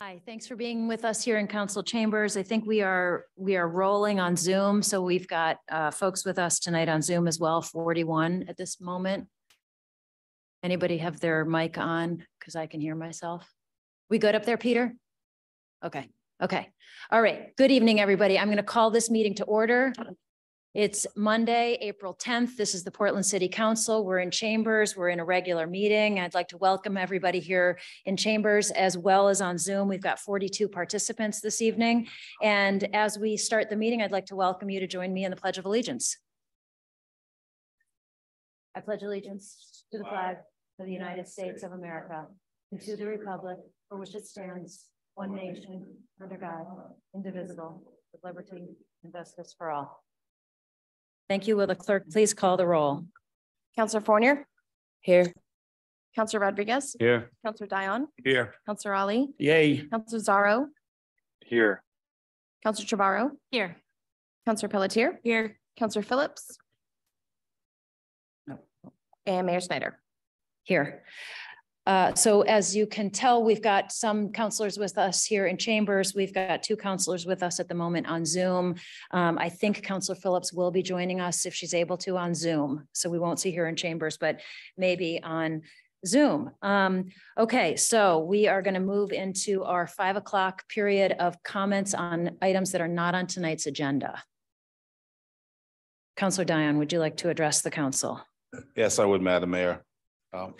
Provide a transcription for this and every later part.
Hi, thanks for being with us here in council chambers. I think we are, we are rolling on Zoom. So we've got uh, folks with us tonight on Zoom as well, 41 at this moment. Anybody have their mic on? Because I can hear myself. We good up there, Peter? Okay, okay. All right. Good evening, everybody. I'm going to call this meeting to order. It's Monday, April 10th. This is the Portland City Council. We're in chambers. We're in a regular meeting. I'd like to welcome everybody here in chambers as well as on Zoom. We've got 42 participants this evening. And as we start the meeting, I'd like to welcome you to join me in the Pledge of Allegiance. I pledge allegiance to the flag of the United States of America and to the republic for which it stands, one nation, under God, indivisible, with liberty and justice for all. Thank you. Will the clerk please call the roll? Counselor Fournier, Here. Counselor Rodriguez, Here. Counselor Dion, Here. Counselor Ali, Yay. Counselor Zarro, Here. Counselor Trevorrow, Here. Counselor Pelletier. Here. Counselor Phillips. And Mayor Snyder. Here. Uh, so as you can tell, we've got some counselors with us here in chambers. We've got two counselors with us at the moment on Zoom. Um, I think Counselor Phillips will be joining us if she's able to on Zoom. So we won't see her in chambers, but maybe on Zoom. Um, okay, so we are going to move into our five o'clock period of comments on items that are not on tonight's agenda. Counselor Dion, would you like to address the council? Yes, I would, Madam Mayor. Um,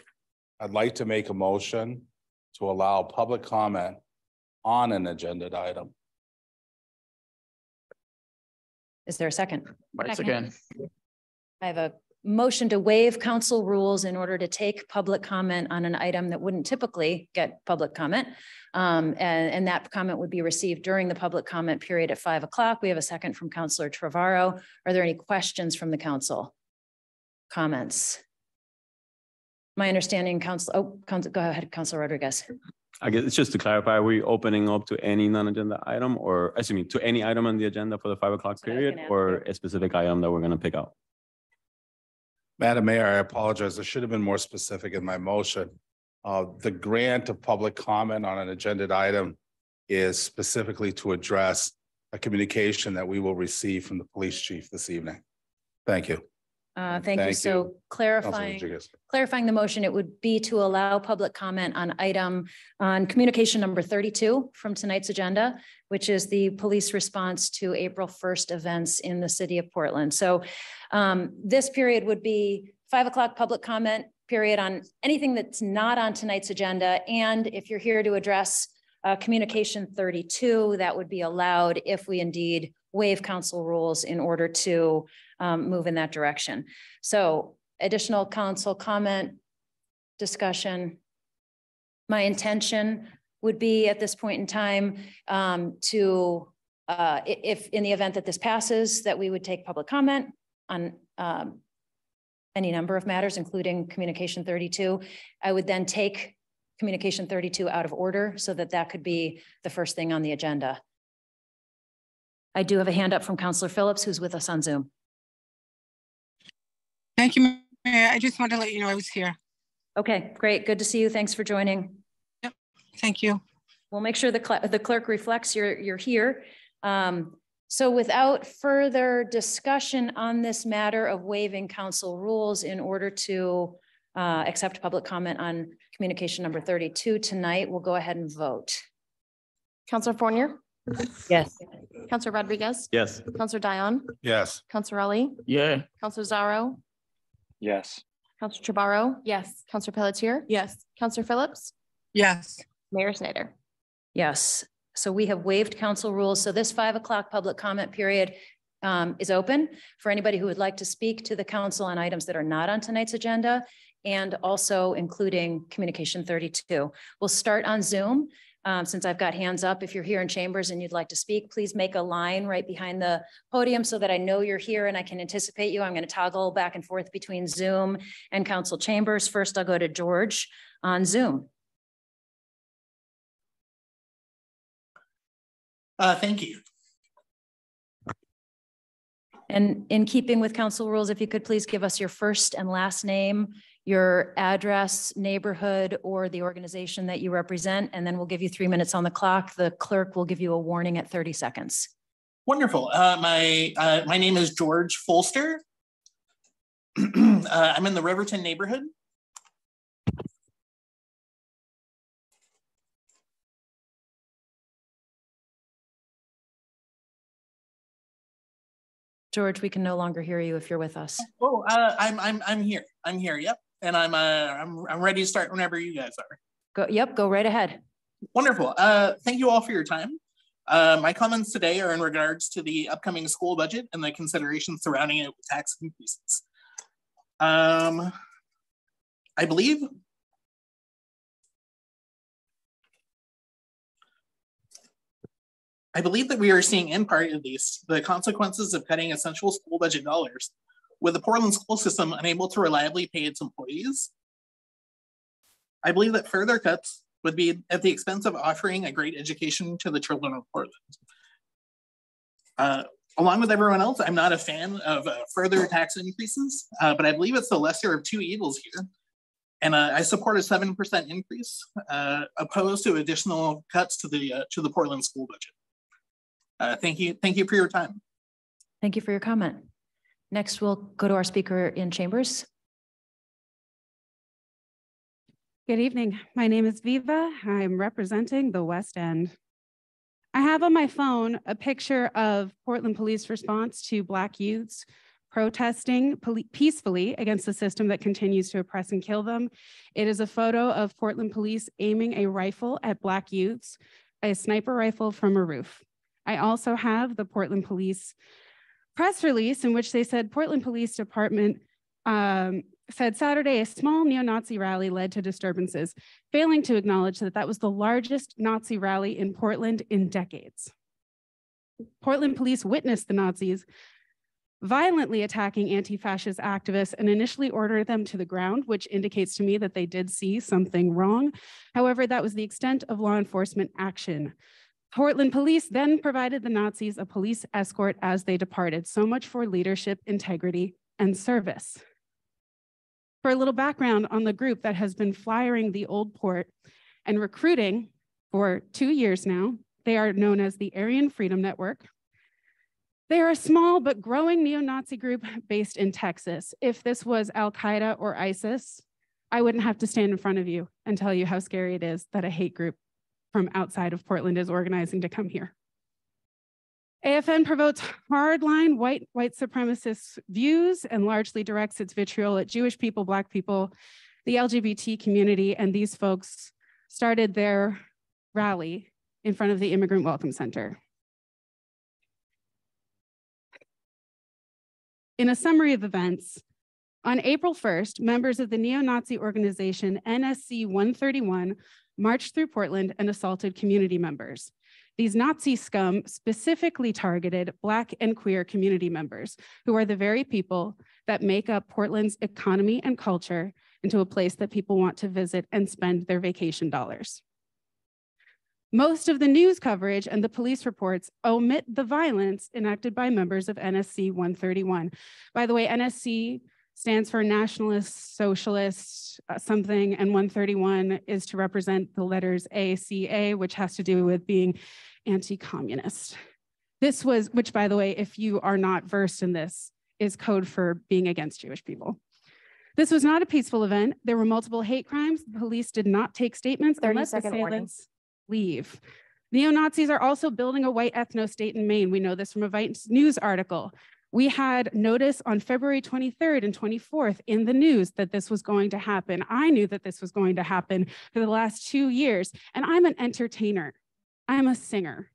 I'd like to make a motion to allow public comment on an agenda item. Is there a second? Once again. I have a motion to waive council rules in order to take public comment on an item that wouldn't typically get public comment. Um, and, and that comment would be received during the public comment period at five o'clock. We have a second from Councilor Trevorrow. Are there any questions from the council? Comments? My understanding, Council, oh, Council, go ahead, Councilor Rodriguez. I guess it's just to clarify, are we opening up to any non-agenda item or, excuse me, to any item on the agenda for the five o'clock what I was period or a specific item that we're gonna pick out? Madam Mayor, I apologize. I should have been more specific in my motion. Uh, the grant of public comment on an agenda item is specifically to address a communication that we will receive from the police chief this evening. Thank you. Uh, thank you. Thank So you. Clarifying. Rodriguez. clarifying the motion, it would be to allow public comment on item on communication number thirty-two from tonight's agenda, which is the police response to April first events in the city of Portland. So um, this period would be five o'clock public comment period on anything that's not on tonight's agenda. And if you're here to address uh, communication thirty-two, that would be allowed if we indeed waive council rules in order to um, move in that direction. So additional council comment, discussion. My intention would be at this point in time um, to, uh, if, in the event that this passes, that we would take public comment on um, any number of matters, including communication thirty-two. I would then take communication thirty-two out of order so that that could be the first thing on the agenda. I do have a hand up from Counselor Phillips, who's with us on Zoom. Thank you, Mayor. I just wanted to let you know I was here. Okay, great. Good to see you. Thanks for joining. Yep. Thank you. We'll make sure the cl- the clerk reflects you're, you're here. Um, so without further discussion on this matter of waiving council rules in order to uh, accept public comment on communication number thirty-two tonight, we'll go ahead and vote. Counselor Fournier, Yes. Counselor Rodriguez, Yes. Counselor Dion, Yes. Counselor Ali, Yeah. Counselor Zarro, Yes. Counselor Trevorrow. Yes. Counselor Pelletier. Yes. Counselor Phillips, Yes. Mayor Snyder. Yes, so we have waived council rules. So this five o'clock public comment period um, is open for anybody who would like to speak to the council on items that are not on tonight's agenda and also including communication thirty-two. We'll start on Zoom. Um, since I've got hands up, if you're here in chambers and you'd like to speak, please make a line right behind the podium so that I know you're here and I can anticipate you. I'm going to toggle back and forth between Zoom and council chambers. First, I'll go to George on Zoom. Uh, thank you. And in keeping with council rules, if you could please give us your first and last name, your address, neighborhood, or the organization that you represent, and then we'll give you three minutes on the clock. The clerk will give you a warning at 30 seconds. Wonderful. Uh, my uh, my name is George Folster. uh, I'm in the Riverton neighborhood. George, we can no longer hear you if you're with us. Oh, uh, I'm I'm I'm here. I'm here. Yep, and I'm uh I'm I'm ready to start whenever you guys are. Go, yep, go right ahead. Wonderful. Uh, thank you all for your time. Uh, my comments today are in regards to the upcoming school budget and the considerations surrounding it with tax increases. Um, I believe I believe that we are seeing in part at least the consequences of cutting essential school budget dollars, with the Portland school system unable to reliably pay its employees. I believe that further cuts would be at the expense of offering a great education to the children of Portland. Uh, along with everyone else, I'm not a fan of uh, further tax increases, uh, but I believe it's the lesser of two evils here. And uh, I support a 7% increase uh, opposed to additional cuts to the, uh, to the Portland school budget. Thank you. Thank you for your time. Thank you for your comment. Next, we'll go to our speaker in chambers. Good evening. My name is Viva. I'm representing the West End. I have on my phone a picture of Portland Police response to Black youths protesting peacefully against the system that continues to oppress and kill them. It is a photo of Portland Police aiming a rifle at Black youths, a sniper rifle from a roof. I also have the Portland Police press release in which they said Portland Police Department um, said Saturday a small neo Nazi rally led to disturbances, failing to acknowledge that that was the largest Nazi rally in Portland in decades. Portland police witnessed the Nazis violently attacking anti fascist activists and initially ordered them to the ground, which indicates to me that they did see something wrong. However, that was the extent of law enforcement action. Portland police then provided the Nazis a police escort as they departed. So much for leadership, integrity, and service. For a little background on the group that has been flyering the old port and recruiting for two years now, they are known as the Aryan Freedom Network. They are a small but growing neo Nazi group based in Texas. If this was Al Qaeda or ISIS, I wouldn't have to stand in front of you and tell you how scary it is that a hate group from outside of Portland is organizing to come here. AFN promotes hardline white, white supremacist views and largely directs its vitriol at Jewish people, Black people, the LGBT community, and these folks started their rally in front of the Immigrant Welcome Center. In a summary of events, on April 1st, members of the neo-Nazi organization NSC 131 marched through Portland and assaulted community members. These Nazi scum specifically targeted Black and queer community members, who are the very people that make up Portland's economy and culture into a place that people want to visit and spend their vacation dollars. Most of the news coverage and the police reports omit the violence enacted by members of NSC 131. By the way, NSC stands for Nationalist Socialist uh, something, and 131 is to represent the letters ACA, which has to do with being anti-communist. This was, which by the way, if you are not versed in this, is code for being against Jewish people. This was not a peaceful event. There were multiple hate crimes. The police did not take statements. 30 and let second warning. leave. Neo-Nazis are also building a white ethno-state in Maine. We know this from a Vice News article. We had notice on February 23rd and 24th in the news that this was going to happen. I knew that this was going to happen for the last two years, and I'm an entertainer. I'm a singer.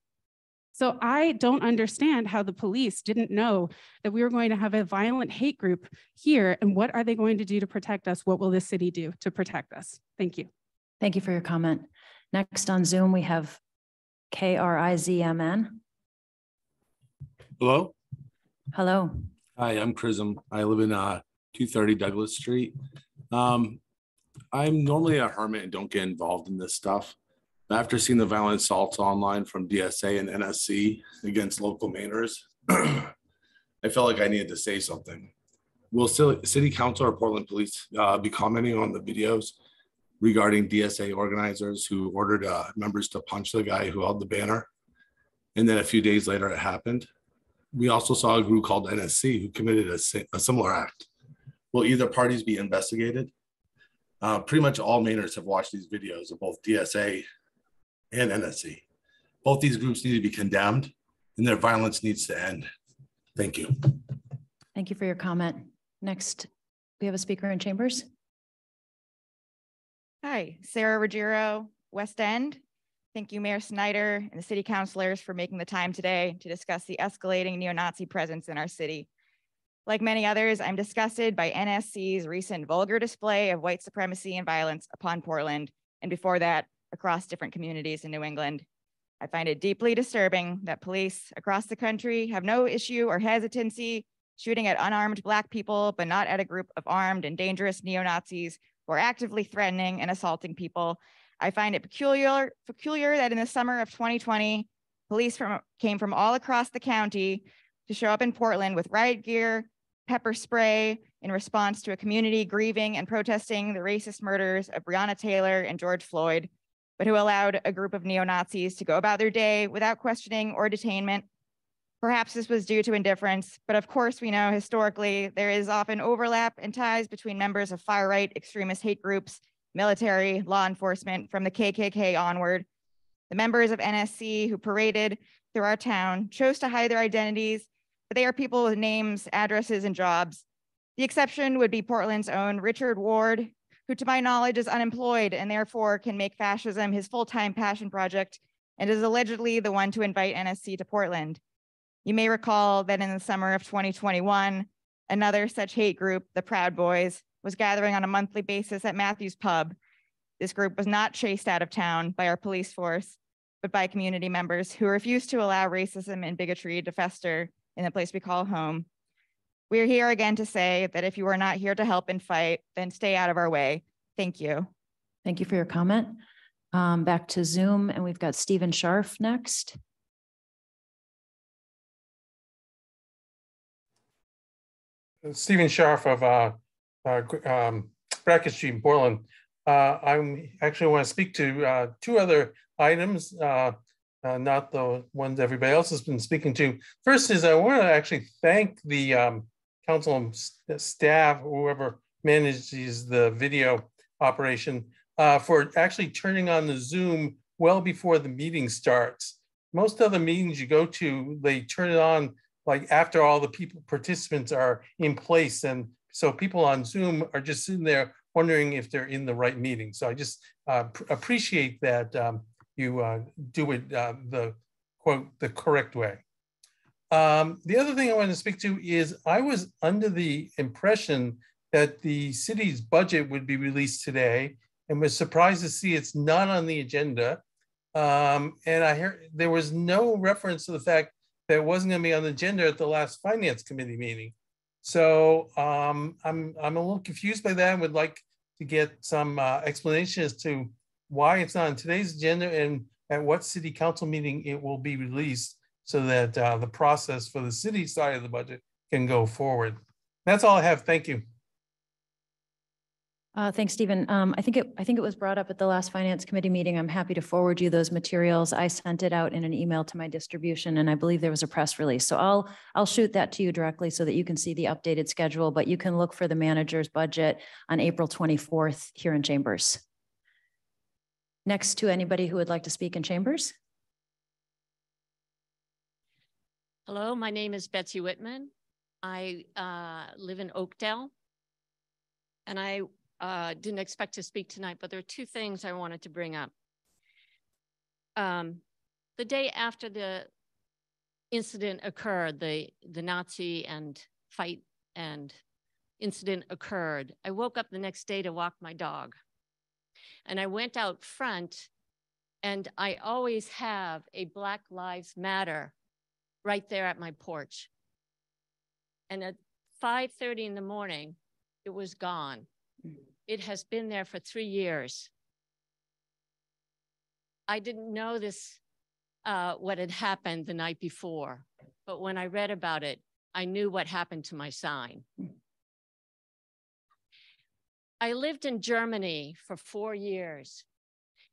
So I don't understand how the police didn't know that we were going to have a violent hate group here, and what are they going to do to protect us? What will this city do to protect us? Thank you. Thank you for your comment. Next on Zoom, we have KRIZMN. Hello. Hello. Hi, I'm Chrism. I live in uh, 230 Douglas Street. Um, I'm normally a hermit and don't get involved in this stuff. But After seeing the violent assaults online from DSA and NSC against local Mainers, I felt like I needed to say something. Will city council or Portland police uh, be commenting on the videos regarding DSA organizers who ordered uh, members to punch the guy who held the banner? And then a few days later, it happened. We also saw a group called NSC who committed a, a similar act. Will either parties be investigated? Uh, pretty much all Mainers have watched these videos of both DSA and NSC. Both these groups need to be condemned and their violence needs to end. Thank you. Thank you for your comment. Next, we have a speaker in chambers. Hi, Sarah Ruggiero, West End. Thank you, Mayor Snyder and the city councilors for making the time today to discuss the escalating neo-Nazi presence in our city. Like many others, I'm disgusted by NSC's recent vulgar display of white supremacy and violence upon Portland, and before that, across different communities in New England. I find it deeply disturbing that police across the country have no issue or hesitancy shooting at unarmed Black people, but not at a group of armed and dangerous neo-Nazis who are actively threatening and assaulting people. I find it peculiar, peculiar that in the summer of 2020, police from, came from all across the county to show up in Portland with riot gear, pepper spray in response to a community grieving and protesting the racist murders of Breonna Taylor and George Floyd, but who allowed a group of neo-Nazis to go about their day without questioning or detainment. Perhaps this was due to indifference, but of course we know historically there is often overlap and ties between members of far-right extremist hate groups, military, law enforcement, from the KKK onward. The members of NSC who paraded through our town chose to hide their identities, but they are people with names, addresses, and jobs. The exception would be Portland's own Richard Ward, who to my knowledge is unemployed and therefore can make fascism his full-time passion project and is allegedly the one to invite NSC to Portland. You may recall that in the summer of 2021, another such hate group, the Proud Boys, was gathering on a monthly basis at Matthews Pub. This group was not chased out of town by our police force, but by community members who refused to allow racism and bigotry to fester in the place we call home. We are here again to say that if you are not here to help and fight, then stay out of our way. Thank you. Thank you for your comment. Um, back to Zoom, and we've got Stephen Scharf next. Stephen Scharf of uh, uh, um, Street Portland. Uh, I'm actually want to speak to uh, two other items, uh, uh, not the ones everybody else has been speaking to. First is I want to actually thank the um, council staff, whoever manages the video operation, uh, for actually turning on the Zoom well before the meeting starts. Most other meetings you go to, they turn it on like after all the people participants are in place and so people on zoom are just sitting there wondering if they're in the right meeting. So i just uh, appreciate that um, you uh, do it uh, the quote the correct way. Um, the other thing i want to speak to is i was under the impression that the city's budget would be released today and was surprised to see it's not on the agenda. Um, and i heard there was no reference to the fact that it wasn't going to be on the agenda at the last finance committee meeting. So um, I'm I'm a little confused by that. and Would like to get some uh, explanation as to why it's on today's agenda and at what city council meeting it will be released, so that uh, the process for the city side of the budget can go forward. That's all I have. Thank you. Uh, thanks, Stephen. Um, I think it, I think it was brought up at the last finance committee meeting. I'm happy to forward you those materials. I sent it out in an email to my distribution and I believe there was a press release. So I'll, I'll shoot that to you directly so that you can see the updated schedule, but you can look for the manager's budget on April 24th here in Chambers. Next to anybody who would like to speak in Chambers? Hello, my name is Betsy Whitman. I uh, live in Oakdale. And I uh, didn't expect to speak tonight, but there are two things I wanted to bring up. Um, the day after the incident occurred, the, the Nazi and fight and incident occurred, I woke up the next day to walk my dog. And I went out front and I always have a Black Lives Matter right there at my porch. And at 5:30 in the morning, it was gone. It has been there for three years. I didn't know this, uh, what had happened the night before, but when I read about it, I knew what happened to my sign. I lived in Germany for four years.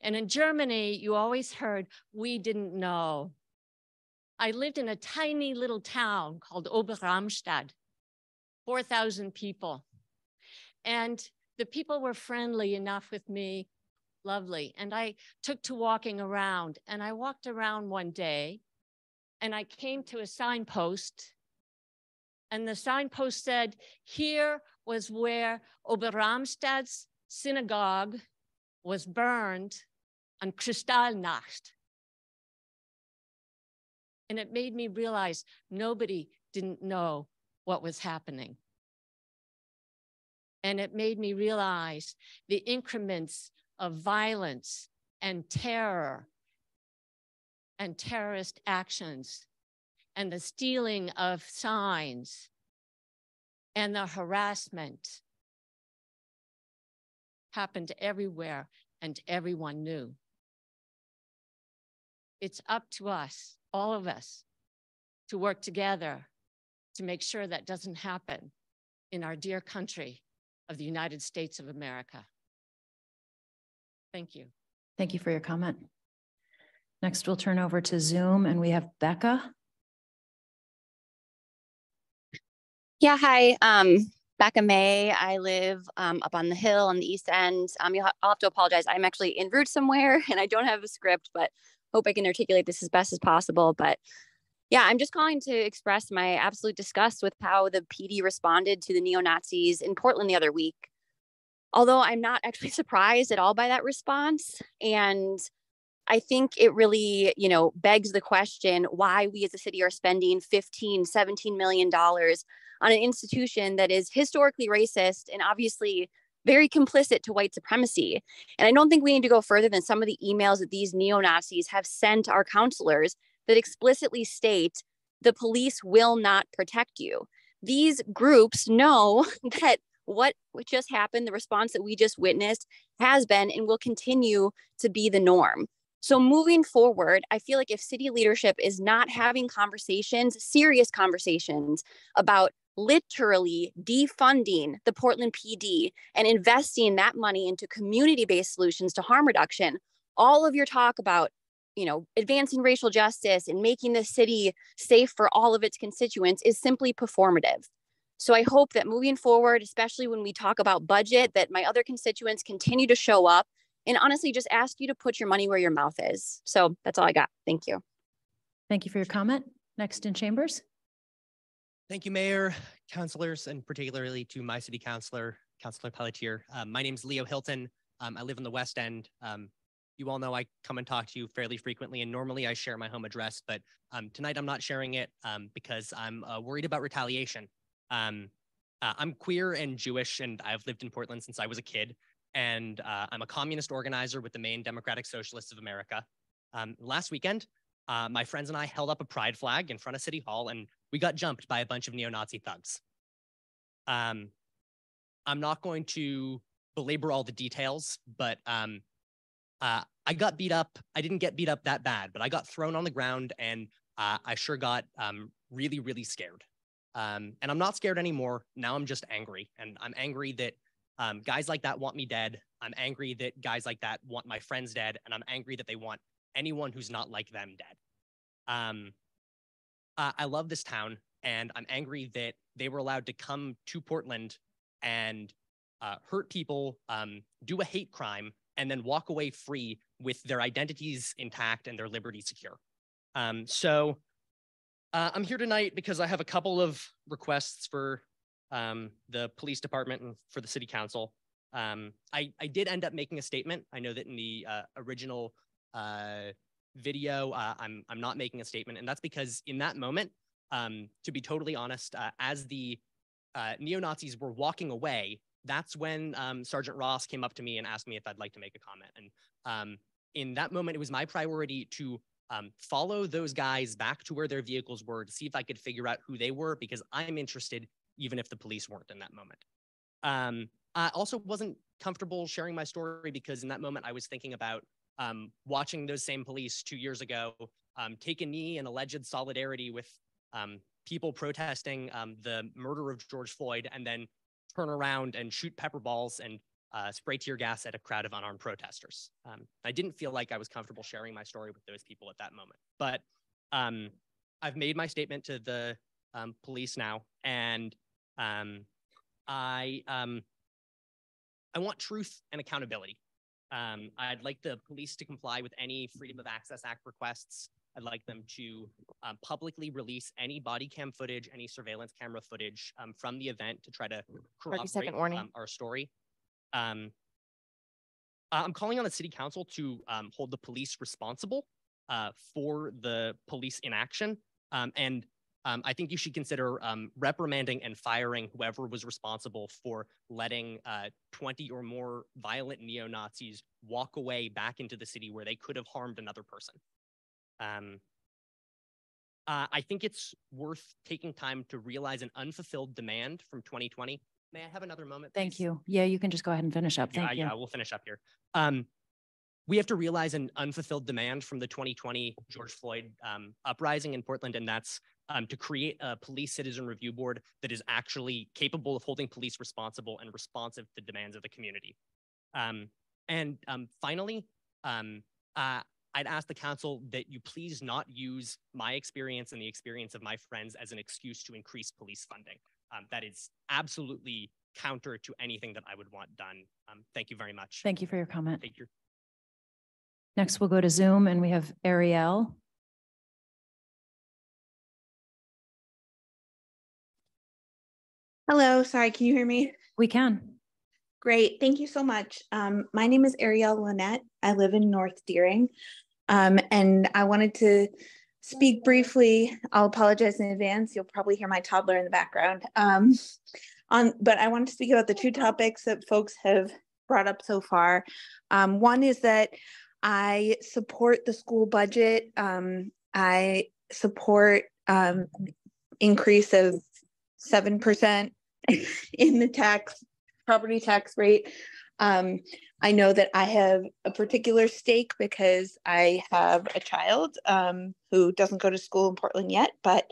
And in Germany, you always heard, we didn't know. I lived in a tiny little town called Oberramstadt, 4,000 people. And the people were friendly enough with me, lovely. And I took to walking around. And I walked around one day and I came to a signpost. And the signpost said, Here was where Oberramstadt's synagogue was burned on Kristallnacht. And it made me realize nobody didn't know what was happening. And it made me realize the increments of violence and terror and terrorist actions and the stealing of signs and the harassment happened everywhere and everyone knew. It's up to us, all of us, to work together to make sure that doesn't happen in our dear country of the United States of America. Thank you. Thank you for your comment. Next, we'll turn over to Zoom and we have Becca. Yeah, hi. Um, Becca May. I live um, up on the hill on the east end. Um, you'll ha- I'll have to apologize. I'm actually en route somewhere and I don't have a script, but hope I can articulate this as best as possible. But yeah, I'm just calling to express my absolute disgust with how the PD responded to the neo Nazis in Portland the other week. Although I'm not actually surprised at all by that response. And I think it really, you know, begs the question why we as a city are spending 15, 17 million dollars on an institution that is historically racist and obviously very complicit to white supremacy. And I don't think we need to go further than some of the emails that these neo Nazis have sent our counselors that explicitly state the police will not protect you. These groups know that what just happened, the response that we just witnessed, has been and will continue to be the norm. So, moving forward, I feel like if city leadership is not having conversations, serious conversations about literally defunding the Portland PD and investing that money into community based solutions to harm reduction, all of your talk about you know advancing racial justice and making the city safe for all of its constituents is simply performative so i hope that moving forward especially when we talk about budget that my other constituents continue to show up and honestly just ask you to put your money where your mouth is so that's all i got thank you Thank you for your comment. Next in chambers. Thank you, Mayor, councilors, and particularly to my city councilor, Councilor Pelletier. Um, my name is Leo Hilton. Um, I live in the West End. Um, you all know I come and talk to you fairly frequently, and normally I share my home address, but um, tonight I'm not sharing it um, because I'm uh, worried about retaliation. Um, uh, I'm queer and Jewish, and I've lived in Portland since I was a kid, and uh, I'm a communist organizer with the Maine Democratic Socialists of America. Um, last weekend, uh, my friends and I held up a pride flag in front of City Hall, and we got jumped by a bunch of neo-Nazi thugs. Um, I'm not going to belabor all the details, but um, uh, I got beat up. I didn't get beat up that bad, but I got thrown on the ground, and uh, I sure got um, really, really scared. Um, and I'm not scared anymore. Now I'm just angry, and I'm angry that um, guys like that want me dead. I'm angry that guys like that want my friends dead, and I'm angry that they want anyone who's not like them dead. Um, uh, I love this town, and I'm angry that they were allowed to come to Portland and uh, hurt people, um, do a hate crime, and then walk away free with their identities intact and their liberty secure. Um, so uh, I'm here tonight because I have a couple of requests for um, the police department and for the city council. Um, I, I did end up making a statement. I know that in the uh, original uh, video, uh, I'm, I'm not making a statement. And that's because in that moment, um, to be totally honest, uh, as the uh, neo-Nazis were walking away, that's when um, Sergeant Ross came up to me and asked me if I'd like to make a comment. And um, in that moment, it was my priority to um, follow those guys back to where their vehicles were to see if I could figure out who they were because I'm interested, even if the police weren't in that moment. Um, I also wasn't comfortable sharing my story because in that moment I was thinking about um, watching those same police two years ago um, take a knee in alleged solidarity with people protesting the murder of George Floyd and then turn around and shoot pepper balls and uh, spray tear gas at a crowd of unarmed protesters. Um, I didn't feel like I was comfortable sharing my story with those people at that moment. But um, I've made my statement to the um, police now, and um, I um, I want truth and accountability. Um, I'd like the police to comply with any Freedom of Access Act requests. I'd like them to um, publicly release any body cam footage, any surveillance camera footage um, from the event to try to corroborate um, our story. Um, uh, I'm calling on the city council to um, hold the police responsible uh, for the police inaction. Um, and um, I think you should consider um, reprimanding and firing whoever was responsible for letting uh, 20 or more violent neo Nazis walk away back into the city where they could have harmed another person. Um, uh, I think it's worth taking time to realize an unfulfilled demand from 2020. May I have another moment? Thank please? you. Yeah, you can just go ahead and finish up. Yeah, you. yeah, we'll finish up here. Um, we have to realize an unfulfilled demand from the 2020 George Floyd um, uprising in Portland, and that's um, to create a police citizen review board that is actually capable of holding police responsible and responsive to demands of the community. Um, and um, finally, um, uh, I'd ask the council that you please not use my experience and the experience of my friends as an excuse to increase police funding. Um, that is absolutely counter to anything that I would want done. Um, thank you very much. Thank you for your comment. Thank you. Next, we'll go to Zoom and we have Ariel. Hello, sorry, can you hear me? We can. Great, thank you so much. Um, my name is Ariel Lynette. I live in North Deering. Um, and I wanted to speak briefly. I'll apologize in advance. You'll probably hear my toddler in the background. Um, on, but I wanted to speak about the two topics that folks have brought up so far. Um, one is that I support the school budget. Um, I support um, increase of seven percent in the tax property tax rate. Um, I know that I have a particular stake because I have a child um, who doesn't go to school in Portland yet, but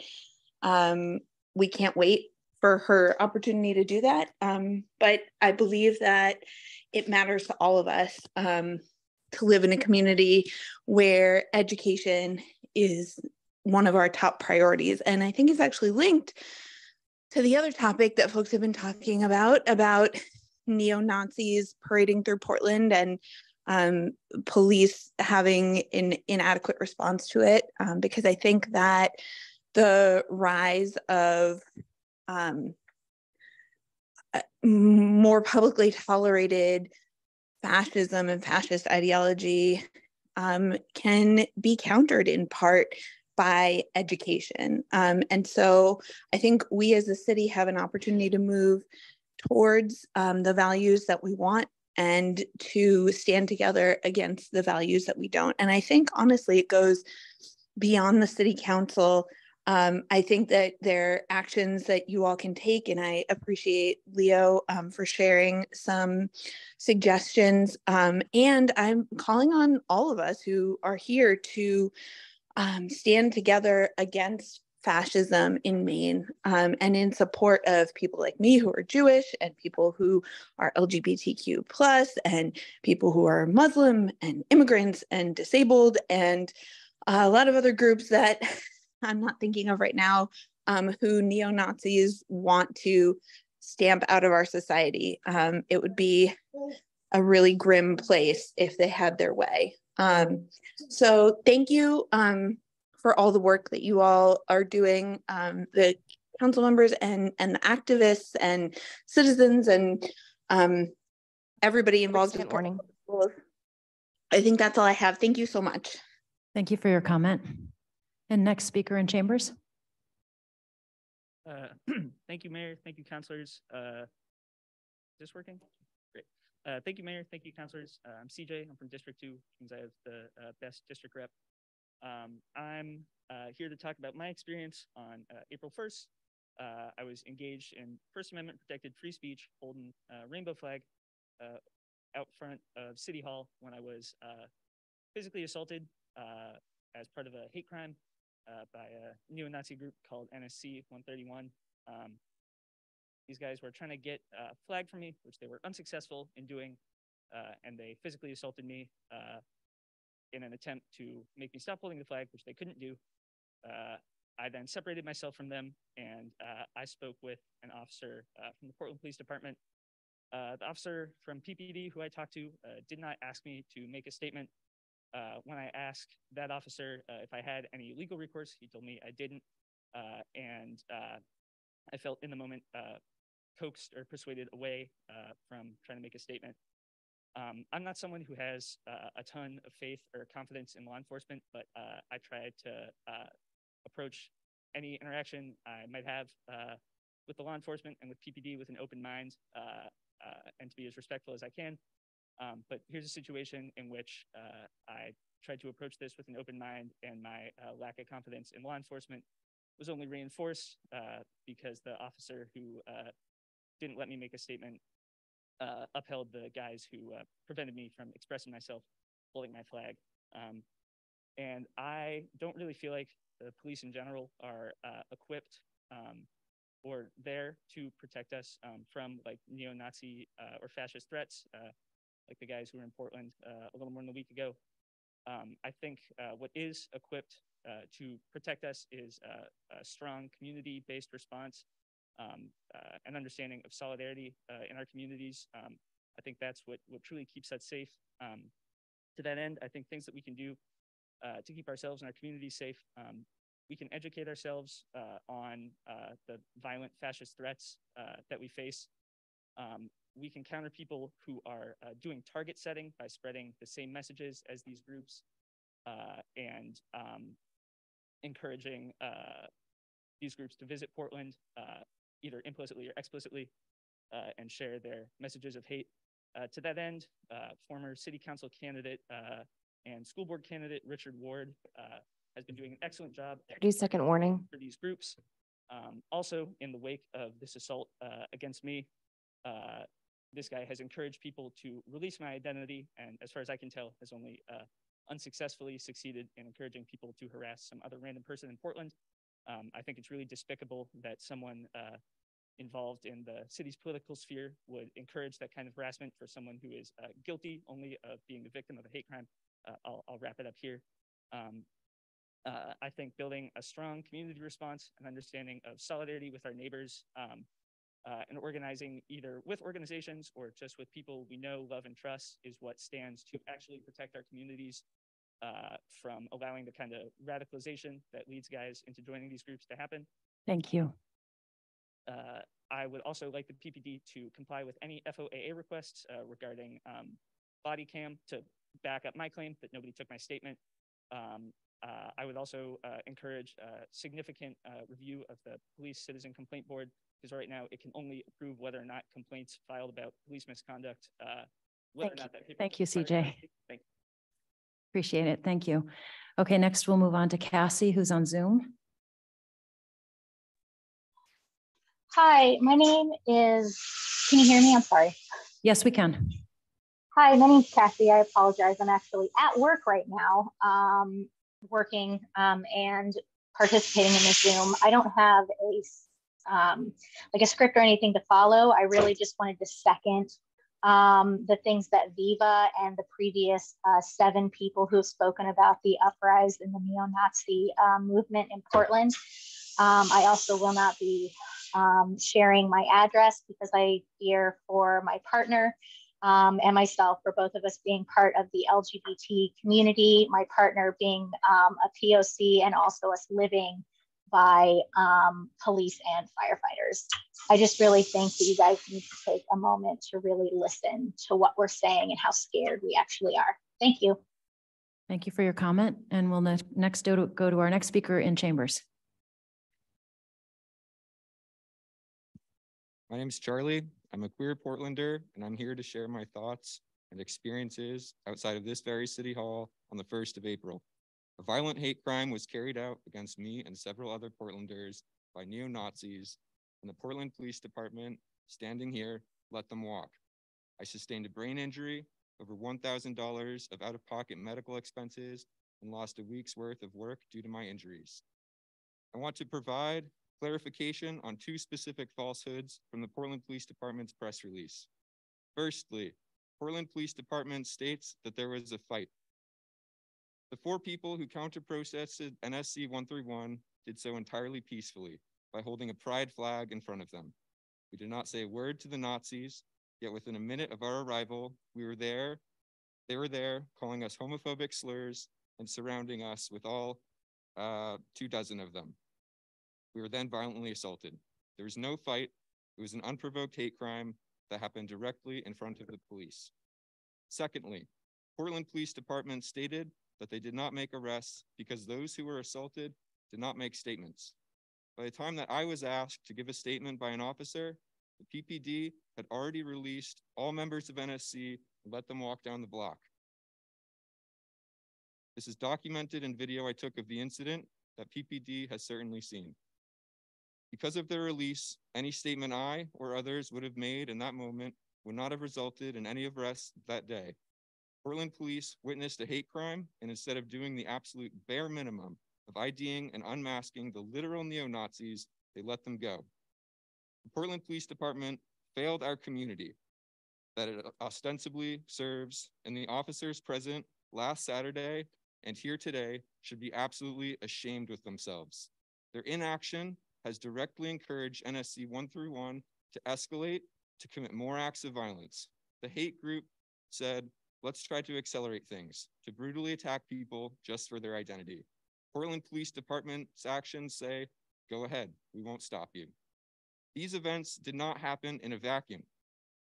um, we can't wait for her opportunity to do that. Um, but I believe that it matters to all of us um, to live in a community where education is one of our top priorities. And I think it's actually linked to the other topic that folks have been talking about about neo Nazis parading through Portland and um, police having an inadequate response to it. Um, because I think that the rise of um, uh, more publicly tolerated fascism and fascist ideology um, can be countered in part by education. Um, and so I think we as a city have an opportunity to move towards um, the values that we want and to stand together against the values that we don't. And I think honestly, it goes beyond the city council. Um, I think that there are actions that you all can take, and I appreciate Leo um, for sharing some suggestions. Um, and I'm calling on all of us who are here to um, stand together against fascism in Maine um, and in support of people like me who are Jewish and people who are LGBTQ plus and people who are Muslim and immigrants and disabled and a lot of other groups that I'm not thinking of right now um, who neo Nazis want to stamp out of our society. Um, it would be a really grim place if they had their way. Um, so thank you um, for all the work that you all are doing, um, the council members and and the activists and citizens and um, everybody involved in warning. I think that's all I have. Thank you so much. Thank you for your comment. And next speaker in chambers. Uh, Thank you, Mayor. Thank you, councilors. Uh, Is this working? Uh, Thank you, Mayor. Thank you, councilors. Uh, I'm CJ. I'm from District Two, which means I have the uh, best district rep. Um, I'm uh, here to talk about my experience on uh, April 1st. Uh, I was engaged in First Amendment protected free speech, holding a rainbow flag out front of City Hall when I was physically assaulted as part of a hate crime by a neo-Nazi group called NSC 131. Um, these guys were trying to get a flag from me, which they were unsuccessful in doing, uh, and they physically assaulted me uh, in an attempt to make me stop holding the flag, which they couldn't do. Uh, I then separated myself from them, and uh, I spoke with an officer uh, from the Portland Police Department. Uh, the officer from PPD who I talked to uh, did not ask me to make a statement. Uh, when I asked that officer uh, if I had any legal recourse, he told me I didn't, uh, and uh, I felt in the moment uh, coaxed or persuaded away uh, from trying to make a statement. Um, I'm not someone who has uh, a ton of faith or confidence in law enforcement, but uh, I try to uh, approach any interaction I might have uh, with the law enforcement and with PPD with an open mind uh, and to be as respectful as I can. Um, but here's a situation in which I tried to approach this with an open mind, and my lack of confidence in law enforcement was only reinforced uh, because the officer who uh, didn't let me make a statement uh, upheld the guys who uh, prevented me from expressing myself holding my flag. Um, and I don't really feel like the police in general are uh, equipped um, or there to protect us um, from like neo-Nazi uh, or fascist threats, uh, like the guys who were in Portland uh, a little more than a week ago. Um, I think what is equipped to protect us is a strong community-based response, um, uh, an understanding of solidarity uh, in our communities. Um, I think that's what, what truly keeps us safe. Um, to that end, I think things that we can do uh, to keep ourselves and our communities safe. Um, we can educate ourselves uh, on uh, the violent fascist threats uh, that we face. Um, we can counter people who are doing target setting by spreading the same messages as these groups and um, encouraging these groups to visit Portland, either implicitly or explicitly, uh, and share their messages of hate. Uh, to that end, uh, former city council candidate uh, and school board candidate Richard Ward uh, has been doing an excellent job. 30 second warning. For these groups. Um, also, in the wake of this assault uh, against me, uh, this guy has encouraged people to release my identity, and as far as I can tell, has only uh, unsuccessfully succeeded in encouraging people to harass some other random person in Portland. Um, I think it's really despicable that someone uh, involved in the city's political sphere would encourage that kind of harassment for someone who is uh, guilty only of being the victim of a hate crime. Uh, I'll, I'll wrap it up here. Um, uh, I think building a strong community response and understanding of solidarity with our neighbors um, uh, and organizing either with organizations or just with people we know, love, and trust is what stands to actually protect our communities uh, from allowing the kind of radicalization that leads guys into joining these groups to happen. Thank you. Uh, I would also like the PPD to comply with any FOAA requests uh, regarding um, body cam to back up my claim that nobody took my statement. Um, uh, I would also uh, encourage uh, significant uh, review of the Police Citizen Complaint Board because right now it can only approve whether or not complaints filed about police misconduct. uh, whether or Thank not that Thank you. CJ. Thank you. Appreciate it. Thank you. Okay, next we'll move on to Cassie, who's on Zoom. Hi, my name is, can you hear me? I'm sorry. Yes, we can. Hi, my name's Cassie. I apologize. I'm actually at work right now, um, working um, and participating in this Zoom. I don't have a um, like a script or anything to follow. I really just wanted to second um, the things that Viva and the previous uh, seven people who have spoken about the uprise in the neo-Nazi um, movement in Portland. Um, I also will not be um, sharing my address because I fear for my partner um, and myself, for both of us being part of the LGBT community, my partner being a POC, and also us living by um, police and firefighters. I just really think that you guys need to take a moment to really listen to what we're saying and how scared we actually are. Thank you. Thank you for your comment, and we'll ne- next go to, go to our next speaker in chambers. My name is Charlie. I'm a queer Portlander, and I'm here to share my thoughts and experiences outside of this very city hall on the 1st of April. A violent hate crime was carried out against me and several other Portlanders by neo Nazis, and the Portland Police Department, standing here, let them walk. I sustained a brain injury, over $1,000 of out of pocket medical expenses, and lost a week's worth of work due to my injuries. I want to provide clarification on two specific falsehoods from the Portland Police Department's press release. Firstly, Portland Police Department states that there was a fight. The four people who counter-protested NSC 131 did so entirely peacefully by holding a pride flag in front of them. We did not say a word to the Nazis, yet within a minute of our arrival, we were there, they were there calling us homophobic slurs and surrounding us with all uh, two dozen of them. We were then violently assaulted. There was no fight. It was an unprovoked hate crime that happened directly in front of the police. Secondly, Portland Police Department stated that they did not make arrests because those who were assaulted did not make statements. By the time that I was asked to give a statement by an officer, the PPD had already released all members of NSC and let them walk down the block. This is documented in video I took of the incident that PPD has certainly seen. Because of their release, any statement I or others would have made in that moment would not have resulted in any arrests that day. Portland police witnessed a hate crime, and instead of doing the absolute bare minimum of IDing and unmasking the literal neo Nazis, they let them go. The Portland Police Department failed our community that it ostensibly serves, and the officers present last Saturday and here today should be absolutely ashamed with themselves. Their inaction has directly encouraged NSC 131 to escalate, to commit more acts of violence. The hate group said, let's try to accelerate things, to brutally attack people just for their identity. Portland Police Department's actions say, go ahead, we won't stop you. These events did not happen in a vacuum.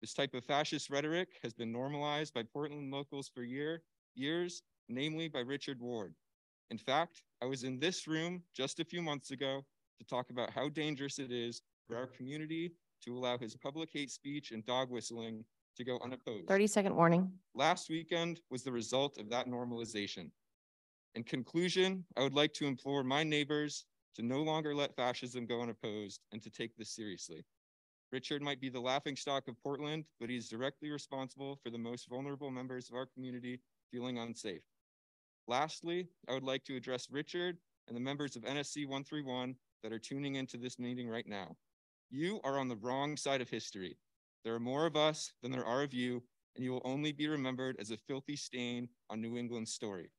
This type of fascist rhetoric has been normalized by Portland locals for year, years, namely by Richard Ward. In fact, I was in this room just a few months ago to talk about how dangerous it is for our community to allow his public hate speech and dog whistling to go unopposed. 30 second warning. Last weekend was the result of that normalization. In conclusion, I would like to implore my neighbors to no longer let fascism go unopposed and to take this seriously. Richard might be the laughingstock of Portland, but he's directly responsible for the most vulnerable members of our community feeling unsafe. Lastly, I would like to address Richard and the members of NSC 131 that are tuning into this meeting right now. You are on the wrong side of history. There are more of us than there are of you, and you will only be remembered as a filthy stain on New England's story.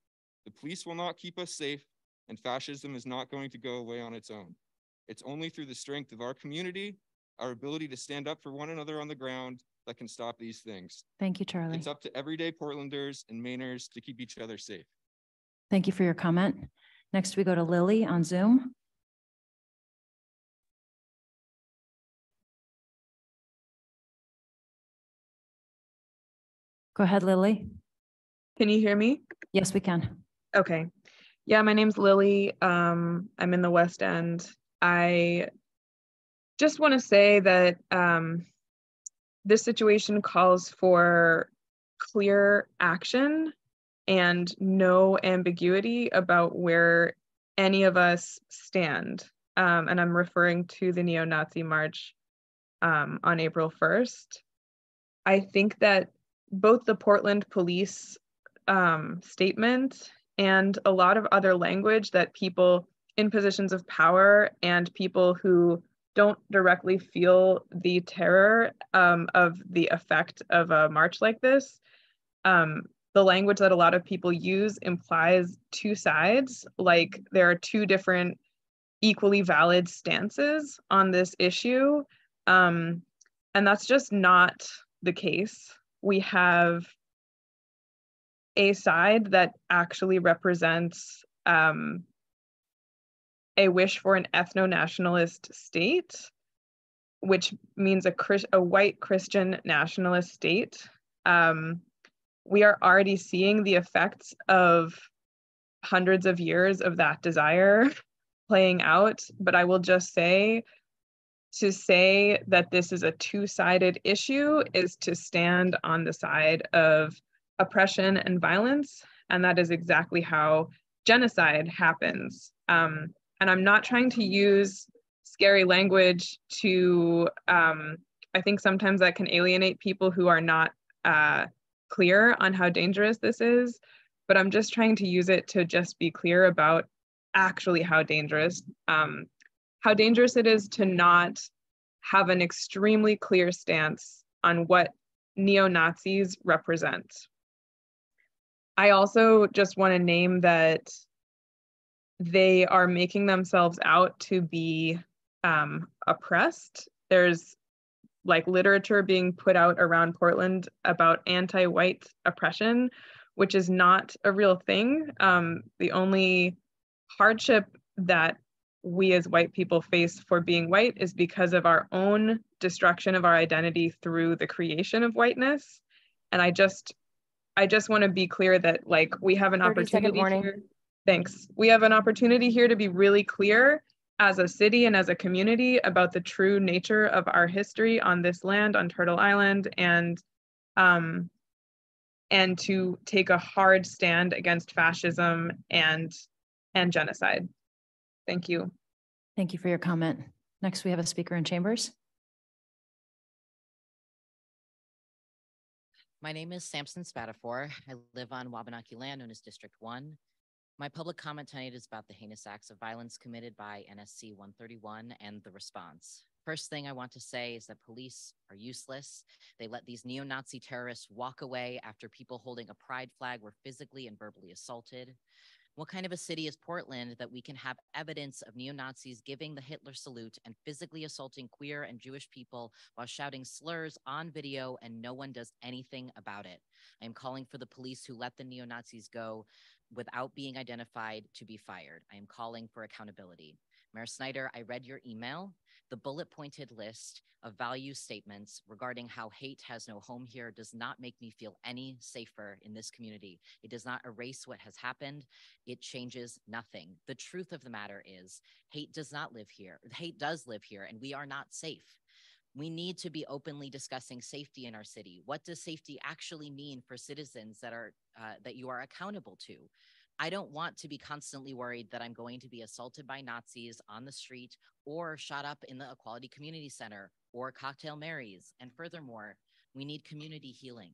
The police will not keep us safe, and fascism is not going to go away on its own. It's only through the strength of our community, our ability to stand up for one another on the ground, that can stop these things. Thank you, Charlie. It's up to everyday Portlanders and Mainers to keep each other safe. Thank you for your comment. Next, we go to Lily on Zoom. Go ahead, Lily. Can you hear me? Yes, we can. Okay. Yeah, my name's Lily. Um, I'm in the West End. I just want to say that um, this situation calls for clear action and no ambiguity about where any of us stand. Um, and I'm referring to the neo Nazi march um, on April 1st. I think that both the Portland police um, statement and a lot of other language that people in positions of power and people who don't directly feel the terror um, of the effect of a march like this. Um, the language that a lot of people use implies two sides, like there are two different equally valid stances on this issue. Um, and that's just not the case. We have a side that actually represents um, a wish for an ethno-nationalist state, which means a, Chris, a white Christian nationalist state. Um, we are already seeing the effects of hundreds of years of that desire playing out. But I will just say, to say that this is a two-sided issue is to stand on the side of oppression and violence. And that is exactly how genocide happens. Um, and I'm not trying to use scary language to, um, I think sometimes that can alienate people who are not uh, clear on how dangerous this is. But I'm just trying to use it to just be clear about actually how dangerous um, how dangerous it is to not have an extremely clear stance on what neo Nazis represent. I also just want to name that they are making themselves out to be um, oppressed. There's like literature being put out around Portland about anti white oppression, which is not a real thing. Um, the only hardship that we as white people face for being white is because of our own destruction of our identity through the creation of whiteness. And I just I just want to be clear that like we have an opportunity here. Thanks. We have an opportunity here to be really clear as a city and as a community about the true nature of our history on this land on Turtle Island and um and to take a hard stand against fascism and and genocide. Thank you. Thank you for your comment. Next, we have a speaker in chambers. My name is Samson Spatafor. I live on Wabanaki land known as District 1. My public comment tonight is about the heinous acts of violence committed by NSC 131 and the response. First thing I want to say is that police are useless. They let these neo Nazi terrorists walk away after people holding a pride flag were physically and verbally assaulted. What kind of a city is Portland that we can have evidence of neo Nazis giving the Hitler salute and physically assaulting queer and Jewish people while shouting slurs on video and no one does anything about it? I am calling for the police who let the neo Nazis go without being identified to be fired. I am calling for accountability. Mayor Snyder, I read your email. The bullet pointed list of value statements regarding how hate has no home here does not make me feel any safer in this community. It does not erase what has happened. It changes nothing. The truth of the matter is hate does not live here. Hate does live here, and we are not safe. We need to be openly discussing safety in our city. What does safety actually mean for citizens that are uh, that you are accountable to? I don't want to be constantly worried that I'm going to be assaulted by Nazis on the street or shot up in the Equality Community Center or Cocktail Marys. And furthermore, we need community healing.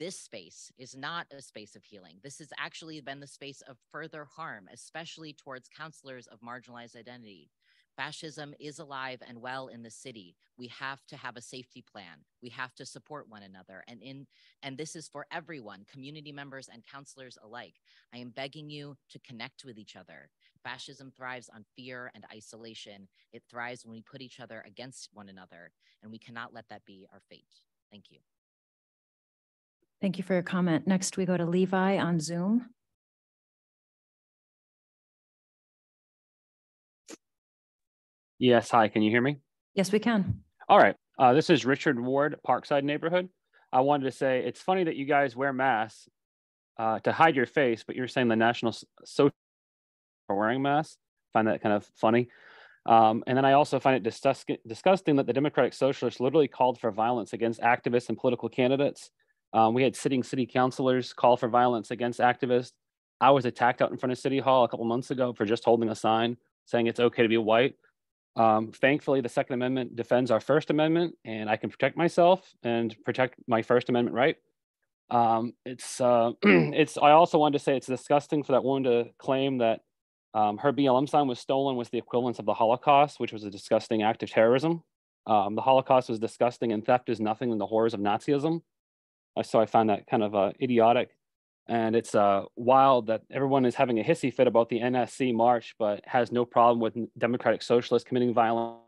This space is not a space of healing. This has actually been the space of further harm, especially towards councilors of marginalized identity. Fascism is alive and well in the city. We have to have a safety plan. We have to support one another. And in and this is for everyone, community members and councilors alike. I am begging you to connect with each other. Fascism thrives on fear and isolation. It thrives when we put each other against one another, and we cannot let that be our fate. Thank you. Thank you for your comment. Next, we go to Levi on Zoom. Yes, hi, can you hear me? Yes, we can. All right, uh, this is Richard Ward, Parkside neighborhood. I wanted to say, it's funny that you guys wear masks uh, to hide your face, but you're saying the national social are wearing masks. Find that kind of funny. Um, and then I also find it disgusting, disgusting that the Democratic Socialists literally called for violence against activists and political candidates. Um, we had sitting city councilors call for violence against activists. I was attacked out in front of City Hall a couple months ago for just holding a sign saying it's okay to be white. Um, thankfully, the Second Amendment defends our First Amendment, and I can protect myself and protect my First Amendment right. Um, it's uh, it's. I also wanted to say it's disgusting for that woman to claim that um, her BLM sign was stolen was the equivalence of the Holocaust, which was a disgusting act of terrorism. Um, the Holocaust was disgusting, and theft is nothing than the horrors of Nazism. So I find that kind of uh, idiotic. And it's uh, wild that everyone is having a hissy fit about the NSC march, but has no problem with Democratic Socialists committing violence.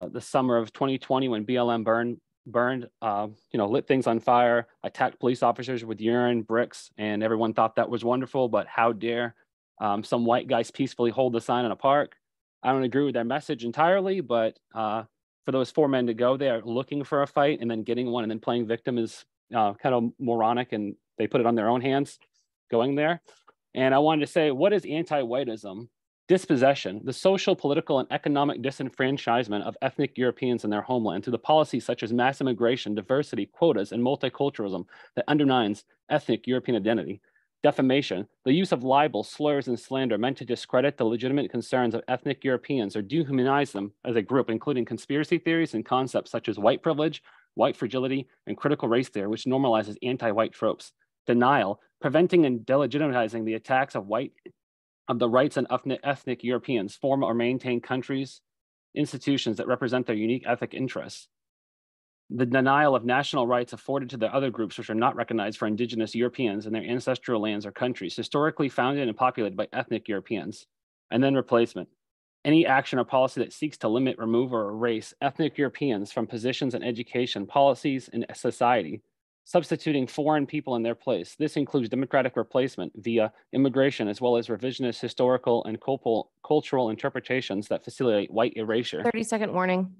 Uh, the summer of 2020, when BLM burned, burned, uh, you know, lit things on fire, attacked police officers with urine, bricks, and everyone thought that was wonderful. But how dare um, some white guys peacefully hold the sign in a park? I don't agree with their message entirely, but uh, for those four men to go there looking for a fight and then getting one and then playing victim is uh, kind of moronic and they put it on their own hands going there. And I wanted to say, what is anti whiteism? Dispossession, the social, political, and economic disenfranchisement of ethnic Europeans in their homeland through the policies such as mass immigration, diversity, quotas, and multiculturalism that undermines ethnic European identity. Defamation, the use of libel, slurs, and slander meant to discredit the legitimate concerns of ethnic Europeans or dehumanize them as a group, including conspiracy theories and concepts such as white privilege, white fragility, and critical race theory, which normalizes anti white tropes. Denial, preventing and delegitimizing the attacks of white of the rights and ethnic, ethnic Europeans form or maintain countries, institutions that represent their unique ethnic interests. The denial of national rights afforded to the other groups which are not recognized for indigenous Europeans and their ancestral lands or countries, historically founded and populated by ethnic Europeans. And then replacement. Any action or policy that seeks to limit, remove, or erase ethnic Europeans from positions in education, policies, and society substituting foreign people in their place. This includes democratic replacement via immigration, as well as revisionist historical and cultural interpretations that facilitate white erasure. 30 second warning.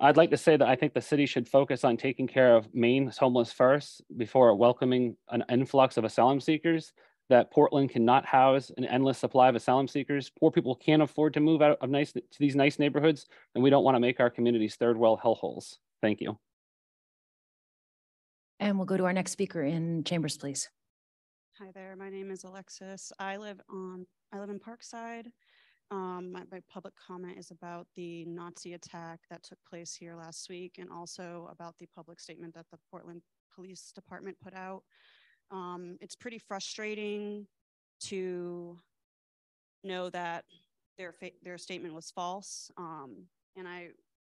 I'd like to say that I think the city should focus on taking care of Maine's homeless first before welcoming an influx of asylum seekers. That Portland cannot house an endless supply of asylum seekers. Poor people can't afford to move out of nice to these nice neighborhoods, and we don't want to make our communities third world hellholes. Thank you. And we'll go to our next speaker in chambers, please. Hi there, my name is Alexis. I live on, I live in Parkside. Um, my, my public comment is about the Nazi attack that took place here last week and also about the public statement that the Portland Police Department put out. Um, it's pretty frustrating to know that their their statement was false. Um, and I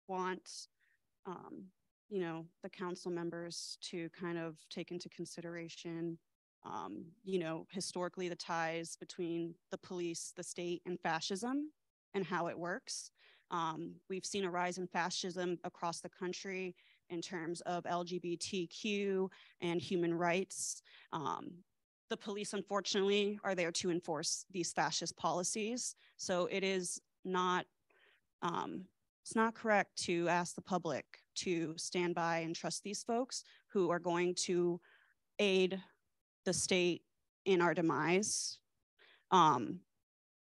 want um, you know, the council members to kind of take into consideration, um, you know, historically the ties between the police, the state, and fascism and how it works. Um, we've seen a rise in fascism across the country in terms of LGBTQ and human rights. Um, the police, unfortunately, are there to enforce these fascist policies. So it is not um, it's not correct to ask the public to stand by and trust these folks who are going to aid the state in our demise. Um,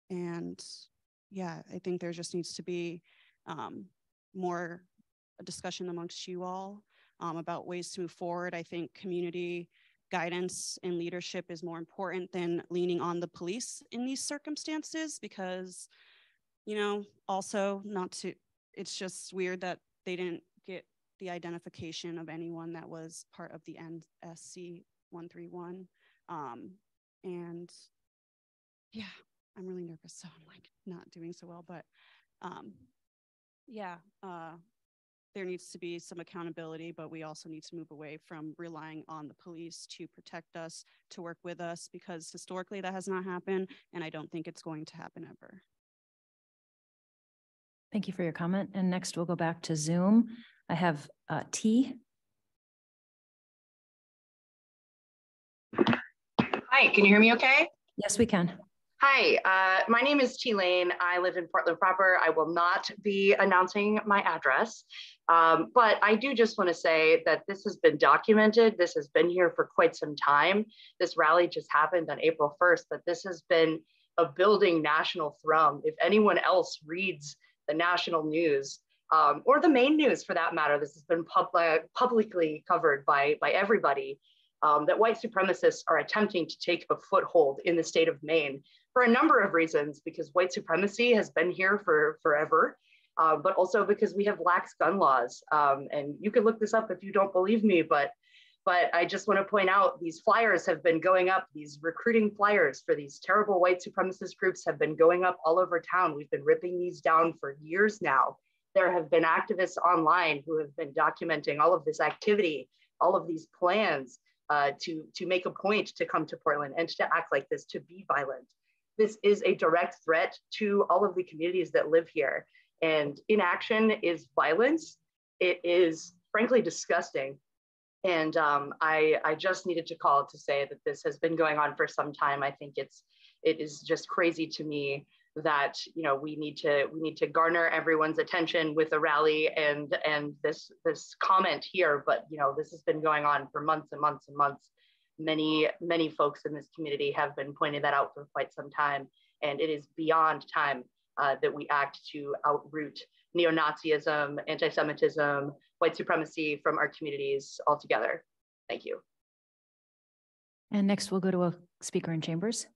and yeah, I think there just needs to be um, more a discussion amongst you all um, about ways to move forward. I think community guidance and leadership is more important than leaning on the police in these circumstances because, you know, also not to it's just weird that they didn't get the identification of anyone that was part of the NSC 131. Um, and yeah, I'm really nervous, so I'm like not doing so well, but um, yeah, uh, there needs to be some accountability, but we also need to move away from relying on the police to protect us, to work with us, because historically that has not happened, and I don't think it's going to happen ever. Thank you for your comment. And next we'll go back to Zoom. I have uh, T. Hi, can you hear me okay? Yes, we can. Hi, uh, my name is T Lane. I live in Portland proper. I will not be announcing my address, um, but I do just want to say that this has been documented. This has been here for quite some time. This rally just happened on April 1st, but this has been a building national thrum. If anyone else reads the national news, um, or the Maine news for that matter. This has been public, publicly covered by, by everybody um, that white supremacists are attempting to take a foothold in the state of Maine for a number of reasons, because white supremacy has been here for forever, uh, but also because we have lax gun laws. Um, and you can look this up if you don't believe me, but but I just want to point out these flyers have been going up, these recruiting flyers for these terrible white supremacist groups have been going up all over town. We've been ripping these down for years now. There have been activists online who have been documenting all of this activity, all of these plans uh, to, to make a point to come to Portland and to act like this, to be violent. This is a direct threat to all of the communities that live here. And inaction is violence. It is frankly disgusting and um, I, I just needed to call to say that this has been going on for some time. I think it's it is just crazy to me that you know we need to we need to garner everyone's attention with a rally and and this this comment here but you know this has been going on for months and months and months many many folks in this community have been pointing that out for quite some time and it is beyond time uh, that we act to outroot neo-nazism anti-semitism white supremacy from our communities altogether. Thank you. And next we'll go to a speaker in chambers.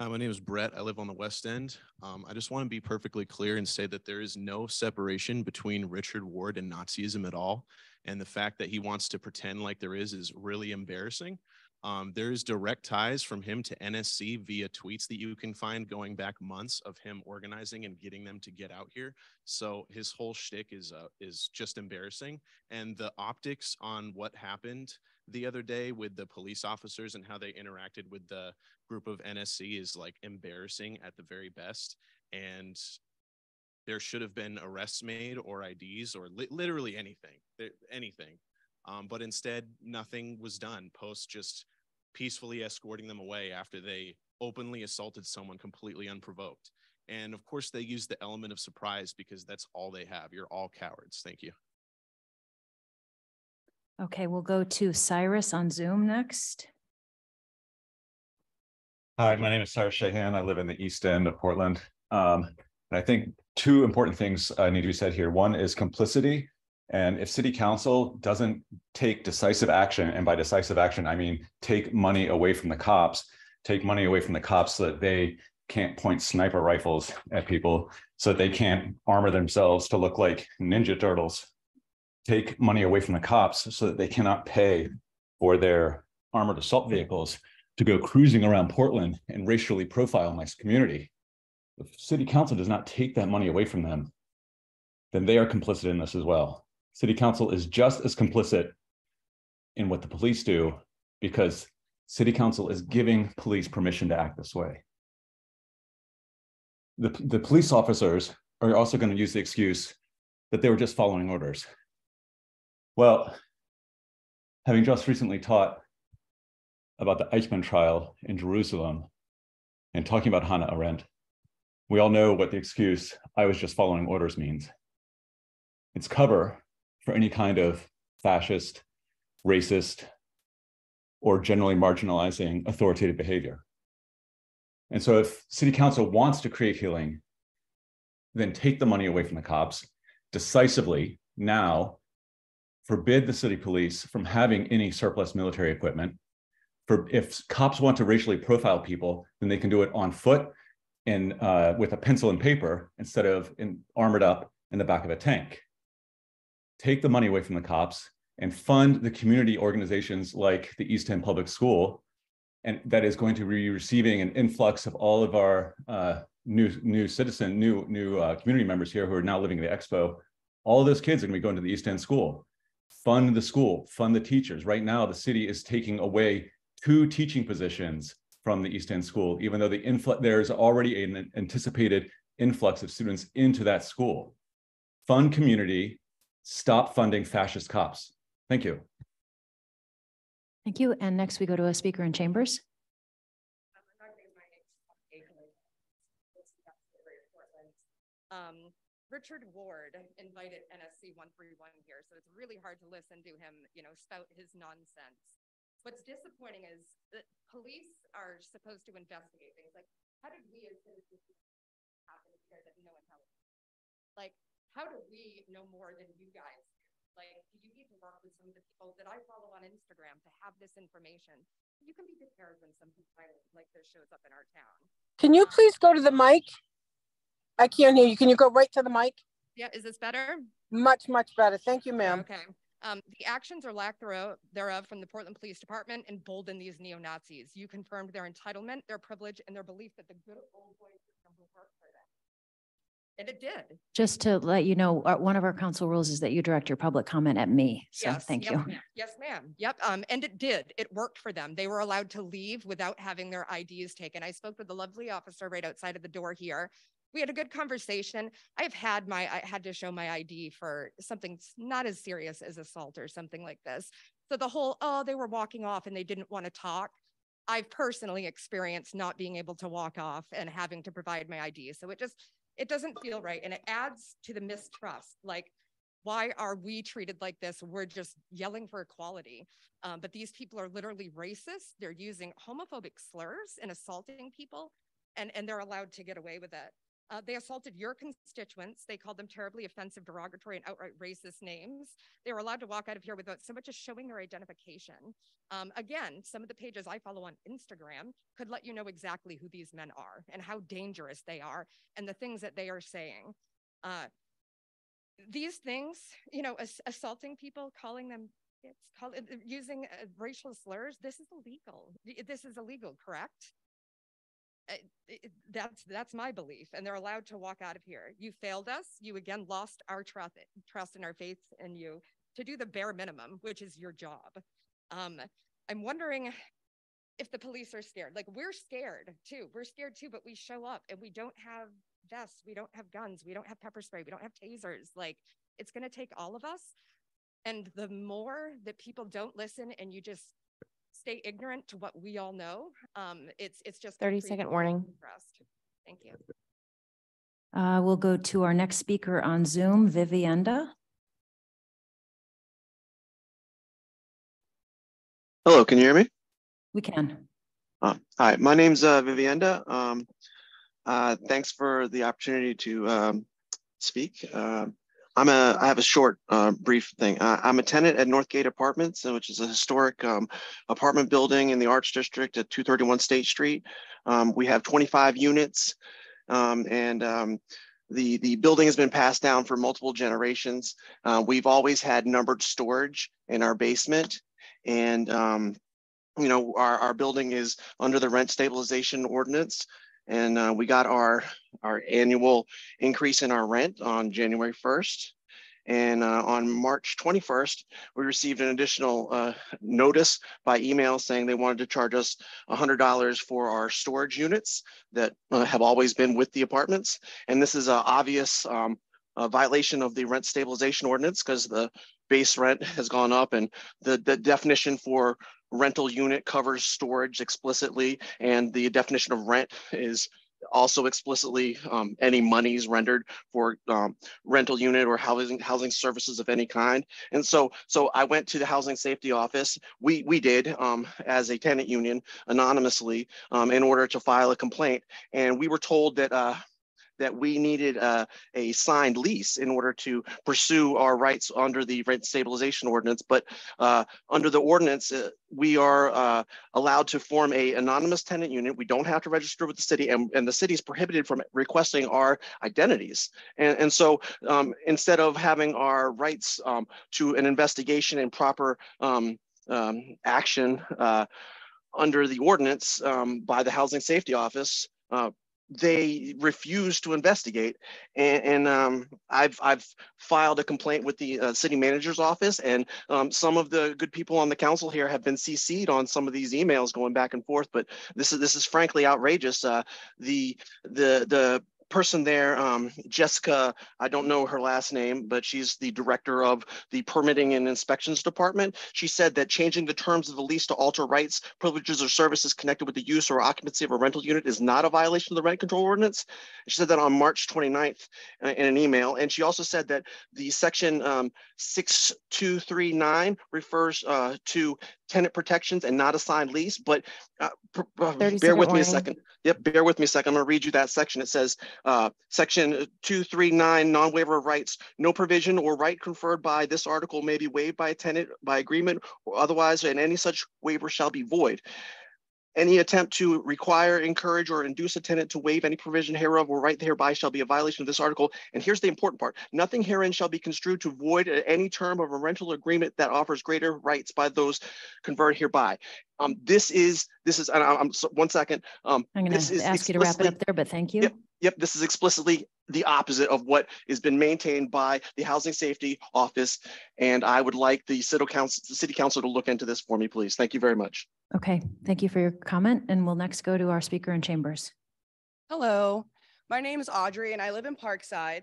Hi, my name is Brett. I live on the West End. Um, I just want to be perfectly clear and say that there is no separation between Richard Ward and Nazism at all. And the fact that he wants to pretend like there is is really embarrassing. Um, there's direct ties from him to NSC via tweets that you can find going back months of him organizing and getting them to get out here. So his whole shtick is uh, is just embarrassing. And the optics on what happened the other day with the police officers and how they interacted with the group of NSC is like embarrassing at the very best. And there should have been arrests made or IDs or li- literally anything, anything. Um, but instead, nothing was done. Post just peacefully escorting them away after they openly assaulted someone completely unprovoked. And of course, they use the element of surprise because that's all they have. You're all cowards. Thank you. Okay, we'll go to Cyrus on Zoom next. Hi, my name is Cyrus Shahan. I live in the east end of Portland. Um, and I think two important things uh, need to be said here. One is complicity. And if city council doesn't take decisive action, and by decisive action, I mean take money away from the cops, take money away from the cops so that they can't point sniper rifles at people, so that they can't armor themselves to look like Ninja Turtles, take money away from the cops so that they cannot pay for their armored assault vehicles to go cruising around Portland and racially profile my community. If city council does not take that money away from them, then they are complicit in this as well. City council is just as complicit in what the police do because city council is giving police permission to act this way. The, the police officers are also going to use the excuse that they were just following orders. Well, having just recently taught about the Eichmann trial in Jerusalem and talking about Hannah Arendt, we all know what the excuse, I was just following orders means. It's cover for any kind of fascist, racist, or generally marginalizing authoritative behavior. And so if city council wants to create healing, then take the money away from the cops decisively now, forbid the city police from having any surplus military equipment. For if cops want to racially profile people, then they can do it on foot and uh, with a pencil and paper instead of in, armored up in the back of a tank take the money away from the cops and fund the community organizations like the East End Public School, and that is going to be receiving an influx of all of our uh, new new citizen, new new uh, community members here who are now living at the expo. All of those kids are going to be going to the East End School. Fund the school, fund the teachers. Right now, the city is taking away two teaching positions from the East End School, even though the influx there's already an anticipated influx of students into that school. Fund community, stop funding fascist cops. Thank you. Thank you. And next we go to a speaker in chambers. Um, Richard Ward invited NSC 131 here, so it's really hard to listen to him, you know, spout his nonsense. What's disappointing is that police are supposed to investigate things. Like, how did we as citizens happen here that no one helped? Like, how do we know more than you guys? Like, do you need to work with some of the people that I follow on Instagram to have this information? You can be prepared when something like this shows up in our town. Can you please go to the mic? I can't hear you. Can you go right to the mic? Yeah, is this better? Much, much better. Thank you, ma'am. Okay. Um, the actions or lack thereof, thereof from the Portland Police Department embolden these neo-Nazis. You confirmed their entitlement, their privilege, and their belief that the good old boy system will work for them. And it did. Just to let you know, our- one of our council rules is that you direct your public comment at me. So Yes, thank yep, you. ma'am. Yes, ma'am. Yep. Um, and it did. It worked for them. They were allowed to leave without having their IDs taken. I spoke with the lovely officer right outside of the door here. We had a good conversation. I've had my, I had to show my ID for something not as serious as assault or something like this. So the whole, oh, they were walking off and they didn't want to talk. I've personally experienced not being able to walk off and having to provide my ID. So it just, it doesn't feel right. And it adds to the mistrust. Like, why are we treated like this? We're just yelling for equality. Um, but these people are literally racist. They're using homophobic slurs and assaulting people, and, and they're allowed to get away with it. Uh, they assaulted your constituents. They called them terribly offensive, derogatory, and outright racist names. They were allowed to walk out of here without so much as showing their identification. Um, again, some of the pages I follow on Instagram could let you know exactly who these men are and how dangerous they are and the things that they are saying. Uh, these things, you know, ass- assaulting people, calling them It's called uh, using uh, racial slurs. This is illegal. This is illegal, correct? That's, that's my belief, and they're allowed to walk out of here. You failed us. You again lost our trust, trust and our faith in you to do the bare minimum, which is your job. Um, I'm wondering if the police are scared. Like we're scared too. We're scared too, but we show up and we don't have vests, we don't have guns, we don't have pepper spray, we don't have tasers. Like it's going to take all of us. And the more that people don't listen and you just stay ignorant to what we all know, um, it's it's just gonna 30 creep second up warning. trust. Thank you. Uh, we'll go to our next speaker on Zoom, Vivienda. Hello, can you hear me? We can. Uh, hi, my name's uh, Vivienda. Um, uh, thanks for the opportunity to um, speak. Um I'm a, I have a short, uh, brief thing. Uh, I'm a tenant at Northgate Apartments, uh, which is a historic um, apartment building in the Arts District at 231 State Street. Um, we have 25 units, um, and um, the the building has been passed down for multiple generations. Uh, we've always had numbered storage in our basement, and um, you know, our, our building is under the rent stabilization ordinance. And uh, we got our, our annual increase in our rent on January 1st. And uh, on March 21st, we received an additional uh, notice by email saying they wanted to charge us $100 for our storage units that uh, have always been with the apartments. And this is an obvious um, violation of the rent stabilization ordinance because the base rent has gone up and the, the definition for rental unit covers storage explicitly and the definition of rent is also explicitly um, any monies rendered for um, rental unit or housing housing services of any kind. And so so I went to the housing safety office. We we did um, as a tenant union anonymously um, in order to file a complaint. And we were told that uh, that we needed uh, a signed lease in order to pursue our rights under the rent stabilization ordinance. But uh, under the ordinance, uh, we are uh, allowed to form a anonymous tenant unit. We don't have to register with the city, and, and the city is prohibited from requesting our identities. And, and so um, instead of having our rights um, to an investigation and proper um, um, action uh, under the ordinance um, by the Housing Safety Office, uh, they refuse to investigate. And, and um, I've, I've filed a complaint with the uh, city manager's office, and um, some of the good people on the council here have been CC'd on some of these emails going back and forth. But this is this is frankly outrageous. Uh, the the the person there, um, Jessica, I don't know her last name, but she's the director of the permitting and inspections department. She said that changing the terms of the lease to alter rights, privileges, or services connected with the use or occupancy of a rental unit is not a violation of the rent control ordinance. She said that on March 29th uh, in an email. And she also said that the section um, 6239 refers uh, to tenant protections and not a signed lease, but uh, pr- 30 bear with me a second. Yep, bear with me a second. I'm going to read you that section. It says, uh, section 239, non-waiver of rights, no provision or right conferred by this article may be waived by a tenant by agreement or otherwise, and any such waiver shall be void. Any attempt to require, encourage, or induce a tenant to waive any provision hereof or right hereby shall be a violation of this article. And here's the important part. Nothing herein shall be construed to void any term of a rental agreement that offers greater rights by those conferred hereby. Um, this is, this is, I'm, so- one second. Um, I'm going to ask you to wrap it up there, but thank you. Yep, yep, this is explicitly the opposite of what has been maintained by the Housing Safety Office. And I would like the city council, the city council to look into this for me, please. Thank you very much. Okay, thank you for your comment. And we'll next go to our speaker in chambers. Hello, my name is Audrey and I live in Parkside.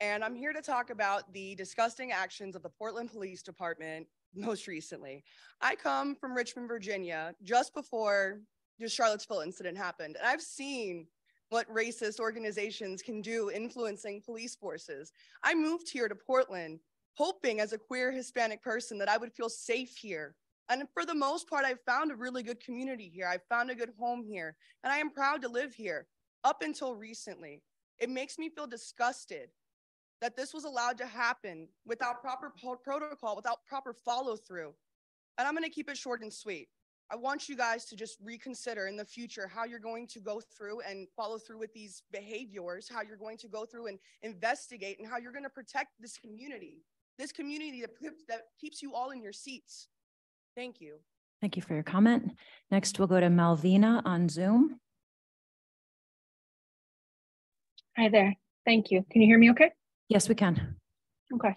And I'm here to talk about the disgusting actions of the Portland Police Department most recently. I come from Richmond, Virginia, just before the Charlottesville incident happened. And I've seen what racist organizations can do influencing police forces. I moved here to Portland hoping as a queer Hispanic person that I would feel safe here. And for the most part, I've found a really good community here. I've found a good home here, and I am proud to live here up until recently. It makes me feel disgusted that this was allowed to happen without proper protocol, without proper follow through. And I'm going to keep it short and sweet. I want you guys to just reconsider in the future how you're going to go through and follow through with these behaviors, how you're going to go through and investigate, and how you're going to protect this community. this community that, keeps- that keeps you all in your seats. Thank you. Thank you for your comment. Next, we'll go to Malvina on Zoom. Hi there. Thank you. Can you hear me okay? Yes, we can. Okay.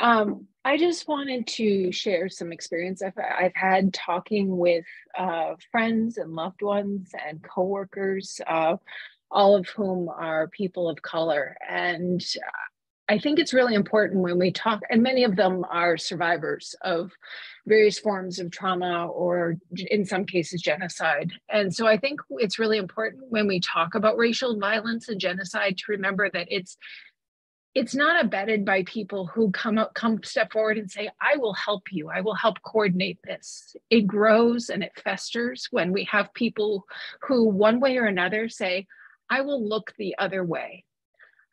Um, I just wanted to share some experience I've, I've had talking with uh, friends and loved ones and coworkers, uh, all of whom are people of color. And I think it's really important when we talk, and many of them are survivors of various forms of trauma or, in some cases, genocide. And so I think it's really important when we talk about racial violence and genocide to remember that it's it's not abetted by people who come up come step forward and say i will help you. I will help coordinate this. It grows and it festers when we have people who one way or another say i will look the other way.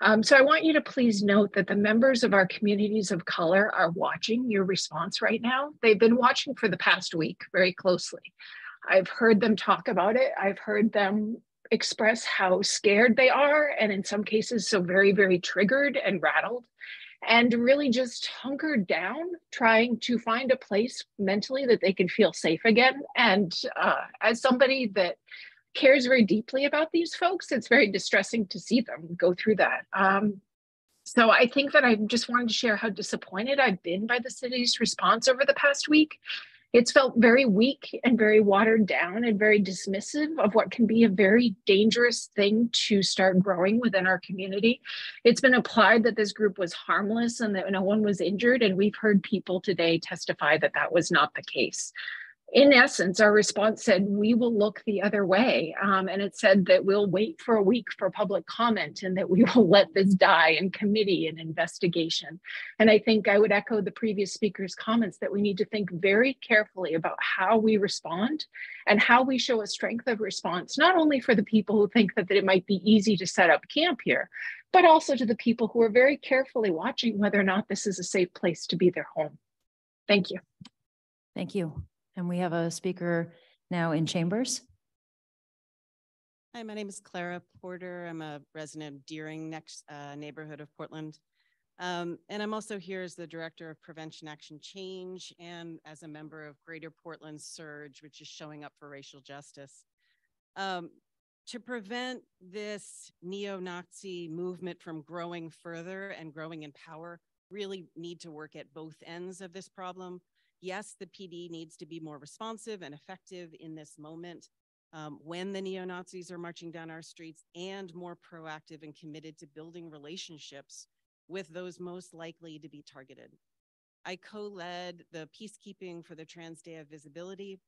Um, so i want you to please note that the members of our communities of color are watching your response right now. They've been watching for the past week very closely. I've heard them talk about it. I've heard them express how scared they are, and in some cases, so very, very triggered and rattled, and really just hunkered down, trying to find a place mentally that they can feel safe again. And uh, as somebody that cares very deeply about these folks, it's very distressing to see them go through that. Um, so I think that I just wanted to share how disappointed I've been by the city's response over the past week it's felt very weak and very watered down and very dismissive of what can be a very dangerous thing to start growing within our community. It's been applied that this group was harmless and that no one was injured. And we've heard people today testify that that was not the case in essence, our response said, we will look the other way. Um, and it said that we'll wait for a week for public comment and that we will let this die in committee and investigation. And I think I would echo the previous speaker's comments that we need to think very carefully about how we respond and how we show a strength of response, not only for the people who think that, that it might be easy to set up camp here, but also to the people who are very carefully watching whether or not this is a safe place to be their home. Thank you. Thank you. And we have a speaker now in chambers. Hi, my name is Clara Porter. I'm a resident of Deering, next uh, neighborhood of Portland. Um, and I'm also here as the Director of Prevention Action Change and as a member of Greater Portland SURJ, which is showing up for racial justice. Um, to prevent this neo-Nazi movement from growing further and growing in power, really need to work at both ends of this problem yes, the PD needs to be more responsive and effective in this moment um, when the neo Nazis are marching down our streets and more proactive and committed to building relationships with those most likely to be targeted. I co led the peacekeeping for the Trans Day of Visibility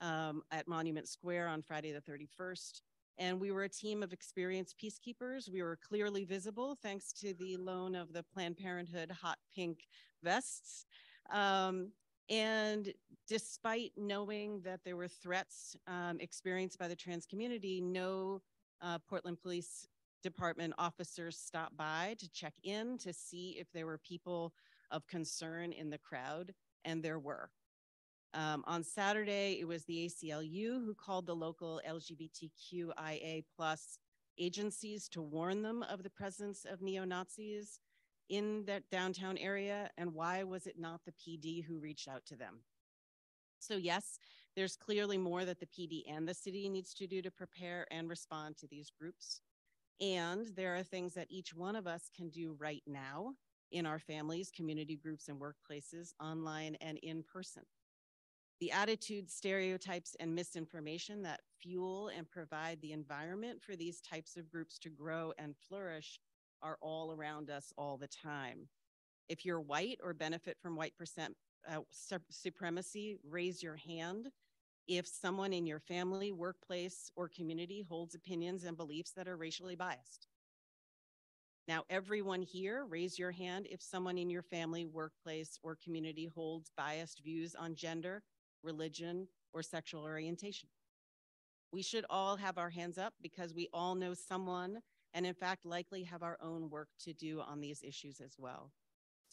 um, at Monument Square on Friday the 31st. And we were a team of experienced peacekeepers. We were clearly visible thanks to the loan of the Planned Parenthood hot pink vests. Um, and despite knowing that there were threats um, experienced by the trans community, no uh, Portland Police Department officers stopped by to check in to see if there were people of concern in the crowd, and there were. Um, on Saturday, it was the ACLU who called the local LGBTQIA plus agencies to warn them of the presence of neo Nazis in that downtown area? And why was it not the PD who reached out to them? So, yes, there's clearly more that the PD and the city needs to do to prepare and respond to these groups. And there are things that each one of us can do right now in our families, community groups, and workplaces, online and in person. The attitudes, stereotypes, and misinformation that fuel and provide the environment for these types of groups to grow and flourish are all around us all the time. If you're white or benefit from white percent uh, supremacy, raise your hand. If someone in your family, workplace, or community holds opinions and beliefs that are racially biased. Now, everyone here, raise your hand if someone in your family, workplace, or community holds biased views on gender, religion, or sexual orientation. We should all have our hands up because we all know someone and in fact likely have our own work to do on these issues as well.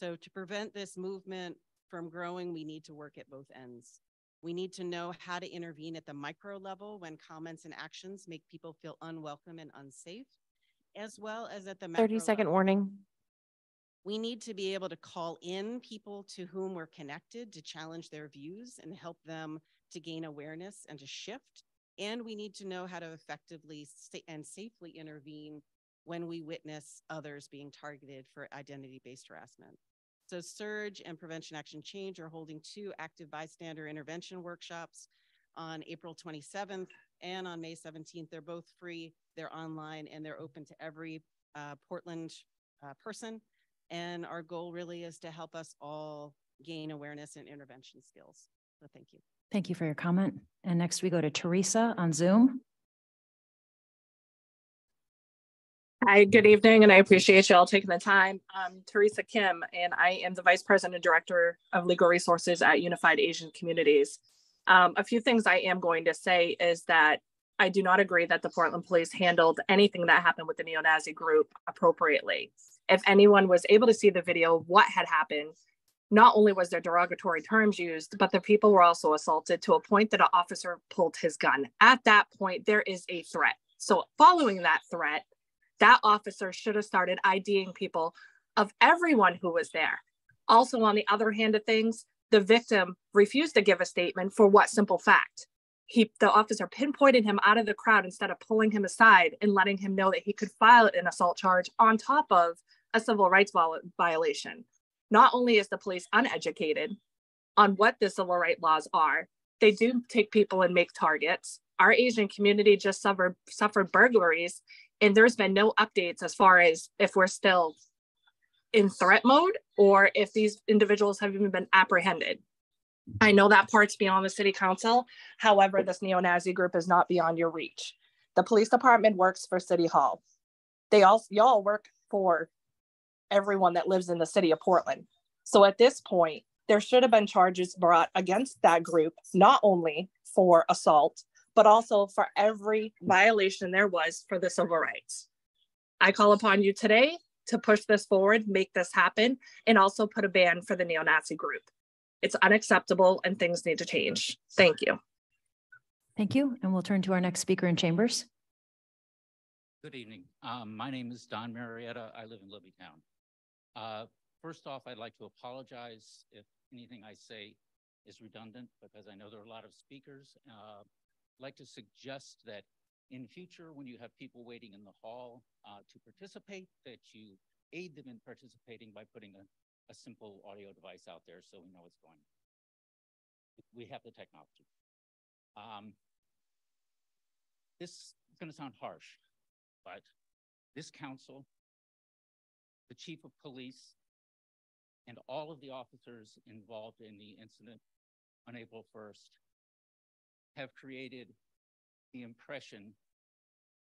So to prevent this movement from growing, we need to work at both ends. We need to know how to intervene at the micro level when comments and actions make people feel unwelcome and unsafe, as well as at the 30 second warning. We need to be able to call in people to whom we're connected to challenge their views and help them to gain awareness and to shift. And we need to know how to effectively and safely intervene when we witness others being targeted for identity based harassment. So, SURJ and Prevention Action Change are holding two active bystander intervention workshops on April 27th and on May 17th. They're both free, they're online, and they're open to every uh, Portland uh, person. And our goal really is to help us all gain awareness and intervention skills. So, thank you. Thank you for your comment. And next we go to Teresa on Zoom. Hi, good evening, and I appreciate you all taking the time. I'm Teresa Kim, and I am the Vice President and Director of Legal Resources at Unified Asian Communities. Um, a few things I am going to say is that I do not agree that the Portland Police handled anything that happened with the neo-Nazi group appropriately. If anyone was able to see the video what had happened, not only was there derogatory terms used, but the people were also assaulted to a point that an officer pulled his gun. At that point, there is a threat. So following that threat, that officer should have started IDing people of everyone who was there. Also, on the other hand of things, the victim refused to give a statement for what simple fact? He, the officer pinpointed him out of the crowd instead of pulling him aside and letting him know that he could file an assault charge on top of a civil rights violation. Not only is the police uneducated on what the civil rights laws are, they do take people and make targets. Our Asian community just suffered suffered burglaries and there's been no updates as far as if we're still in threat mode or if these individuals have even been apprehended. I know that part's beyond the city council. However, this neo-Nazi group is not beyond your reach. The police department works for City Hall. They all y'all work for everyone that lives in the city of Portland. So at this point, there should have been charges brought against that group, not only for assault, but also for every violation there was for the civil rights. I call upon you today to push this forward, make this happen, and also put a ban for the neo Nazi group. It's unacceptable and things need to change. Thank you. Thank you. And we'll turn to our next speaker in chambers. Good evening. Um, my name is Don Marietta. I live in Libbytown. Uh, first off, I'd like to apologize if anything I say is redundant because I know there are a lot of speakers. Uh, like to suggest that in future, when you have people waiting in the hall uh, to participate, that you aid them in participating by putting a, a simple audio device out there so we know what's going on. We have the technology. Um, this is going to sound harsh, but this council, the chief of police, and all of the officers involved in the incident on April 1st have created the impression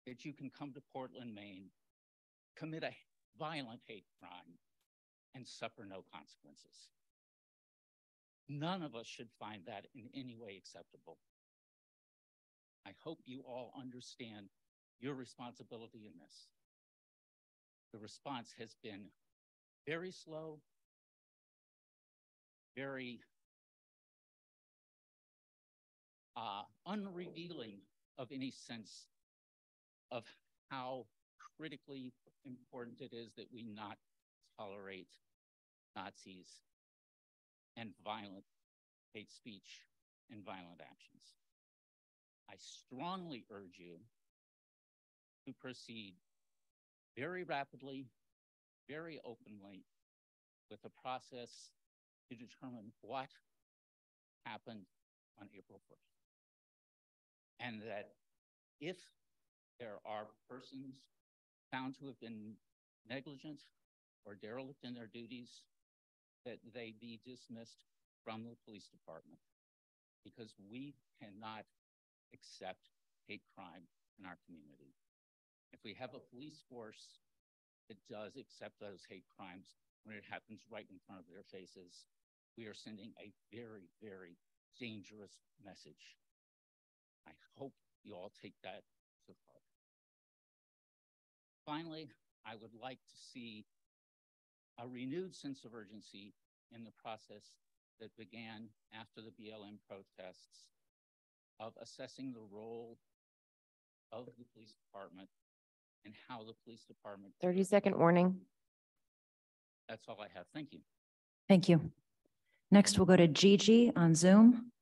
that you can come to Portland, Maine, commit a violent hate crime, and suffer no consequences. None of us should find that in any way acceptable. I hope you all understand your responsibility in this. The response has been very slow, very uh, unrevealing of any sense of how critically important it is that we not tolerate Nazis and violent hate speech and violent actions. I strongly urge you to proceed very rapidly, very openly with a process to determine what happened on April 1st and that if there are persons found to have been negligent or derelict in their duties, that they be dismissed from the police department because we cannot accept hate crime in our community. If we have a police force that does accept those hate crimes when it happens right in front of their faces, we are sending a very, very dangerous message I hope you all take that to heart. Finally, I would like to see a renewed sense of urgency in the process that began after the BLM protests of assessing the role of the police department and how the police department 30 second warning. That's all I have. Thank you. Thank you. Next, we'll go to Gigi on Zoom.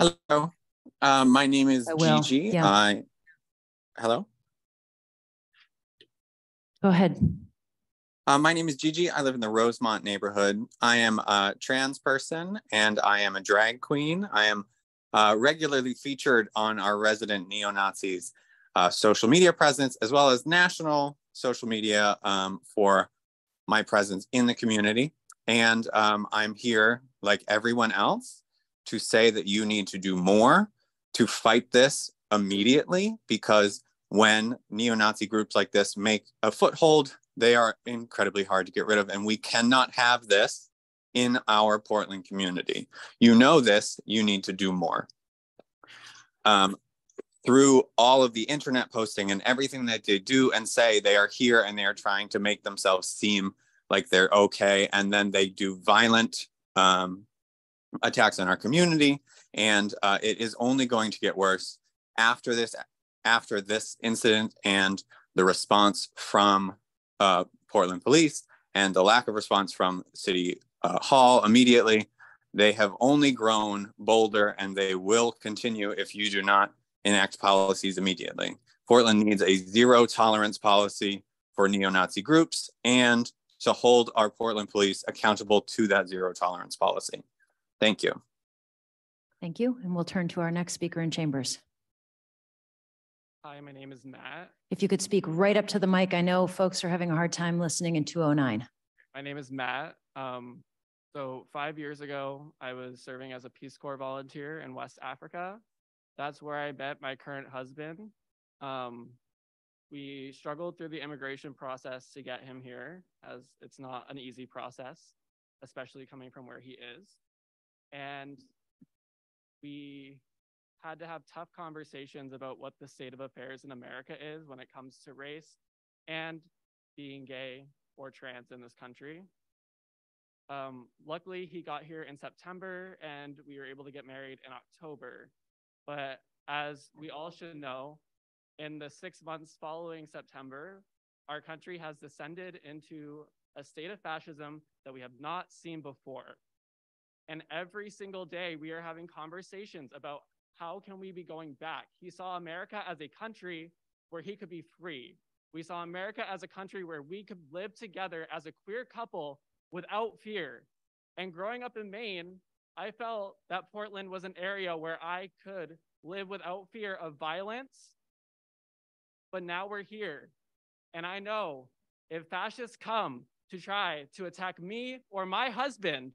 Hello, uh, my name is I Gigi. yeah. I, hello, Go ahead. uh, my name is Gigi. I live in the Rosemont neighborhood. I am a trans person and I am a drag queen. I am uh, regularly featured on our resident neo Nazis uh, social media presence as well as national social media um, for my presence in the community. And um, I'm here, like everyone else, to say that you need to do more to fight this immediately because when neo Nazi groups like this make a foothold, they are incredibly hard to get rid of. And we cannot have this in our Portland community. You know this, you need to do more. Um, through all of the internet posting and everything that they do and say, they are here and they are trying to make themselves seem like they're okay. And then they do violent um, attacks on our community. And uh, it is only going to get worse after this, after this incident and the response from uh, Portland police and the lack of response from City uh, Hall immediately. They have only grown bolder and they will continue if you do not enact policies immediately. Portland needs a zero tolerance policy for neo Nazi groups and to hold our Portland police accountable to that zero tolerance policy. Thank you. Thank you. And we'll turn to our next speaker in chambers. Hi, my name is Matt. If you could speak right up to the mic, I know folks are having a hard time listening in 209. My name is Matt. Um, so five years ago, I was serving as a Peace Corps volunteer in West Africa. That's where I met my current husband. Um, we struggled through the immigration process to get him here, as it's not an easy process, especially coming from where he is. And we had to have tough conversations about what the state of affairs in America is when it comes to race and being gay or trans in this country. Um, luckily, he got here in September and we were able to get married in October. But as we all should know, in the six months following September, our country has descended into a state of fascism that we have not seen before. And every single day, we are having conversations about how can we be going back. He saw America as a country where he could be free. We saw America as a country where we could live together as a queer couple without fear. And growing up in Maine, I felt that Portland was an area where I could live without fear of violence. But now we're here. And I know if fascists come to try to attack me or my husband,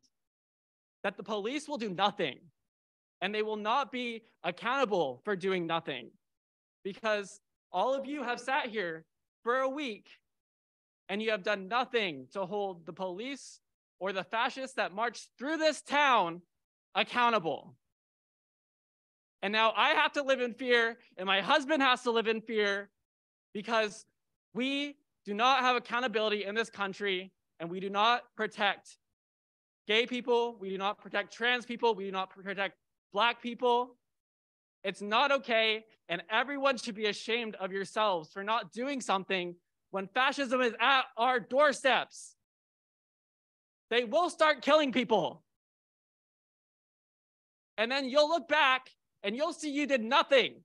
that the police will do nothing and they will not be accountable for doing nothing because all of you have sat here for a week and you have done nothing to hold the police or the fascists that marched through this town accountable. And now I have to live in fear, and my husband has to live in fear because we do not have accountability in this country and we do not protect gay people, we do not protect trans people, we do not protect black people. It's not okay, and everyone should be ashamed of yourselves for not doing something when fascism is at our doorsteps. They will start killing people. And then you'll look back and you'll see you did nothing.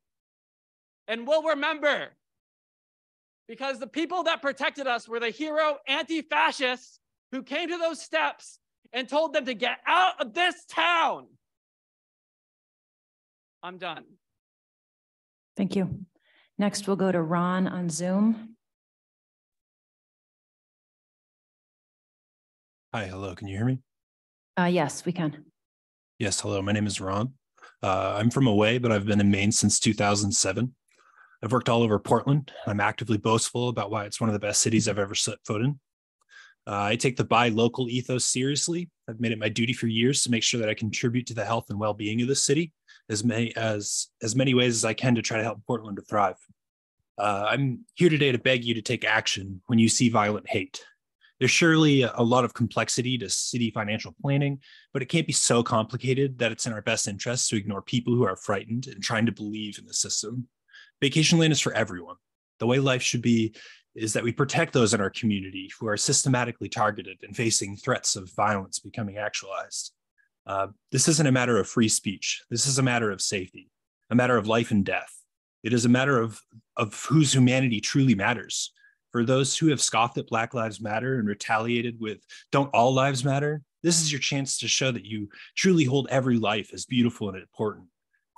And we'll remember because the people that protected us were the hero anti fascists who came to those steps and told them to get out of this town. I'm done. Thank you. Next, we'll go to Ron on Zoom. Hi, hello. Can you hear me? Uh, yes, we can. Yes, hello. My name is Ron. Uh, I'm from away, but I've been in Maine since 2007. I've worked all over Portland. I'm actively boastful about why it's one of the best cities I've ever set foot in. Uh, I take the buy local ethos seriously. I've made it my duty for years to make sure that I contribute to the health and well-being of the city as many as as many ways as I can to try to help Portland to thrive. Uh, I'm here today to beg you to take action when you see violent hate. There's surely a lot of complexity to city financial planning, but it can't be so complicated that it's in our best interest to ignore people who are frightened and trying to believe in the system. Vacation land is for everyone. The way life should be is that we protect those in our community who are systematically targeted and facing threats of violence becoming actualized. Uh, this isn't a matter of free speech. This is a matter of safety, a matter of life and death. It is a matter of, of whose humanity truly matters. For those who have scoffed at Black Lives Matter and retaliated with Don't All Lives Matter, this is your chance to show that you truly hold every life as beautiful and important.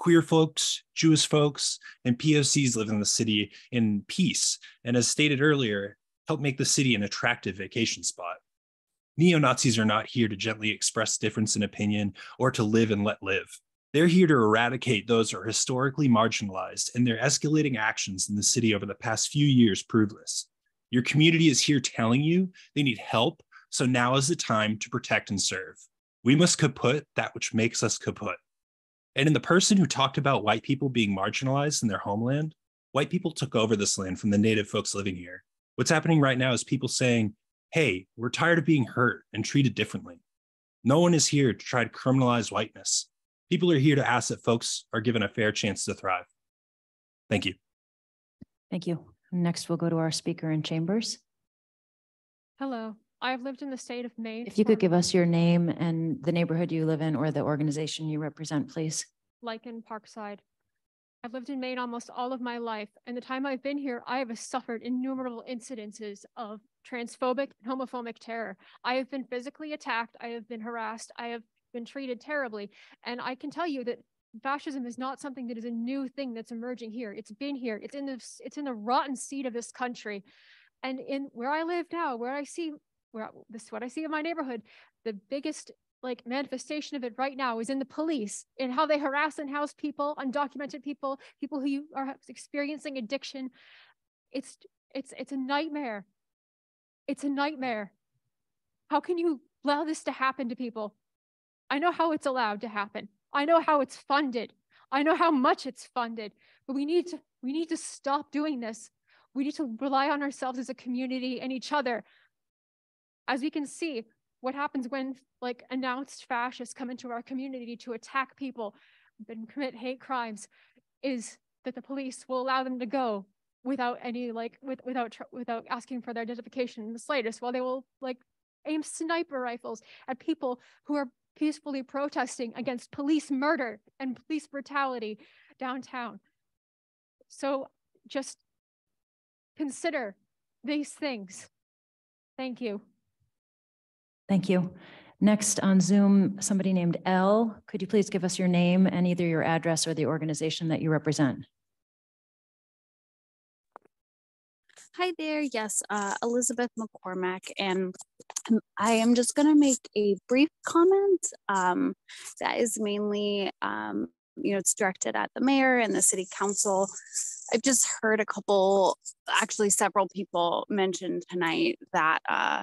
Queer folks, Jewish folks, and POCs live in the city in peace, and as stated earlier, help make the city an attractive vacation spot. Neo Nazis are not here to gently express difference in opinion or to live and let live. They're here to eradicate those who are historically marginalized, and their escalating actions in the city over the past few years prove this. Your community is here telling you they need help, so now is the time to protect and serve. We must kaput that which makes us kaput. And in the person who talked about white people being marginalized in their homeland, white people took over this land from the native folks living here. What's happening right now is people saying, hey, we're tired of being hurt and treated differently. No one is here to try to criminalize whiteness. People are here to ask that folks are given a fair chance to thrive. Thank you. Thank you. Next, we'll go to our speaker in chambers. Hello, I've lived in the state of Maine. If you could give us your name and the neighborhood you live in or the organization you represent, please. like in Parkside. I've lived in Maine almost all of my life, and the time I've been here, I have suffered innumerable incidences of transphobic and homophobic terror. I have been physically attacked, I have been harassed, I have been treated terribly, and I can tell you that fascism is not something that is a new thing that's emerging here. It's been here. It's in the it's in the rotten seed of this country, and in where I live now, where I see where this is what I see in my neighborhood, the biggest like manifestation of it right now is in the police in how they harass and house people undocumented people people who are experiencing addiction. It's it's it's a nightmare. It's a nightmare. How can you allow this to happen to people? I know how it's allowed to happen. I know how it's funded. I know how much it's funded but we need to we need to stop doing this. We need to rely on ourselves as a community and each other as we can see what happens when like announced fascists come into our community to attack people and commit hate crimes is that the police will allow them to go without any like with, without without asking for their identification in the slightest while they will like aim sniper rifles at people who are peacefully protesting against police murder and police brutality downtown. So just consider these things. Thank you Thank you. Next on Zoom, somebody named L. Could you please give us your name and either your address or the organization that you represent? Hi there. Yes, uh, Elizabeth McCormack, and I am just going to make a brief comment um, that is mainly, um, you know, it's directed at the mayor and the city council. I've just heard a couple, actually, several people mention tonight that uh,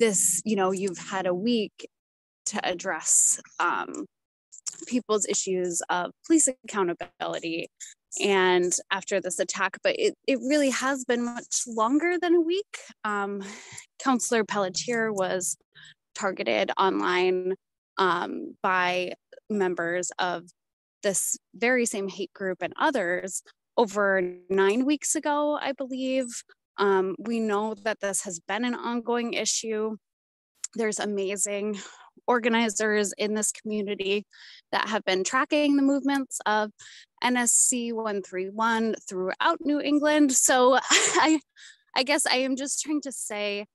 this, you know, you've had a week to address um, people's issues of police accountability and after this attack, but it, it really has been much longer than a week. Um, Councilor Pelletier was targeted online um, by members of this very same hate group and others over nine weeks ago, I believe. Um, we know that this has been an ongoing issue. There's amazing organizers in this community that have been tracking the movements of NSC 131 throughout New England. So I, I guess I am just trying to say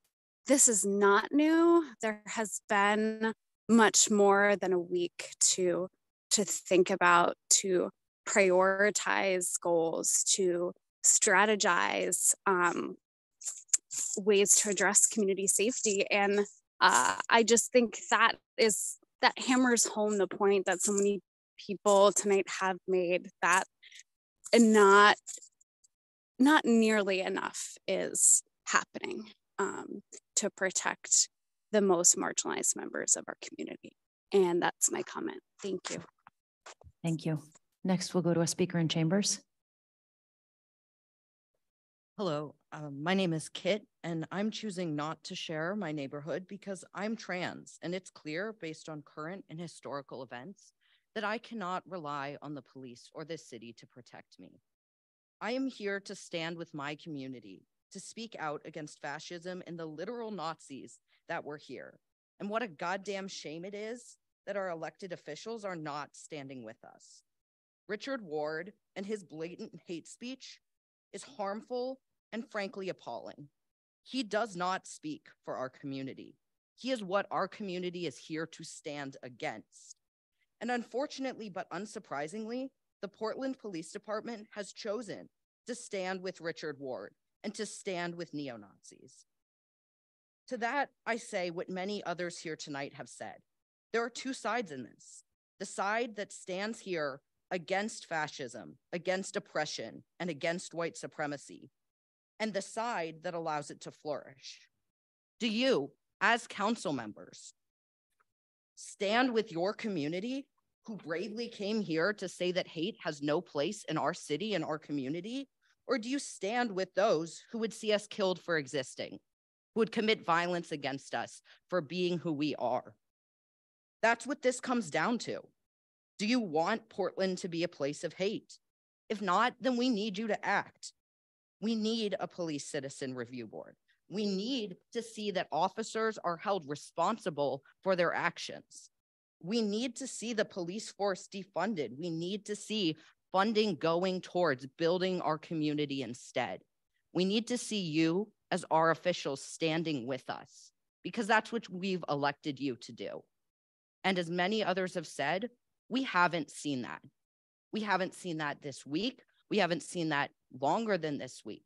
this is not new. There has been much more than a week to to think about, to prioritize goals, to strategize um, ways to address community safety. And uh, I just think that is that hammers home the point that so many people tonight have made that and not not nearly enough is happening um, to protect the most marginalized members of our community. And that's my comment. Thank you. Thank you. Next, we'll go to a speaker in chambers. Hello, um, my name is Kit, and I'm choosing not to share my neighborhood because I'm trans, and it's clear based on current and historical events that I cannot rely on the police or the city to protect me. I am here to stand with my community, to speak out against fascism and the literal Nazis that were here. And what a goddamn shame it is that our elected officials are not standing with us. Richard Ward and his blatant hate speech is harmful and frankly appalling. He does not speak for our community. He is what our community is here to stand against. And unfortunately, but unsurprisingly, the Portland Police Department has chosen to stand with Richard Ward and to stand with neo Nazis. To that, I say what many others here tonight have said. There are two sides in this the side that stands here against fascism, against oppression, and against white supremacy, and the side that allows it to flourish. Do you, as council members, stand with your community who bravely came here to say that hate has no place in our city and our community? Or do you stand with those who would see us killed for existing, who would commit violence against us for being who we are? That's what this comes down to. Do you want Portland to be a place of hate? If not, then we need you to act. We need a police citizen review board. We need to see that officers are held responsible for their actions. We need to see the police force defunded. We need to see funding going towards building our community instead. We need to see you as our officials standing with us because that's what we've elected you to do. And as many others have said, we haven't seen that. We haven't seen that this week. We haven't seen that longer than this week.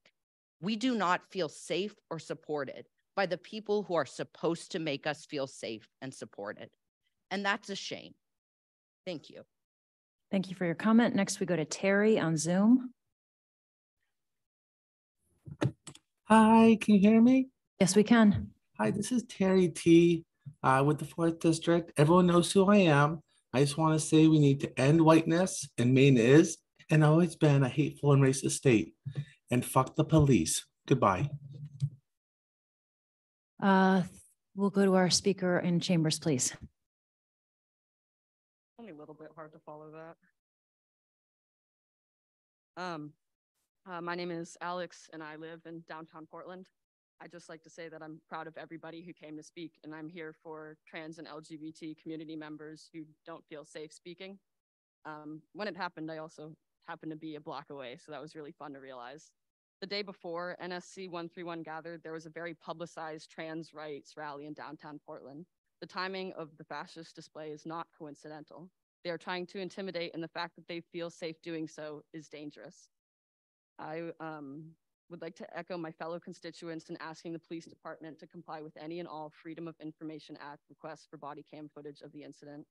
We do not feel safe or supported by the people who are supposed to make us feel safe and supported. And that's a shame. Thank you. Thank you for your comment. Next, we go to Terry on Zoom. Hi, can you hear me? Yes, we can. Hi, this is Terry T uh, with the fourth district. Everyone knows who I am. I just want to say we need to end whiteness, and Maine is and always been a hateful and racist state. And fuck the police. Goodbye. Uh, we'll go to our speaker in chambers, please. Only a little bit hard to follow that. Um, uh, my name is Alex and I live in downtown Portland. I just like to say that I'm proud of everybody who came to speak and I'm here for trans and LGBT community members who don't feel safe speaking. Um, when it happened, I also happened to be a block away, so that was really fun to realize. The day before NSC 131 gathered, there was a very publicized trans rights rally in downtown Portland. The timing of the fascist display is not coincidental. They are trying to intimidate, and the fact that they feel safe doing so is dangerous. I um, would like to echo my fellow constituents in asking the police department to comply with any and all Freedom of Information Act requests for body cam footage of the incident.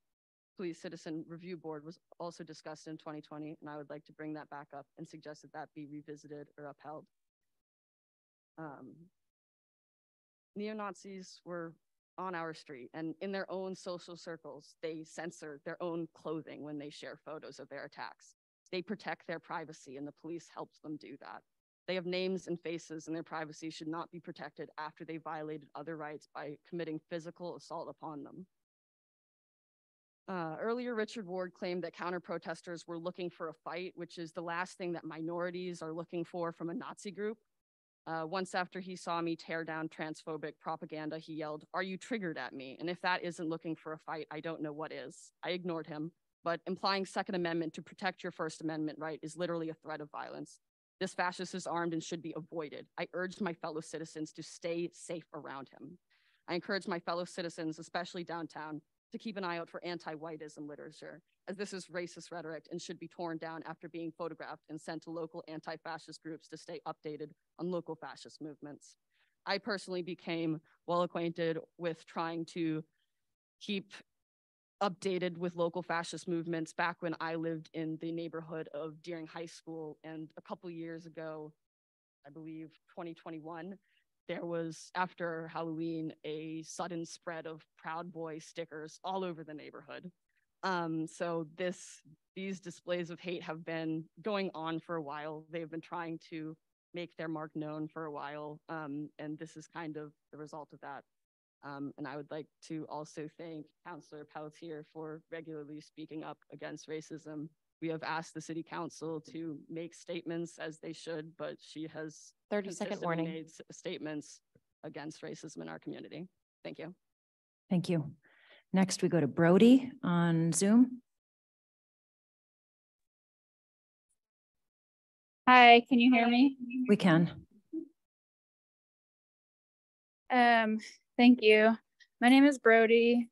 Police Citizen Review Board was also discussed in 2020, and I would like to bring that back up and suggest that that be revisited or upheld. Um, Neo-Nazis were on our street and in their own social circles, they censor their own clothing when they share photos of their attacks. They protect their privacy and the police helps them do that. They have names and faces and their privacy should not be protected after they violated other rights by committing physical assault upon them. Uh, earlier, Richard Ward claimed that counter protesters were looking for a fight, which is the last thing that minorities are looking for from a Nazi group. Uh, once after he saw me tear down transphobic propaganda, he yelled, Are you triggered at me? And if that isn't looking for a fight, I don't know what is. I ignored him, but implying Second Amendment to protect your First Amendment right is literally a threat of violence. This fascist is armed and should be avoided. I urged my fellow citizens to stay safe around him. I encourage my fellow citizens, especially downtown, to keep an eye out for anti-whiteism literature, as this is racist rhetoric and should be torn down after being photographed and sent to local anti-fascist groups to stay updated on local fascist movements. I personally became well acquainted with trying to keep updated with local fascist movements back when I lived in the neighborhood of Deering High School. And a couple years ago, I believe 2021, there was after Halloween a sudden spread of Proud Boy stickers all over the neighborhood. Um, so this these displays of hate have been going on for a while. They've been trying to make their mark known for a while, um, and this is kind of the result of that. Um, and I would like to also thank Councillor Pelletier for regularly speaking up against racism We have asked the city council to make statements as they should, but she has 30 second consistently warning. made Statements against racism in our community. Thank you. Thank you. Next, we go to Brody on Zoom. Hi, can you hear me? We can. Um, thank you. My name is Brody.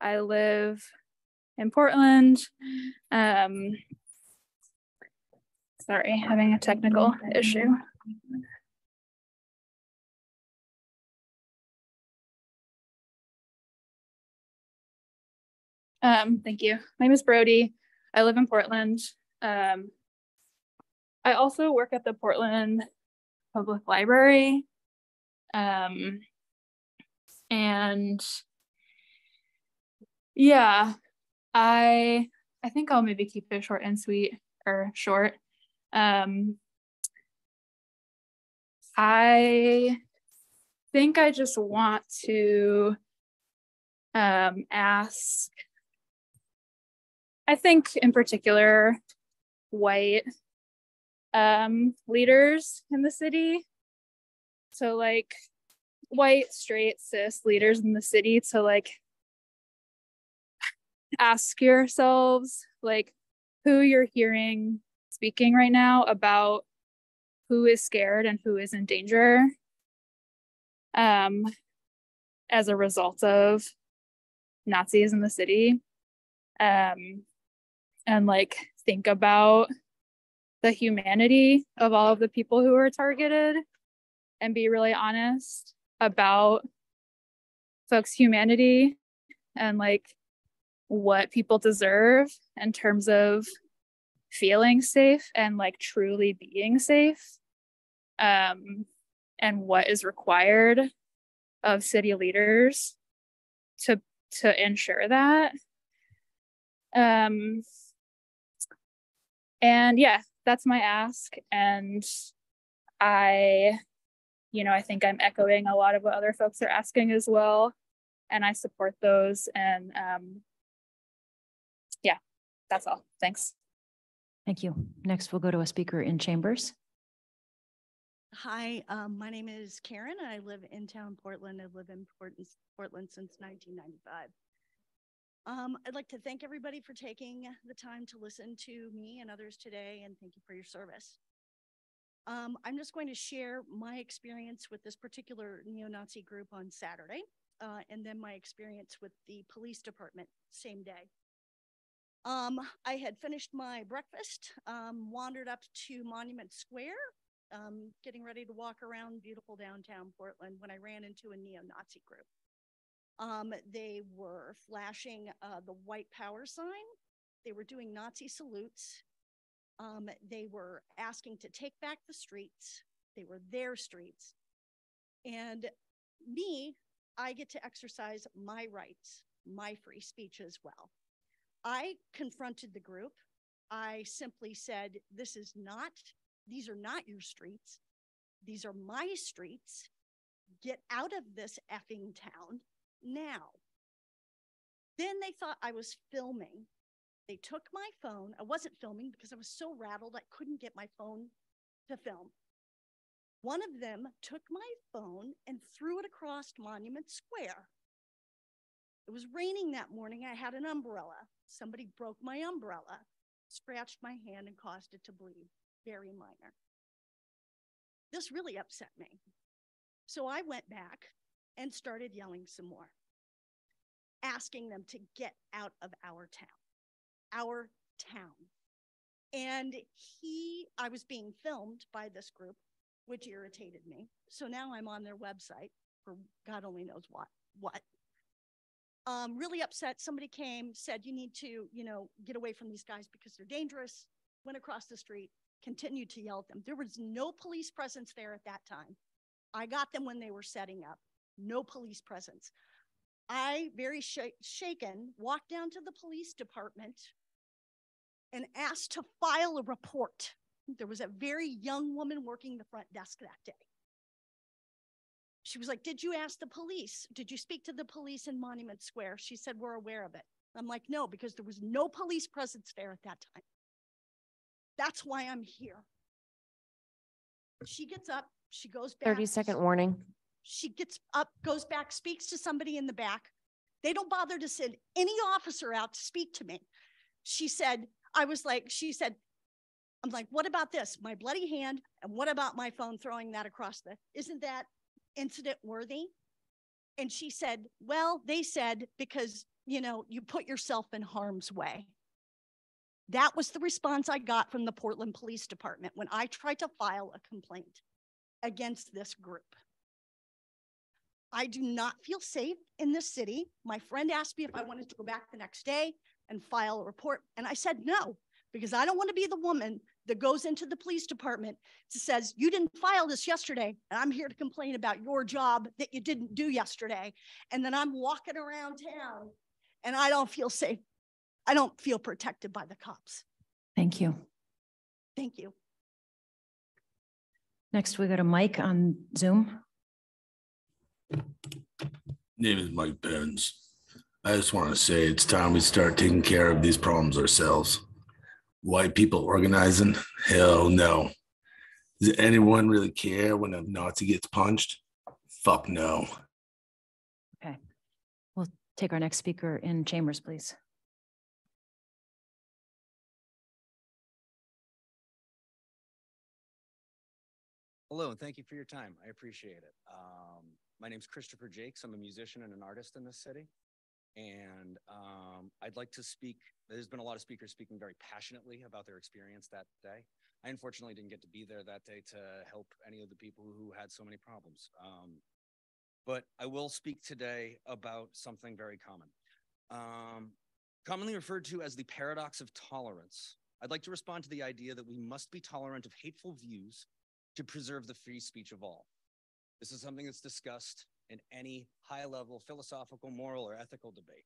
I live in Portland. Um, sorry, having a technical issue. Um, thank you. My name is Brody. I live in Portland. Um, I also work at the Portland Public Library. Um, and yeah, I I think I'll maybe keep it short and sweet or short. Um, I think I just want to um, ask. I think in particular, white um, leaders in the city. So like white, straight, cis leaders in the city to like ask yourselves like who you're hearing speaking right now about who is scared and who is in danger um as a result of Nazis in the city um and like think about the humanity of all of the people who are targeted and be really honest about folks' humanity and like what people deserve in terms of feeling safe and like truly being safe um and what is required of city leaders to to ensure that. Um and yeah that's my ask. And i you know i think i'm echoing a lot of what other folks are asking as well. And i support those and um that's all thanks Thank you. Next, we'll go to a speaker in chambers. Hi, um, my name is Karen. I live in town Portland. I've lived in Portland, Portland since 1995. Um, I'd like to thank everybody for taking the time to listen to me and others today, and thank you for your service. Um, I'm just going to share my experience with this particular neo-Nazi group on Saturday, uh, and then my experience with the police department same day. Um, I had finished my breakfast, um, wandered up to Monument Square, um, getting ready to walk around beautiful downtown Portland when I ran into a neo-Nazi group. Um, they were flashing uh, the white power sign. They were doing Nazi salutes. Um, they were asking to take back the streets. They were their streets. And me, I get to exercise my rights, my free speech as well. I confronted the group. I simply said, This is not, these are not your streets. These are my streets. Get out of this effing town now. Then they thought I was filming. They took my phone. I wasn't filming because I was so rattled I couldn't get my phone to film. One of them took my phone and threw it across Monument Square. It was raining that morning. I had an umbrella. Somebody broke my umbrella, scratched my hand, and caused it to bleed. Very minor. This really upset me. So I went back and started yelling some more, asking them to get out of our town, our town. And he, I was being filmed by this group, which irritated me. So now I'm on their website for God only knows what. What? Um, really upset. Somebody came, said, you need to, you know, get away from these guys because they're dangerous. Went across the street, continued to yell at them. There was no police presence there at that time. I got them when they were setting up. No police presence. I, very sh- shaken, walked down to the police department and asked to file a report. There was a very young woman working the front desk that day. She was like, Did you ask the police? Did you speak to the police in Monument Square? She said, We're aware of it. I'm like, No, because there was no police presence there at that time. That's why I'm here. She gets up, she goes back. 30 second warning. She gets up, goes back, speaks to somebody in the back. They don't bother to send any officer out to speak to me. She said, I was like, she said, I'm like, what about this? My bloody hand. And what about my phone throwing that across the, isn't that incident worthy? And she said, well, they said, because, you know, you put yourself in harm's way. That was the response I got from the Portland Police Department when I tried to file a complaint against this group. I do not feel safe in this city. My friend asked me if I wanted to go back the next day and file a report, and I said no, because I don't want to be the woman that goes into the police department that says, You didn't file this yesterday, and I'm here to complain about your job that you didn't do yesterday. And then I'm walking around town and I don't feel safe. I don't feel protected by the cops. Thank you. Thank you. Next, we go to Mike on Zoom. Name is Mike Pence. I just want to say it's time we start taking care of these problems ourselves. White people organizing? Hell no. Does anyone really care when a Nazi gets punched? Fuck no. Okay. We'll take our next speaker in chambers, please. Hello, and thank you for your time. I appreciate it. Um, my is Christopher Jakes. I'm a musician and an artist in this city. And um, I'd like to speak. There's been a lot of speakers speaking very passionately about their experience that day. I unfortunately didn't get to be there that day to help any of the people who had so many problems. Um, but I will speak today about something very common, um, commonly referred to as the paradox of tolerance. I'd like to respond to the idea that we must be tolerant of hateful views to preserve the free speech of all. This is something that's discussed in any high level philosophical, moral, or ethical debate.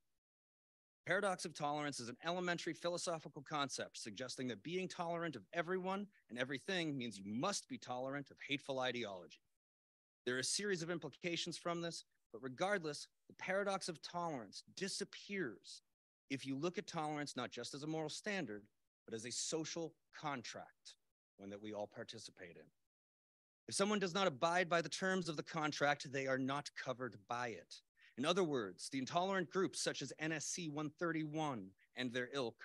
Paradox of tolerance is an elementary philosophical concept suggesting that being tolerant of everyone and everything means you must be tolerant of hateful ideology. There are a series of implications from this, but regardless, the paradox of tolerance disappears if you look at tolerance not just as a moral standard, but as a social contract, one that we all participate in. If someone does not abide by the terms of the contract, they are not covered by it. In other words, the intolerant groups such as NSC 131 and their ilk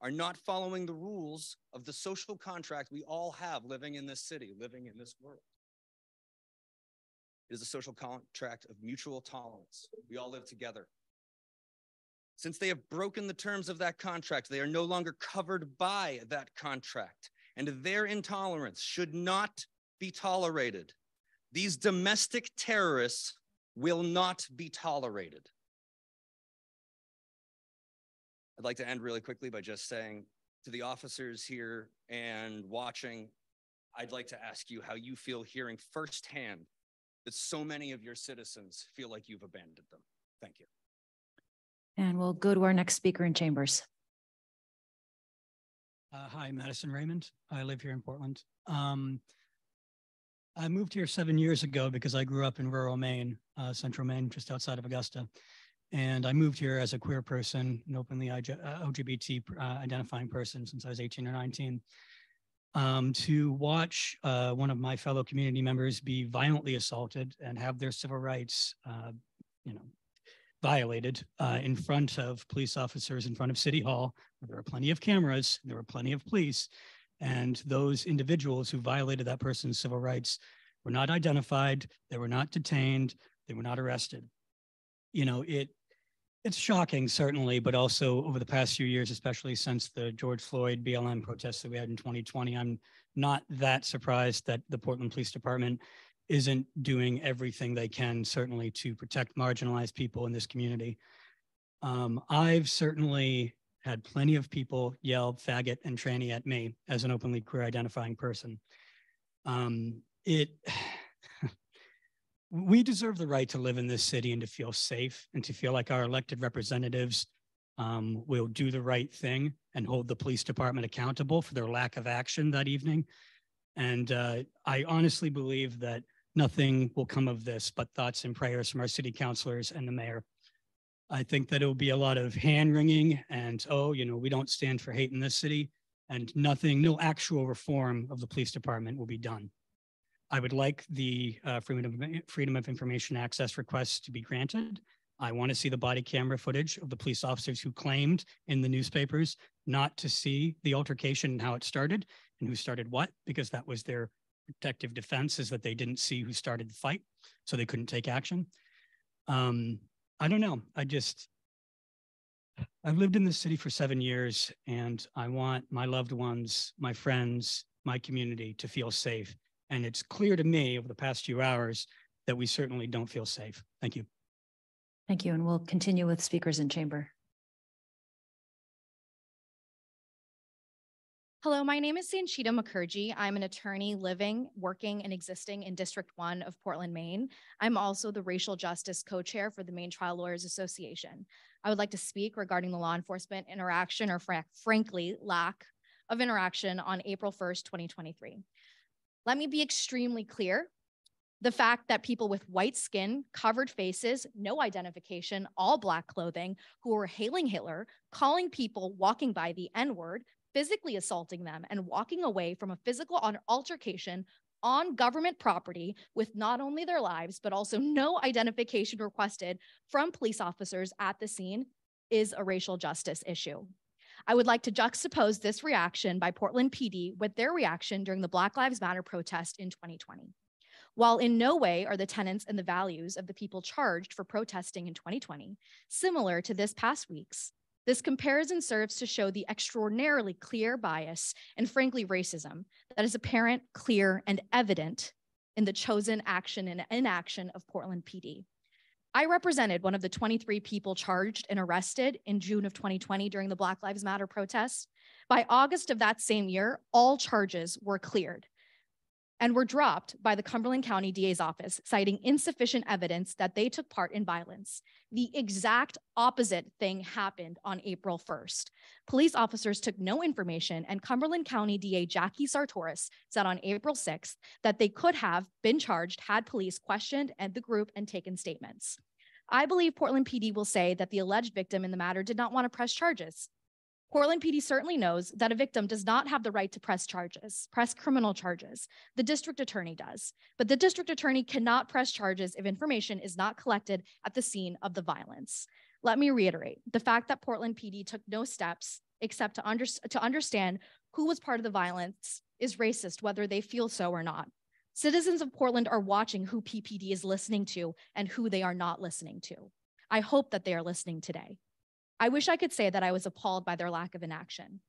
are not following the rules of the social contract we all have living in this city, living in this world. It is a social contract of mutual tolerance. We all live together. Since they have broken the terms of that contract, they are no longer covered by that contract, and their intolerance should not be tolerated. These domestic terrorists will not be tolerated. I'd like to end really quickly by just saying to the officers here and watching, I'd like to ask you how you feel hearing firsthand that so many of your citizens feel like you've abandoned them. Thank you. And we'll go to our next speaker in chambers. Uh, hi, Madison Raymond. I live here in Portland. Um, I moved here seven years ago because I grew up in rural Maine, uh, central Maine, just outside of Augusta. And I moved here as a queer person, an openly LGBT uh, identifying person since I was 18 or 19. Um, to watch uh, one of my fellow community members be violently assaulted and have their civil rights, uh, you know, violated uh, in front of police officers in front of City Hall. There were plenty of cameras, there were plenty of police, and those individuals who violated that person's civil rights were not identified, they were not detained, they were not arrested. You know, it it's shocking, certainly, but also over the past few years, especially since the George Floyd BLM protests that we had in 2020, I'm not that surprised that the Portland Police Department isn't doing everything they can, certainly, to protect marginalized people in this community. Um, I've certainly had plenty of people yell faggot and tranny at me as an openly queer identifying person. Um, it, we deserve the right to live in this city and to feel safe and to feel like our elected representatives um, will do the right thing and hold the police department accountable for their lack of action that evening. And uh, I honestly believe that nothing will come of this but thoughts and prayers from our city councilors and the mayor. I think that it will be a lot of hand wringing and, oh, you know, we don't stand for hate in this city. and nothing, no actual reform of the police department will be done. I would like the uh, freedom, of, freedom of information access requests to be granted. I want to see the body camera footage of the police officers who claimed in the newspapers not to see the altercation and how it started and who started what, because that was their protective defense is that they didn't see who started the fight, so they couldn't take action. Um, I don't know. I just, I've lived in this city for seven years and I want my loved ones, my friends, my community to feel safe. And it's clear to me over the past few hours that we certainly don't feel safe. Thank you. Thank you. And we'll continue with speakers in chamber. Hello, my name is Sanchita Mukherjee. I'm an attorney living, working, and existing in District 1 of Portland, Maine. I'm also the Racial Justice Co-Chair for the Maine Trial Lawyers Association. I would like to speak regarding the law enforcement interaction or fr frankly, lack of interaction on April 1st, 2023. Let me be extremely clear. The fact that people with white skin, covered faces, no identification, all black clothing, who were hailing Hitler, calling people walking by the N word, physically assaulting them and walking away from a physical altercation on government property with not only their lives, but also no identification requested from police officers at the scene is a racial justice issue. I would like to juxtapose this reaction by Portland PD with their reaction during the Black Lives Matter protest in 2020. While in no way are the tenets and the values of the people charged for protesting in 2020 similar to this past week's, this comparison serves to show the extraordinarily clear bias and frankly racism that is apparent, clear, and evident in the chosen action and inaction of Portland PD. I represented one of the 23 people charged and arrested in June of 2020 during the Black Lives Matter protests. By August of that same year, all charges were cleared and were dropped by the Cumberland County DA's office, citing insufficient evidence that they took part in violence. The exact opposite thing happened on April 1st. Police officers took no information, and Cumberland County DA Jackie Sartoris said on April 6th that they could have been charged had police questioned and the group and taken statements. I believe Portland PD will say that the alleged victim in the matter did not want to press charges. Portland PD certainly knows that a victim does not have the right to press charges, press criminal charges. The district attorney does, but the district attorney cannot press charges if information is not collected at the scene of the violence. Let me reiterate the fact that Portland PD took no steps except to, under, to understand who was part of the violence is racist, whether they feel so or not. Citizens of Portland are watching who PPD is listening to and who they are not listening to. I hope that they are listening today. I wish I could say that I was appalled by their lack of inaction.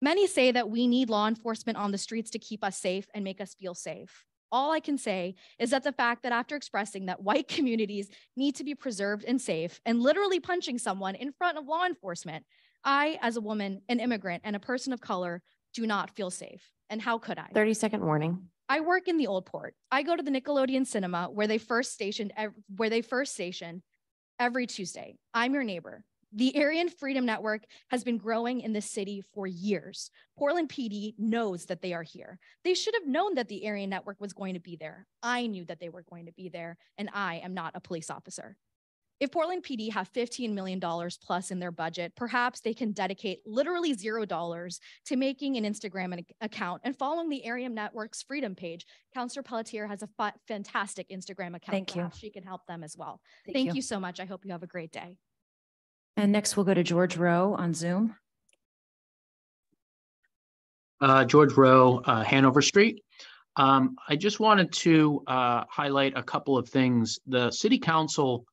Many say that we need law enforcement on the streets to keep us safe and make us feel safe. All I can say is that the fact that after expressing that white communities need to be preserved and safe and literally punching someone in front of law enforcement, I, as a woman, an immigrant, and a person of color, do not feel safe. And how could I? 30 second warning. I work in the Old Port. I go to the Nickelodeon Cinema where they first stationed where they first station every Tuesday. I'm your neighbor. The Aryan Freedom Network has been growing in the city for years. Portland PD knows that they are here. They should have known that the Aryan Network was going to be there. I knew that they were going to be there, and I am not a police officer. If Portland PD have $15 million plus in their budget, perhaps they can dedicate literally zero dollars to making an Instagram account and following the Aryan Network's Freedom page. Councillor Pelletier has a fantastic Instagram account. Thank you. She can help them as well. Thank Thank you. you so much. I hope you have a great day. And next we'll go to George Rowe on Zoom. Uh, George Rowe, uh, Hanover Street. Um, I just wanted to uh, highlight a couple of things. The city council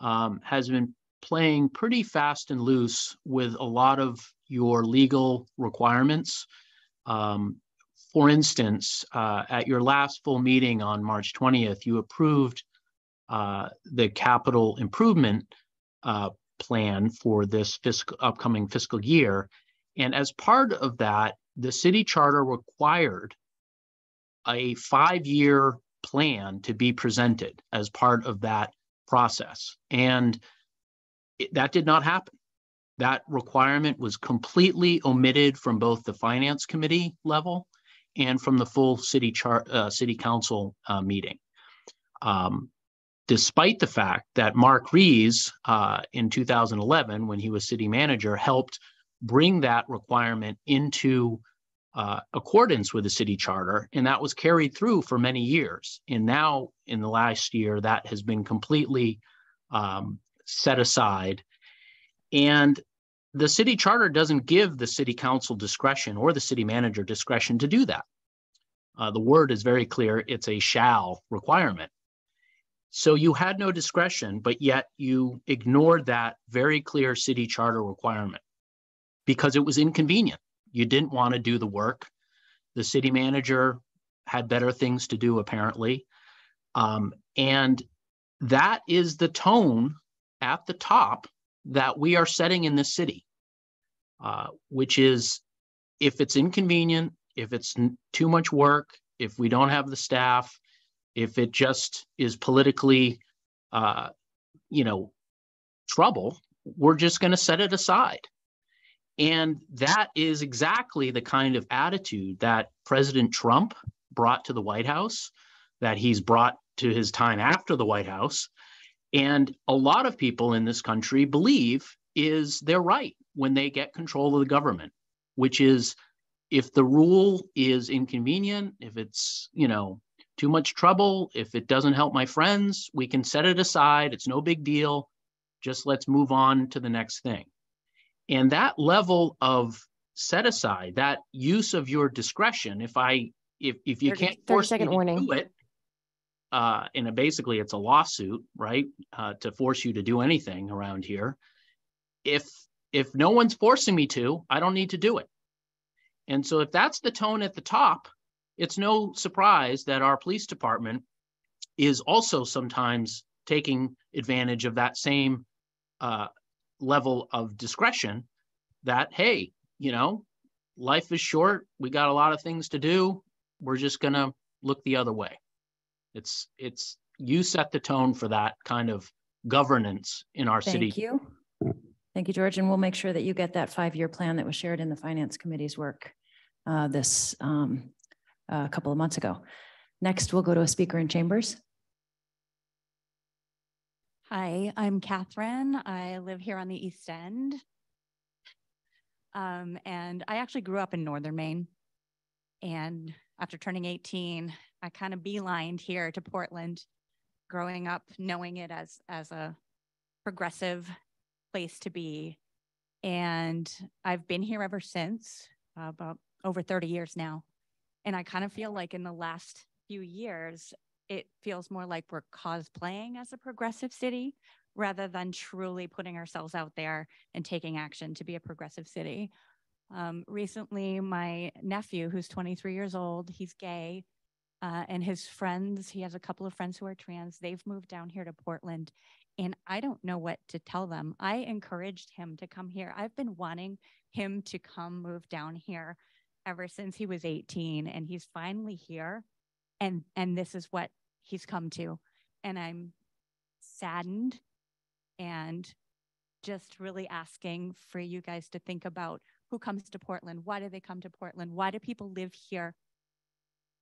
um, has been playing pretty fast and loose with a lot of your legal requirements. Um, for instance, uh, at your last full meeting on March 20th, you approved uh, the capital improvement uh, plan for this fiscal upcoming fiscal year. And as part of that, the city charter required a five-year plan to be presented as part of that process. And it, that did not happen. That requirement was completely omitted from both the finance committee level and from the full city chart, uh, city council uh, meeting. Um, despite the fact that Mark Rees uh, in 2011, when he was city manager, helped bring that requirement into uh, accordance with the city charter, and that was carried through for many years. And now, in the last year, that has been completely um, set aside. And the city charter doesn't give the city council discretion or the city manager discretion to do that. Uh, the word is very clear, it's a shall requirement. So you had no discretion, but yet you ignored that very clear city charter requirement because it was inconvenient. You didn't want to do the work. The city manager had better things to do, apparently. Um, and that is the tone at the top that we are setting in this city, uh, which is if it's inconvenient, if it's too much work, if we don't have the staff, if it just is politically, uh, you know, trouble, we're just going to set it aside. And that is exactly the kind of attitude that President Trump brought to the White House, that he's brought to his time after the White House. And a lot of people in this country believe is their right when they get control of the government, which is if the rule is inconvenient, if it's, you know, too much trouble, if it doesn't help my friends, we can set it aside. It's no big deal. Just let's move on to the next thing. And that level of set aside, that use of your discretion, if I if if you 30 can't force me to warning. do it, uh, and basically it's a lawsuit, right, uh, to force you to do anything around here. If if no one's forcing me to, I don't need to do it. And so if that's the tone at the top, it's no surprise that our police department is also sometimes taking advantage of that same uh, level of discretion that, hey, you know, life is short. We got a lot of things to do. We're just going to look the other way. It's, it's, you set the tone for that kind of governance in our city. Thank you. Thank you, George. And we'll make sure that you get that five-year plan that was shared in the Finance Committee's work uh, this um, a couple of months ago. Next, we'll go to a speaker in chambers. Hi, I'm Catherine. I live here on the East End. Um, and I actually grew up in Northern Maine. And after turning 18, I kind of beelined here to Portland, growing up knowing it as, as a progressive place to be. And I've been here ever since, about over 30 years now. And I kind of feel like in the last few years, it feels more like we're cosplaying as a progressive city rather than truly putting ourselves out there and taking action to be a progressive city. Um, recently, my nephew, who's 23 years old, he's gay, uh, and his friends, he has a couple of friends who are trans, they've moved down here to Portland. And I don't know what to tell them. I encouraged him to come here. I've been wanting him to come move down here ever since he was 18, and he's finally here and and this is what he's come to. And i'm saddened and just really asking for you guys to think about who comes to portland. Why do they come to portland? Why do people live here?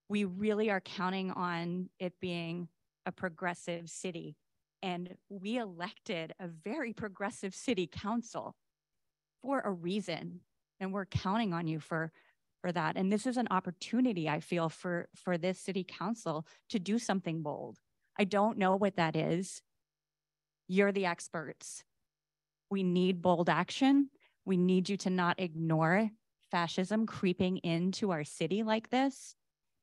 We really are counting on it being a progressive city. And we elected a very progressive city council for a reason. And we're counting on you for for that. And this is an opportunity, I feel, for, for this city council to do something bold. I don't know what that is. You're the experts. We need bold action. We need you to not ignore fascism creeping into our city like this.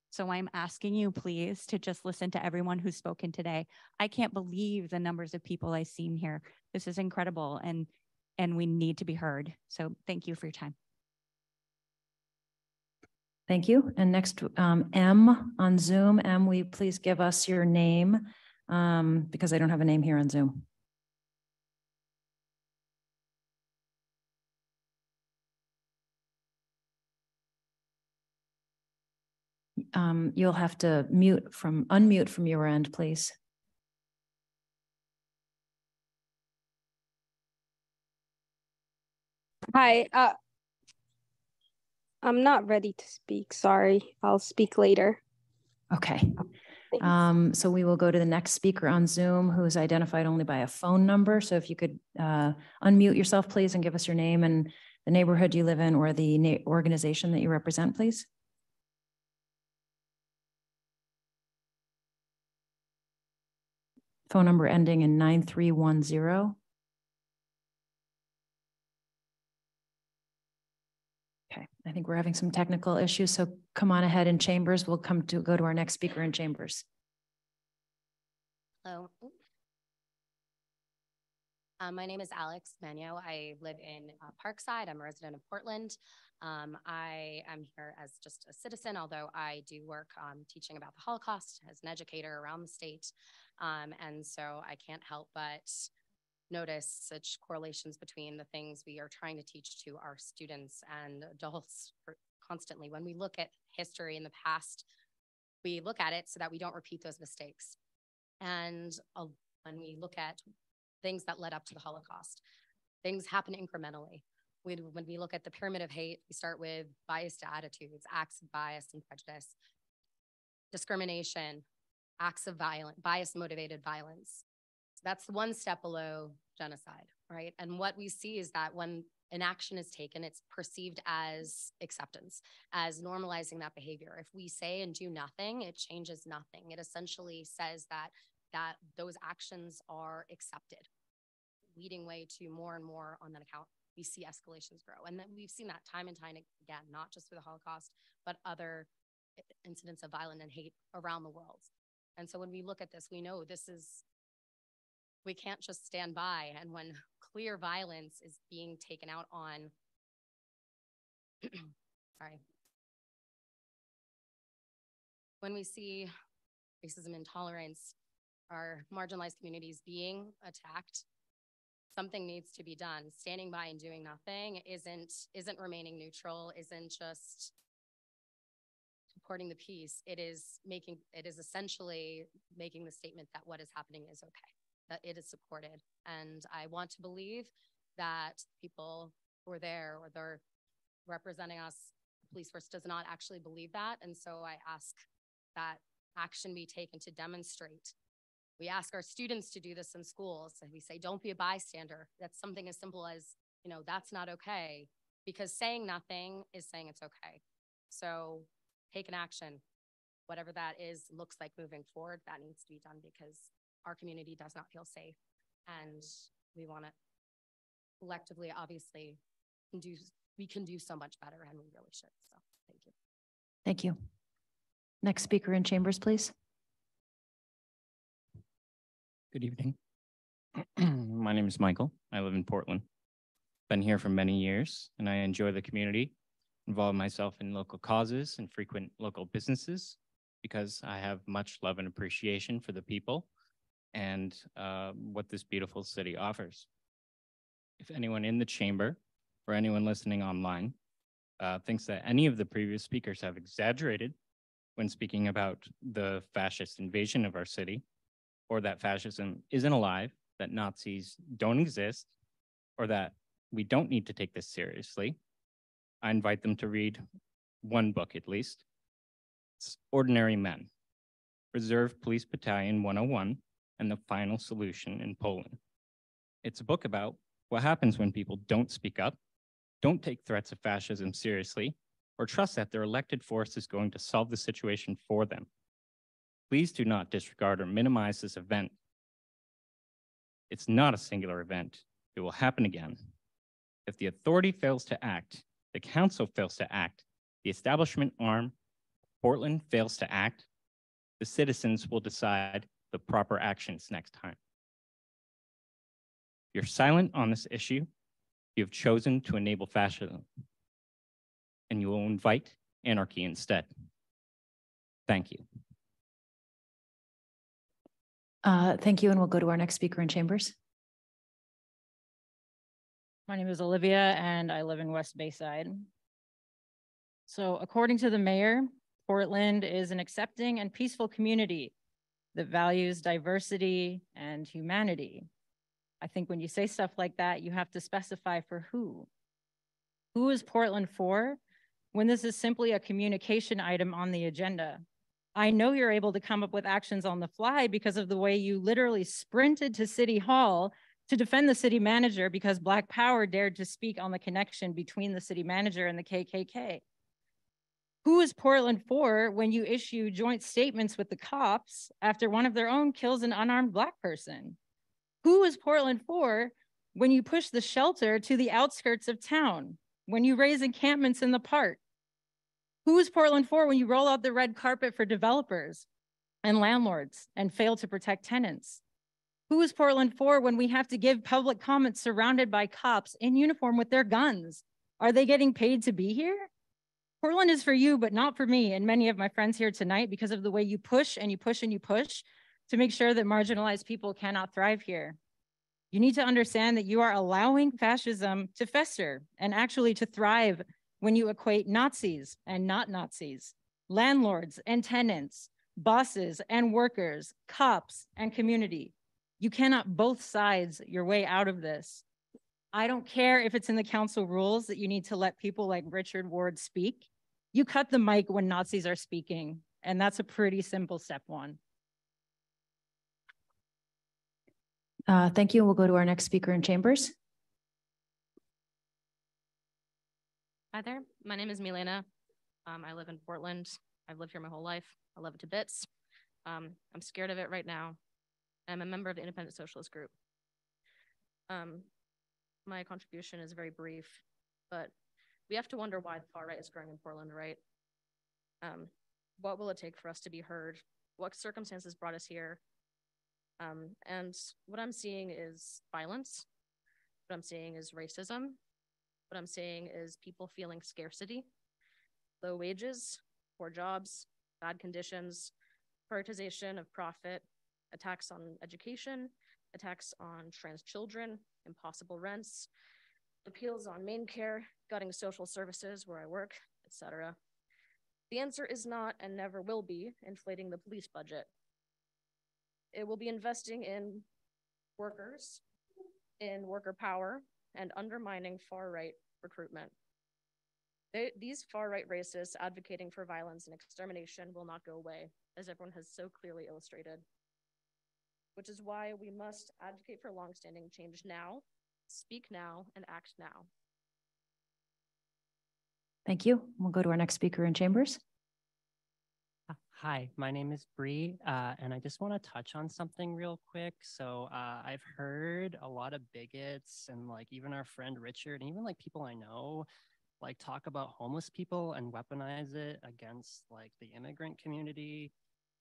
So I'm asking you, please, to just listen to everyone who's spoken today. I can't believe the numbers of people I've seen here. This is incredible, and and we need to be heard. So thank you for your time. Thank you. And next, um, M on Zoom. M, will you please give us your name? Um, because I don't have a name here on Zoom. Um, you'll have to mute from, unmute from your end, please. Hi, uh, I'm not ready to speak. Sorry. I'll speak later. Okay. Um, so we will go to the next speaker on Zoom who is identified only by a phone number. So if you could uh, unmute yourself, please, and give us your name and the neighborhood you live in, or the organization that you represent, please? Phone number ending in 9310. I think we're having some technical issues, so come on ahead in chambers. We'll come to go to our next speaker in chambers. Hello. Um, my name is Alex Manio. I live in uh, Parkside. I'm a resident of Portland. Um, I am here as just a citizen, although I do work um, teaching about the Holocaust as an educator around the state. Um, and so I can't help but notice such correlations between the things we are trying to teach to our students and adults constantly. When we look at history in the past, we look at it so that we don't repeat those mistakes. And uh, when we look at things that led up to the Holocaust, things happen incrementally. We, when we look at the pyramid of hate, we start with biased attitudes, acts of bias and prejudice, discrimination, acts of violence, bias motivated violence. That's one step below genocide, right? And what we see is that when an action is taken, it's perceived as acceptance, as normalizing that behavior. If we say and do nothing, it changes nothing. It essentially says that that those actions are accepted, leading way to more and more on that account. We see escalations grow. And then we've seen that time and time again, not just through the Holocaust, but other incidents of violence and hate around the world. And so when we look at this, we know this is, we can't just stand by. And when clear violence is being taken out on, sorry, when we see racism, intolerance, our marginalized communities being attacked, something needs to be done. Standing by and doing nothing isn't isn't remaining neutral, isn't just supporting the peace. It is making it is essentially making the statement that what is happening is okay, that it is supported. And I want to believe that people who are there or they're representing us, police force does not actually believe that. And so I ask that action be taken to demonstrate we ask our students to do this in schools and we say, don't be a bystander. That's something as simple as, you know, that's not okay because saying nothing is saying it's okay. So take an action, whatever that is, looks like moving forward, that needs to be done because our community does not feel safe. And we want to collectively, obviously, do, we can do so much better and we really should. So thank you. Thank you. Next speaker in chambers, please. Good evening. My name is Michael. I live in Portland. Been here for many years and I enjoy the community, involve myself in local causes and frequent local businesses because I have much love and appreciation for the people and uh, what this beautiful city offers. If anyone in the chamber or anyone listening online uh, thinks that any of the previous speakers have exaggerated when speaking about the fascist invasion of our city, or that fascism isn't alive, that Nazis don't exist, or that we don't need to take this seriously, I invite them to read one book at least. It's Ordinary Men, Reserve Police Battalion 101 and the Final Solution in Poland. It's a book about what happens when people don't speak up, don't take threats of fascism seriously, or trust that their elected force is going to solve the situation for them. Please do not disregard or minimize this event. It's not a singular event. It will happen again. If the authority fails to act, the council fails to act, the establishment arm, Portland fails to act, the citizens will decide the proper actions next time. You're silent on this issue. You have chosen to enable fascism, and you will invite anarchy instead. Thank you. Uh, thank you, and we'll go to our next speaker in chambers. My name is Olivia, and I live in West Bayside. So according to the mayor, Portland is an accepting and peaceful community that values diversity and humanity. I think when you say stuff like that, you have to specify for who. Who is Portland for when this is simply a communication item on the agenda? I know you're able to come up with actions on the fly because of the way you literally sprinted to City Hall to defend the city manager because Black Power dared to speak on the connection between the city manager and the KKK. Who is Portland for when you issue joint statements with the cops after one of their own kills an unarmed Black person? Who is Portland for when you push the shelter to the outskirts of town, when you raze encampments in the park? Who is Portland for when you roll out the red carpet for developers and landlords and fail to protect tenants? Who is Portland for when we have to give public comments surrounded by cops in uniform with their guns? Are they getting paid to be here? Portland is for you, but not for me and many of my friends here tonight because of the way you push and you push and you push to make sure that marginalized people cannot thrive here. You need to understand that you are allowing fascism to fester and actually to thrive when you equate Nazis and not Nazis, landlords and tenants, bosses and workers, cops and community. You cannot both sides your way out of this. I don't care if it's in the council rules that you need to let people like Richard Ward speak. You cut the mic when Nazis are speaking, and that's a pretty simple step one. Uh, thank you. We'll go to our next speaker in chambers. Hi there. My name is Milena. Um, I live in Portland. I've lived here my whole life. I love it to bits. Um, I'm scared of it right now. I'm a member of the Independent Socialist Group. Um, my contribution is very brief, but we have to wonder why the far right is growing in Portland, right? Um, what will it take for us to be heard? What circumstances brought us here? Um, and what I'm seeing is violence. What I'm seeing is racism. What I'm seeing is people feeling scarcity, low wages, poor jobs, bad conditions, prioritization of profit, attacks on education, attacks on trans children, impossible rents, appeals on MaineCare, gutting social services where I work, etc. The answer is not and never will be inflating the police budget. It will be investing in workers, in worker power, and undermining far right recruitment. They, these far right racists advocating for violence and extermination will not go away, as everyone has so clearly illustrated. Which is why we must advocate for longstanding change now, speak now, and act now. Thank you. We'll go to our next speaker in chambers. Hi, my name is Bree, uh, and I just want to touch on something real quick. So uh, I've heard a lot of bigots and like even our friend Richard and even like people I know like talk about homeless people and weaponize it against like the immigrant community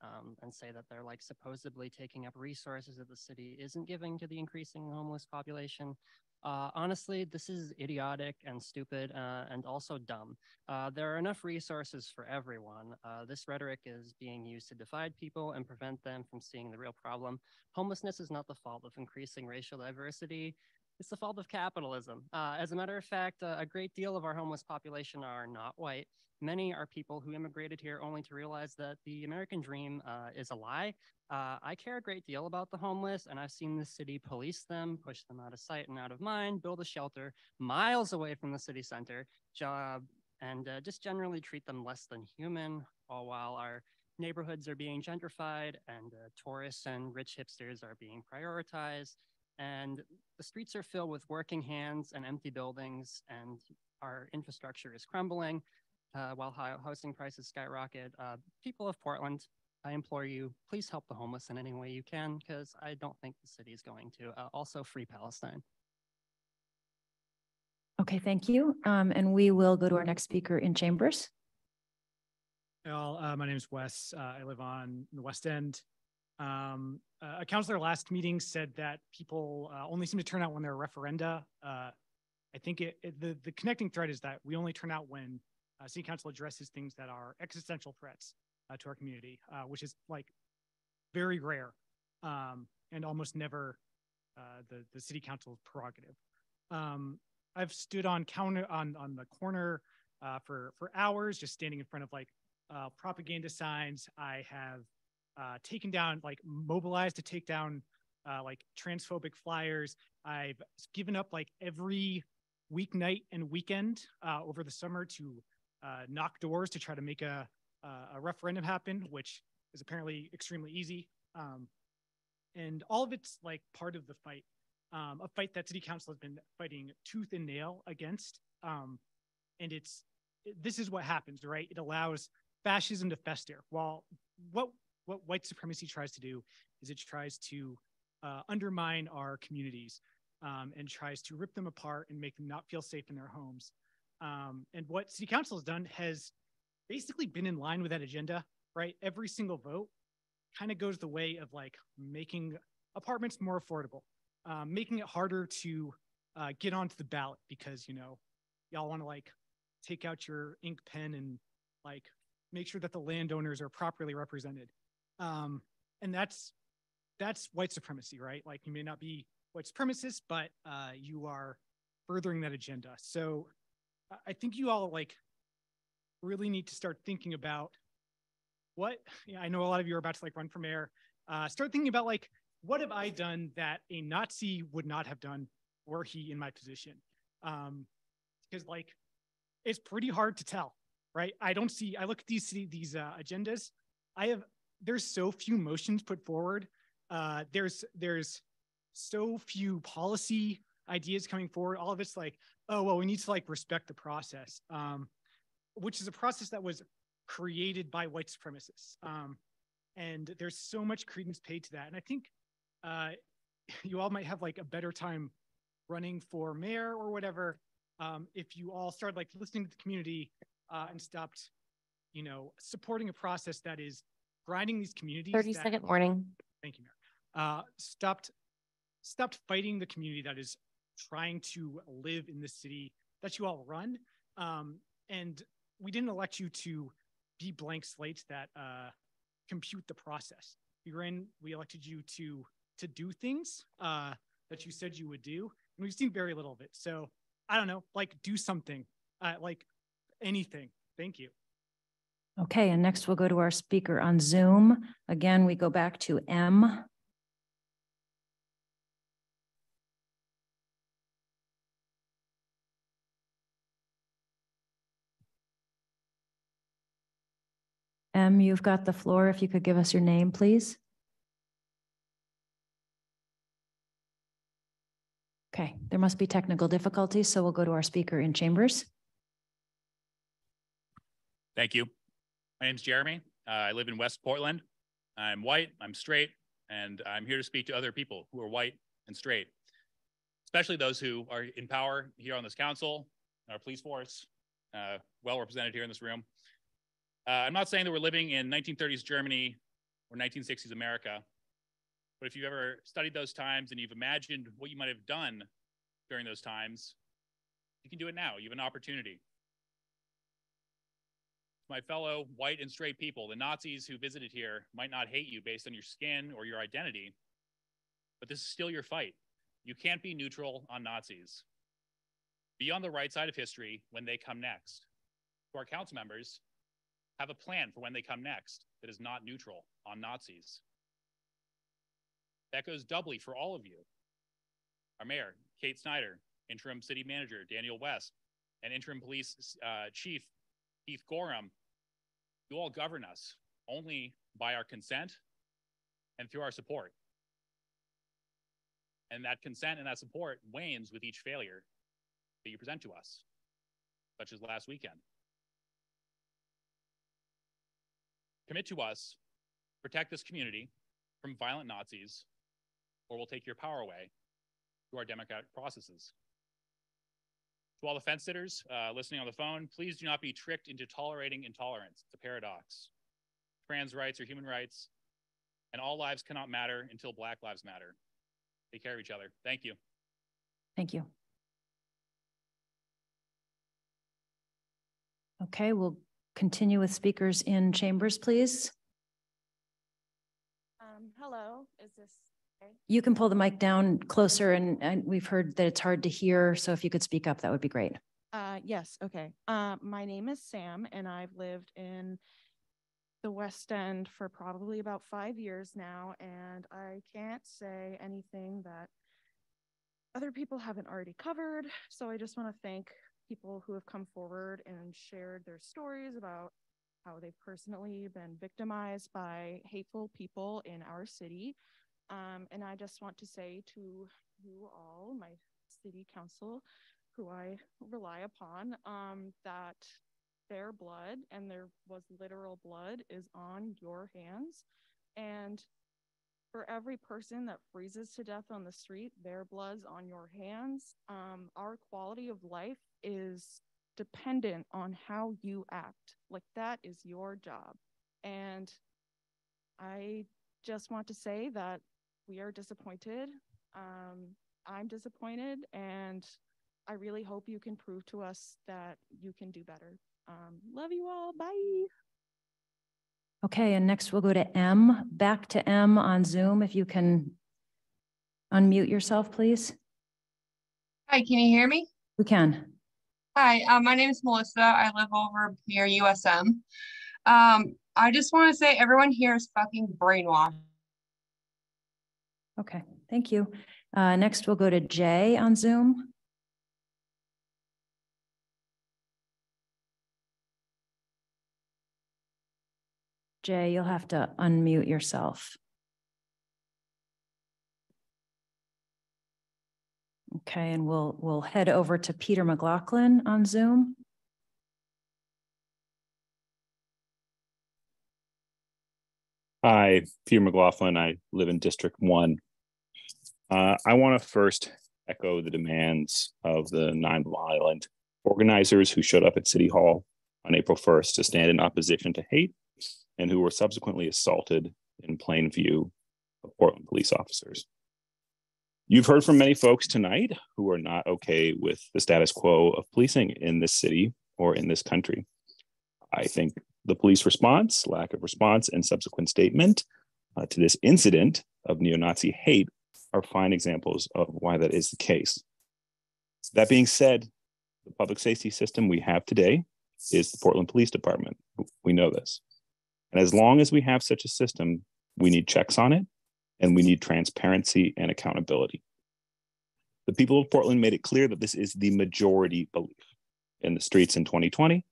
um, and say that they're like supposedly taking up resources that the city isn't giving to the increasing homeless population. Uh, honestly, this is idiotic and stupid uh, and also dumb. Uh, there are enough resources for everyone. Uh, this rhetoric is being used to divide people and prevent them from seeing the real problem. Homelessness is not the fault of increasing racial diversity. It's the fault of capitalism. Uh, as a matter of fact, uh, a great deal of our homeless population are not white. Many are people who immigrated here only to realize that the American dream is a lie uh, I care a great deal about the homeless, and I've seen the city police them, push them out of sight and out of mind, build a shelter miles away from the city center, job, and uh, just generally treat them less than human, all while our neighborhoods are being gentrified and uh, tourists and rich hipsters are being prioritized. And the streets are filled with working hands and empty buildings, and our infrastructure is crumbling. Uh, while housing prices skyrocket, uh, people of Portland, I implore you, please help the homeless in any way you can, because I don't think the city is going to. Uh, also, free Palestine. Okay, thank you. Um, and we will go to our next speaker in chambers. Hey all, uh, my name is Wes. Uh, I live on the West End. Um, uh, a councilor last meeting said that people uh, only seem to turn out when there are referenda. Uh, I think it, it, the, the connecting thread is that we only turn out when city council addresses things that are existential threats uh, to our community, uh, which is like very rare um, and almost never uh, the the city council's prerogative. Um, I've stood on counter on on the corner for for hours, just standing in front of like propaganda signs. I have uh, taken down like mobilized to take down like transphobic flyers. I've given up like every weeknight and weekend over the summer to knock doors to try to make a uh, a referendum happen, which is apparently extremely easy. Um, and all of it's like part of the fight um, a fight that city council has been fighting tooth and nail against. Um, and it's, this is what happens, right? It allows fascism to fester. While what, what white supremacy tries to do is it tries to uh, undermine our communities um, and tries to rip them apart and make them not feel safe in their homes. Um, and what city council has done has basically been in line with that agenda, right? Every single vote kind of goes the way of like making apartments more affordable, um, making it harder to uh, get onto the ballot because, you know, y'all want to like take out your ink pen and like make sure that the landowners are properly represented. Um, and that's that's white supremacy, right? Like you may not be white supremacist, but uh, you are furthering that agenda. So I think you all like really need to start thinking about what yeah, I know a lot of you are about to like run for mayor. Uh, start thinking about like what have I done that a Nazi would not have done were he in my position? Um, because like it's pretty hard to tell, right? I don't see. I look at these these uh, agendas. I have there's so few motions put forward. Uh, there's there's so few policy ideas coming forward. All of it's like, oh well, we need to like respect the process, um, which is a process that was created by white supremacists. Um, and there's so much credence paid to that. And I think uh, you all might have like a better time running for mayor or whatever um, if you all started like listening to the community uh, and stopped, you know, supporting a process that is grinding these communities. 30 that- second warning. Thank you, Mayor. Uh, stopped, stopped fighting the community that is trying to live in the city that you all run. Um, and we didn't elect you to be blank slates that uh, compute the process. We ran, we elected you to to do things uh, that you said you would do, and we've seen very little of it. So I don't know, like do something, uh, like anything. Thank you. Okay, and next we'll go to our speaker on Zoom. Again, we go back to M. M, you've got the floor. If you could give us your name, please. Okay, there must be technical difficulties, so we'll go to our speaker in chambers. Thank you. My name's Jeremy. Uh, I live in West Portland. I'm white, I'm straight, and I'm here to speak to other people who are white and straight, especially those who are in power here on this council, our police force, uh, well represented here in this room. Uh, I'm not saying that we're living in 1930s Germany or 1960s America, but if you've ever studied those times and you've imagined what you might have done during those times, you can do it now. You have an opportunity my fellow white and straight people, the Nazis who visited here might not hate you based on your skin or your identity, but this is still your fight. You can't be neutral on Nazis. Be on the right side of history when they come next. To our council members, have a plan for when they come next that is not neutral on Nazis. That goes doubly for all of you. Our mayor, Kate Snyder, interim city manager, Danielle West, and interim police uh, chief, Heath Gorham, you all govern us only by our consent and through our support. And that consent and that support wanes with each failure that you present to us, such as last weekend. Commit to us, protect this community from violent Nazis, or we'll take your power away through our democratic processes. To all the fence sitters uh, listening on the phone, please do not be tricked into tolerating intolerance. It's a paradox. Trans rights are human rights, and all lives cannot matter until Black lives matter. Take care of each other. Thank you. Thank you. Okay, we'll continue with speakers in chambers, please. Um, hello, is this? You can pull the mic down closer and, and we've heard that it's hard to hear. So if you could speak up, that would be great. Uh, yes, okay. Uh, my name is Sam and I've lived in the West End for probably about five years now, and I can't say anything that other people haven't already covered. So I just want to thank people who have come forward and shared their stories about how they've personally been victimized by hateful people in our city. Um, and I just want to say to you all, my city council, who I rely upon, um, that their blood and there was literal blood is on your hands. And for every person that freezes to death on the street, their blood's on your hands. Um, our quality of life is dependent on how you act. Like that is your job. And I just want to say that we are disappointed. Um, I'm disappointed, and I really hope you can prove to us that you can do better. Um, love you all. Bye. Okay, and next we'll go to M, back to M on Zoom. If you can unmute yourself, please. Hi, can you hear me? We can. Hi, uh, my name is Melissa. I live over near USM. Um, I just want to say everyone here is fucking brainwashed. Okay, thank you. Uh, next we'll go to J on Zoom. Jay, you'll have to unmute yourself. Okay, and we'll we'll head over to Peter McLaughlin on Zoom. Hi, Peter McLaughlin. I live in District One. Uh, I want to first echo the demands of the Nine Island organizers who showed up at City Hall on April 1st to stand in opposition to hate and who were subsequently assaulted in plain view of Portland police officers. You've heard from many folks tonight who are not okay with the status quo of policing in this city or in this country. I think the police response, lack of response, and subsequent statement uh, to this incident of neo Nazi hate are fine examples of why that is the case. That being said, the public safety system we have today is the Portland Police Department. We know this. And as long as we have such a system, we need checks on it and we need transparency and accountability. The people of Portland made it clear that this is the majority belief in the streets in 2020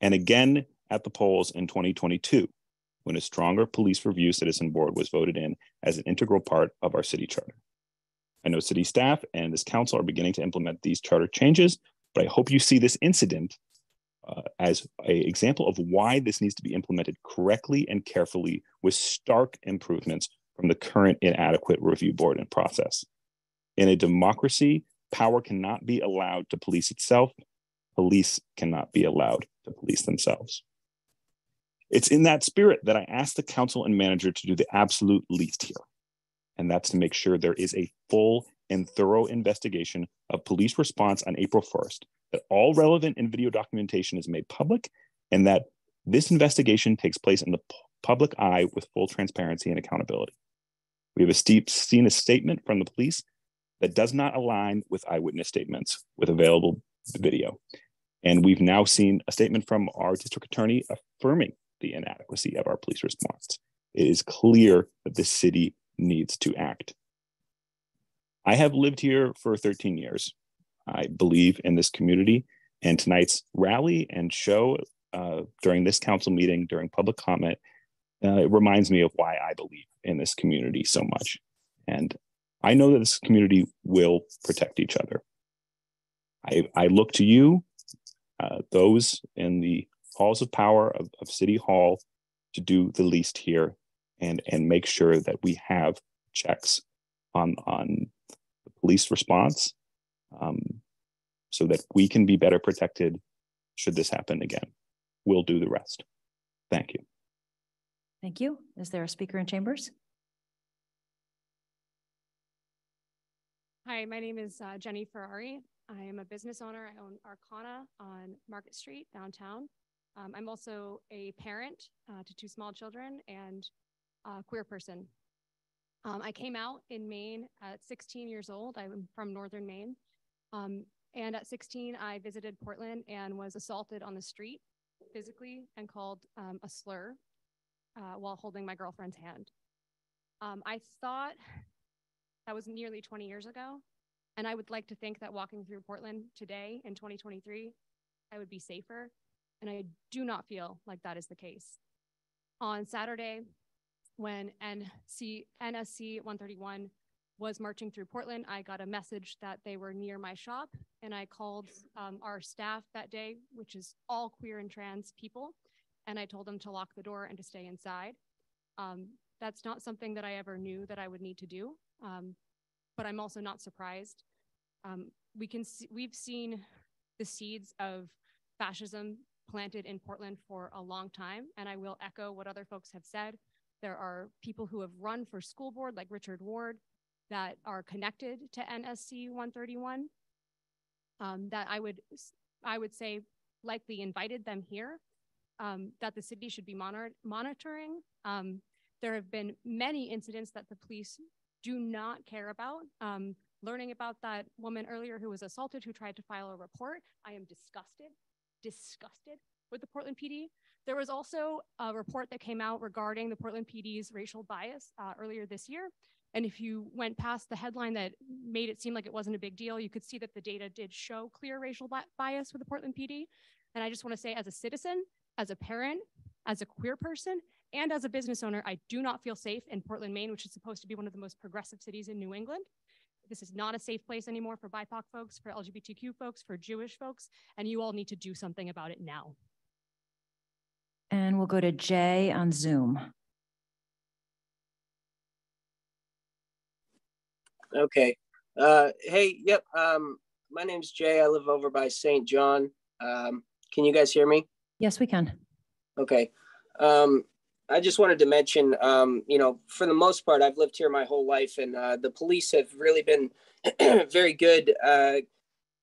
and again at the polls in 2022 when a stronger police review citizen board was voted in as an integral part of our city charter. I know city staff and this council are beginning to implement these charter changes, but I hope you see this incident uh, as an example of why this needs to be implemented correctly and carefully with stark improvements from the current inadequate review board and process. In a democracy, power cannot be allowed to police itself. Police cannot be allowed to police themselves. It's in that spirit that I ask the council and manager to do the absolute least here. And that's to make sure there is a full and thorough investigation of police response on April 1st, that all relevant and video documentation is made public, and that this investigation takes place in the public eye with full transparency and accountability. We have a steep, seen a statement from the police that does not align with eyewitness statements with available video. And we've now seen a statement from our district attorney affirming the inadequacy of our police response. It is clear that the city needs to act. I have lived here for 13 years. I believe in this community, and tonight's rally and show uh, during this council meeting, during public comment, uh, it reminds me of why I believe in this community so much. And I know that this community will protect each other. I, I look to you, uh, those in the halls of power of, of City Hall, to do the least here and, and make sure that we have checks on, on the police response um, so that we can be better protected should this happen again. We'll do the rest. Thank you. Thank you. Is there a speaker in chambers? Hi, my name is uh, Jenny Ferrari. I am a business owner. I own Arcana on Market Street downtown. Um, I'm also a parent uh, to two small children and a queer person. Um, I came out in Maine at 16 years old. I'm from Northern Maine. Um, and at 16, I visited Portland and was assaulted on the street physically and called um, a slur uh, while holding my girlfriend's hand. Um, I thought that was nearly 20 years ago. And I would like to think that walking through Portland today in 2023, I would be safer. And I do not feel like that is the case. On Saturday, when NC, NSC 131 was marching through Portland, I got a message that they were near my shop, and I called um, our staff that day, which is all queer and trans people, and I told them to lock the door and to stay inside. Um, that's not something that I ever knew that I would need to do, um, but I'm also not surprised. Um, we can see, we've seen the seeds of fascism planted in Portland for a long time, and I will echo what other folks have said. There are people who have run for school board, like Richard Ward, that are connected to NSC 131 um, that I would I would say likely invited them here um, that the city should be monitor- monitoring. Um, there have been many incidents that the police do not care about. Um, learning about that woman earlier who was assaulted who tried to file a report, I am disgusted, disgusted with the Portland PD. There was also a report that came out regarding the Portland PD's racial bias uh, earlier this year. And if you went past the headline that made it seem like it wasn't a big deal, you could see that the data did show clear racial bias with the Portland PD. And I just want to say, as a citizen, as a parent, as a queer person, and as a business owner, I do not feel safe in Portland, Maine, which is supposed to be one of the most progressive cities in New England. This is not a safe place anymore for BIPOC folks, for LGBTQ folks, for Jewish folks, and you all need to do something about it now. And we'll go to Jay on Zoom. Okay. Uh, hey, yep. Um, my name's Jay. I live over by St. John. Um, can you guys hear me? Yes, we can. Okay. Um, I just wanted to mention, um, you know, for the most part, I've lived here my whole life, and uh, the police have really been very good, uh,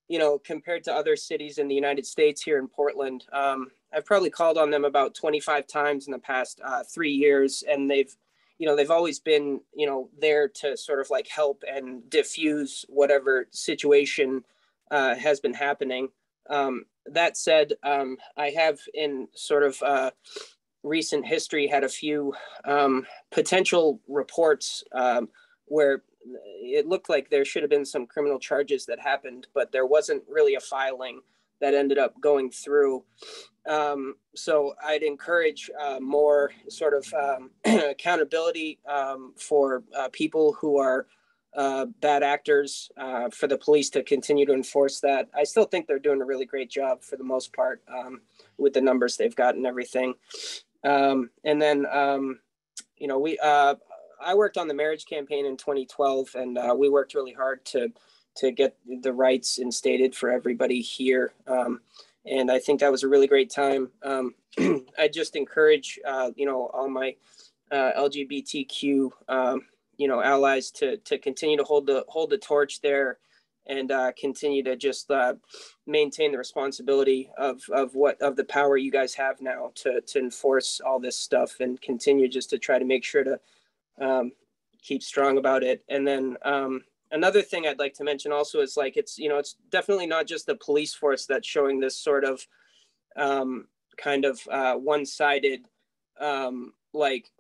you know, compared to other cities in the United States here in Portland. Um, I've probably called on them about 25 times in the past uh, three years, and they've you know they've always been you know there to sort of like help and diffuse whatever situation uh, has been happening um, that said um, i have in sort of uh, recent history had a few um, potential reports um, where it looked like there should have been some criminal charges that happened but there wasn't really a filing that ended up going through. Um, so I'd encourage uh, more sort of um, accountability um, for uh, people who are uh, bad actors uh, for the police to continue to enforce that. I still think they're doing a really great job for the most part um, with the numbers they've got and everything. Um, and then, um, you know, we uh, I worked on the marriage campaign in 2012, and uh, we worked really hard to to get the rights instated for everybody here. Um, and I think that was a really great time. Um, I just encourage, uh, you know, all my uh, LGBTQ, um, you know, allies to to continue to hold the hold the torch there, and uh, continue to just uh, maintain the responsibility of of what of the power you guys have now to to enforce all this stuff, and continue just to try to make sure to um, keep strong about it. And then um, another thing I'd like to mention also is like it's you know it's definitely not just the police force that's showing this sort of um, kind of uh, one-sided um, like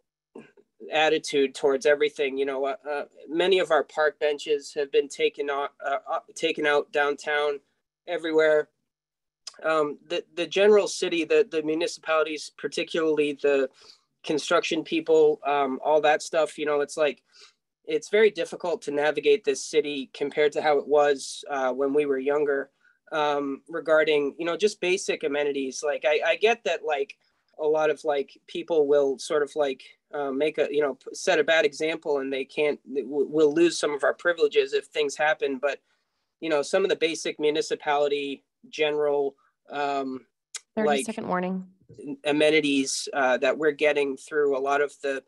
attitude towards everything. You know, uh, uh, many of our park benches have been taken out uh, taken out downtown, everywhere. Um, the the general city, the the municipalities, particularly the construction people, um, all that stuff. You know, it's like it's very difficult to navigate this city compared to how it was uh, when we were younger um, regarding you know just basic amenities like I, I get that like a lot of like people will sort of like uh, make a you know set a bad example and they can't we'll lose some of our privileges if things happen. But you know some of the basic municipality general um 30 like second warning. amenities uh, that we're getting through a lot of the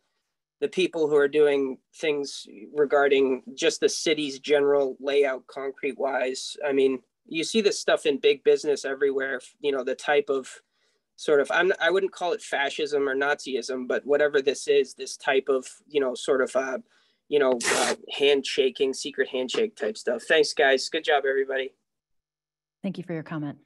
the people who are doing things regarding just the city's general layout concrete wise i mean you see this stuff in big business everywhere you know the type of sort of I'm, i wouldn't call it fascism or nazism but whatever this is this type of you know sort of uh, you know uh, handshaking secret handshake type stuff thanks guys good job everybody Thank you for your comment.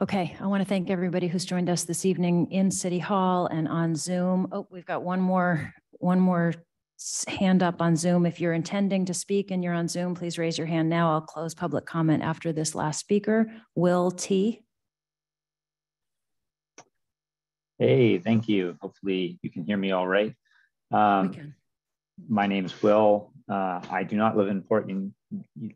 Okay, I want to thank everybody who's joined us this evening in City Hall and on Zoom. Oh, we've got one more, one more hand up on Zoom. If you're intending to speak and you're on Zoom, please raise your hand now. I'll close public comment after this last speaker. Will T. Hey, thank you. Hopefully you can hear me all right. Um, can. My name's Will. Uh, I do not live in Portland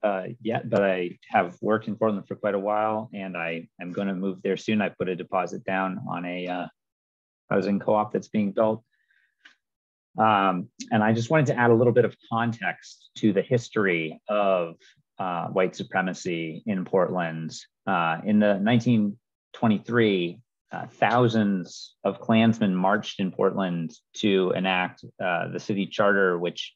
uh, yet, but I have worked in Portland for quite a while and I am going to move there soon. I put a deposit down on a uh, housing co-op that's being built. Um, and I just wanted to add a little bit of context to the history of uh, white supremacy in Portland. Uh, in the 1923, uh, thousands of Klansmen marched in Portland to enact uh, the city charter, which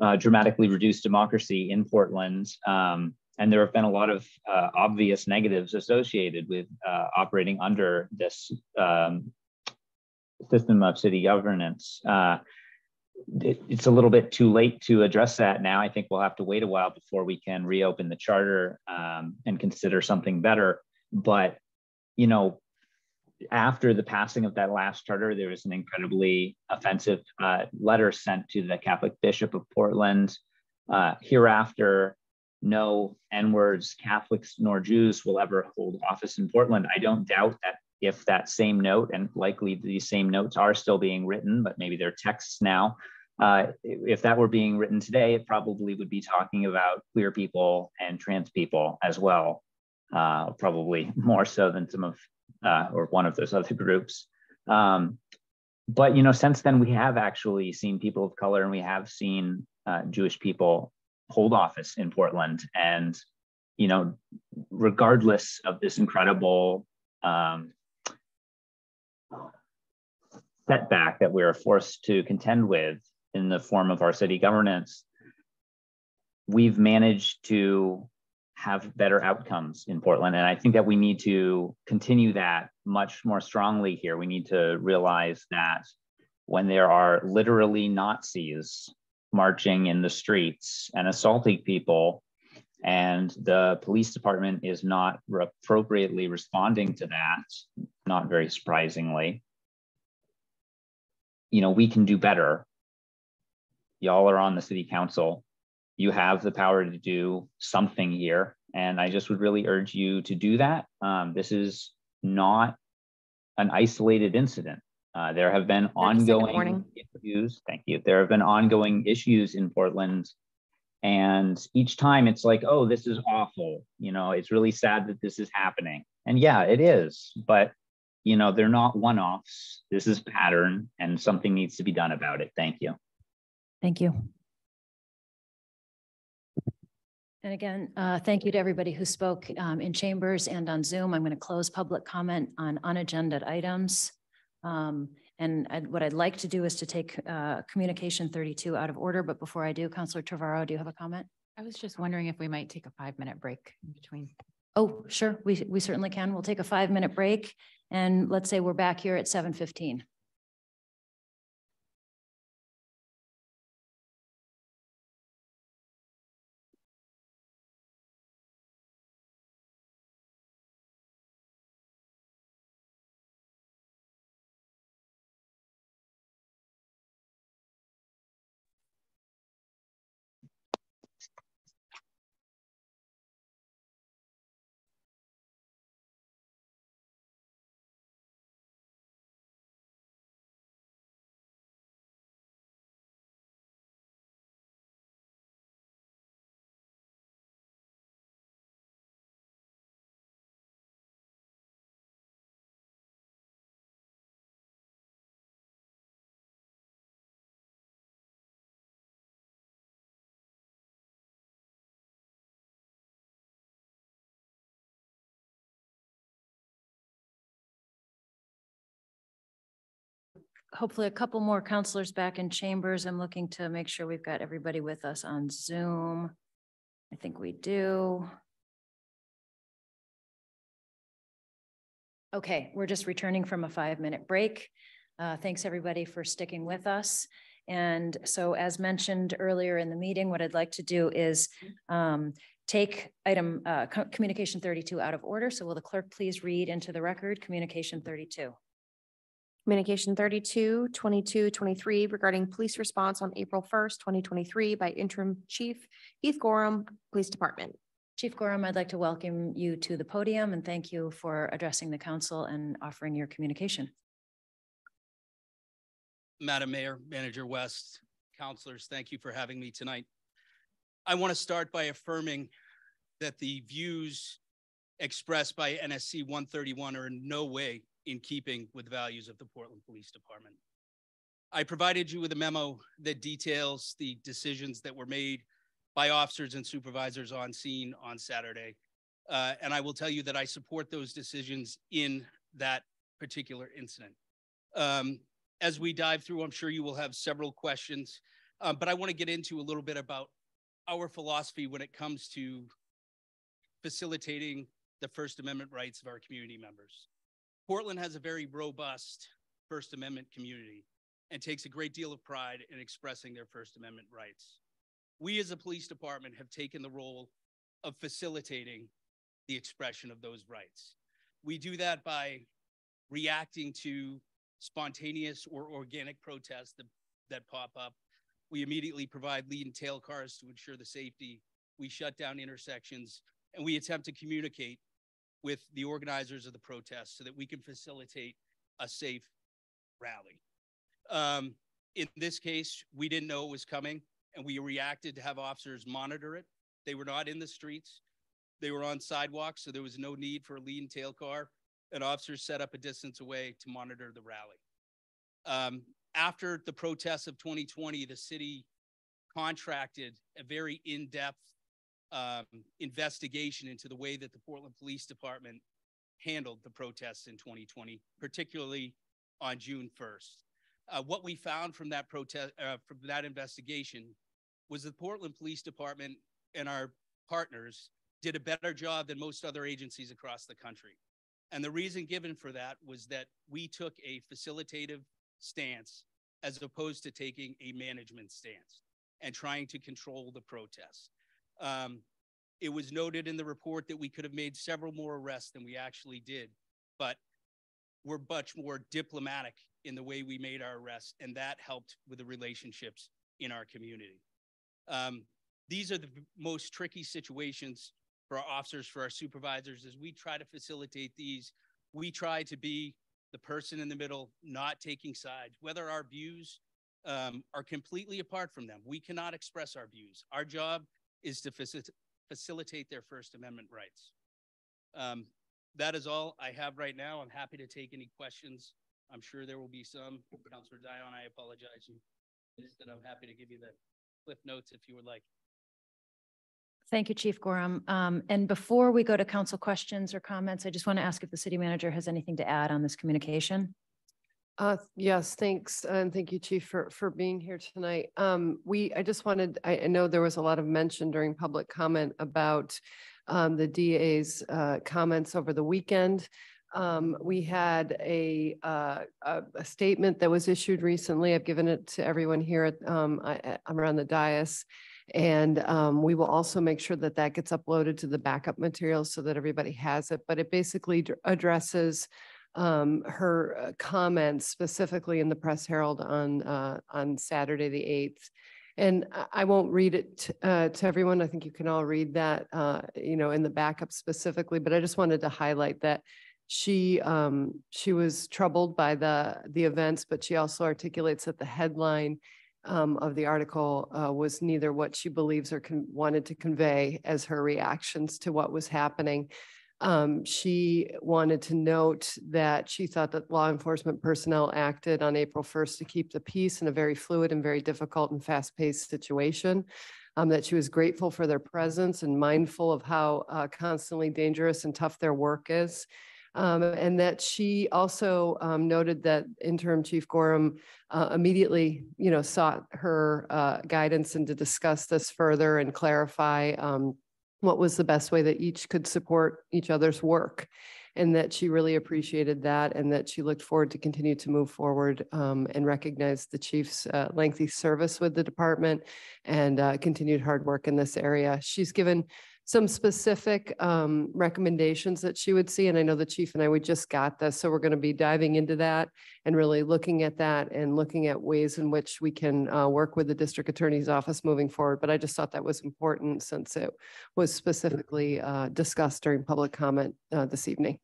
uh, dramatically reduced democracy in Portland. Um, and there have been a lot of uh, obvious negatives associated with operating under this um, system of city governance. Uh, it, it's a little bit too late to address that now. I think we'll have to wait a while before we can reopen the charter um, and consider something better. But, you know, after the passing of that last charter, there was an incredibly offensive uh, letter sent to the Catholic Bishop of Portland. Uh, hereafter, no N words, Catholics nor Jews will ever hold office in Portland. I don't doubt that if that same note, and likely these same notes are still being written, but maybe they're texts now. Uh, if that were being written today, it probably would be talking about queer people and trans people as well, uh, probably more so than some of uh, or one of those other groups. Um, but you know, since then we have actually seen people of color and we have seen uh, Jewish people hold office in Portland, and you know, regardless of this incredible um, setback that we're forced to contend with in the form of our city governance, we've managed to have better outcomes in Portland. And I think that we need to continue that much more strongly here. We need to realize that when there are literally Nazis marching in the streets and assaulting people, and the police department is not appropriately responding to that, not very surprisingly, you know, we can do better. Y'all are on the city council you have the power to do something here. And I just would really urge you to do that. Um, this is not an isolated incident. Uh, there have been ongoing issues. Thank you. There have been ongoing issues in Portland. And each time it's like, oh, this is awful. You know, it's really sad that this is happening. And yeah, it is. But, you know, they're not one offs. This is pattern and something needs to be done about it. Thank you. Thank you. And again, uh, thank you to everybody who spoke um, in chambers and on Zoom. I'm going to close public comment on unagended items. Um, and I'd, what I'd like to do is to take uh, communication 32 out of order. But before I do, Councillor Trevorrow, do you have a comment? I was just wondering if we might take a five minute break in between. Oh, sure. We, we certainly can. We'll take a five minute break and let's say we're back here at 7.15. hopefully a couple more councilors back in chambers. I'm looking to make sure we've got everybody with us on Zoom. I think we do. Okay, we're just returning from a five minute break. Uh, thanks everybody for sticking with us. And so as mentioned earlier in the meeting, what I'd like to do is um, take item uh, communication 32 out of order. So will the clerk please read into the record communication 32? Communication 32, 22, 23 regarding police response on April 1st, 2023 by interim chief Heath Gorham, Police Department. Chief Gorham, I'd like to welcome you to the podium and thank you for addressing the council and offering your communication. Madam Mayor, Manager West, councilors, thank you for having me tonight. I want to start by affirming that the views expressed by NSC 131 are in no way in keeping with the values of the Portland Police Department. I provided you with a memo that details the decisions that were made by officers and supervisors on scene on Saturday. Uh, and I will tell you that I support those decisions in that particular incident. Um, as we dive through, I'm sure you will have several questions, um, but I want to get into a little bit about our philosophy when it comes to facilitating the First Amendment rights of our community members. Portland has a very robust First Amendment community and takes a great deal of pride in expressing their First Amendment rights. We as a police department have taken the role of facilitating the expression of those rights. We do that by reacting to spontaneous or organic protests that, that pop up. We immediately provide lead and tail cars to ensure the safety. We shut down intersections and we attempt to communicate with the organizers of the protests so that we can facilitate a safe rally. Um, in this case, we didn't know it was coming and we reacted to have officers monitor it. They were not in the streets. They were on sidewalks, so there was no need for a lead tail car and officers set up a distance away to monitor the rally. Um, after the protests of 2020, the city contracted a very in-depth um, investigation into the way that the Portland Police Department handled the protests in 2020, particularly on June 1st. Uh, what we found from that protest, uh, from that investigation, was the Portland Police Department and our partners did a better job than most other agencies across the country. And the reason given for that was that we took a facilitative stance as opposed to taking a management stance and trying to control the protests. Um, it was noted in the report that we could have made several more arrests than we actually did, but we're much more diplomatic in the way we made our arrests, and that helped with the relationships in our community. Um, these are the most tricky situations for our officers, for our supervisors, as we try to facilitate these. We try to be the person in the middle, not taking sides, whether our views um, are completely apart from them. We cannot express our views. Our job is to facil- facilitate their First Amendment rights. Um, that is all I have right now. I'm happy to take any questions. I'm sure there will be some. Councilor Dion, I apologize. It. I'm happy to give you the cliff notes if you would like. Thank you, Chief Gorham. Um, and before we go to council questions or comments, I just want to ask if the city manager has anything to add on this communication. Uh, yes, thanks. And thank you, Chief, for, for being here tonight. Um, we, I just wanted, I, I know there was a lot of mention during public comment about um, the DA's uh, comments over the weekend. Um, we had a, uh, a, a statement that was issued recently. I've given it to everyone here at, um, I, I'm around the dais. And um, we will also make sure that that gets uploaded to the backup materials so that everybody has it. But it basically addresses um, her uh, comments specifically in the Press Herald on uh, on Saturday the eighth. And I won't read it uh, to everyone. I think you can all read that, uh, you know, in the backup specifically. But I just wanted to highlight that she um, she was troubled by the the events, but she also articulates that the headline um, of the article uh, was neither what she believes or wanted to convey as her reactions to what was happening. Um, she wanted to note that she thought that law enforcement personnel acted on April 1st to keep the peace in a very fluid and very difficult and fast-paced situation. Um, that she was grateful for their presence and mindful of how uh, constantly dangerous and tough their work is. Um, and that she also um, noted that interim chief gorham uh, immediately you know sought her uh, guidance and to discuss this further and clarify um, what was the best way that each could support each other's work and that she really appreciated that and that she looked forward to continue to move forward um, and recognize the chief's uh, lengthy service with the department and uh, continued hard work in this area. She's given some specific um, recommendations that she would see. And I know the chief and I, we just got this. So we're going to be diving into that and really looking at that and looking at ways in which we can uh, work with the district attorney's office moving forward. But I just thought that was important since it was specifically uh, discussed during public comment uh, this evening.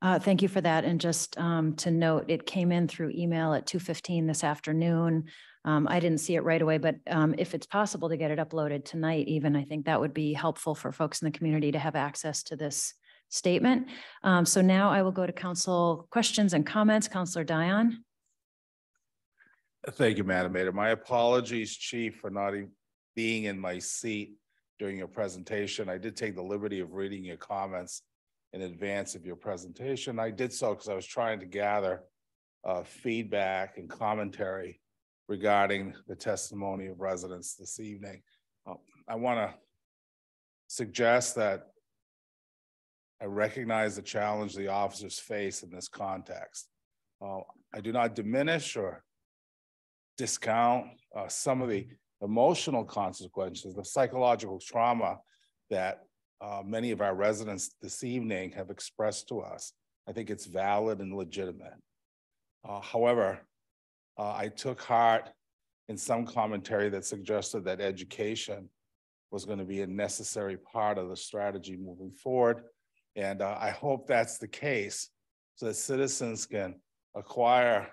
Uh, Thank you for that. And just um, to note, it came in through email at 2:15 this afternoon. Um, I didn't see it right away, but um, if it's possible to get it uploaded tonight even, I think that would be helpful for folks in the community to have access to this statement. Um, So now I will go to council questions and comments. Councilor Dion? Thank you, Madam Mayor. My apologies, Chief, for not being in my seat during your presentation. I did take the liberty of reading your comments in advance of your presentation. I did so because I was trying to gather uh, feedback and commentary regarding the testimony of residents this evening. Uh, I want to suggest that I recognize the challenge the officers face in this context. Uh, I do not diminish or discount uh, some of the emotional consequences, the psychological trauma that uh, many of our residents this evening have expressed to us. I think it's valid and legitimate. Uh, however, uh, I took heart in some commentary that suggested that education was going to be a necessary part of the strategy moving forward. And uh, I hope that's the case so that citizens can acquire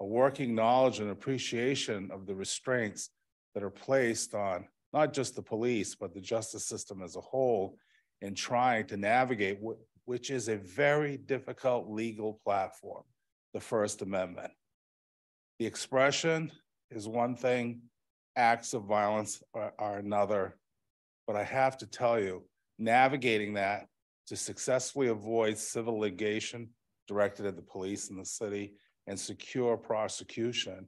a working knowledge and appreciation of the restraints that are placed on not just the police, but the justice system as a whole in trying to navigate which is a very difficult legal platform, the First Amendment. The expression is one thing, acts of violence are, are another. But I have to tell you, navigating that to successfully avoid civil litigation directed at the police in the city and secure prosecution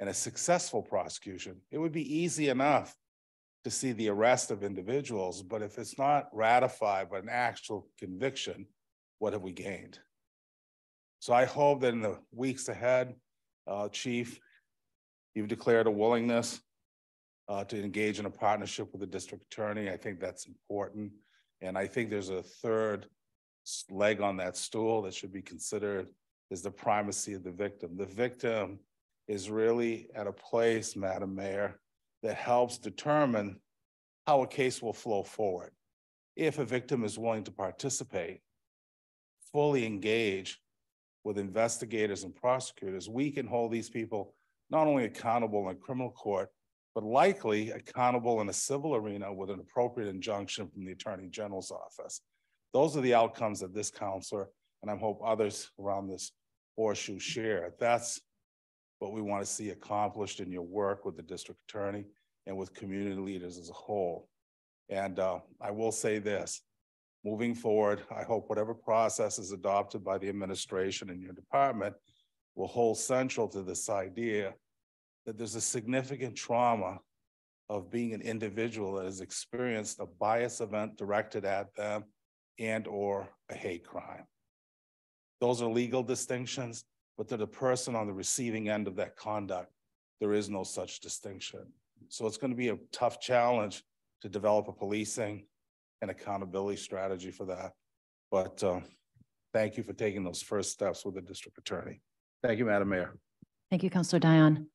and a successful prosecution, it would be easy enough to see the arrest of individuals, but if it's not ratified by an actual conviction, what have we gained? So I hope that in the weeks ahead, uh, Chief, you've declared a willingness uh, to engage in a partnership with the district attorney. I think that's important. And I think there's a third leg on that stool that should be considered is the primacy of the victim. The victim is really at a place, Madam Mayor, that helps determine how a case will flow forward. If a victim is willing to participate, fully engage with investigators and prosecutors, we can hold these people not only accountable in criminal court, but likely accountable in a civil arena with an appropriate injunction from the Attorney General's office. Those are the outcomes that this councilor and I hope others around this horseshoe share. That's what we want to see accomplished in your work with the district attorney and with community leaders as a whole. And uh, I will say this, moving forward, I hope whatever process is adopted by the administration and your department will hold central to this idea that there's a significant trauma of being an individual that has experienced a bias event directed at them and or a hate crime. Those are legal distinctions, but to the person on the receiving end of that conduct, there is no such distinction. So it's going to be a tough challenge to develop a policing and accountability strategy for that. But uh, thank you for taking those first steps with the district attorney. Thank you, Madam Mayor. Thank you, Councilor Dion.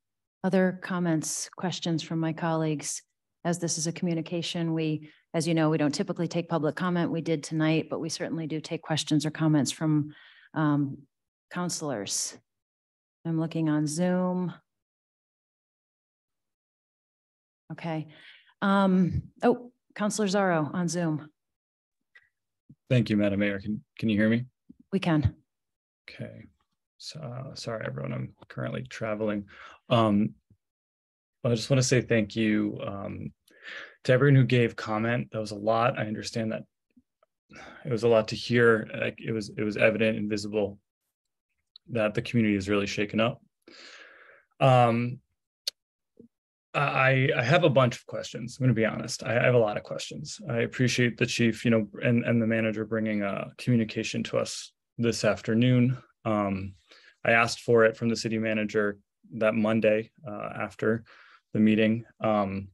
Other comments, questions from my colleagues? As this is a communication, we, as you know, we don't typically take public comment. We did tonight, but we certainly do take questions or comments from um, councilors. I'm looking on Zoom. Okay. Um, oh, Councilor Zarro on Zoom. Thank you, Madam Mayor. Can, can you hear me? We can. Okay. So, uh, sorry, everyone, I'm currently traveling. Um, I just want to say thank you um, to everyone who gave comment. That was a lot. I understand that it was a lot to hear. Like it was, it was evident and visible that the community is really shaken up. Um, I, I have a bunch of questions. I'm going to be honest. I, I have a lot of questions. I appreciate the chief, you know, and, and the manager bringing a communication to us this afternoon. Um, I asked for it from the city manager that Monday uh, after the meeting. Um,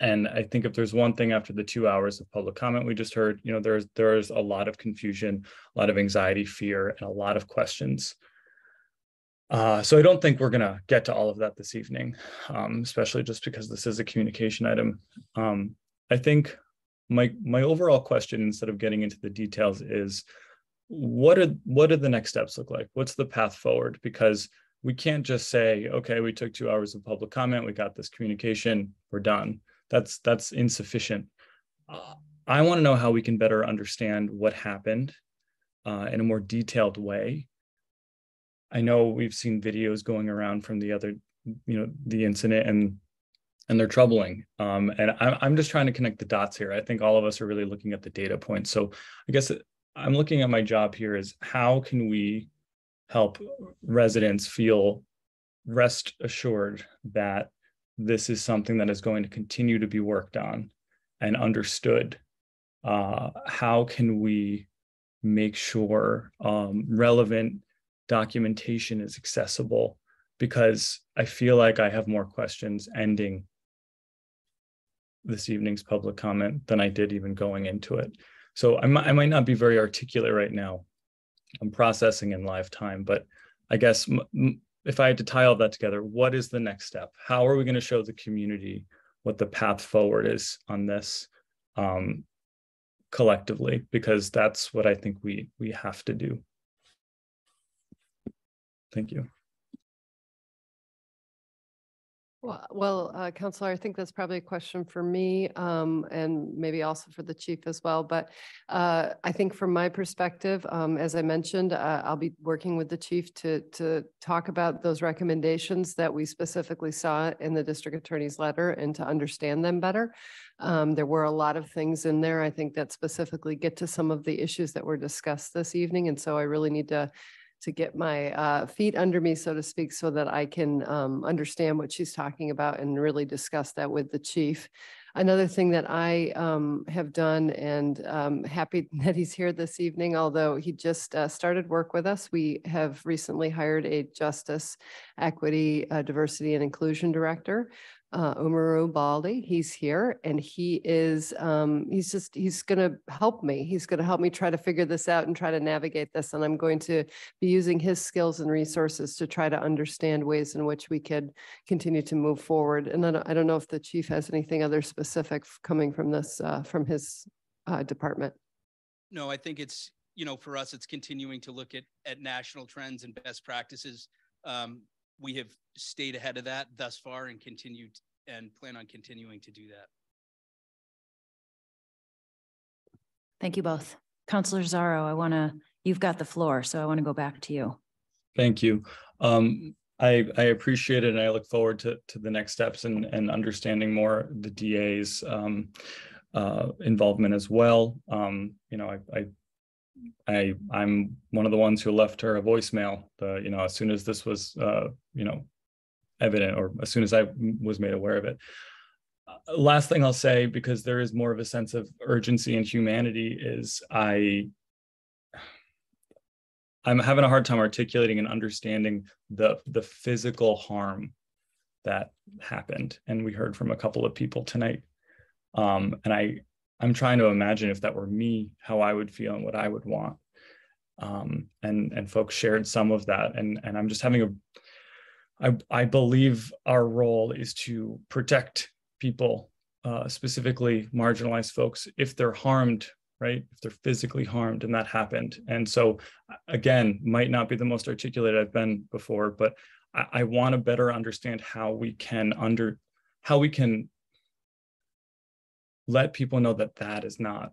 and I think if there's one thing after the two hours of public comment we just heard, you know, there's there's a lot of confusion, a lot of anxiety, fear, and a lot of questions. Uh, so I don't think we're gonna get to all of that this evening, um, especially just because this is a communication item. Um, I think my my overall question, instead of getting into the details, is what are what do the next steps look like? What's the path forward? Because we can't just say, okay, we took two hours of public comment, we got this communication, we're done. That's that's insufficient. Uh, I want to know how we can better understand what happened uh, in a more detailed way. I know we've seen videos going around from the other, you know, the incident, and and they're troubling. Um, and I'm, I'm just trying to connect the dots here. I think all of us are really looking at the data points. So I guess I'm looking at my job here is how can we help residents feel rest assured that this is something that is going to continue to be worked on and understood. Uh, how can we make sure um, relevant documentation is accessible? Because I feel like I have more questions ending this evening's public comment than I did even going into it. So I might, I might not be very articulate right now. I'm processing in live time, but I guess if I had to tie all that together, what is the next step? How are we going to show the community what the path forward is on this um, collectively? Because that's what I think we we have to do. Thank you. Well, uh, Councilor, I think that's probably a question for me um, and maybe also for the chief as well. But uh, I think from my perspective, um, as I mentioned, uh, I'll be working with the chief to to talk about those recommendations that we specifically saw in the district attorney's letter and to understand them better. Um, there were a lot of things in there, I think, that specifically get to some of the issues that were discussed this evening. And so I really need to to get my uh, feet under me, so to speak, so that I can um, understand what she's talking about and really discuss that with the chief. Another thing that I um, have done and um, happy that he's here this evening, although he just uh, started work with us, we have recently hired a justice, equity, uh, diversity and inclusion director uh, Umaru Baldi. He's here and he is, um, he's just, he's going to help me. He's going to help me try to figure this out and try to navigate this. And I'm going to be using his skills and resources to try to understand ways in which we could continue to move forward. And I don't, I don't know if the chief has anything other specific coming from this, uh, from his uh, department. No, I think it's, you know, for us, it's continuing to look at, at national trends and best practices. Um, we have stayed ahead of that thus far and continued and plan on continuing to do that. Thank you both. Councillor Zarro, I want to, you've got the floor, so I want to go back to you. Thank you. Um, I, I appreciate it and I look forward to, to the next steps and, and understanding more the DA's um, uh, involvement as well. Um, you know, I, I I I'm one of the ones who left her a voicemail. The you know as soon as this was uh, you know evident, or as soon as I was made aware of it. Uh, last thing I'll say, because there is more of a sense of urgency and humanity, is I I'm having a hard time articulating and understanding the the physical harm that happened, and we heard from a couple of people tonight. Um, and I I'm trying to imagine if that were me, how I would feel and what I would want. Um, and and folks shared some of that, and and I'm just having a. I I believe our role is to protect people, uh, specifically marginalized folks, if they're harmed, right? If they're physically harmed, and that happened. And so, again, might not be the most articulate I've been before, but I, I want to better understand how we can under how we can let people know that that is not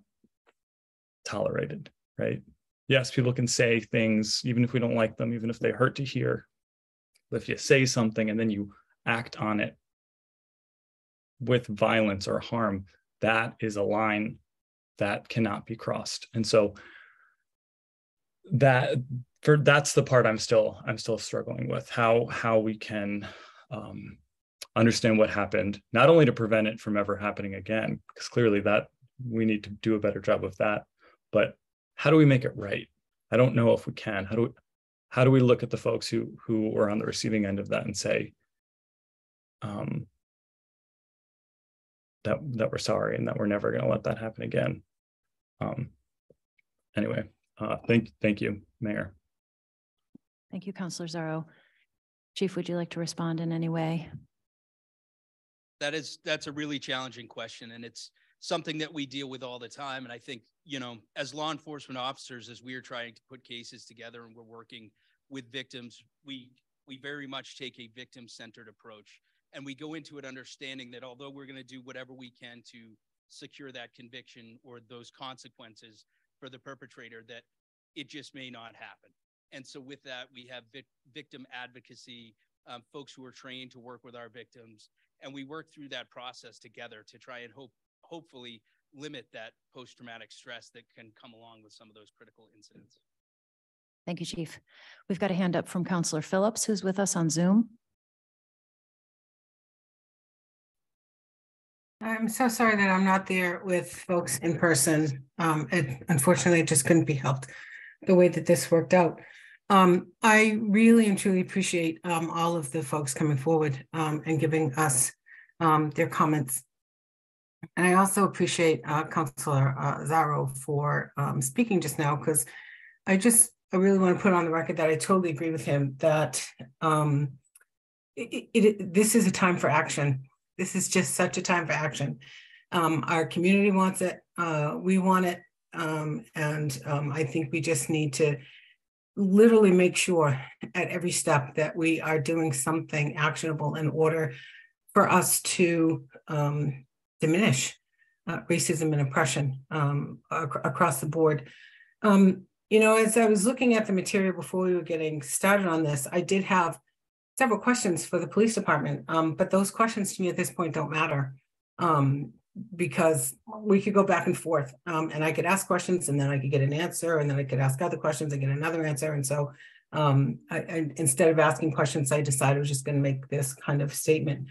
tolerated, right? Yes, people can say things, even if we don't like them, even if they hurt to hear. But if you say something and then you act on it with violence or harm, that is a line that cannot be crossed. And so that for that's the part I'm still I'm still struggling with how how we can um, understand what happened, not only to prevent it from ever happening again, because clearly that we need to do a better job of that, but how do we make it right? I don't know if we can. How do we, how do we look at the folks who who were on the receiving end of that and say um, that that we're sorry and that we're never going to let that happen again? Um, anyway, uh, thank thank you, Mayor. Thank you, Councillor Zarro. Chief, would you like to respond in any way? That is that's a really challenging question and it's something that we deal with all the time. And I think, you know, as law enforcement officers, as we are trying to put cases together and we're working with victims, we we very much take a victim-centered approach. And we go into it understanding that although we're going to do whatever we can to secure that conviction or those consequences for the perpetrator, that it just may not happen. And so with that, we have vic- victim advocacy, um, folks who are trained to work with our victims, and we work through that process together to try and hope hopefully limit that post-traumatic stress that can come along with some of those critical incidents. Thank you, Chief. We've got a hand up from Councilor Phillips, who's with us on Zoom. I'm so sorry that I'm not there with folks in person. Um, it unfortunately it just couldn't be helped the way that this worked out. Um, I really and truly appreciate um, all of the folks coming forward um, and giving us um, their comments. And I also appreciate uh, Councillor uh, Zarro for um, speaking just now because I just I really want to put on the record that I totally agree with him that um, it, it, this is a time for action. This is just such a time for action. Our community wants it. Uh, we want it. And I think we just need to literally make sure at every step that we are doing something actionable in order for us to um, diminish uh, racism and oppression um, ac across the board. Um, you know, as I was looking at the material before we were getting started on this, I did have several questions for the police department, um, but those questions to me at this point don't matter um, because we could go back and forth um, and I could ask questions and then I could get an answer and then I could ask other questions and get another answer. And so um, I, I, instead of asking questions, I decided I was just going to make this kind of statement.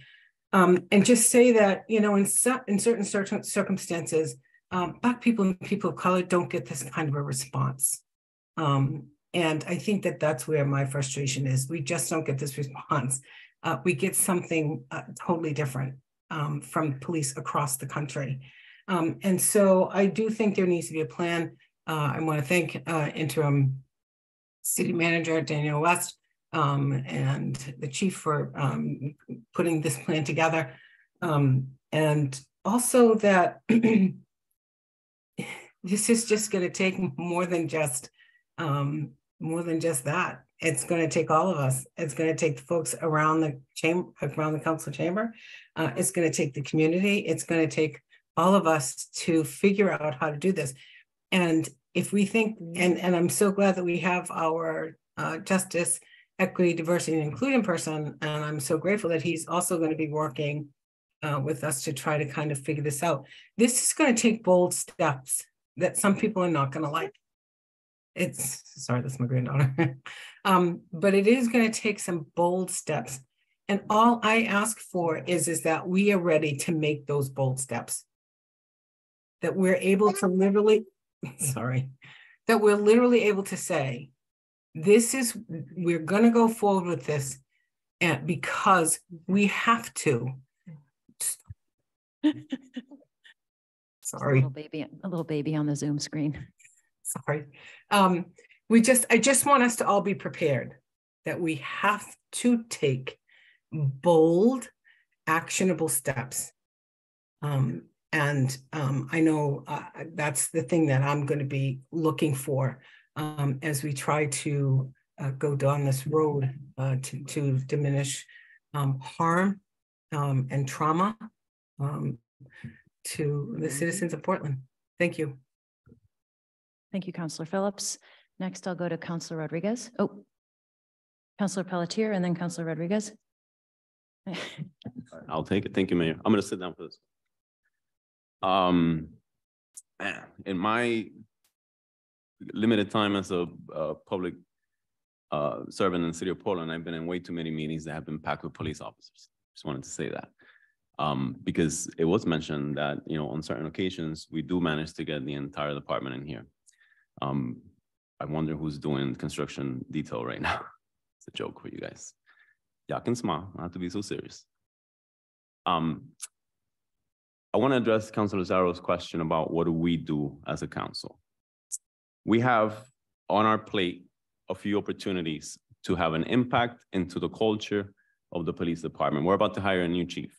Um, and just say that, you know, in, in certain circumstances, um, Black people and people of color don't get this kind of a response. Um, and I think that that's where my frustration is. We just don't get this response. Uh, we get something uh, totally different um, from police across the country. Um, and so I do think there needs to be a plan. Uh, I want to thank uh, interim city manager Danielle West um, and the chief for um, putting this plan together. Um, and also that this is just going to take more than just um, more than just that. It's going to take all of us. It's going to take the folks around the chamber, around the council chamber. Uh, it's going to take the community. It's going to take all of us to figure out how to do this. And if we think, and, and I'm so glad that we have our uh, justice equity, diversity, and inclusion person. And I'm so grateful that he's also going to be working uh, with us to try to kind of figure this out. This is going to take bold steps that some people are not going to like. It's sorry, that's my granddaughter. um, but it is going to take some bold steps. And all I ask for is, is that we are ready to make those bold steps. That we're able to literally, sorry, that we're literally able to say, this is we're going to go forward with this and because we have to sorry a little baby a little baby on the zoom screen sorry um we just i just want us to all be prepared that we have to take bold actionable steps um and um, I know uh, that's the thing that I'm going to be looking for um, as we try to uh, go down this road uh, to, to diminish um, harm um, and trauma um, to the citizens of Portland. Thank you. Thank you, Councillor Phillips. Next, I'll go to Councillor Rodriguez. Oh, Councillor Pelletier and then Councillor Rodriguez. I'll take it. Thank you, Mayor. I'm going to sit down for this. Um, in my limited time as a, public uh, servant in the city of Portland, I've been in way too many meetings that have been packed with police officers. Just wanted to say that. Um, because it was mentioned that, you know, on certain occasions, we do manage to get the entire department in here. Um, I wonder who's doing construction detail right now. it's a joke for you guys. Y'all can smile, not to be so serious. Um, I want to address Councilor Zarro's question about what do we do as a council we have on our plate a few opportunities to have an impact into the culture of the police department. We're about to hire a new chief.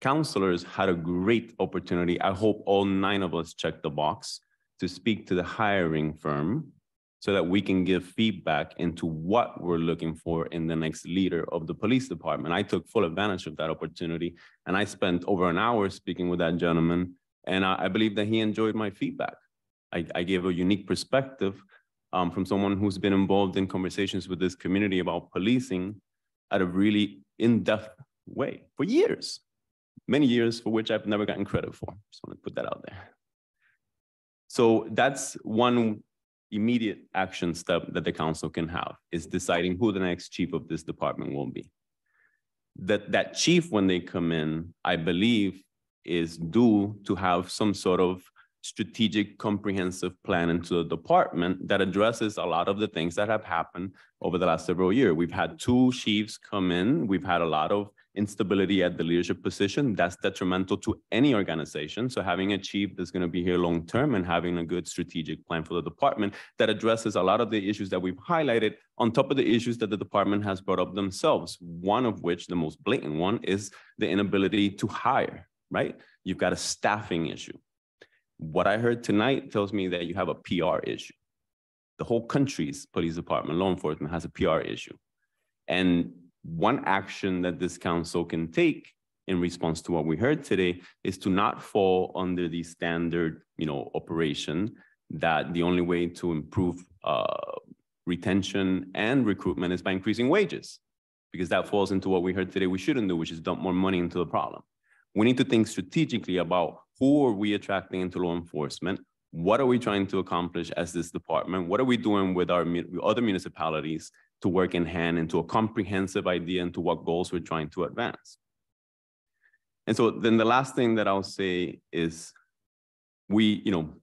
councilors had a great opportunity. I hope all nine of us check the box to speak to the hiring firm so that we can give feedback into what we're looking for in the next leader of the police department. I took full advantage of that opportunity and I spent over an hour speaking with that gentleman and I, I believe that he enjoyed my feedback. I, I gave a unique perspective um, from someone who's been involved in conversations with this community about policing at a really in-depth way for years, many years for which I've never gotten credit for. Just want to put that out there. So that's one immediate action step that the council can have is deciding who the next chief of this department will be. That, that chief, when they come in, I believe is due to have some sort of strategic comprehensive plan into the department that addresses a lot of the things that have happened over the last several years. We've had two chiefs come in. We've had a lot of instability at the leadership position. That's detrimental to any organization. So having a chief that's going to be here long term and having a good strategic plan for the department that addresses a lot of the issues that we've highlighted on top of the issues that the department has brought up themselves. One of which, the most blatant one, is the inability to hire, right? You've got a staffing issue. What I heard tonight tells me that you have a PR issue. The whole country's police department, law enforcement has a PR issue. And one action that this council can take in response to what we heard today is to not fall under the standard, you know, operation that the only way to improve uh, retention and recruitment is by increasing wages, because that falls into what we heard today we shouldn't do, which is dump more money into the problem. We need to think strategically about who are we attracting into law enforcement? What are we trying to accomplish as this department? What are we doing with our other municipalities to work in hand into a comprehensive idea into what goals we're trying to advance. And so then the last thing that I'll say is we, you know,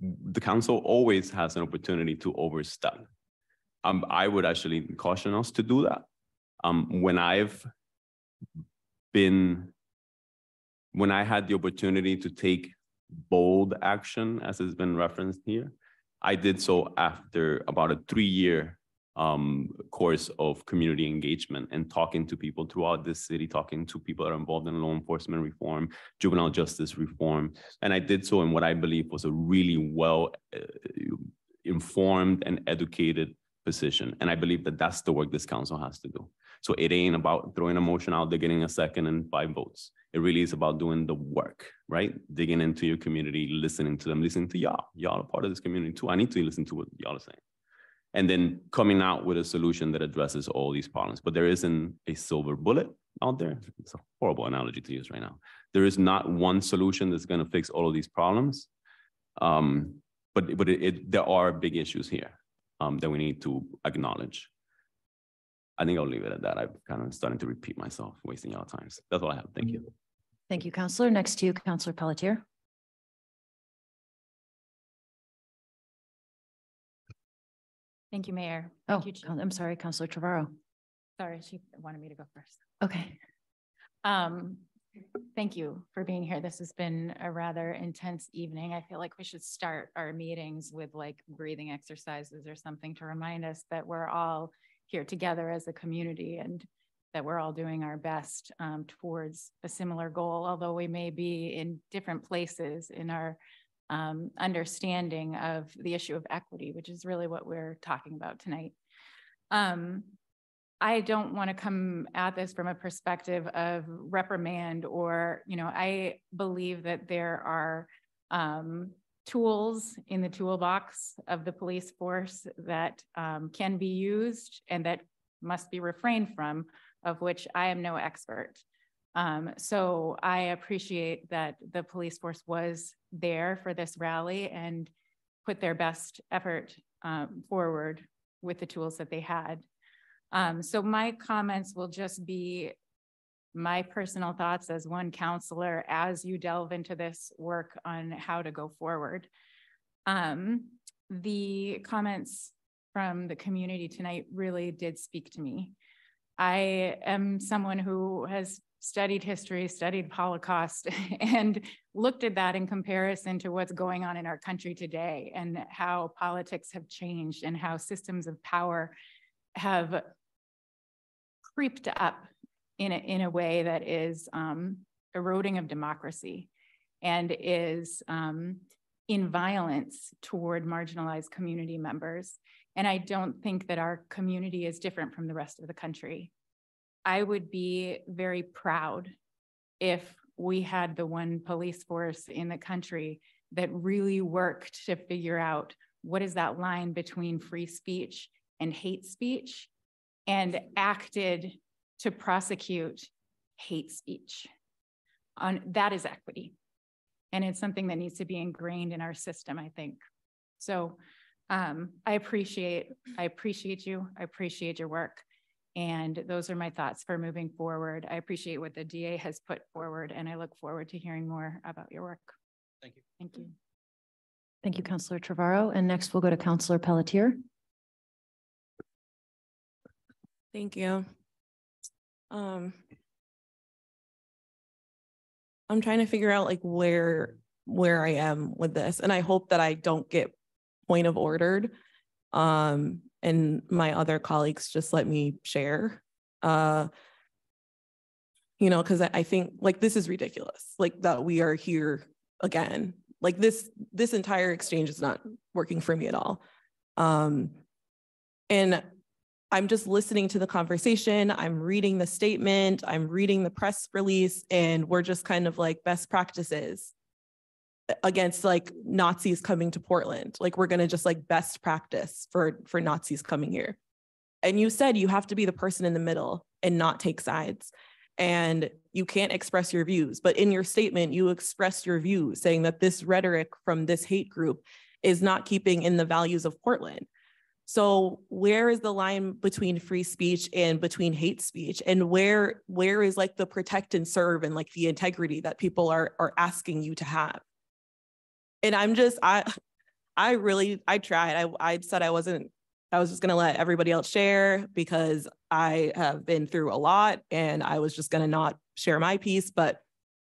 the council always has an opportunity to overstep. Um, I would actually caution us to do that. Um, when I've been, when I had the opportunity to take bold action, as has been referenced here, I did so after about a three year um, course of community engagement and talking to people throughout this city, talking to people that are involved in law enforcement reform, juvenile justice reform. And I did so in what I believe was a really well uh, informed and educated position. And I believe that that's the work this council has to do. So it ain't about throwing a motion out there, getting a second and five votes. It really is about doing the work, right? Digging into your community, listening to them, listening to y'all. Y'all are part of this community too. I need to listen to what y'all are saying and then coming out with a solution that addresses all these problems. But there isn't a silver bullet out there. It's a horrible analogy to use right now. There is not one solution that's going to fix all of these problems. Um, but but it, it, there are big issues here um, that we need to acknowledge. I think I'll leave it at that. I'm kind of starting to repeat myself, wasting y'all times. That's all I have. Thank you. Thank you, Councilor. Next to you, Councilor Pelletier. Thank you, Mayor. Oh, you, Chief. I'm sorry, Councilor Trevorrow. Sorry, she wanted me to go first. Okay. Um, thank you for being here. This has been a rather intense evening. I feel like we should start our meetings with like breathing exercises or something to remind us that we're all here together as a community and that we're all doing our best um, towards a similar goal, although we may be in different places in our um, understanding of the issue of equity, which is really what we're talking about tonight. Um, I don't want to come at this from a perspective of reprimand or, you know, I believe that there are um, tools in the toolbox of the police force that um, can be used and that must be refrained from, of which I am no expert. Um, so I appreciate that the police force was there for this rally and put their best effort um, forward with the tools that they had. Um, so my comments will just be my personal thoughts as one councilor as you delve into this work on how to go forward. Um, the comments from the community tonight really did speak to me. I am someone who has studied history, studied Holocaust, and looked at that in comparison to what's going on in our country today and how politics have changed and how systems of power have creeped up in a, in a way that is um, eroding of democracy and is um, in violence toward marginalized community members. And I don't think that our community is different from the rest of the country. I would be very proud if we had the one police force in the country that really worked to figure out what is that line between free speech and hate speech and acted to prosecute hate speech. On, that is equity. And it's something that needs to be ingrained in our system, I think. So um, I appreciate, I appreciate you. I appreciate your work. And those are my thoughts for moving forward. I appreciate what the DA has put forward, and I look forward to hearing more about your work. Thank you. Thank you. Thank you, Councillor Trevorrow. And next we'll go to Councillor Pelletier. Thank you. Um, I'm trying to figure out like where where I am with this, and I hope that I don't get point of ordered. Um, and my other colleagues just let me share. Uh, you know, because I, think like this is ridiculous, like that we are here again. Like this, this entire exchange is not working for me at all. Um, and I'm just listening to the conversation. I'm reading the statement. I'm reading the press release, and we're just kind of like best practices against like Nazis coming to Portland. Like we're gonna just like best practice for for Nazis coming here. And you said you have to be the person in the middle and not take sides. And you can't express your views. But in your statement, you expressed your views, saying that this rhetoric from this hate group is not keeping in the values of Portland. So where is the line between free speech and between hate speech? And where where is like the protect and serve and like the integrity that people are are asking you to have? And I'm just I I really I tried. I I said I wasn't I was just going to let everybody else share because I have been through a lot and I was just going to not share my piece, but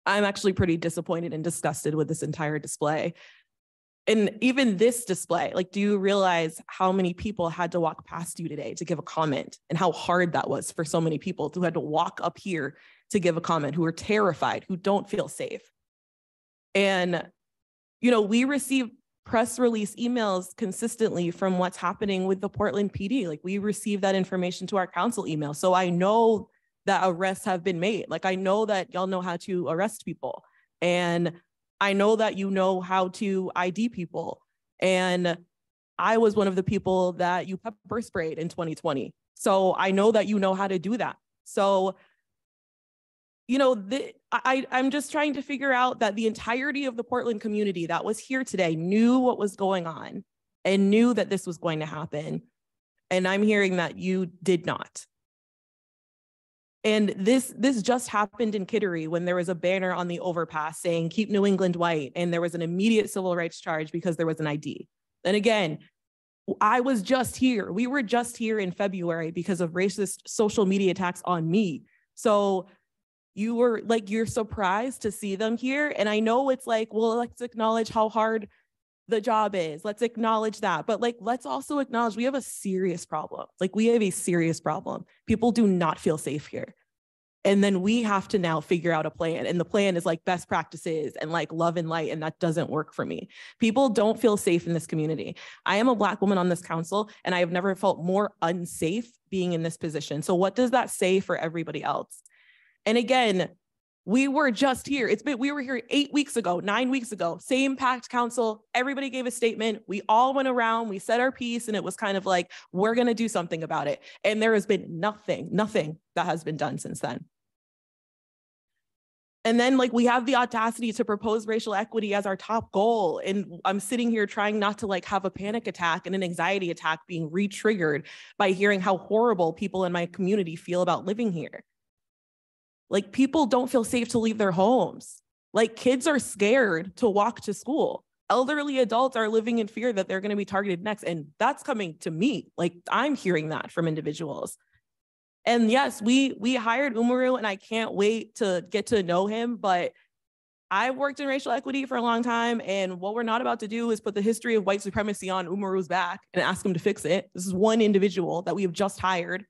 I'm actually pretty disappointed and disgusted with this entire display. And even this display, like, do you realize how many people had to walk past you today to give a comment and how hard that was for so many people who had to walk up here to give a comment, who are terrified, who don't feel safe? And you know, we receive press release emails consistently from what's happening with the Portland PD. Like we receive that information to our council email. So I know that arrests have been made. Like I know that y'all know how to arrest people. And I know that you know how to ID people. And I was one of the people that you pepper sprayed in 2020. So I know that you know how to do that. So you know, the, I, I'm just trying to figure out that the entirety of the Portland community that was here today knew what was going on and knew that this was going to happen. And I'm hearing that you did not. And this this just happened in Kittery when there was a banner on the overpass saying keep New England white and there was an immediate civil rights charge because there was an ID. And again, I was just here. We were just here in February because of racist social media attacks on me. So you were like you're surprised to see them here and i know it's like well let's acknowledge how hard the job is. Let's acknowledge that but like let's also acknowledge we have a serious problem. Like we have a serious problem. People do not feel safe here. And then we have to now figure out a plan and the plan is like best practices and like love and light and that doesn't work for me. People don't feel safe in this community. I am a black woman on this council and i have never felt more unsafe being in this position. So what does that say for everybody else and again, we were just here. It's been, we were here eight weeks ago, nine weeks ago, same packed council. Everybody gave a statement. We all went around, we said our piece, and it was kind of like, we're going to do something about it. And there has been nothing, nothing that has been done since then. And then, like, we have the audacity to propose racial equity as our top goal. And I'm sitting here trying not to like have a panic attack and an anxiety attack being re triggered by hearing how horrible people in my community feel about living here. Like people don't feel safe to leave their homes. Like kids are scared to walk to school. Elderly adults are living in fear that they're going to be targeted next. And that's coming to me. Like I'm hearing that from individuals. And yes, we we hired Umaru and I can't wait to get to know him, but I've worked in racial equity for a long time, and what we're not about to do is put the history of white supremacy on Umaru's back and ask him to fix it. This is one individual that we have just hired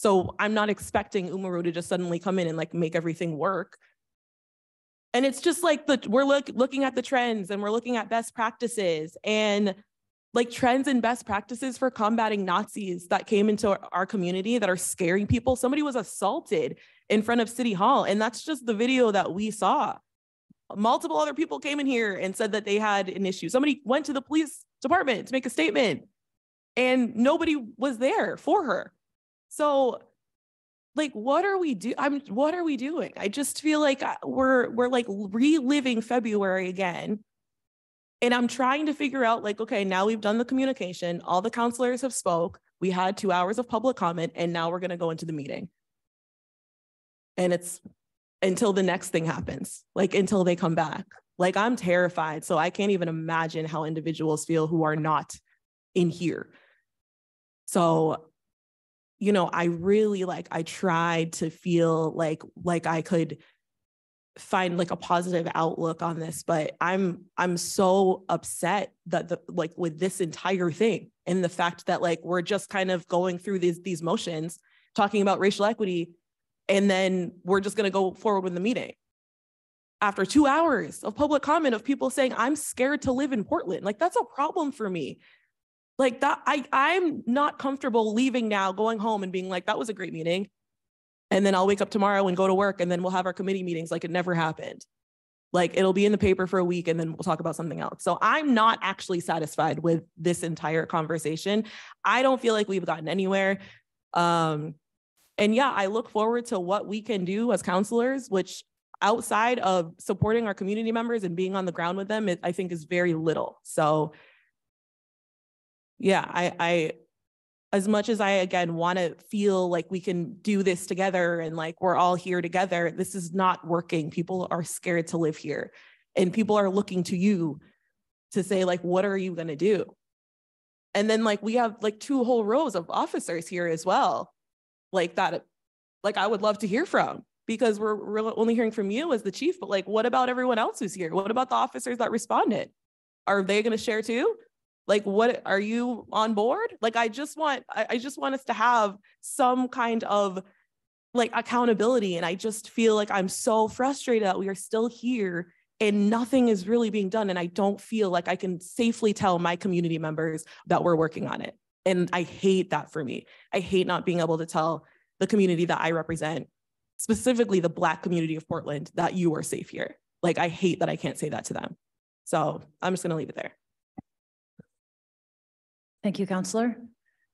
so I'm not expecting Umaru to just suddenly come in and like make everything work. And it's just like the we're look, looking at the trends and we're looking at best practices and like trends and best practices for combating Nazis that came into our, our community that are scaring people. Somebody was assaulted in front of City Hall, and that's just the video that we saw. Multiple other people came in here and said that they had an issue. Somebody went to the police department to make a statement, and nobody was there for her. So like what are we do i'm what are we doing? I just feel like uh, we're we're like reliving february again. And i'm trying to figure out like okay now we've done the communication all the councilors have spoke we had two hours of public comment and now we're going to go into the meeting. And it's until the next thing happens like until they come back. Like i'm terrified so i can't even imagine how individuals feel who are not in here. So you know, I really like I tried to feel like like I could find like a positive outlook on this but i'm i'm so upset that the like with this entire thing and the fact that like we're just kind of going through these these motions talking about racial equity and then we're just going to go forward with the meeting. After 2 hours of public comment of people saying i'm scared to live in portland like that's a problem for me like that, I I'm not comfortable leaving now, going home and being like, that was a great meeting. And then I'll wake up tomorrow and go to work and then we'll have our committee meetings like it never happened. Like it'll be in the paper for a week and then we'll talk about something else. So I'm not actually satisfied with this entire conversation. I don't feel like we've gotten anywhere. Um, and yeah, I look forward to what we can do as councilors, which outside of supporting our community members and being on the ground with them, it, I think is very little. So yeah, I, I, as much as I again want to feel like we can do this together and like we're all here together, this is not working. People are scared to live here, and people are looking to you to say like, what are you going to do? And then like we have like two whole rows of officers here as well, like that. Like I would love to hear from because we're, we're only hearing from you as the chief, but like, what about everyone else who's here? What about the officers that responded? Are they going to share too? Like what are you on board? Like i just want I, I just want us to have some kind of like accountability and i just feel like i'm so frustrated that we are still here and nothing is really being done and i don't feel like i can safely tell my community members that we're working on it. And i hate that for me. I hate not being able to tell the community that i represent specifically the black community of portland that you are safe here. Like i hate that i can't say that to them. So i'm just going to leave it there Thank you, Councilor.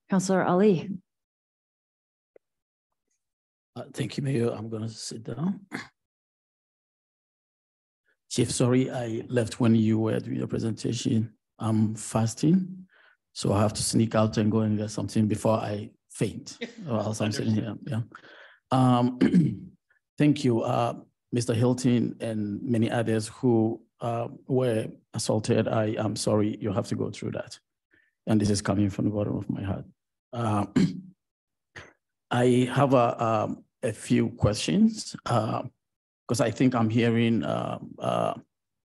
Councilor Ali. Uh, thank you, Mayor. I'm going to sit down. Chief, sorry, I left when you were doing your presentation. I'm fasting, so I have to sneak out and go and get something before I faint. or else I'm sitting here. Yeah. Um, thank you, uh, Mr. Hilton and many others who uh, were assaulted. I am sorry you have to go through that and this is coming from the bottom of my heart. Uh, I have a, um, a few questions because uh, I think I'm hearing uh, uh,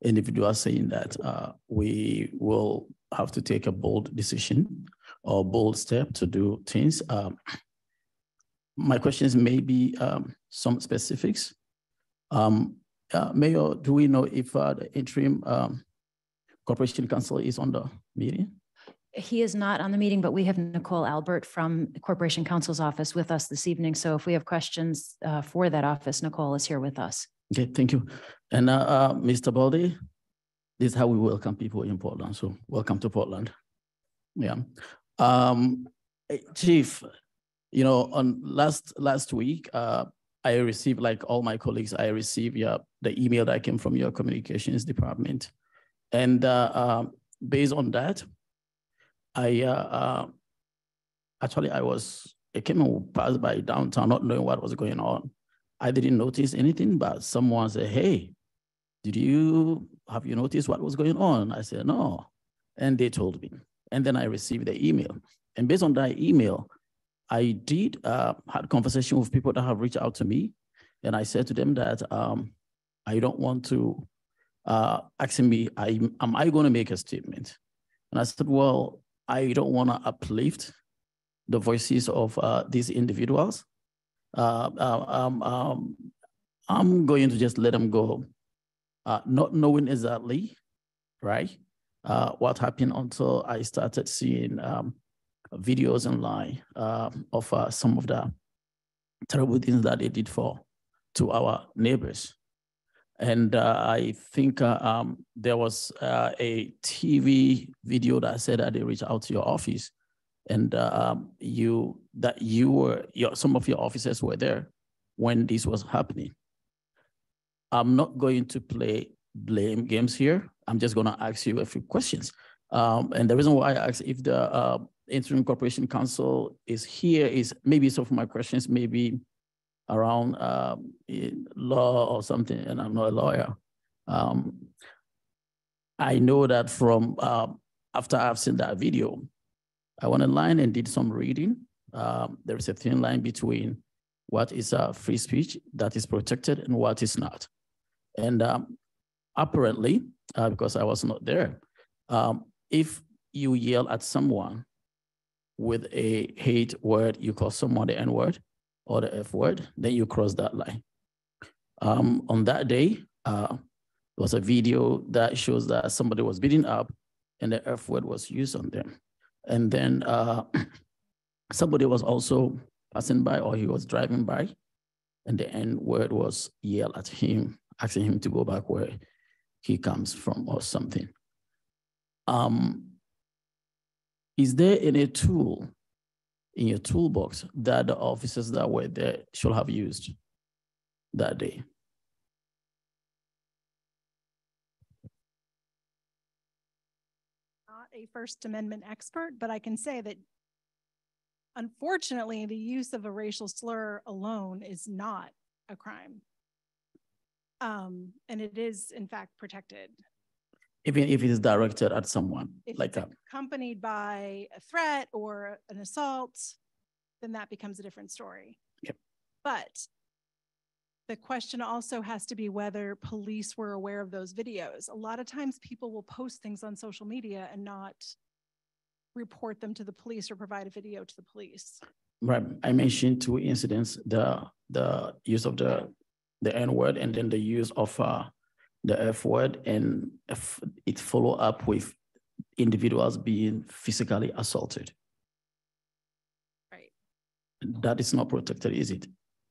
individuals saying that uh, we will have to take a bold decision or bold step to do things. Um, my questions may be um, some specifics. Um, uh, Mayor, do we know if uh, the interim um, corporation counsel is on the meeting? He is not on the meeting, but we have Nicole Albert from the Corporation Counsel's office with us this evening. So if we have questions uh, for that office, Nicole is here with us. Okay, thank you. And uh, uh, Mr. Balde, this is how we welcome people in Portland. So welcome to Portland. Yeah. Um, eh, Chief, you know, on last last week, uh, I received, like all my colleagues, I received yeah, the email that came from your communications department. And uh, uh, based on that, I uh, uh, actually I was I came and passed by downtown, not knowing what was going on. I didn't notice anything, but someone said, "Hey, did you have you noticed what was going on?" I said, "No," and they told me. And then I received the email, and based on that email, I did uh, had conversation with people that have reached out to me, and I said to them that um, I don't want to uh, me, I, am I going to make a statement? And I said, well, I don't want to uplift the voices of uh, these individuals. Uh, uh, um, um, I'm going to just let them go uh, not knowing exactly, right, uh, what happened until I started seeing um, videos online um, of uh, some of the terrible things that they did for to our neighbors. And uh, I think uh, um, there was uh, a TV video that said that they reached out to your office, and uh, um, you that you were your, some of your officers were there when this was happening. I'm not going to play blame games here. I'm just going to ask you a few questions. Um, and the reason why I asked if the uh, interim corporation Counsel is here is maybe some of my questions may be around um, law or something, and I'm not a lawyer. Um, I know that from uh, after I've seen that video, I went online and did some reading. Um, there is a thin line between what is uh, free speech that is protected and what is not. And um, apparently, uh, because I was not there, um, if you yell at someone with a hate word, you call someone the N word or the F word, then you cross that line. Um, on that day, uh, there was a video that shows that somebody was beaten up and the F word was used on them. And then uh, somebody was also passing by or he was driving by and the N word was yelled at him, asking him to go back where he comes from or something. Um, is there any tool in your toolbox that the officers that were there should have used that day? Not a First Amendment expert, but I can say that unfortunately, the use of a racial slur alone is not a crime. Um, and it is in fact protected. Even if it is directed at someone If like that. accompanied by a threat or an assault, then that becomes a different story. Yep. But the question also has to be whether police were aware of those videos. A lot of times people will post things on social media and not report them to the police or provide a video to the police. Right. I mentioned two incidents, the the use of the the N word and then the use of uh, the F word and it follow up with individuals being physically assaulted. Right. That is not protected, is it?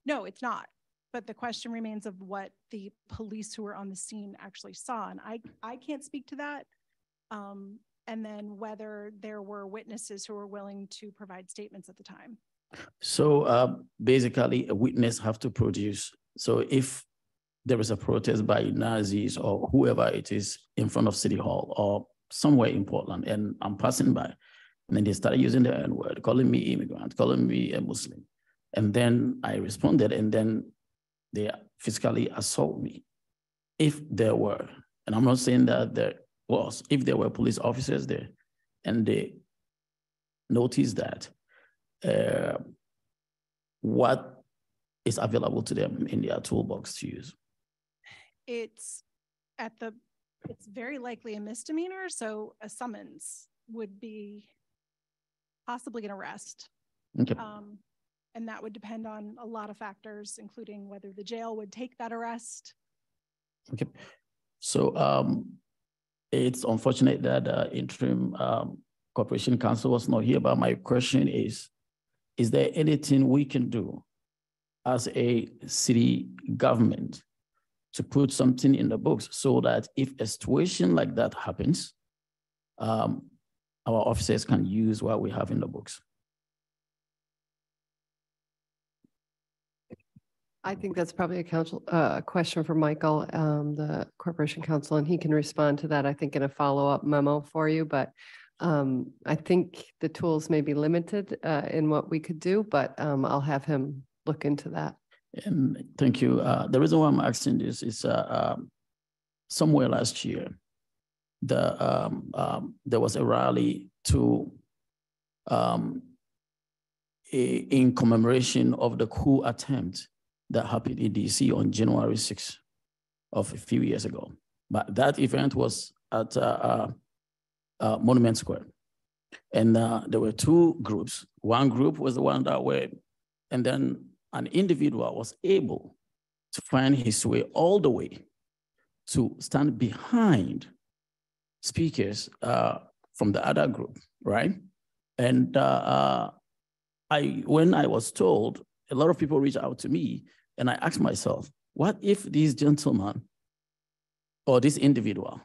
No, it's not. But the question remains of what the police who were on the scene actually saw. And I, I can't speak to that. Um, and then whether there were witnesses who were willing to provide statements at the time. So uh, basically, a witness have to produce. So if there is a protest by Nazis or whoever it is in front of City Hall or somewhere in Portland, and I'm passing by, and then they started using the N word, calling me immigrant, calling me a Muslim, and then I responded, and then they physically assault me. If there were, and I'm not saying that there was, if there were police officers there, and they noticed that, uh, what is available to them in their toolbox to use. It's at the, it's very likely a misdemeanor, so a summons would be possibly an arrest. Okay. Um, and that would depend on a lot of factors, including whether the jail would take that arrest. Okay. So um, it's unfortunate that uh, interim um, corporation counsel was not here, but my question is, is there anything we can do as a city government to put something in the books so that if a situation like that happens, um, our officers can use what we have in the books? I think that's probably a council, uh, question for Michael, um, the Corporation Counsel, and he can respond to that, I think, in a follow-up memo for you, but um, I think the tools may be limited, uh, in what we could do, but, um, I'll have him look into that. And thank you. Uh, the reason why I'm asking this is uh, um, somewhere last year, the um, um, there was a rally to um, a, in commemoration of the coup attempt that happened in DC on January 6th of a few years ago. But that event was at uh, uh, uh, Monument Square. And uh, there were two groups. One group was the one that were, and then an individual was able to find his way all the way to stand behind speakers uh, from the other group, right? And uh, uh, I, when I was told, a lot of people reached out to me, and I asked myself, what if this gentleman or this individual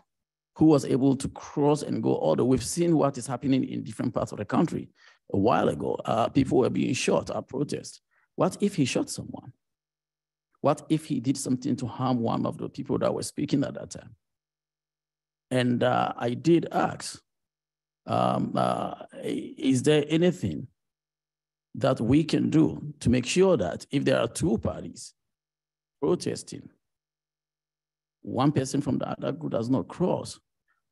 who was able to cross and go all the we've seen what is happening in different parts of the country a while ago. Uh, people were being shot at protests. What if he shot someone? What if he did something to harm one of the people that were speaking at that time? And uh, I did ask, um, uh, is there anything that we can do to make sure that if there are two parties protesting, one person from the other group does not cross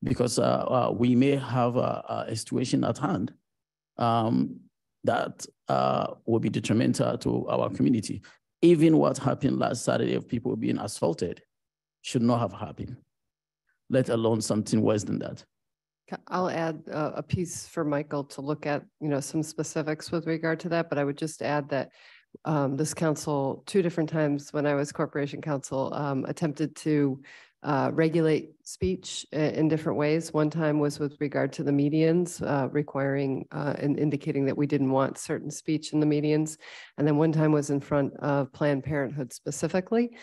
because uh, uh, we may have a, a, situation at hand um, that uh, will be detrimental to our community. Even what happened last Saturday of people being assaulted should not have happened, let alone something worse than that. I'll add uh, a piece for Michael to look at, you know, some specifics with regard to that, but I would just add that um, this counsel, two different times when I was corporation council um, attempted to uh, regulate speech in different ways. One time was with regard to the medians, uh, requiring uh, and indicating that we didn't want certain speech in the medians. And then one time was in front of Planned Parenthood specifically.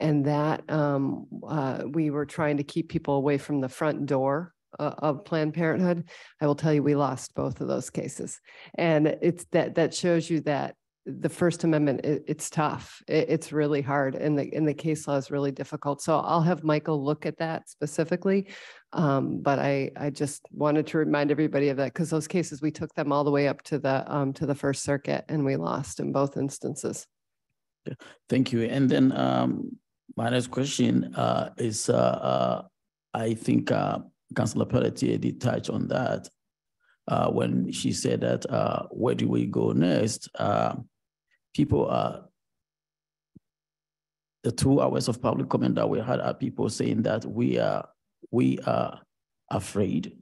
And that um, uh, we were trying to keep people away from the front door uh, of Planned Parenthood. I will tell you, we lost both of those cases. And it's that that shows you that the First Amendment, it, it's tough. It, it's really hard, and the and the case law is really difficult. So I'll have Michael look at that specifically. Um, but I I just wanted to remind everybody of that because those cases we took them all the way up to the um, to the First Circuit, and we lost in both instances. Thank you. And then um, my next question uh, is, uh, uh, I think uh, Councillor Pelletier did touch on that. Uh, when she said that, uh, where do we go next? People are, the two hours of public comment that we had are people saying that we are, we are afraid,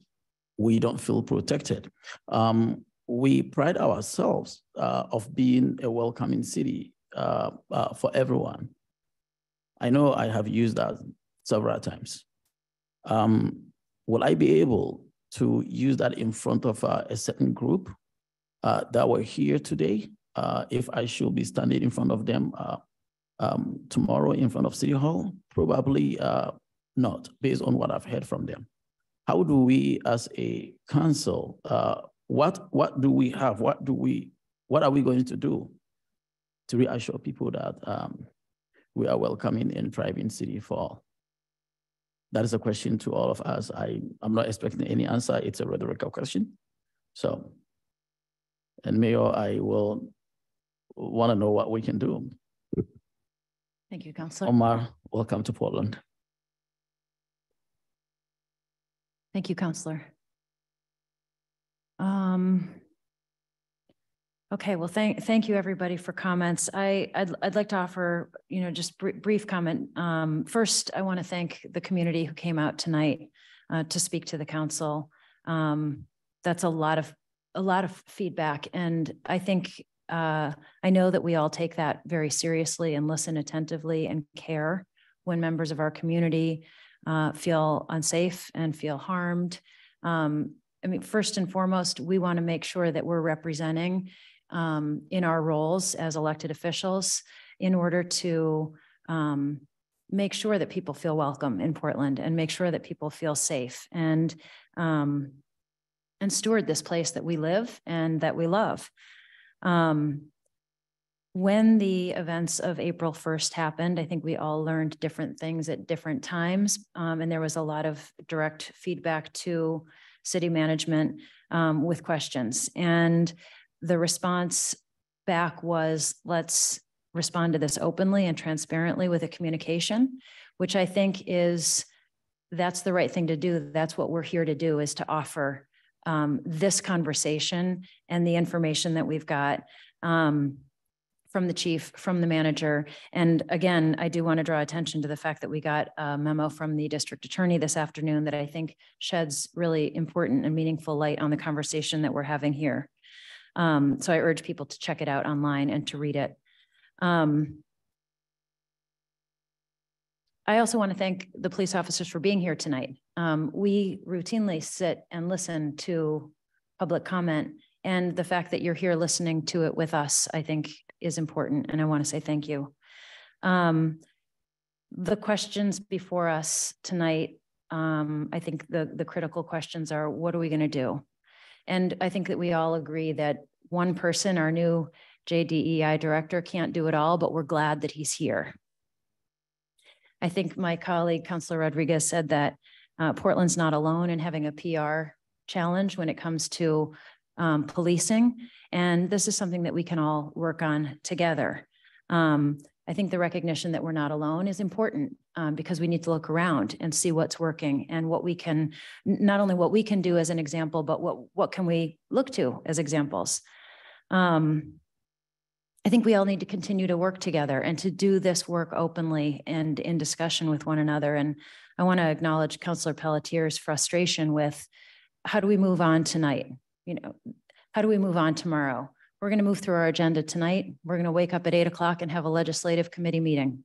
we don't feel protected. Um, we pride ourselves uh, of being a welcoming city uh, uh, for everyone. I know I have used that several times. Um, will I be able to use that in front of uh, a certain group uh, that were here today? Uh, if I should be standing in front of them uh, um, tomorrow in front of City Hall? Probably uh, not, based on what I've heard from them. How do we, as a council, uh, what what do we have? What do we? What are we going to do to reassure people that um, we are welcoming and thriving city for all? That is a question to all of us. I, I'm not expecting any answer. It's a rhetorical question. So, and Mayor, I will want to know what we can do. Thank you, Councillor. Omar, welcome to Portland. Thank you, Councillor. Um, okay, well, thank thank you everybody for comments. I I'd, I'd like to offer you know just br brief comment. Um, first, I want to thank the community who came out tonight uh, to speak to the council. Um, that's a lot of a lot of feedback, and I think uh, I know that we all take that very seriously and listen attentively and care when members of our community uh, feel unsafe and feel harmed. Um, I mean, first and foremost, we want to make sure that we're representing um, in our roles as elected officials in order to um, make sure that people feel welcome in Portland and make sure that people feel safe and um, and steward this place that we live and that we love. Um, when the events of April 1st happened, I think we all learned different things at different times. Um, and there was a lot of direct feedback to city management um, with questions. And the response back was let's respond to this openly and transparently with a communication, which I think is that's the right thing to do. That's what we're here to do is to offer um, this conversation and the information that we've got um, from the chief, from the manager. And again, I do want to draw attention to the fact that we got a memo from the district attorney this afternoon that I think sheds really important and meaningful light on the conversation that we're having here. Um, so I urge people to check it out online and to read it. Um, I also want to thank the police officers for being here tonight. Um, we routinely sit and listen to public comment. And the fact that you're here listening to it with us, I think is important. And I want to say thank you. Um, the questions before us tonight, um, I think the, the critical questions are, what are we going to do? And I think that we all agree that one person, our new JDEI director, can't do it all, but we're glad that he's here. I think my colleague, Councilor Rodriguez, said that uh, Portland's not alone in having a PR challenge when it comes to um, policing. And this is something that we can all work on together. Um, I think the recognition that we're not alone is important um, because we need to look around and see what's working and what we can, not only what we can do as an example, but what, what can we look to as examples. Um, I think we all need to continue to work together and to do this work openly and in discussion with one another. And I want to acknowledge Councillor Pelletier's frustration with how do we move on tonight? You know, how do we move on tomorrow? We're going to move through our agenda tonight. We're going to wake up at eight o'clock and have a legislative committee meeting.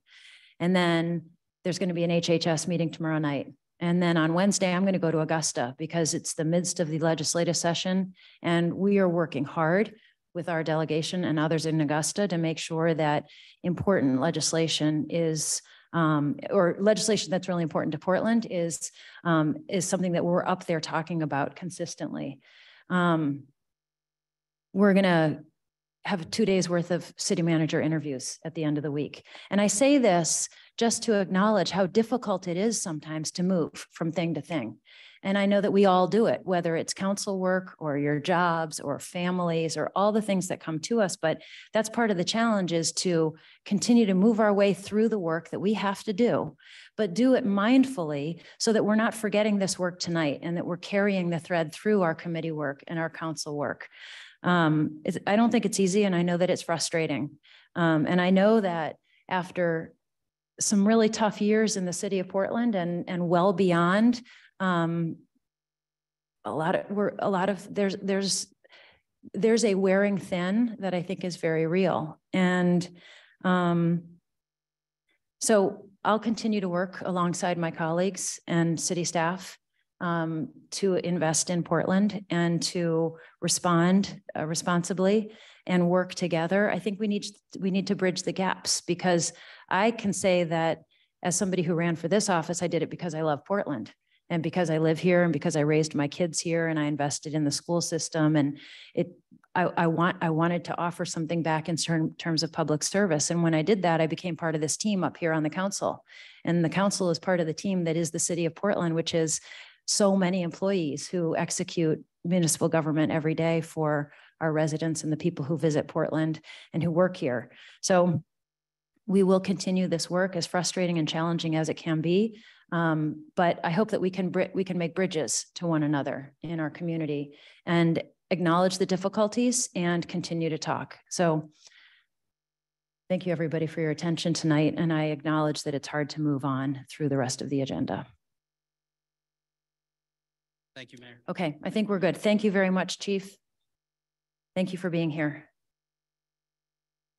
And then there's going to be an HHS meeting tomorrow night. And then on Wednesday, I'm going to go to Augusta because it's the midst of the legislative session. And we are working hard with our delegation and others in Augusta to make sure that important legislation is um, or legislation that's really important to Portland is um, is something that we're up there talking about consistently. Um, we're to have two days worth of city manager interviews at the end of the week. And I say this just to acknowledge how difficult it is sometimes to move from thing to thing. And I know that we all do it, whether it's council work or your jobs or families or all the things that come to us. But that's part of the challenge is to continue to move our way through the work that we have to do, but do it mindfully so that we're not forgetting this work tonight and that we're carrying the thread through our committee work and our council work. Um, I don't think it's easy, and I know that it's frustrating. Um, and I know that after some really tough years in the city of Portland and, and well beyond, um, a lot of we're a lot of there's there's there's a wearing thin that I think is very real. And um, so I'll continue to work alongside my colleagues and city staff um, to invest in Portland and to respond uh, responsibly and work together. I think we need we need to bridge the gaps because I can say that as somebody who ran for this office, I did it because I love Portland and because I live here and because I raised my kids here and I invested in the school system and it I, I want I wanted to offer something back in terms of public service. And when I did that, I became part of this team up here on the council. And the council is part of the team that is the city of Portland, which is so many employees who execute municipal government every day for our residents and the people who visit Portland and who work here. So we will continue this work as frustrating and challenging as it can be. Um, but I hope that we can we can make bridges to one another in our community and acknowledge the difficulties and continue to talk. So thank you everybody for your attention tonight. And I acknowledge that it's hard to move on through the rest of the agenda. Thank you, Mayor. Okay, I think we're good. Thank you very much, Chief. Thank you for being here.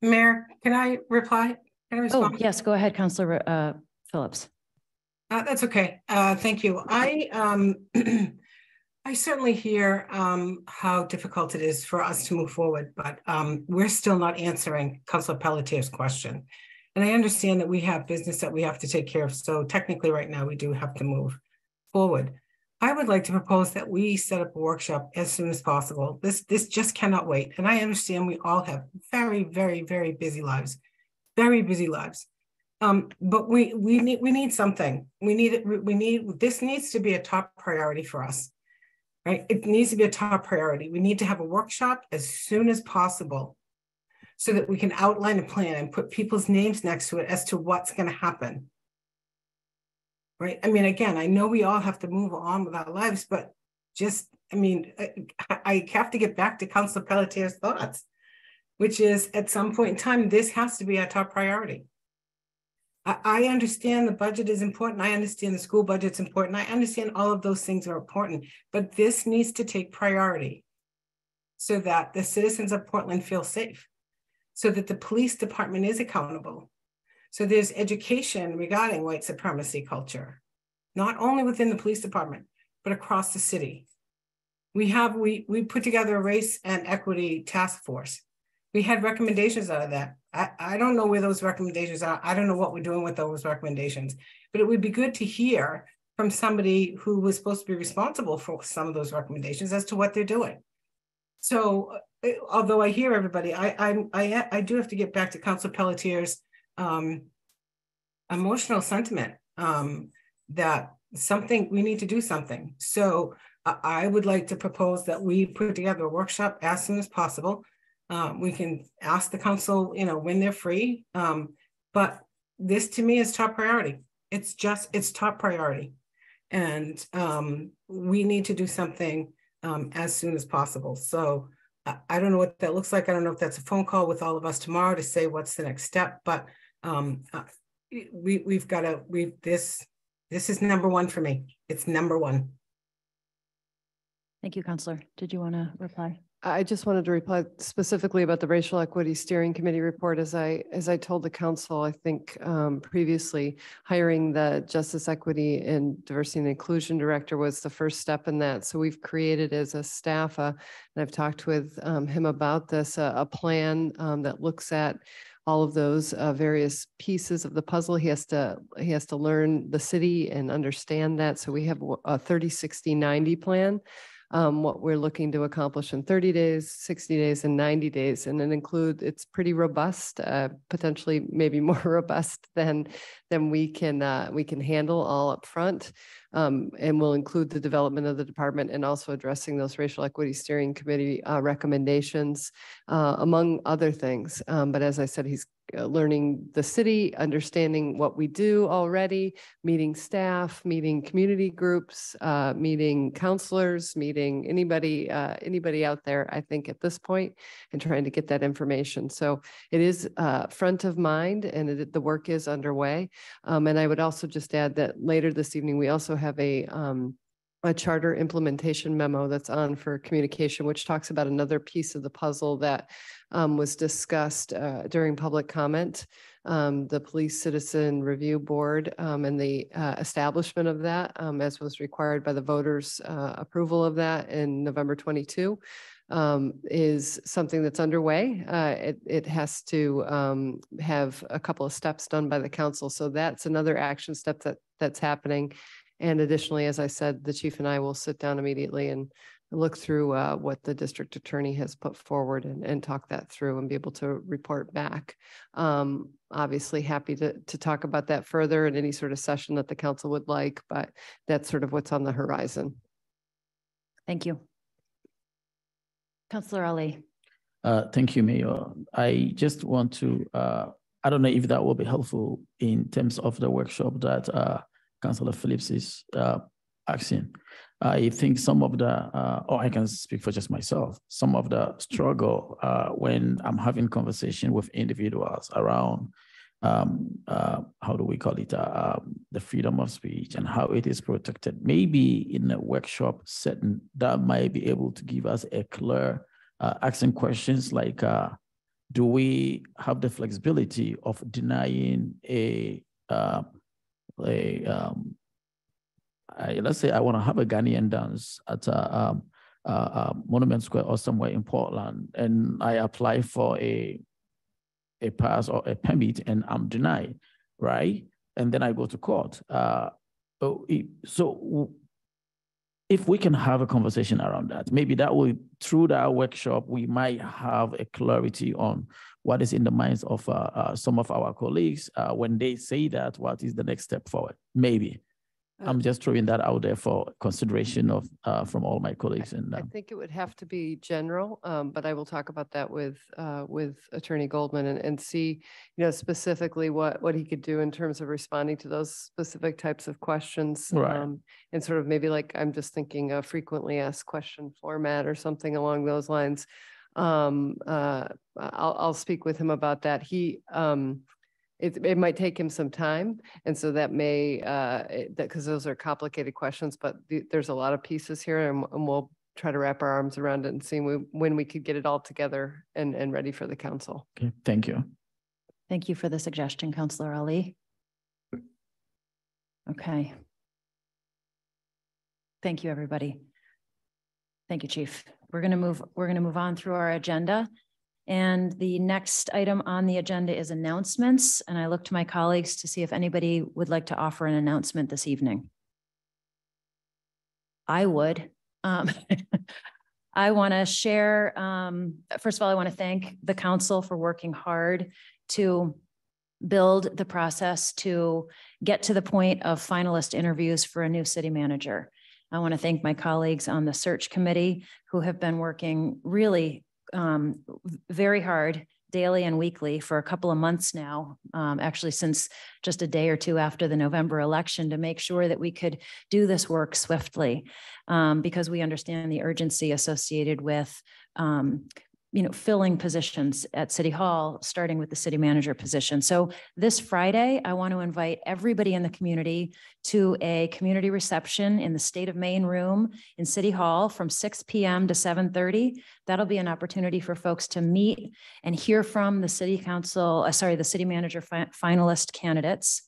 Mayor, can I reply? Can I respond? Oh, yes, go ahead, Councilor uh, Phillips. Uh, that's okay. Uh, thank you. I, um, I certainly hear, um, how difficult it is for us to move forward, but, um, we're still not answering Councilor Pelletier's question. And I understand that we have business that we have to take care of, so technically right now we do have to move forward. I would like to propose that we set up a workshop as soon as possible. This, this just cannot wait. And I understand we all have very, very, very busy lives, very busy lives. Um, but we, we need, we need something. We need we need, this needs to be a top priority for us. Right? It needs to be a top priority. We need to have a workshop as soon as possible so that we can outline a plan and put people's names next to it as to what's going to happen. Right? I mean, again, I know we all have to move on with our lives, but just, I mean, I, I have to get back to Council Pelletier's thoughts, which is at some point in time, this has to be our top priority. I, understand the budget is important. I understand the school budget's important. I understand all of those things are important, but this needs to take priority so that the citizens of Portland feel safe, so that the police department is accountable, So there's education regarding white supremacy culture, not only within the police department, but across the city. We have, we, we put together a race and equity task force. We had recommendations out of that. I, I don't know where those recommendations are. I don't know what we're doing with those recommendations, but it would be good to hear from somebody who was supposed to be responsible for some of those recommendations as to what they're doing. So uh, although I hear everybody, I, I, I, I do have to get back to Council Pelletier's um, emotional sentiment um, that something, we need to do something. So I, I would like to propose that we put together a workshop as soon as possible. Um, we can ask the council, you know, when they're free. Um, but this to me is top priority. It's just, it's top priority. And um, we need to do something um, as soon as possible. So I, don't know what that looks like. I don't know if that's a phone call with all of us tomorrow to say what's the next step, but um, uh, we, we've got to, we, this, this is number one for me. It's number one. Thank you, Councilor. Did you want to reply? I just wanted to reply specifically about the Racial Equity Steering Committee report. As I, as I told the council, I think um, previously, hiring the Justice Equity and Diversity and Inclusion Director was the first step in that. So we've created as a staff, uh, and I've talked with um, him about this, uh, a plan um, that looks at all of those uh, various pieces of the puzzle. He has to he has to learn the city and understand that. So we have a 30, 60, 90 plan um, what we're looking to accomplish in 30 days, 60 days, and 90 days. And it include, it's pretty robust, uh, potentially maybe more robust than, than we can, uh, we can handle all up front. Um, and will include the development of the department and also addressing those racial equity steering committee uh, recommendations, uh, among other things. Um, but as I said, he's uh, learning the city, understanding what we do already, meeting staff, meeting community groups, uh, meeting councilors, meeting anybody, uh, anybody out there, I think at this point, and trying to get that information. So it is uh, front of mind and it, the work is underway. Um, and I would also just add that later this evening, we also have a um, a charter implementation memo that's on for communication, which talks about another piece of the puzzle that um, was discussed uh, during public comment. Um, the Police Citizen Review Board um, and the uh, establishment of that, um, as was required by the voters' uh, approval of that in November 22, um, is something that's underway. Uh, it, it has to um, have a couple of steps done by the council. So that's another action step that that's happening. And additionally, as I said, the chief and I will sit down immediately and look through uh, what the district attorney has put forward and, and talk that through and be able to report back. Um, obviously happy to, to talk about that further in any sort of session that the council would like, but that's sort of what's on the horizon. Thank you. Councillor Ali. Uh, thank you, Mayor. I just want to, uh, I don't know if that will be helpful in terms of the workshop that uh, Councillor Phillips is uh, asking. I think some of the, uh, or I can speak for just myself, some of the struggle uh, when I'm having conversation with individuals around um, uh, how do we call it, uh, um, the freedom of speech and how it is protected. Maybe in a workshop setting that might be able to give us a clear uh, asking questions like, uh, do we have the flexibility of denying a a um, I, let's say I want to have a Ghanaian dance at a, um, a, Monument Square or somewhere in Portland, and I apply for a a pass or a permit, and I'm denied, right? And then I go to court. Uh, oh, so if we can have a conversation around that, maybe that will through that workshop we might have a clarity on what is in the minds of uh, uh, some of our colleagues uh, when they say that, what is the next step forward? Maybe. I'm just throwing that out there for consideration of uh, from all my colleagues. And I um, think it would have to be general, um, but I will talk about that with uh, with Attorney Goldman and, and see, you know, specifically what what he could do in terms of responding to those specific types of questions. Right. Um, and sort of maybe like I'm just thinking a frequently asked question format or something along those lines um, uh, I'll, I'll speak with him about that. He, um, it, it might take him some time. And so that may, uh, it- that, because those are complicated questions, but the- there's a lot of pieces here and, and we'll try to wrap our arms around it and see when, when we could get it all together and, and ready for the council. okay, thank you. Thank you for the suggestion, Councilor Ali. Okay. Thank you, everybody. Thank you, Chief. We're going to move, we're going to move on through our agenda. And the next item on the agenda is announcements. And I look to my colleagues to see if anybody would like to offer an announcement this evening. I would. Um, I want to share, um, first of all, I want to thank the council for working hard to build the process to get to the point of finalist interviews for a new city manager. I want to thank my colleagues on the search committee who have been working really um, very hard daily and weekly for a couple of months now, um, actually since just a day or two after the November election to make sure that we could do this work swiftly um, because we understand the urgency associated with um, you know, filling positions at City Hall, starting with the city manager position. So this Friday, I want to invite everybody in the community to a community reception in the State of Maine room in City Hall from 6 p.m. to 7:30. That'll be an opportunity for folks to meet and hear from the city council, uh, sorry, the city manager fi finalist candidates.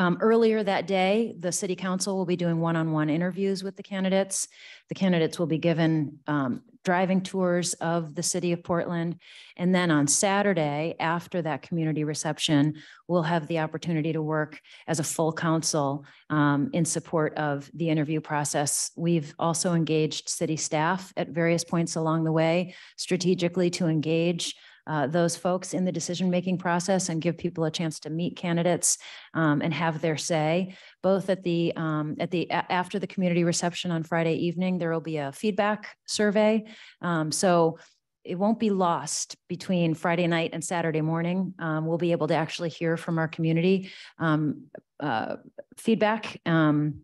Um, earlier that day, the city council will be doing one-on-one interviews with the candidates. The candidates will be given um, driving tours of the city of Portland. And then on Saturday, after that community reception, we'll have the opportunity to work as a full council um, in support of the interview process. We've also engaged city staff at various points along the way strategically to engage uh, those folks in the decision-making process and give people a chance to meet candidates um, and have their say. Both at the um, at the after the community reception on Friday evening, there will be a feedback survey. Um, so it won't be lost between Friday night and Saturday morning. Um, we'll be able to actually hear from our community um, uh, feedback um,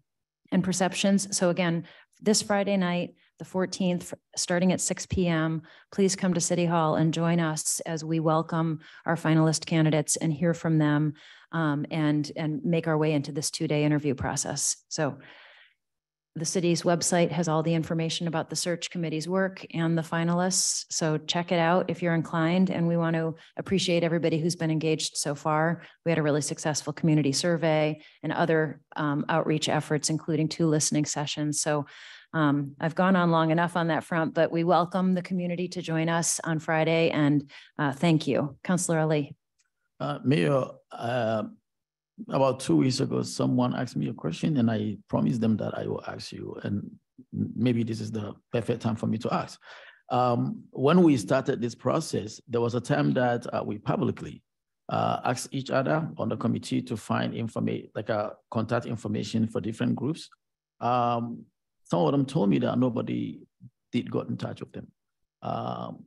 and perceptions. So again, this Friday night, the 14th, starting at 6 p.m. Please come to City Hall and join us as we welcome our finalist candidates and hear from them um, and, and make our way into this two-day interview process. So the city's website has all the information about the search committee's work and the finalists. So check it out if you're inclined. And we want to appreciate everybody who's been engaged so far. We had a really successful community survey and other um, outreach efforts, including two listening sessions. So um, I've gone on long enough on that front, but we welcome the community to join us on Friday and uh, thank you. Councillor Ali. Uh, Mayor, uh, about two weeks ago, someone asked me a question and I promised them that I will ask you. And maybe this is the perfect time for me to ask. Um, when we started this process, there was a time that uh, we publicly uh, asked each other on the committee to find information, like a uh, contact information for different groups. Um, some of them told me that nobody did got in touch with them. Um,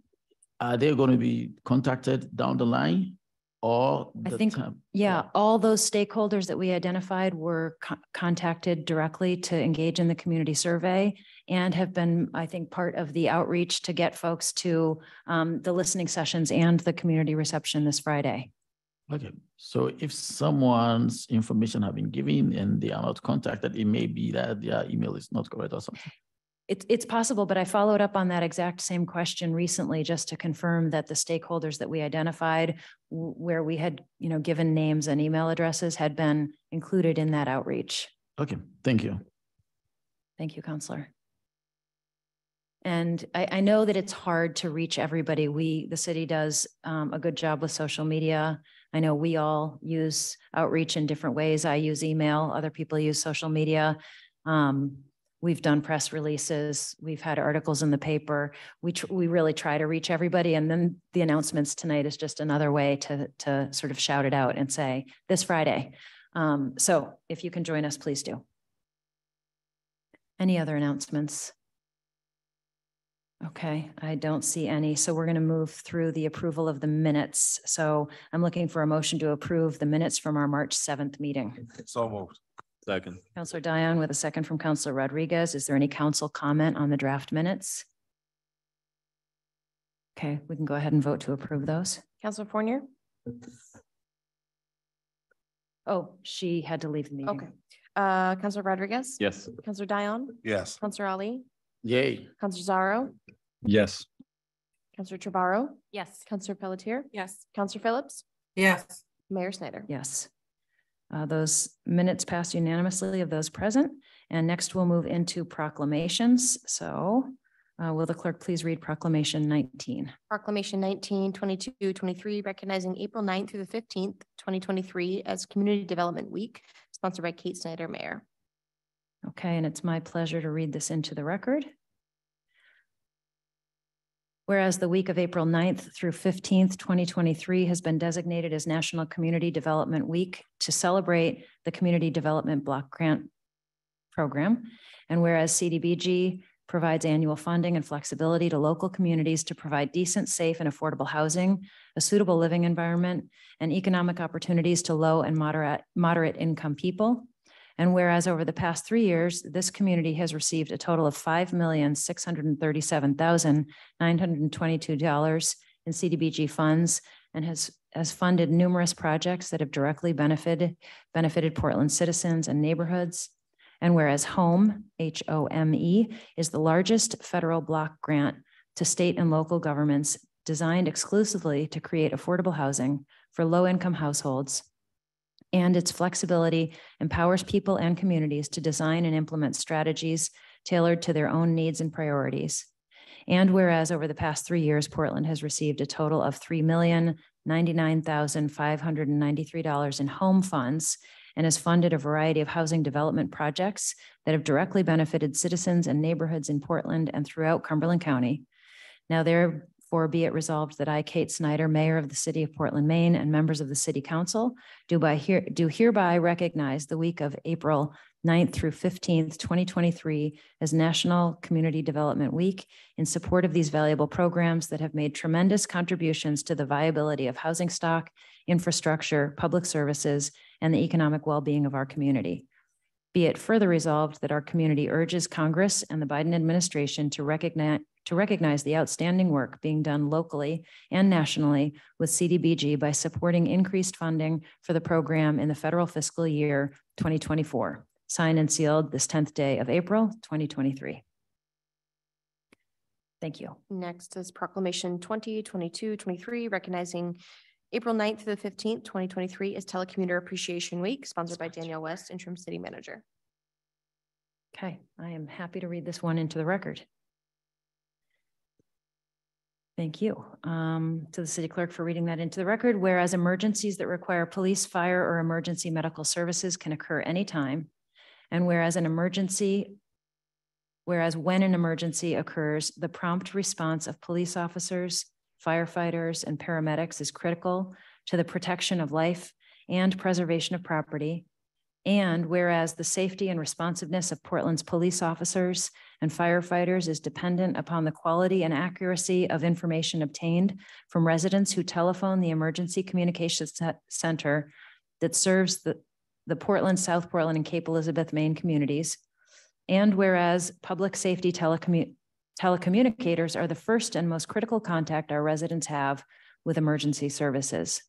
are they going to be contacted down the line or I think, time? yeah, all those stakeholders that we identified were co- contacted directly to engage in the community survey and have been, I think, part of the outreach to get folks to um, the listening sessions and the community reception this Friday. Okay, so if someone's information have been given and they are not contacted, it may be that their email is not correct or something. It's, it's possible, but I followed up on that exact same question recently just to confirm that the stakeholders that we identified where we had, you know, given names and email addresses had been included in that outreach. Okay, thank you. Thank you, Councilor. And I, I know that it's hard to reach everybody. We, the city does um, a good job with social media. I know we all use outreach in different ways. I use email, other people use social media. Um, we've done press releases, we've had articles in the paper. We we really try to reach everybody, and then the announcements tonight is just another way to to sort of shout it out and say this Friday. Um, so if you can join us, please do. Any other announcements? Okay, I don't see any. So we're going to move through the approval of the minutes. So I'm looking for a motion to approve the minutes from our March 7th meeting. So moved. Second. Councilor Dion with a second from Councilor Rodriguez. Is there any council comment on the draft minutes? Okay, we can go ahead and vote to approve those. Councilor Fournier? Oh, she had to leave the meeting. Okay. Uh, Councilor Rodriguez? Yes. Councilor Dion? Yes. Councilor Ali? Yay. Councilor Zarro? Yes. Councilor Trevorrow, Yes. Councilor Pelletier, Yes. Councilor Phillips, Yes. Mayor Snyder. Yes. Uh, Those minutes passed unanimously of those present. And next we'll move into proclamations. So uh, will the clerk please read proclamation 19? Proclamation 19, 22, 23, recognizing April 9th through the fifteenth, twenty twenty-three as Community Development Week, sponsored by Kate Snyder, Mayor. Okay, and it's my pleasure to read this into the record. Whereas the week of April 9th through fifteenth, twenty twenty-three has been designated as National Community Development Week to celebrate the Community Development Block Grant Program. And whereas CDBG provides annual funding and flexibility to local communities to provide decent, safe, and affordable housing, a suitable living environment, and economic opportunities to low and moderate, moderate income people. And whereas over the past three years, this community has received a total of five million, six hundred and thirty-seven thousand, nine hundred and twenty-two dollars in CDBG funds and has, has funded numerous projects that have directly benefited, benefited Portland citizens and neighborhoods. And whereas HOME, H O M E, is the largest federal block grant to state and local governments designed exclusively to create affordable housing for low-income households and its flexibility empowers people and communities to design and implement strategies tailored to their own needs and priorities. And whereas over the past three years, Portland has received a total of three million ninety-nine thousand five hundred and ninety-three dollars in home funds and has funded a variety of housing development projects that have directly benefited citizens and neighborhoods in Portland and throughout Cumberland County. Now therefore be it resolved that I, Kate Snyder, Mayor of the City of Portland, Maine, and members of the City Council do by here, do hereby recognize the week of April 9th through fifteenth, twenty twenty-three as National Community Development Week in support of these valuable programs that have made tremendous contributions to the viability of housing stock, infrastructure, public services, and the economic well-being of our community. Be it further resolved that our community urges Congress and the Biden administration to recognize, to recognize the outstanding work being done locally and nationally with CDBG by supporting increased funding for the program in the federal fiscal year 2024. Signed and sealed this 10th day of April, 2023. Thank you. Next is Proclamation 20, 22, 23, recognizing April 9th through the fifteenth, twenty twenty-three is Telecommuter Appreciation Week, sponsored by Danielle West, interim city manager. Okay, I am happy to read this one into the record. Thank you um, to the city clerk for reading that into the record. Whereas emergencies that require police, fire, or emergency medical services can occur anytime. And whereas an emergency, whereas when an emergency occurs, the prompt response of police officers, firefighters, and paramedics is critical to the protection of life and preservation of property. And whereas the safety and responsiveness of Portland's police officers and firefighters is dependent upon the quality and accuracy of information obtained from residents who telephone the Emergency Communications Center that serves the, the Portland, South Portland, and Cape Elizabeth, Maine communities. And whereas public safety telecommu- telecommunicators are the first and most critical contact our residents have with emergency services.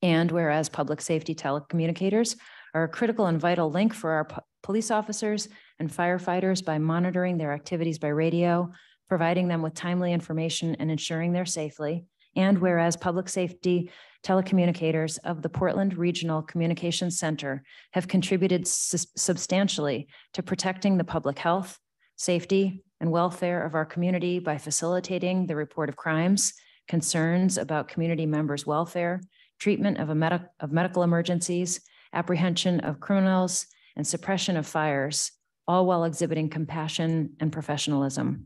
And whereas public safety telecommunicators are a critical and vital link for our po- police officers and firefighters by monitoring their activities by radio, providing them with timely information and ensuring they're safely. And whereas public safety telecommunicators of the Portland Regional Communications Center have contributed substantially to protecting the public health, safety, and welfare of our community by facilitating the report of crimes, concerns about community members' welfare, treatment of a medic, of medical emergencies, apprehension of criminals, and suppression of fires, all while exhibiting compassion and professionalism.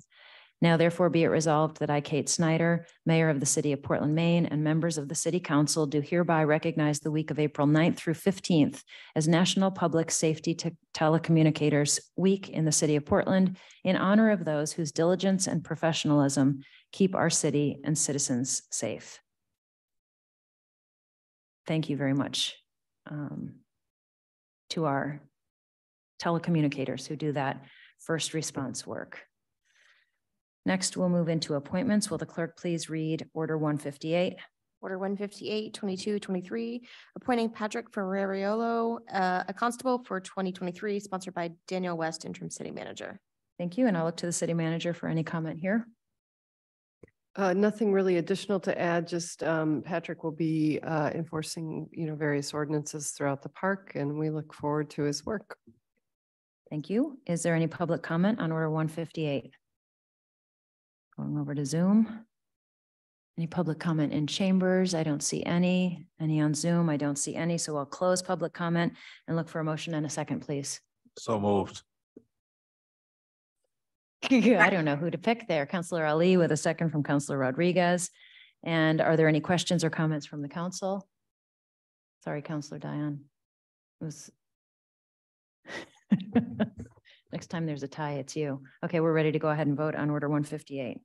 Now therefore be it resolved that I, Kate Snyder, Mayor of the City of Portland, Maine, and members of the City Council do hereby recognize the week of April 9th through 15th as National Public Safety Te- Telecommunicators Week in the City of Portland in honor of those whose diligence and professionalism keep our city and citizens safe. Thank you very much um, to our telecommunicators who do that first response work. Next, we'll move into appointments. Will the clerk please read Order 158? Order 158, 22, 23, appointing Patrick Ferrariolo, uh, a constable for twenty twenty-three, sponsored by Danielle West, interim city manager. Thank you, and I'll look to the city manager for any comment here. Uh, nothing really additional to add, just, um, Patrick will be, uh, enforcing, you know, various ordinances throughout the park and we look forward to his work. Thank you. Is there any public comment on order one fifty-eight? Going over to Zoom. Any public comment in chambers? I don't see any. Any on Zoom? I don't see any. So I'll close public comment and look for a motion and a second, please. So moved. I don't know who to pick there. Councilor Ali with a second from Councilor Rodriguez. And are there any questions or comments from the council? Sorry, Councilor Dion. It was. Next time there's a tie, it's you. Okay, we're ready to go ahead and vote on order one fifty-eight.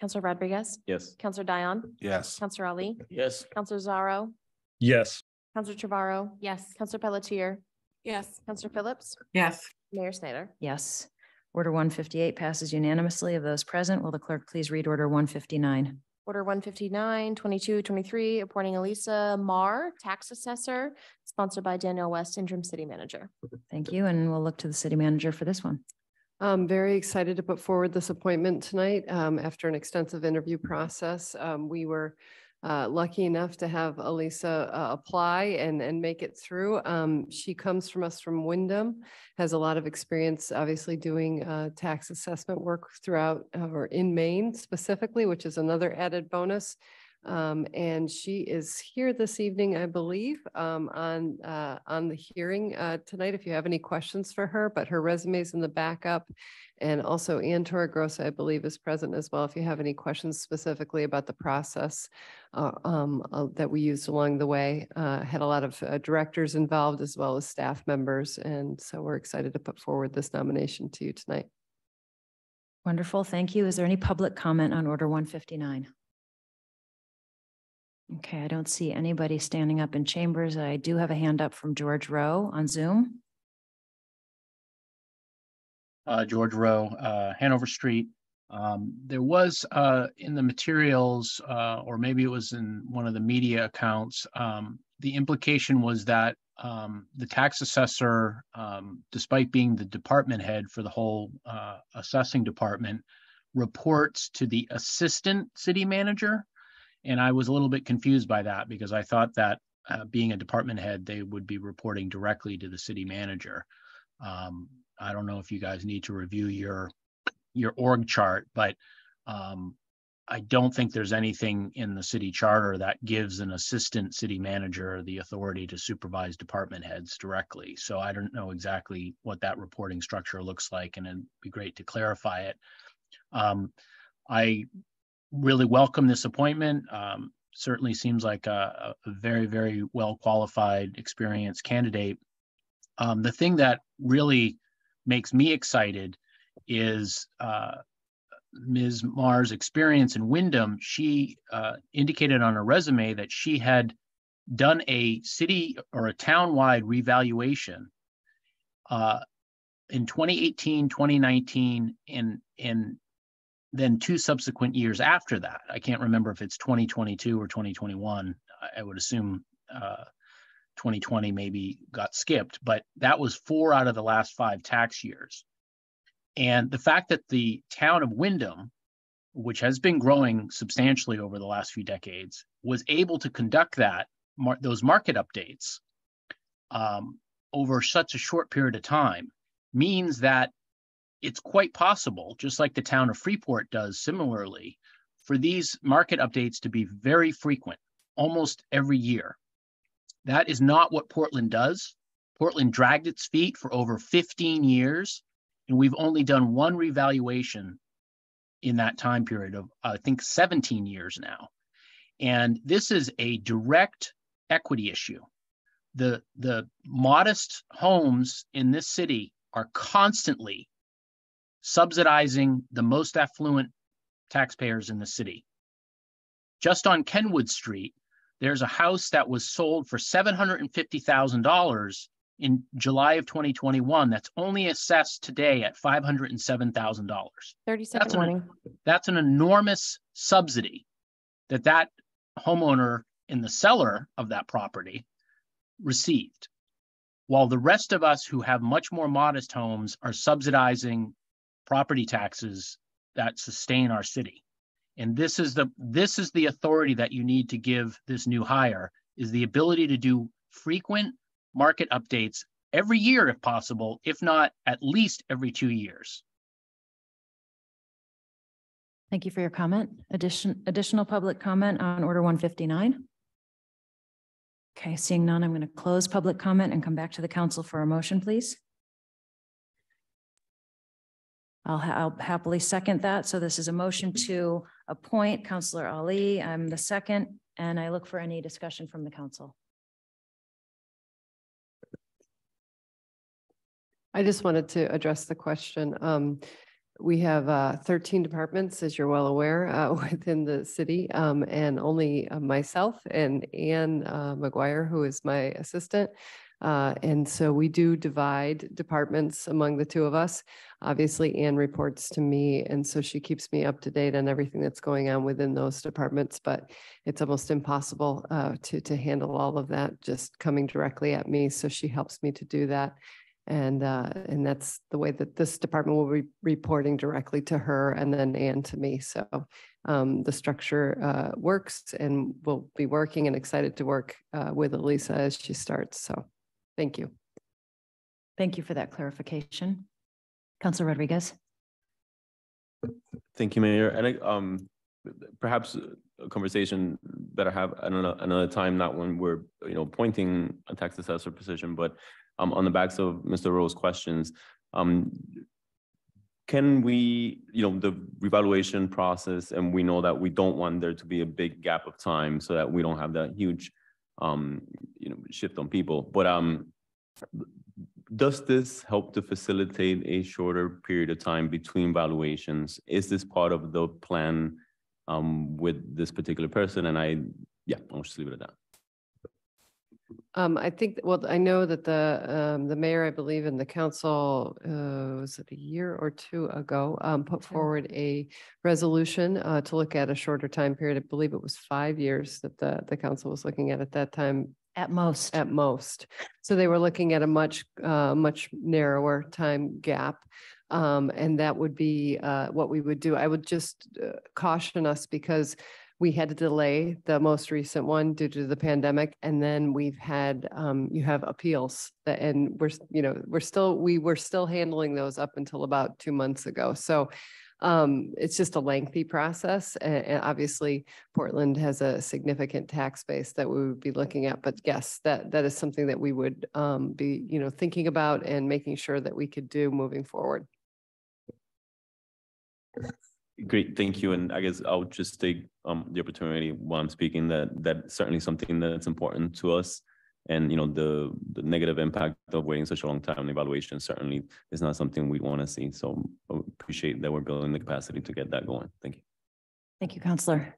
Councilor Rodriguez? Yes. Councilor Dion? Yes. Councilor Ali? Yes. Councilor Zarro? Yes. Councilor Trevorrow? Yes. Councilor Pelletier? Yes. Councilor Phillips? Yes. Mayor Snyder? Yes. Order one fifty-eight passes unanimously of those present. Will the clerk please read order one fifty-nine? Order 159, 22, 23, appointing Elisa Marr, tax assessor, sponsored by Danielle West, interim city manager. Thank you, and we'll look to the city manager for this one. I'm very excited to put forward this appointment tonight. Um, after an extensive interview process, um, we were uh, lucky enough to have Elisa uh, apply and, and make it through. Um, she comes from us from Windham, has a lot of experience, obviously doing uh, tax assessment work throughout uh, or in Maine specifically, which is another added bonus. Um, and she is here this evening, I believe, um, on, uh, on the hearing, uh, tonight, if you have any questions for her, but her resume is in the backup. And also Ann Torregrossa, I believe, is present as well, if you have any questions specifically about the process, uh, um, uh, that we used along the way. Uh, had a lot of, uh, directors involved as well as staff members. And so we're excited to put forward this nomination to you tonight. Wonderful, thank you. Is there any public comment on order one fifty-nine? Okay, I don't see anybody standing up in chambers. I do have a hand up from George Rowe on Zoom. uh, George Rowe, uh, Hanover Street. Um, there was, uh, in the materials, uh, or maybe it was in one of the media accounts, um, the implication was that, um, the tax assessor, um, despite being the department head for the whole, uh, assessing department, reports to the assistant city manager. And I was a little bit confused by that because I thought that, uh, being a department head, they would be reporting directly to the city manager. Um, I don't know if you guys need to review your, your org chart, but um, I don't think there's anything in the city charter that gives an assistant city manager the authority to supervise department heads directly. So I don't know exactly what that reporting structure looks like, and it'd be great to clarify it. Um, I really welcome this appointment. Um, certainly seems like a, a very, very well qualified, experienced candidate. Um, the thing that really makes me excited is uh, Ms. Marr's experience in Windham. She uh, indicated on her resume that she had done a city or a town-wide revaluation uh, in 2018, 2019, and, and then two subsequent years after that. I can't remember if it's 2022 or 2021. I- would assume uh, 2020 maybe got skipped, but that was four out of the last five tax years. And the fact that the town of Windham, which has been growing substantially over the last few decades, was able to conduct that, mar- those market updates um, over such a short period of time means that it's quite possible, just like the town of Freeport does similarly, for these market updates to be very frequent, almost every year. That is not what Portland does. Portland dragged its feet for over 15 years, and we've only done one revaluation in that time period of, I think, 17 years now. And this is a direct equity issue. The, the modest homes in this city are constantly subsidizing the most affluent taxpayers in the city. Just on Kenwood Street, there's a house that was sold for $750,000 in July of 2021 that's only assessed today at $507,000. 30 second That's an, warning. that's an enormous subsidy that that homeowner in the seller of that property received. While the rest of us who have much more modest homes are subsidizing property taxes that sustain our city. And this is the, this is the authority that you need to give this new hire, is the ability to do frequent market updates every year if possible, if not at least every two years. Thank you for your comment. Addition, additional public comment on order one fifty-nine? Okay, seeing none, I'm going to close public comment and come back to the council for a motion, please. I'll, ha- I'll happily second that. So this is a motion to appoint Counselor Ali. I'm the second, and I look for any discussion from the council. I just wanted to address the question. Um, we have uh, 13 departments, as you're well aware, uh, within the city, um, and only uh, myself and Ann uh, McGuire, who is my assistant. Uh, and so we do divide departments among the two of us. Obviously, Anne reports to me, and so she keeps me up to date on everything that's going on within those departments. But it's almost impossible uh, to to handle all of that just coming directly at me. So she helps me to do that. And, uh, and that's the way that this department will be reporting directly to her and then Anne to me. So, um, the structure, uh, works and we'll be working and excited to work, uh, with Elisa as she starts. So, thank you. Thank you for that clarification. Councilor Rodriguez? Thank you, Mayor. And I, um, perhaps a conversation that I have another, another time, not when we're, you know, appointing a tax assessor position, but um, on the backs of Mr. Rowe's questions. Um, can we, you know, the revaluation process, and we know that we don't want there to be a big gap of time so that we don't have that huge, um, you know, shift on people. But um, does this help to facilitate a shorter period of time between valuations? Is this part of the plan um, with this particular person? And I, yeah, I'll just leave it at that. Um, I think, well, I know that the, um, the mayor, I believe, and the council, uh, was it a year or two ago, um, put forward a resolution, uh, to look at a shorter time period. I believe it was five years that the, the council was looking at at that time. At most. At most. So they were looking at a much, uh, much narrower time gap. Um, and that would be, uh, what we would do. I would just uh, caution us because we had to delay the most recent one due to the pandemic. And then we've had, um, you have appeals that, and we're, you know, we're still, we were still handling those up until about two months ago. So um, it's just a lengthy process. And, and obviously Portland has a significant tax base that we would be looking at. But yes, that, that is something that we would, um, be, you know, thinking about and making sure that we could do moving forward. Great, thank you. And I guess I'll just take um the opportunity while I'm speaking that that's certainly something that's important to us. And you know, the the negative impact of waiting such a long time on evaluation certainly is not something we want to see. So I appreciate that we're building the capacity to get that going. Thank you. Thank you, Councilor.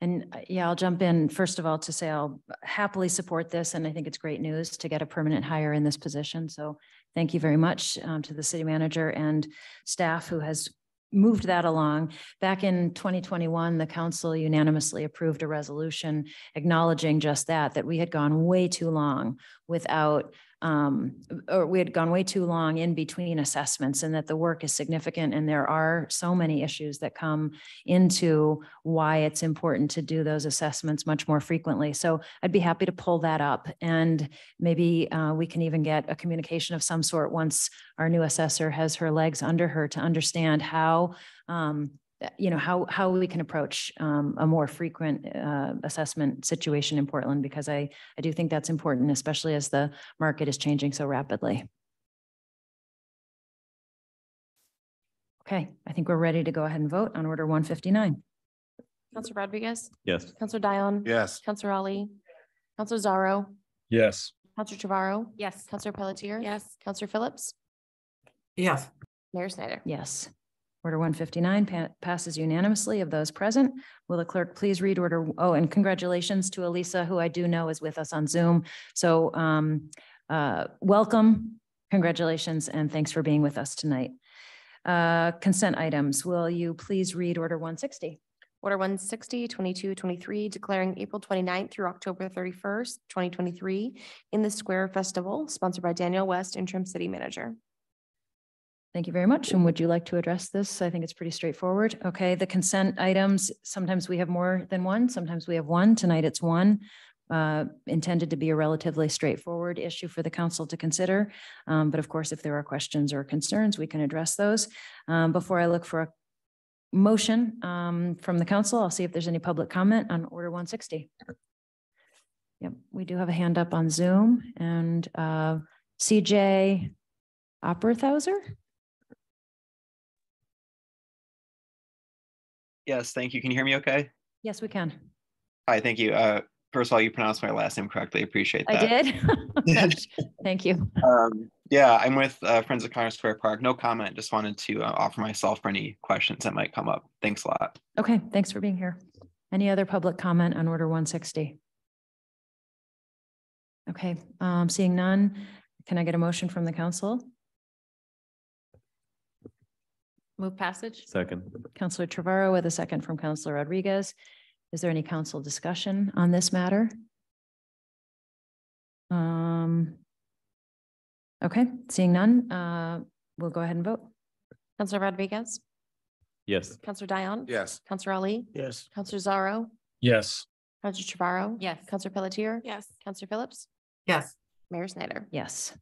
And uh, yeah, I'll jump in first of all to say I'll happily support this, and I think it's great news to get a permanent hire in this position. So thank you very much um, to the city manager and staff who has moved that along. Back in 2021, the council unanimously approved a resolution acknowledging just that, that we had gone way too long without, um, or we had gone way too long in between assessments and that the work is significant and there are so many issues that come into why it's important to do those assessments much more frequently. So I'd be happy to pull that up and maybe uh, we can even get a communication of some sort once our new assessor has her legs under her to understand how um, you know, how, how we can approach um, a more frequent uh, assessment situation in Portland, because I, I do think that's important, especially as the market is changing so rapidly. Okay, I think we're ready to go ahead and vote on order one fifty-nine. Councilor Rodriguez? Yes. Councilor Dion? Yes. Councilor Ali? Councilor Zarro? Yes. Councilor Trevorrow? Yes. Councilor Pelletier? Yes. Councilor Phillips? Yes. Mayor Snyder? Yes. Order one fifty-nine passes unanimously of those present. Will the clerk please read order, oh, and congratulations to Elisa, who I do know is with us on Zoom. So um, uh, welcome, congratulations, and thanks for being with us tonight. Uh, Consent items, will you please read order one sixty? Order 160, 22, 23, declaring April 29th through October thirty-first, twenty twenty-three in the Square Festival, sponsored by Danielle West, interim city manager. Thank you very much. And would you like to address this? I think it's pretty straightforward. Okay, the consent items, sometimes we have more than one, sometimes we have one. Tonight it's one. uh, Intended to be a relatively straightforward issue for the council to consider. Um, But of course, if there are questions or concerns, we can address those. Um, Before I look for a motion um, from the council, I'll see if there's any public comment on order one sixty. Yep, we do have a hand up on Zoom and uh, CJ Opperthauser? Yes, thank you. Can you hear me okay? Yes, we can. Hi, thank you. Uh, first of all, you pronounced my last name correctly. Appreciate I that. did? Thank you. Um, yeah, I'm with uh, Friends of Congress Square Park. No comment. Just wanted to uh, offer myself for any questions that might come up. Thanks a lot. Okay, thanks for being here. Any other public comment on order one sixty? Okay, um, seeing none, can I get a motion from the council? Move passage? Second. Councilor Trevorrow with a second from Councilor Rodriguez. Is there any council discussion on this matter? Um. Okay, seeing none, uh, we'll go ahead and vote. Councilor Rodriguez, Yes. Councilor Dion. Yes. Councilor Ali. Yes. Councilor Zarro? Yes. Councilor Trevorrow. Yes. Councilor Pelletier. Yes. Councilor Phillips, Yes. Mayor Snyder. Yes.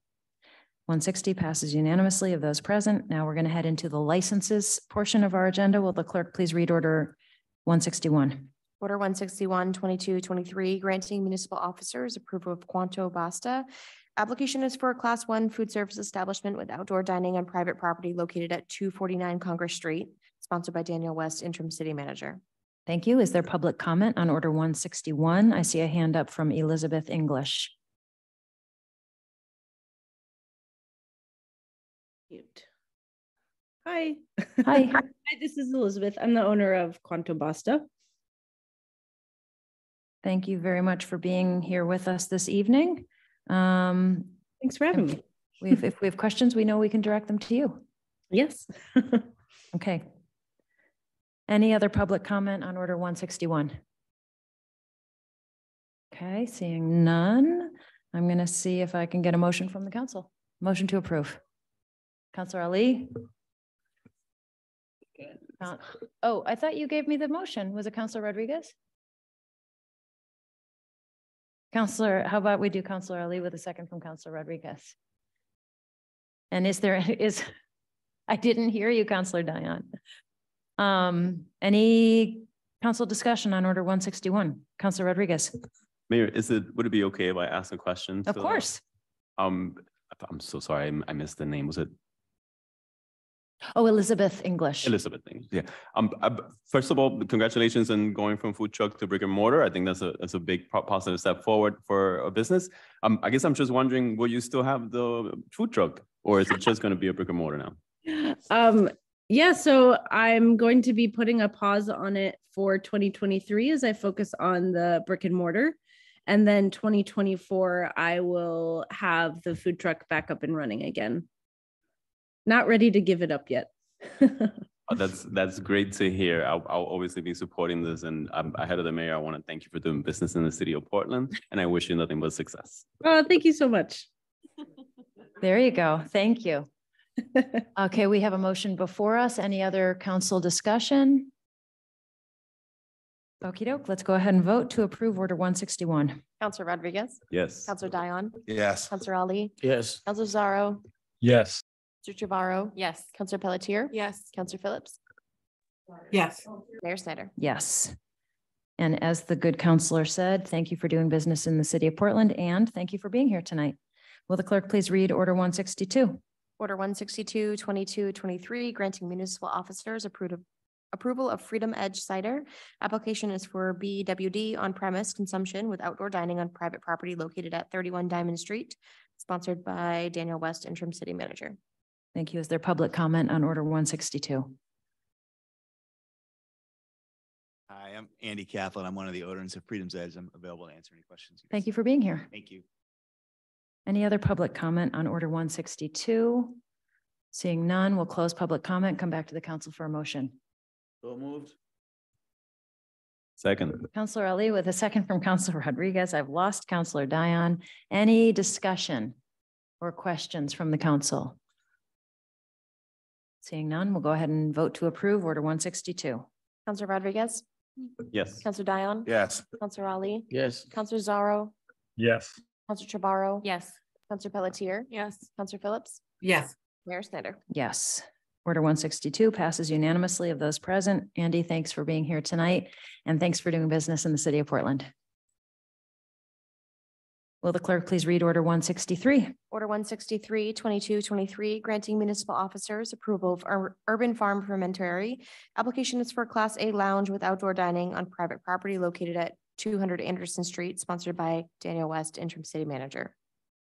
One sixty passes unanimously of those present. Now we're going to head into the licenses portion of our agenda. Will the clerk please read order one sixty-one? Order 161, 22, 23, granting municipal officers approval of Quanto Basta. Application is for a class one food service establishment with outdoor dining on private property located at two forty-nine Congress Street, sponsored by Danielle West, interim city manager. Thank you. Is there public comment on order one sixty-one? I see a hand up from Elizabeth English. Mute. Hi. Hi. Hi, this is Elizabeth. I'm the owner of Quanto Basta. Thank you very much for being here with us this evening. Um, Thanks for having me. We've, if we have questions, we know we can direct them to you. Yes. Okay. Any other public comment on order one sixty-one? Okay, seeing none, I'm going to see if I can get a motion from the council. Motion to approve. Councilor Ali? Uh, Oh, I thought you gave me the motion. Was it Councilor Rodriguez? Councilor, how about we do Councilor Ali with a second from Councilor Rodriguez? And is there, is, I didn't hear you, Councilor Dion. Um, any council discussion on order one sixty-one? Councilor Rodriguez? Mayor, is it, would it be okay if I ask a question? Of to- course. Um, I'm so sorry, I missed the name. Was it Oh, Elizabeth English. Elizabeth? Thank you. Yeah. Um, uh, b- first of all, congratulations on going from food truck to brick and mortar. I think that's a, that's a big positive step forward for a business. Um, I guess I'm just wondering, will you still have the food truck? Or is it just going to be a brick and mortar now? Um, yeah, so I'm going to be putting a pause on it for 2023 as I focus on the brick and mortar. And then 2024, I will have the food truck back up and running again. Not ready to give it up yet. Uh, That's, that's great to hear. I'll, I'll obviously be supporting this and um, ahead of the mayor, I want to thank you for doing business in the city of Portland and I wish you nothing but success. Oh, thank you so much. There you go. Thank you. Okay, we have a motion before us. Any other council discussion? Okey doke, let's go ahead and vote to approve order one sixty-one. Councilor Rodriguez, Yes. Councilor Dion, Yes. Councilor Ali, Yes. Councilor Zarro? Yes. Councilor Trevorrow. Yes. Councilor Pelletier. Yes. Councilor Phillips, Yes. Mayor Snyder. Yes. And as the good councilor said, thank you for doing business in the city of Portland and thank you for being here tonight. Will the clerk please read order one sixty-two? Order 162, 22, 23, granting municipal officers approved approval of Freedom Edge cider. Application is for BWD on premise consumption with outdoor dining on private property located at thirty-one Diamond Street, sponsored by Danielle West, interim city manager. Thank you. Is there public comment on order one sixty-two? Hi, I'm Andy Kaplan. I'm one of the owners of Freedom's Edge. I'm available to answer any questions. you Thank you for being here. Thank you. Any other public comment on order one sixty-two? Seeing none, we'll close public comment, come back to the council for a motion. So moved. Second. Councillor Ali with a second from Councilor Rodriguez. I've lost Councillor Dion. Any discussion or questions from the council? Seeing none, we'll go ahead and vote to approve Order one sixty-two. Councilor Rodriguez, Yes. Councilor Dion. Yes. Councilor Ali, Yes. Councilor Zarro? Yes. Councilor Trevorrow. Yes. Councilor Pelletier. Yes. Councilor Phillips, Yes. Mayor Snyder. Yes. Order one sixty-two passes unanimously of those present. Andy, thanks for being here tonight, and thanks for doing business in the city of Portland. Will the clerk please read Order one sixty-three? Order 163, 22, 23, granting municipal officers approval of ur- urban farm fermentary. Application is for a Class A lounge with outdoor dining on private property located at two hundred Anderson Street, sponsored by Danielle West, interim city manager.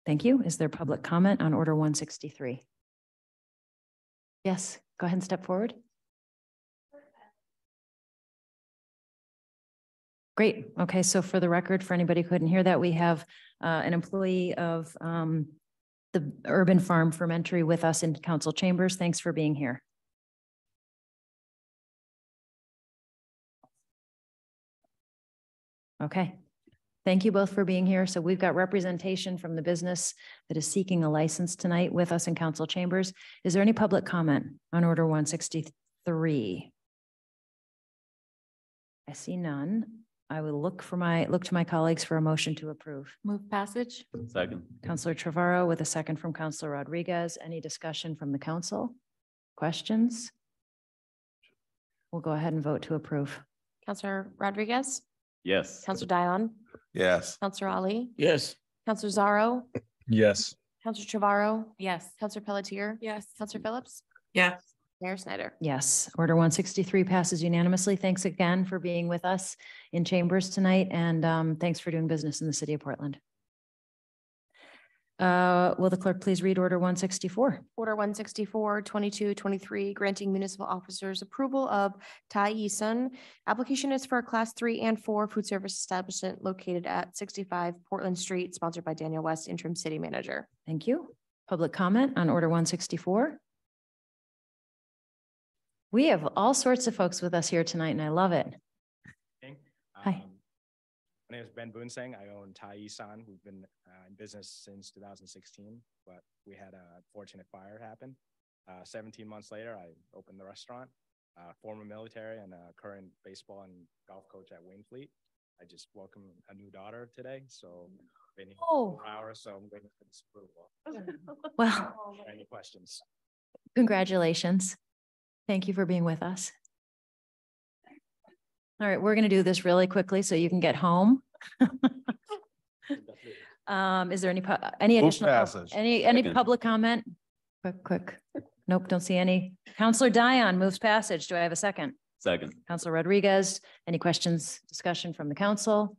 Thank you. Is there public comment on Order one sixty-three? Yes, go ahead and step forward. Great. Okay, so for the record, for anybody who couldn't hear that, we have uh, an employee of um, the Urban Farm Fermentary with us in council chambers. Thanks for being here. Okay. Thank you both for being here. So we've got representation from the business that is seeking a license tonight with us in council chambers. Is there any public comment on order one sixty-three? I see none. I will look for my, look to my colleagues for a motion to approve. Move passage? Second. Councilor Trevorrow with a second from Councilor Rodriguez. Any discussion from the council? Questions? We'll go ahead and vote to approve. Councilor Rodriguez, Yes. Councilor Dion, Yes. Councilor Ali, Yes. Councilor Zarro? Yes. Councilor Trevorrow, Yes. Councilor Pelletier, Yes. Councilor Phillips, Yes. Mayor Snyder. Yes, order one sixty-three passes unanimously. Thanks again for being with us in chambers tonight and um, thanks for doing business in the city of Portland. Uh, will the clerk please read order one sixty-four? Order 164, 22, 23, granting municipal officers approval of Thai Esaan. Application is for a class three and four food service establishment located at sixty-five Portland Street, sponsored by Danielle West, interim city manager. Thank you. Public comment on order one sixty-four? We have all sorts of folks with us here tonight and I love it. Hi. Um, My name is Ben Boonsang. I own Thai Esaan. We've been uh, in business since 2016, but we had a fortunate fire happen. Uh, 17 months later, I opened the restaurant. Uh, Former military and a current baseball and golf coach at Waynflete. I just welcomed a new daughter today, so been here Oh. for so I'm waiting for this approval. Well, Any questions? congratulations. Thank you for being with us. All right, we're going to do this really quickly so you can get home. Um, is there any, any additional, passage. any, any Second. public comment? Quick, quick. Nope, don't see any. Councilor Dion moves passage. Do I have a second? Second. Councilor Rodriguez, any questions, discussion from the council?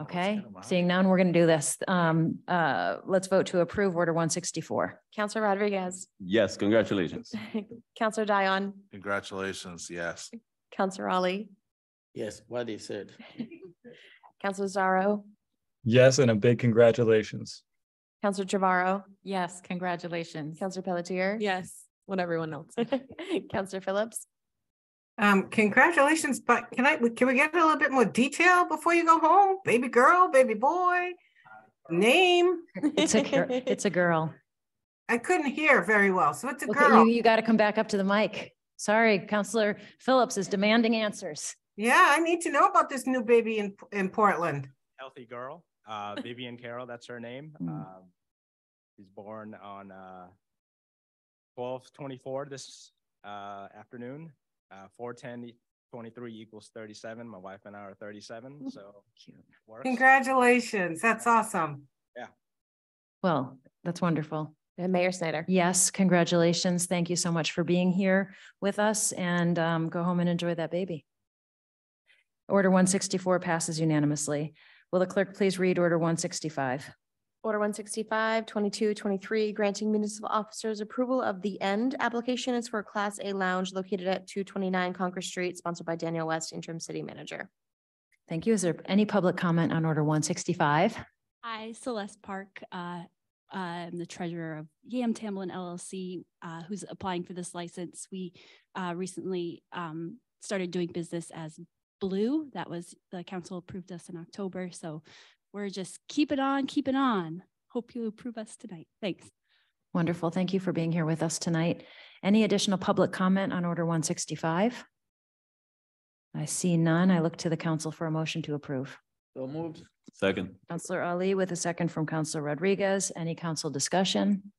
Okay, seeing none, we're going to do this. Um, uh, let's vote to approve order one sixty-four. Councilor Rodriguez, Yes, congratulations. Councilor Dion, Congratulations, yes. Councilor Ali, Yes, what they said. Councilor Zarro, Yes, and a big congratulations. Councilor Trevorrow, Yes, congratulations. Councilor Pelletier. Yes, what everyone else. Councilor Phillips, Um, congratulations, but can I, can we get a little bit more detail before you go home? Baby girl, baby boy, name? It's a, girl. it's a girl. I couldn't hear very well, so it's a Okay, girl. you, you got to come back up to the mic. Sorry, Councilor Phillips is demanding answers. Yeah, I need to know about this new baby in, in Portland. Healthy girl, uh, Vivian Carroll, that's her name. Mm. Um, She's born on uh, 12, 24 this uh, afternoon. Uh, 410, 23 equals 37. My wife and I are 37, so. works. Congratulations, that's awesome. Yeah. Well, that's wonderful. and Mayor Snyder. Yes, congratulations. Thank you so much for being here with us and um, go home and enjoy that baby. Order one sixty-four passes unanimously. Will the clerk please read order one sixty-five? Order 165, 22, 23, granting municipal officers approval of the end. Application is for a Class A lounge located at two twenty-nine Concord Street, sponsored by Danielle West, interim city manager. Thank you. Is there any public comment on order one sixty-five? Hi, Celeste Park. Uh, I'm the treasurer of Yam Tamlin LLC, uh, who's applying for this license. We uh, recently um, started doing business as Blue. That was, the council approved us in October. So we're just keep it on, keep it on. Hope you approve us tonight. Thanks. Wonderful. Thank you for being here with us tonight. Any additional public comment on order one sixty-five? I see none. I look to the council for a motion to approve. So moved. Second. Councilor Ali with a second from Councilor Rodriguez. Any council discussion?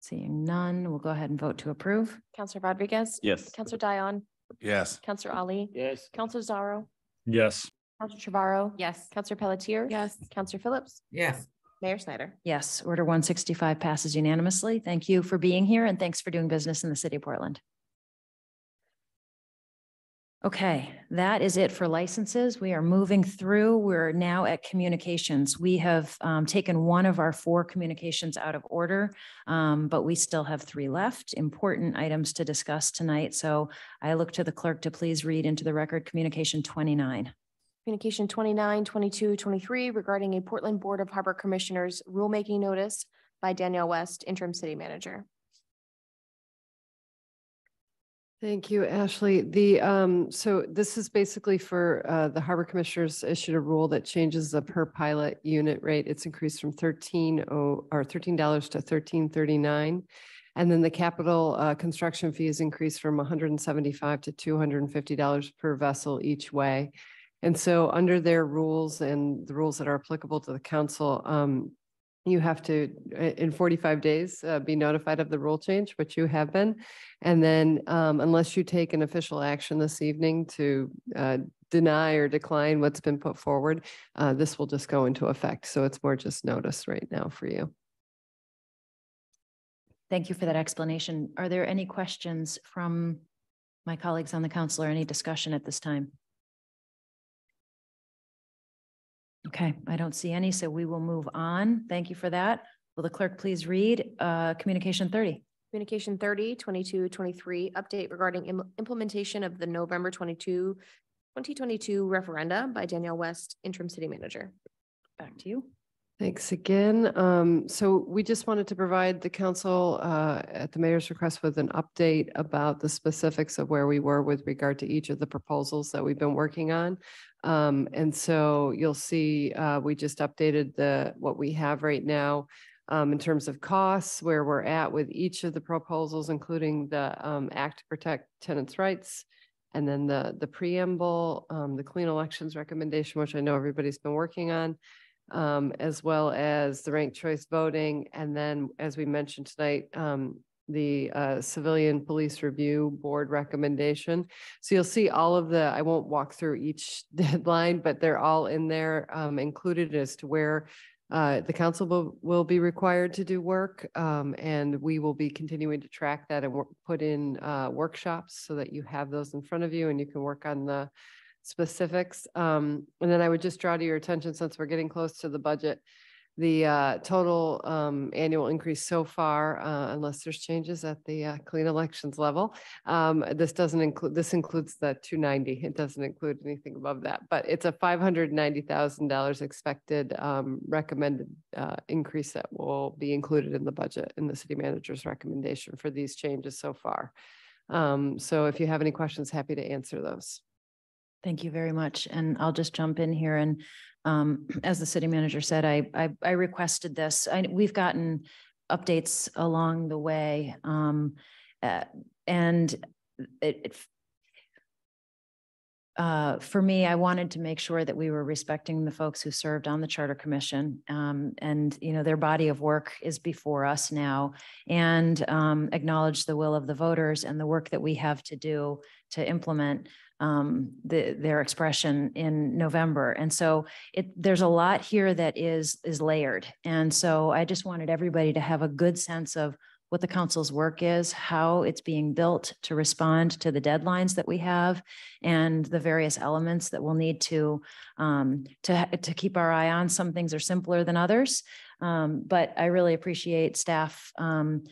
Seeing none, we'll go ahead and vote to approve. Councilor Rodriguez? Yes. Councilor Dion? Yes. Councilor Ali? Yes. Councilor Zarro? Yes. Councilor Trevorrow? Yes. Councilor Pelletier? Yes. Councilor Phillips? Yes. Mayor Snyder? Yes, order one sixty-five passes unanimously. Thank you for being here and thanks for doing business in the city of Portland. Okay, that is it for licenses. We are moving through. We're now at communications. We have um, taken one of our four communications out of order, um, but we still have three left, important items to discuss tonight. So I look to the clerk to please read into the record communication twenty-nine. Communication 29, 22, 23 regarding a Portland Board of Harbor Commissioners rulemaking notice by Danielle West, interim city manager. Thank you, Ashley. The, um, so this is basically for, uh, the Harbor Commissioners issued a rule that changes the per pilot unit rate. It's increased from thirteen oh, or thirteen dollars to thirteen thirty-nine. And then the capital, uh, construction fee is increased from hundred and seventy-five to two hundred and fifty dollars per vessel each way. And so under their rules and the rules that are applicable to the council, um, you have to, in forty-five days, uh, be notified of the rule change, which you have been. And then, um, unless you take an official action this evening to, uh, deny or decline what's been put forward, uh, this will just go into effect. So it's more just notice right now for you. Thank you for that explanation. Are there any questions from my colleagues on the council or any discussion at this time? Okay, I don't see any, so we will move on. Thank you for that. Will the clerk please read uh, communication thirty? Communication 30, 22, 23, update regarding im- implementation of the November 22, 2022 referenda by Danielle West, interim city manager. Back to you. Thanks again. Um, so we just wanted to provide the council, uh, at the mayor's request with an update about the specifics of where we were with regard to each of the proposals that we've been working on. Um, and so you'll see, uh, we just updated the, what we have right now um, in terms of costs, where we're at with each of the proposals, including the, um, Act to Protect Tenants' Rights. And then the, the preamble, um, the clean elections recommendation, which I know everybody's been working on um, as well as the ranked choice voting. And then, as we mentioned tonight, um, the uh, Civilian Police Review Board recommendation. So you'll see all of the, I won't walk through each deadline, but they're all in there, um, included as to where uh, the council will, will be required to do work. Um, and we will be continuing to track that and put in uh, workshops so that you have those in front of you and you can work on the specifics. Um, and then I would just draw to your attention, since we're getting close to the budget, the uh, total um, annual increase so far, uh, unless there's changes at the uh, clean elections level. Um, This doesn't include, this includes the 290. It doesn't include anything above that, but it's a $590,000 expected um, recommended uh, increase that will be included in the budget in the city manager's recommendation for these changes so far. Um, So if you have any questions, happy to answer those. Thank you very much. And I'll just jump in here and um, as the city manager said, I, I, I requested this. I, we've gotten updates along the way. Um, uh, and it, it uh, for me, I wanted to make sure that we were respecting the folks who served on the Charter Commission. Um, and, you know, their body of work is before us now and um, acknowledge the will of the voters and the work that we have to do to implement um, the, their expression in November. And so it, there's a lot here that is, is layered. And so I just wanted everybody to have a good sense of what the council's work is, how it's being built to respond to the deadlines that we have, and the various elements that we'll need to um, to to keep our eye on. Some things are simpler than others, um, but I really appreciate staff. Um,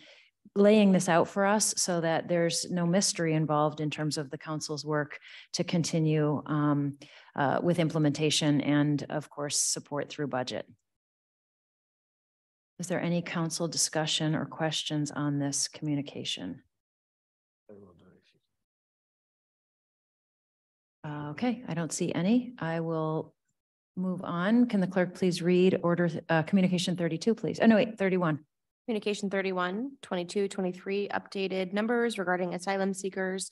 laying this out for us so that there's no mystery involved in terms of the council's work to continue um, uh, with implementation and of course support through budget. Is there any council discussion or questions on this communication? Uh, Okay, I don't see any. I will move on. Can the clerk please read order, uh, communication thirty-two, please? Oh, no, wait, thirty-one. Communication 31, 22, 23, updated numbers regarding asylum seekers,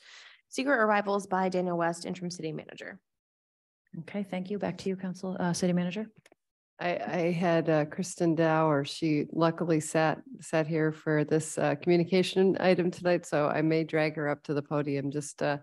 seeker arrivals by Danielle West, interim city manager. Okay, thank you. Back to you, Council, uh, City Manager. I, I had uh, Kristen Dow. She luckily sat, sat here for this uh, communication item tonight, so I may drag her up to the podium just, uh,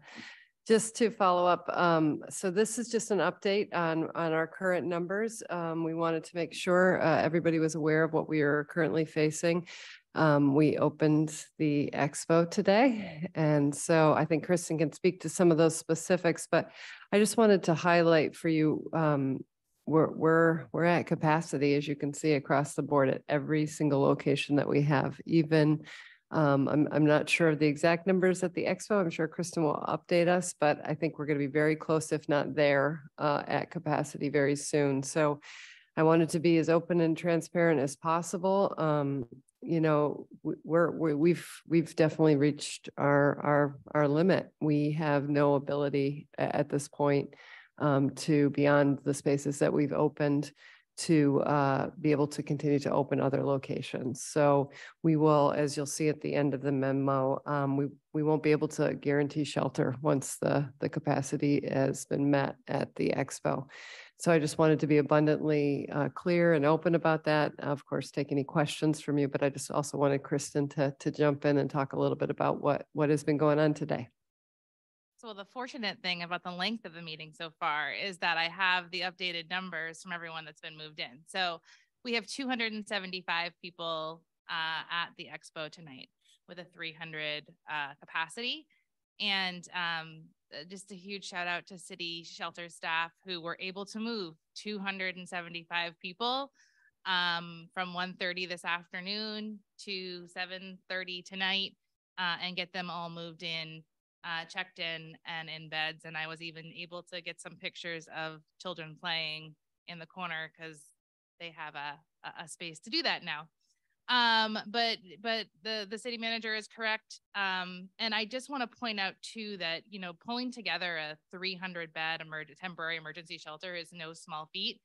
just to follow up. Um, So this is just an update on, on our current numbers. Um, We wanted to make sure uh, everybody was aware of what we are currently facing. Um, We opened the expo today, and so I think Kristen can speak to some of those specifics, but I just wanted to highlight for you um, we're, we're, we're at capacity, as you can see across the board at every single location that we have, even um, I'm, I'm not sure of the exact numbers at the expo. I'm sure Kristen will update us, but I think we're going to be very close, if not there, uh, at capacity very soon. So I wanted to be as open and transparent as possible. Um, you know, we're, we- we've, we've definitely reached our, our, our limit. We have no ability at this point um, to beyond the spaces that we've opened to uh, be able to continue to open other locations. So we will, as you'll see at the end of the memo, um, we, we won't be able to guarantee shelter once the, the capacity has been met at the expo. So I just wanted to be abundantly uh, clear and open about that. Of course, take any questions from you, but I just also wanted Kristen to, to jump in and talk a little bit about what, what has been going on today. So the fortunate thing about the length of the meeting so far is that I have the updated numbers from everyone that's been moved in. So we have two hundred and seventy-five people uh, at the expo tonight with a three hundred uh, capacity. And um, uh, just a huge shout out to city shelter staff who were able to move two hundred and seventy-five people um, from 1:30 this afternoon to seven thirty tonight uh, and get them all moved in uh, checked in and in beds. And I was even able to get some pictures of children playing in the corner because they have a, a, space to do that now. Um, but but the the city manager is correct. Um, and I just want to point out too that you know pulling together a 300 bed emerg- temporary emergency shelter is no small feat.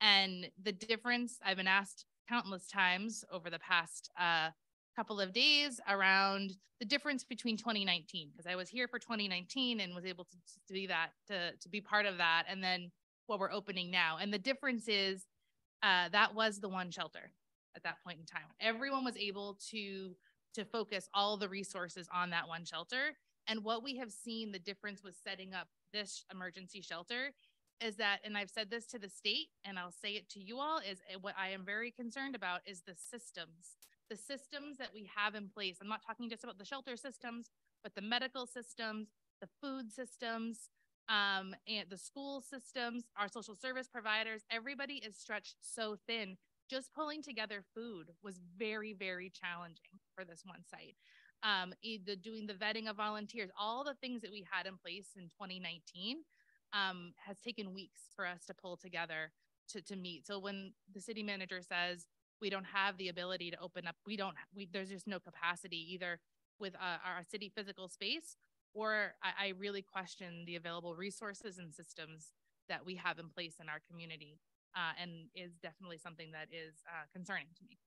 And the difference I've been asked countless times over the past uh, couple of days around the difference between 2019 because I was here for 2019 and was able to, to be that to to be part of that and then what we're opening now. And the difference is uh, that was the one shelter at that point in time. Everyone was able to to focus all the resources on that one shelter. And what we have seen the difference with setting up this emergency shelter is that and I've said this to the state and I'll say it to you all is uh, what I am very concerned about is the systems the systems that we have in place. I'm not talking just about the shelter systems, but the medical systems, the food systems, um, and the school systems, our social service providers. Everybody is stretched so thin. Just pulling together food was very, very challenging for this one site. Um, the doing the vetting of volunteers, all the things that we had in place in 2019 um, has taken weeks for us to pull together to, to meet. So when the city manager says we don't have the ability to open up, we don't, we, there's just no capacity either with uh, our city physical space, or I, I really question the available resources and systems that we have in place in our community, uh, and is definitely something that is uh, concerning to me.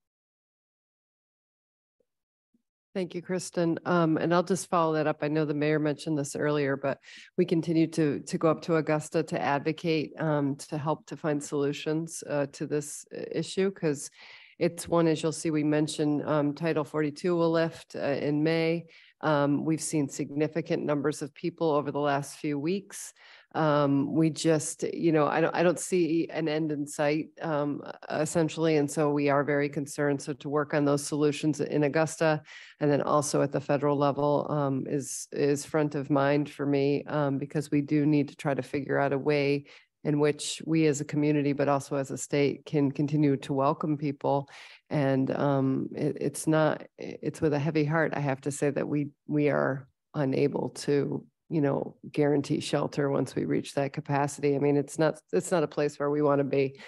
Thank you, Kristen. Um, and I'll just follow that up. I know the mayor mentioned this earlier, but we continue to, to go up to Augusta to advocate, um, to help to find solutions, uh, to this uh, issue, because it's one, as you'll see, we mentioned, um, Title forty-two will lift, uh, in May. Um, we've seen significant numbers of people over the last few weeks. Um, we just, you know, I don't, I don't see an end in sight, um, essentially. And so we are very concerned. So to work on those solutions in Augusta and then also at the federal level, um, is, is front of mind for me, um, because we do need to try to figure out a way in which we as a community, but also as a state can continue to welcome people. And, um, it, it's not, it's with a heavy heart, I have to say that we, we are unable to you know, guarantee shelter once we reach that capacity. I mean, it's not, it's not a place where we want to be.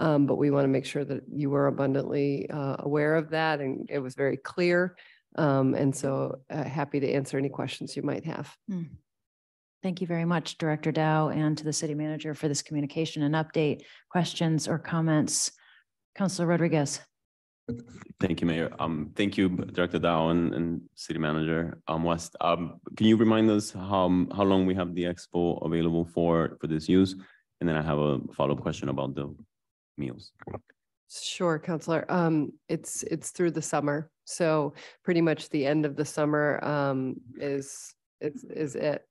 Um, but we want to make sure that you were abundantly uh, aware of that and it was very clear. Um, and so uh, happy to answer any questions you might have. Hmm. Thank you very much, Director Dow, and to the city manager for this communication and update. Questions or comments? Councilor Rodriguez. Thank you, Mayor. Um, thank you, Director Dow and, and City Manager, um, West. Um, can you remind us how, how long we have the expo available for, for this use? And then I have a follow-up question about the meals. Sure, Councilor. Um, it's, it's through the summer. So pretty much the end of the summer, um, is, is, is it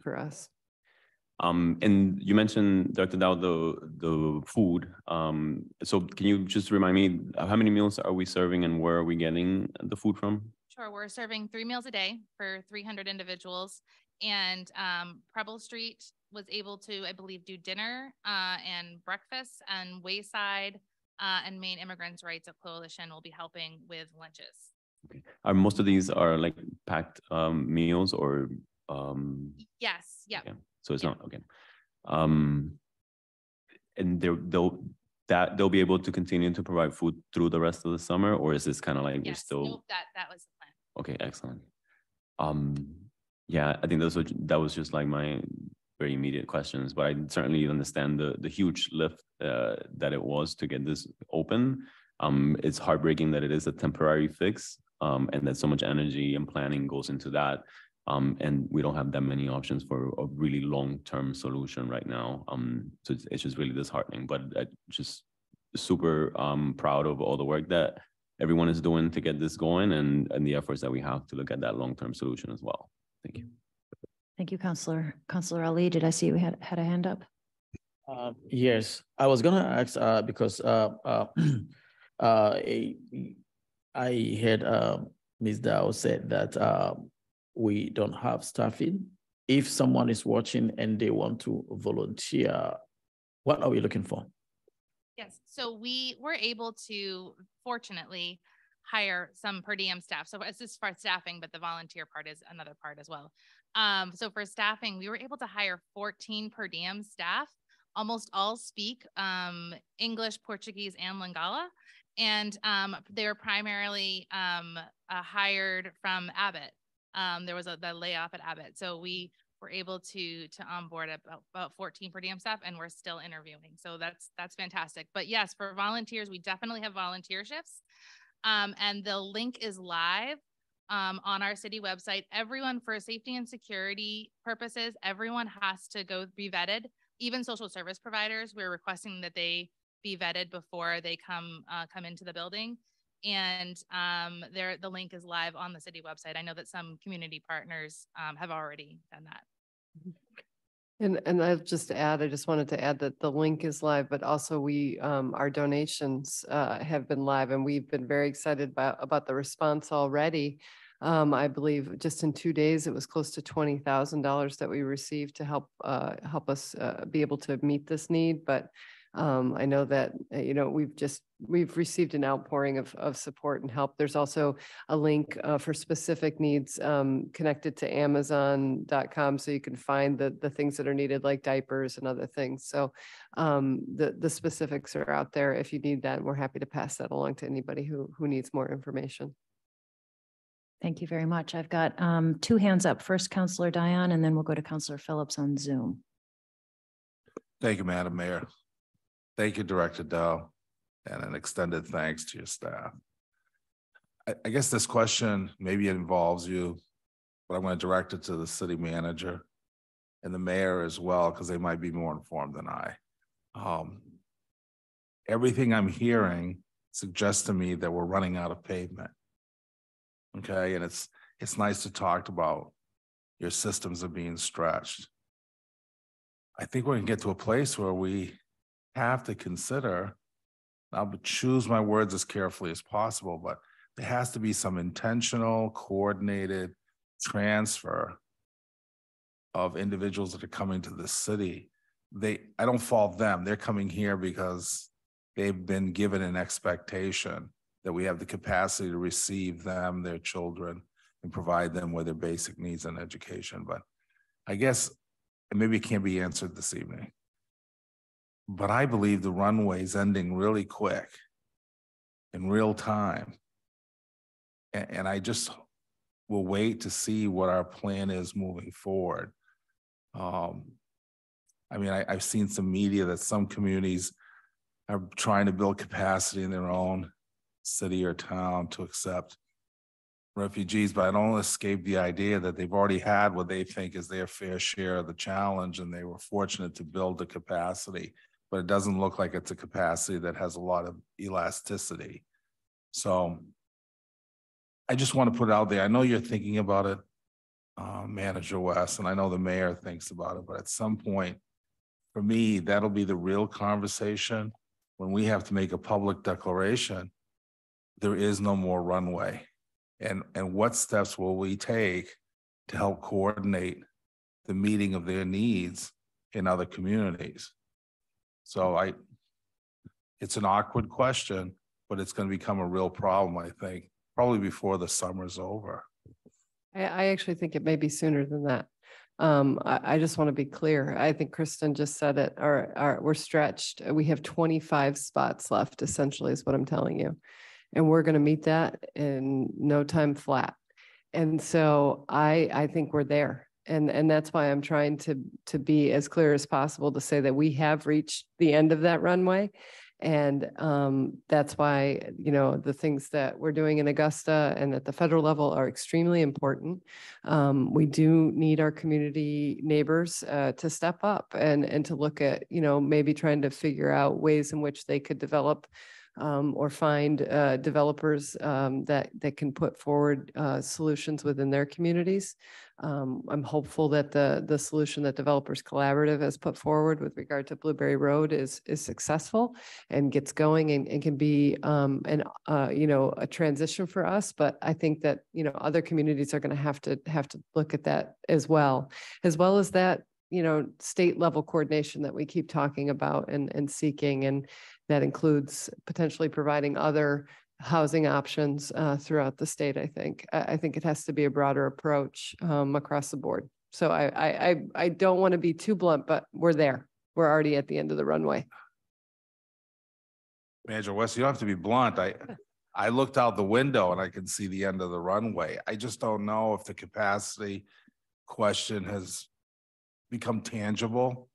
for us. Um, and you mentioned, Dr. Dow, the, the food. Um, so can you just remind me, uh, how many meals are we serving and where are we getting the food from? Sure, we're serving three meals a day for three hundred individuals. And um, Preble Street was able to, I believe, do dinner uh, and breakfast and Wayside uh, and Maine Immigrants' Rights of Coalition will be helping with lunches. Okay. Are most of these are like packed, um, meals or, um, Yes, yep. Okay, so it's not, okay. Um, and they'll, that, they'll be able to continue to provide food through the rest of the summer, or is this kind of like we're still? nope, that, that was the plan. Okay, excellent. Um, yeah, I think those were, that was just like my very immediate questions, but I certainly understand the, the huge lift, uh, that it was to get this open. Um, it's heartbreaking that it is a temporary fix, um, and that so much energy and planning goes into that. Um, and we don't have that many options for a really long-term solution right now. Um, so it's, it's just really disheartening, but I just super, um, proud of all the work that everyone is doing to get this going and, and the efforts that we have to look at that long-term solution as well. Thank you. Thank you, Councilor. Councilor Ali, did I see you had, had a hand up? Uh, yes, I was gonna ask, uh, because, uh, uh, uh, I I heard, uh, Ms. Dow said that, uh, we don't have staffing. If someone is watching and they want to volunteer, what are we looking for? Yes, so we were able to fortunately hire some per diem staff. So it's just for staffing, but the volunteer part is another part as well. Um, so for staffing, we were able to hire 14 per diem staff. Almost all speak um, English, Portuguese, and Lingala. And um, they were primarily um, uh, hired from Abbott. Um, there was a the layoff at Abbott. So we were able to to onboard about, about 14 per diem staff and we're still interviewing. So that's that's fantastic. But yes, for volunteers, we definitely have volunteer shifts. Um, and the link is live um, on our city website. Everyone, for safety and security purposes, everyone has to go be vetted. Even social service providers, we're requesting that they be vetted before they come uh, come into the building. And um, there, the link is live on the city website. I know that some community partners um, have already done that. And, and I'll just add, I just wanted to add that the link is live, but also we, um, our donations, uh, have been live and we've been very excited about, about the response already. Um, I believe just in two days, it was close to twenty thousand dollars that we received to help, uh, help us, uh, be able to meet this need, but um, I know that, uh, you know, we've just, we've received an outpouring of, of support and help. There's also a link uh, for specific needs um, connected to Amazon.com. So you can find the, the things that are needed like diapers and other things. So um, the, the specifics are out there if you need that. And we're happy to pass that along to anybody who, who needs more information. Thank you very much. I've got um, two hands up. First, Councilor Dion, and then we'll go to Councilor Phillips on Zoom. Thank you, Madam Mayor. Thank you, Director Dow, and an extended thanks to your staff. I, I guess this question maybe involves you, but I'm going to direct it to the city manager and the mayor as well, because they might be more informed than I. Um, everything I'm hearing suggests to me that we're running out of pavement. Okay, and it's, it's nice to talk about your systems are being stretched. I think we're gonna get to a place where we have to consider, I'll choose my words as carefully as possible, but there has to be some intentional, coordinated transfer of individuals that are coming to the city. They, I don't fault them. They're coming here because they've been given an expectation that we have the capacity to receive them, their children, and provide them with their basic needs and education. But I guess, maybe it can't be answered this evening. But I believe the runway's ending really quick in real time. And, and I just will wait to see what our plan is moving forward. Um, I mean, I, I've seen some media that some communities are trying to build capacity in their own city or town to accept refugees, but I don't escape the idea that they've already had what they think is their fair share of the challenge and they were fortunate to build the capacity. But it doesn't look like it's a capacity that has a lot of elasticity. So I just want to put it out there. I know you're thinking about it, uh, Manager West, and I know the mayor thinks about it, but at some point, for me, that'll be the real conversation when we have to make a public declaration. There is no more runway. And, and what steps will we take to help coordinate the meeting of their needs in other communities? So I, it's an awkward question, but it's going to become a real problem, I think, probably before the summer's over. I, I actually think it may be sooner than that. Um, I, I just want to be clear. I think Kristen just said it, our, our, we're stretched. We have twenty-five spots left essentially is what I'm telling you. And we're going to meet that in no time flat. And so I, I think we're there. And, and that's why I'm trying to, to be as clear as possible to say that we have reached the end of that runway. And um, that's why, you know, the things that we're doing in Augusta and at the federal level are extremely important. Um, we do need our community neighbors uh, to step up and, and to look at, you know, maybe trying to figure out ways in which they could develop um, or find uh, developers um, that that can put forward uh, solutions within their communities. Um, I'm hopeful that the the solution that Developers Collaborative has put forward with regard to Blueberry Road is is successful and gets going and, and can be um, an uh, you know a transition for us. But I think that you know other communities are going to have to have to look at that as well, as well as that you know state level coordination that we keep talking about and and seeking and that includes potentially providing other housing options uh, throughout the state, I think. I, I think it has to be a broader approach um, across the board. So I, I, I, don't want to be too blunt, but we're there. We're already at the end of the runway. Manager West, you don't have to be blunt. I, I looked out the window and I can see the end of the runway. I just don't know if the capacity question has become tangible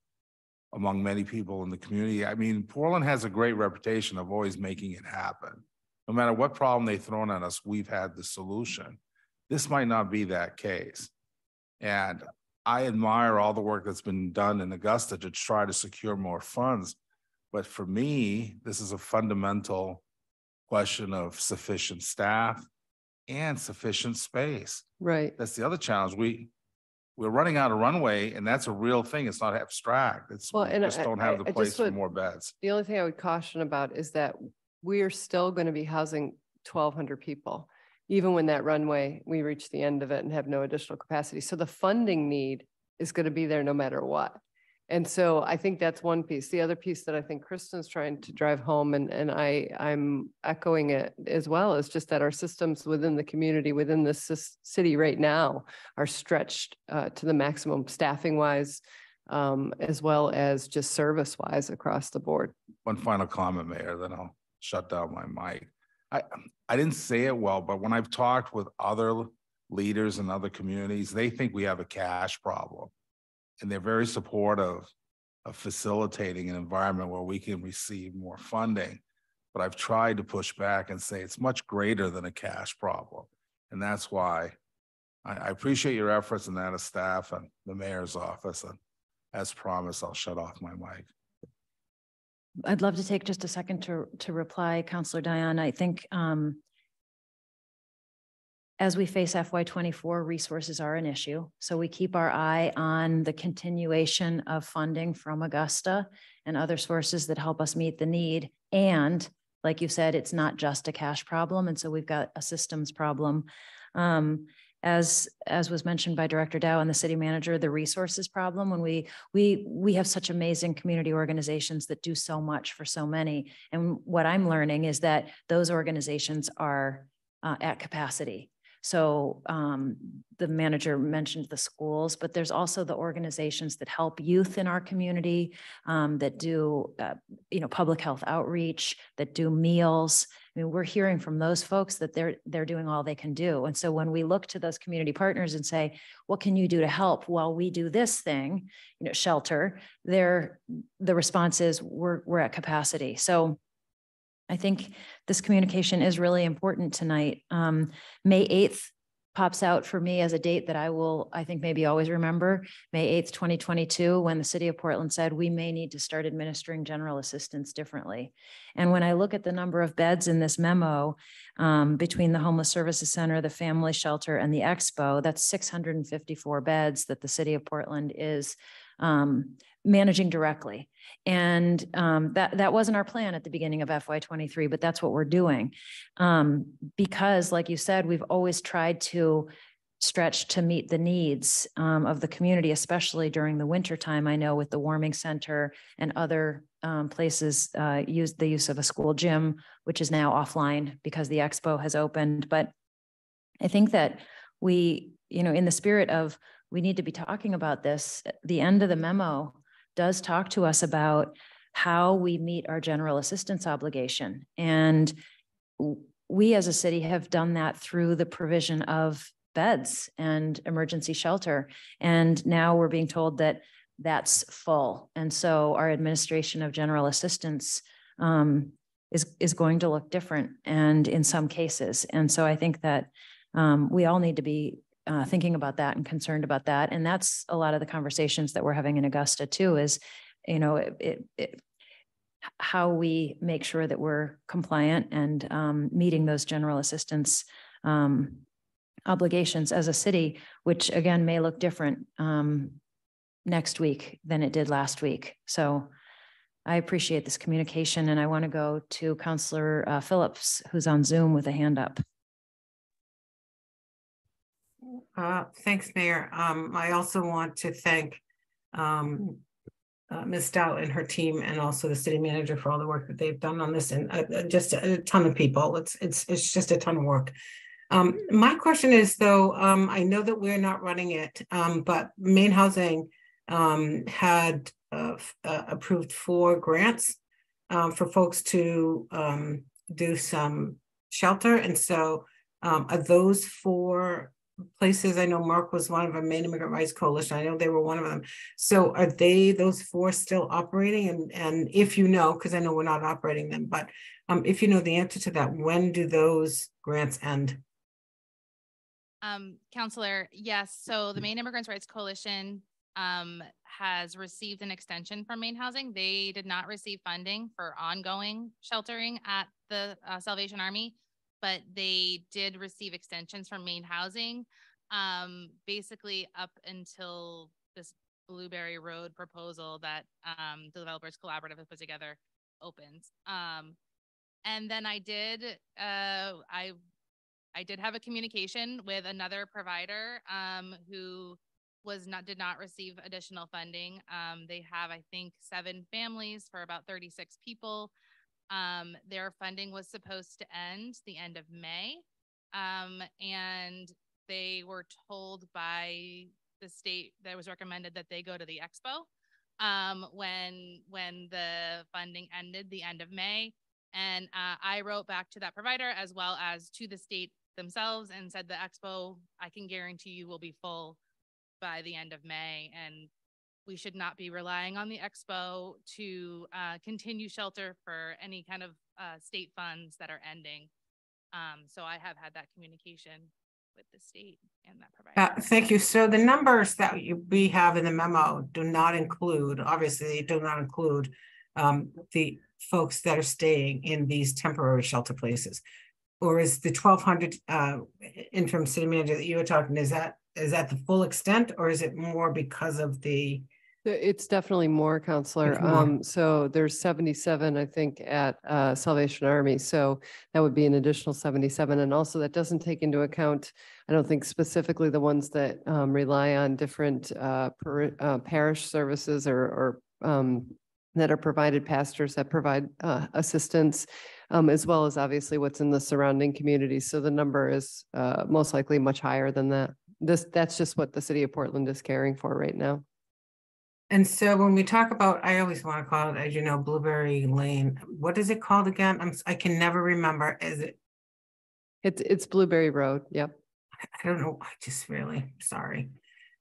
among many people in the community. I mean, Portland has a great reputation of always making it happen. No matter what problem they've thrown at us, we've had the solution. This might not be that case. And I admire all the work that's been done in Augusta to try to secure more funds. But for me, this is a fundamental question of sufficient staff and sufficient space. Right. That's the other challenge. We we're running out of runway and that's a real thing. It's not abstract. It's, Well, we and just I- don't I- have the I just place for would- more beds. The only thing I would caution about is that we are still going to be housing twelve hundred people. Even when that runway, we reach the end of it and have no additional capacity. So the funding need is going to be there no matter what. And so I think that's one piece. The other piece that I think Kristen's trying to drive home and, and I, I'm echoing it as well, is just that our systems within the community, within the city right now are stretched uh, to the maximum staffing wise, um, as well as just service wise across the board. One final comment, Mayor, then I'll shut down my mic. I, I didn't say it well, but when I've talked with other leaders in other communities, they think we have a cash problem. And they're very supportive of facilitating an environment where we can receive more funding. But I've tried to push back and say it's much greater than a cash problem. And that's why I, I appreciate your efforts and that of staff and the mayor's office. And as promised, I'll shut off my mic. I'd love to take just a second to, to reply, Councilor Dion. I think um, as we face FY twenty-four, resources are an issue. So we keep our eye on the continuation of funding from Augusta and other sources that help us meet the need. And like you said, it's not just a cash problem. And so we've got a systems problem. Um, as, as was mentioned by Director Dow and the city manager, the resources problem, when we, we, we have such amazing community organizations that do so much for so many. And what I'm learning is that those organizations are uh, at capacity. So um, the manager mentioned the schools, but there's also the organizations that help youth in our community, um, that do, uh, you know, public health outreach, that do meals. I mean, we're hearing from those folks that they're they're doing all they can do. And so when we look to those community partners and say, "What can you do to help?" while we do this thing, you know, shelter, there, the response is we're we're at capacity. So I think this communication is really important tonight. Um, May 8th pops out for me as a date that I will, I think maybe always remember. May 8th, 2022, when the city of Portland said we may need to start administering general assistance differently. And when I look at the number of beds in this memo um, between the Homeless Services Center, the Family Shelter, and the Expo, that's 654 beds that the city of Portland is um, managing directly. And um, that, that wasn't our plan at the beginning of FY23, but that's what we're doing. Um, because like you said, we've always tried to stretch to meet the needs um, of the community, especially during the winter time. I know with the warming center and other um, places uh, the use of a school gym, which is now offline because the expo has opened. But I think that we, you know, in the spirit of we need to be talking about this, the end of the memo does talk to us about how we meet our general assistance obligation. And we as a city have done that through the provision of beds and emergency shelter. And now we're being told that that's full. And so our administration of general assistance um, is, is going to look different and in some cases. And so I think that um, we all need to be uh, thinking about that and concerned about that. And that's a lot of the conversations that we're having in Augusta too. Is you know it, it, it how we make sure that we're compliant and um, meeting those general assistance um, obligations as a city, which again may look different um, next week than it did last week. So I appreciate this communication and I want to go to Councillor uh, Phillips, who's on Zoom with a hand up. Uh, thanks, Mayor. Um, I also want to thank um, uh, Ms. Stout and her team and also the city manager for all the work that they've done on this and uh, uh just a ton of people. It's it's it's just a ton of work. Um, my question is though, um, I know that we're not running it, um, but Maine Housing um, had uh, uh, approved four grants um, for folks to um, do some shelter. And so are those four places. I know MIRC was one of them, Maine Immigrant Rights Coalition. I know they were one of them. So are they, those four still operating? And, and if you know, because I know we're not operating them, but um, if you know the answer to that, when do those grants end? Um, councilor, yes. So the Maine Immigrants Rights Coalition um, has received an extension from Maine Housing. They did not receive funding for ongoing sheltering at the uh, Salvation Army but they did receive extensions from Maine Housing, um, basically up until this Blueberry Road proposal that um, the developers collaborative have put together opens. Um, and then I did, uh, I, I did have a communication with another provider um, who was not did not receive additional funding. Um, they have, I think, seven families for about 36 people. Um, their funding was supposed to end the end of May. Um, and they were told by the state that it was recommended that they go to the expo um, when when the funding ended the end of May. And uh, I wrote back to that provider as well as to the state themselves and said the expo I can guarantee you will be full by the end of May. And we should not be relying on the expo to uh, continue shelter for any kind of uh, state funds that are ending. Um, so I have had that communication with the state and that provider. Uh, thank you. So the numbers that you, we have in the memo do not include, obviously, they do not include um, the folks that are staying in these temporary shelter places. Or is the twelve hundred uh, interim city manager that you were talking, is that is that the full extent or is it more because of the it's definitely more, Councilor. more. Um, so there's seventy-seven, I think, at uh, Salvation Army. So that would be an additional seventy-seven. And also that doesn't take into account, I don't think specifically the ones that um, rely on different uh, per- uh, parish services or, or um, that are provided pastors that provide uh, assistance, um, as well as obviously what's in the surrounding communities. So the number is uh, most likely much higher than that. This, that's just what the city of Portland is caring for right now. And so when we talk about, I always want to call it, as you know, Blueberry Lane. What is it called again? I'm, I can never remember. Is it? It's, it's Blueberry Road. Yep. I don't know. I just really, sorry.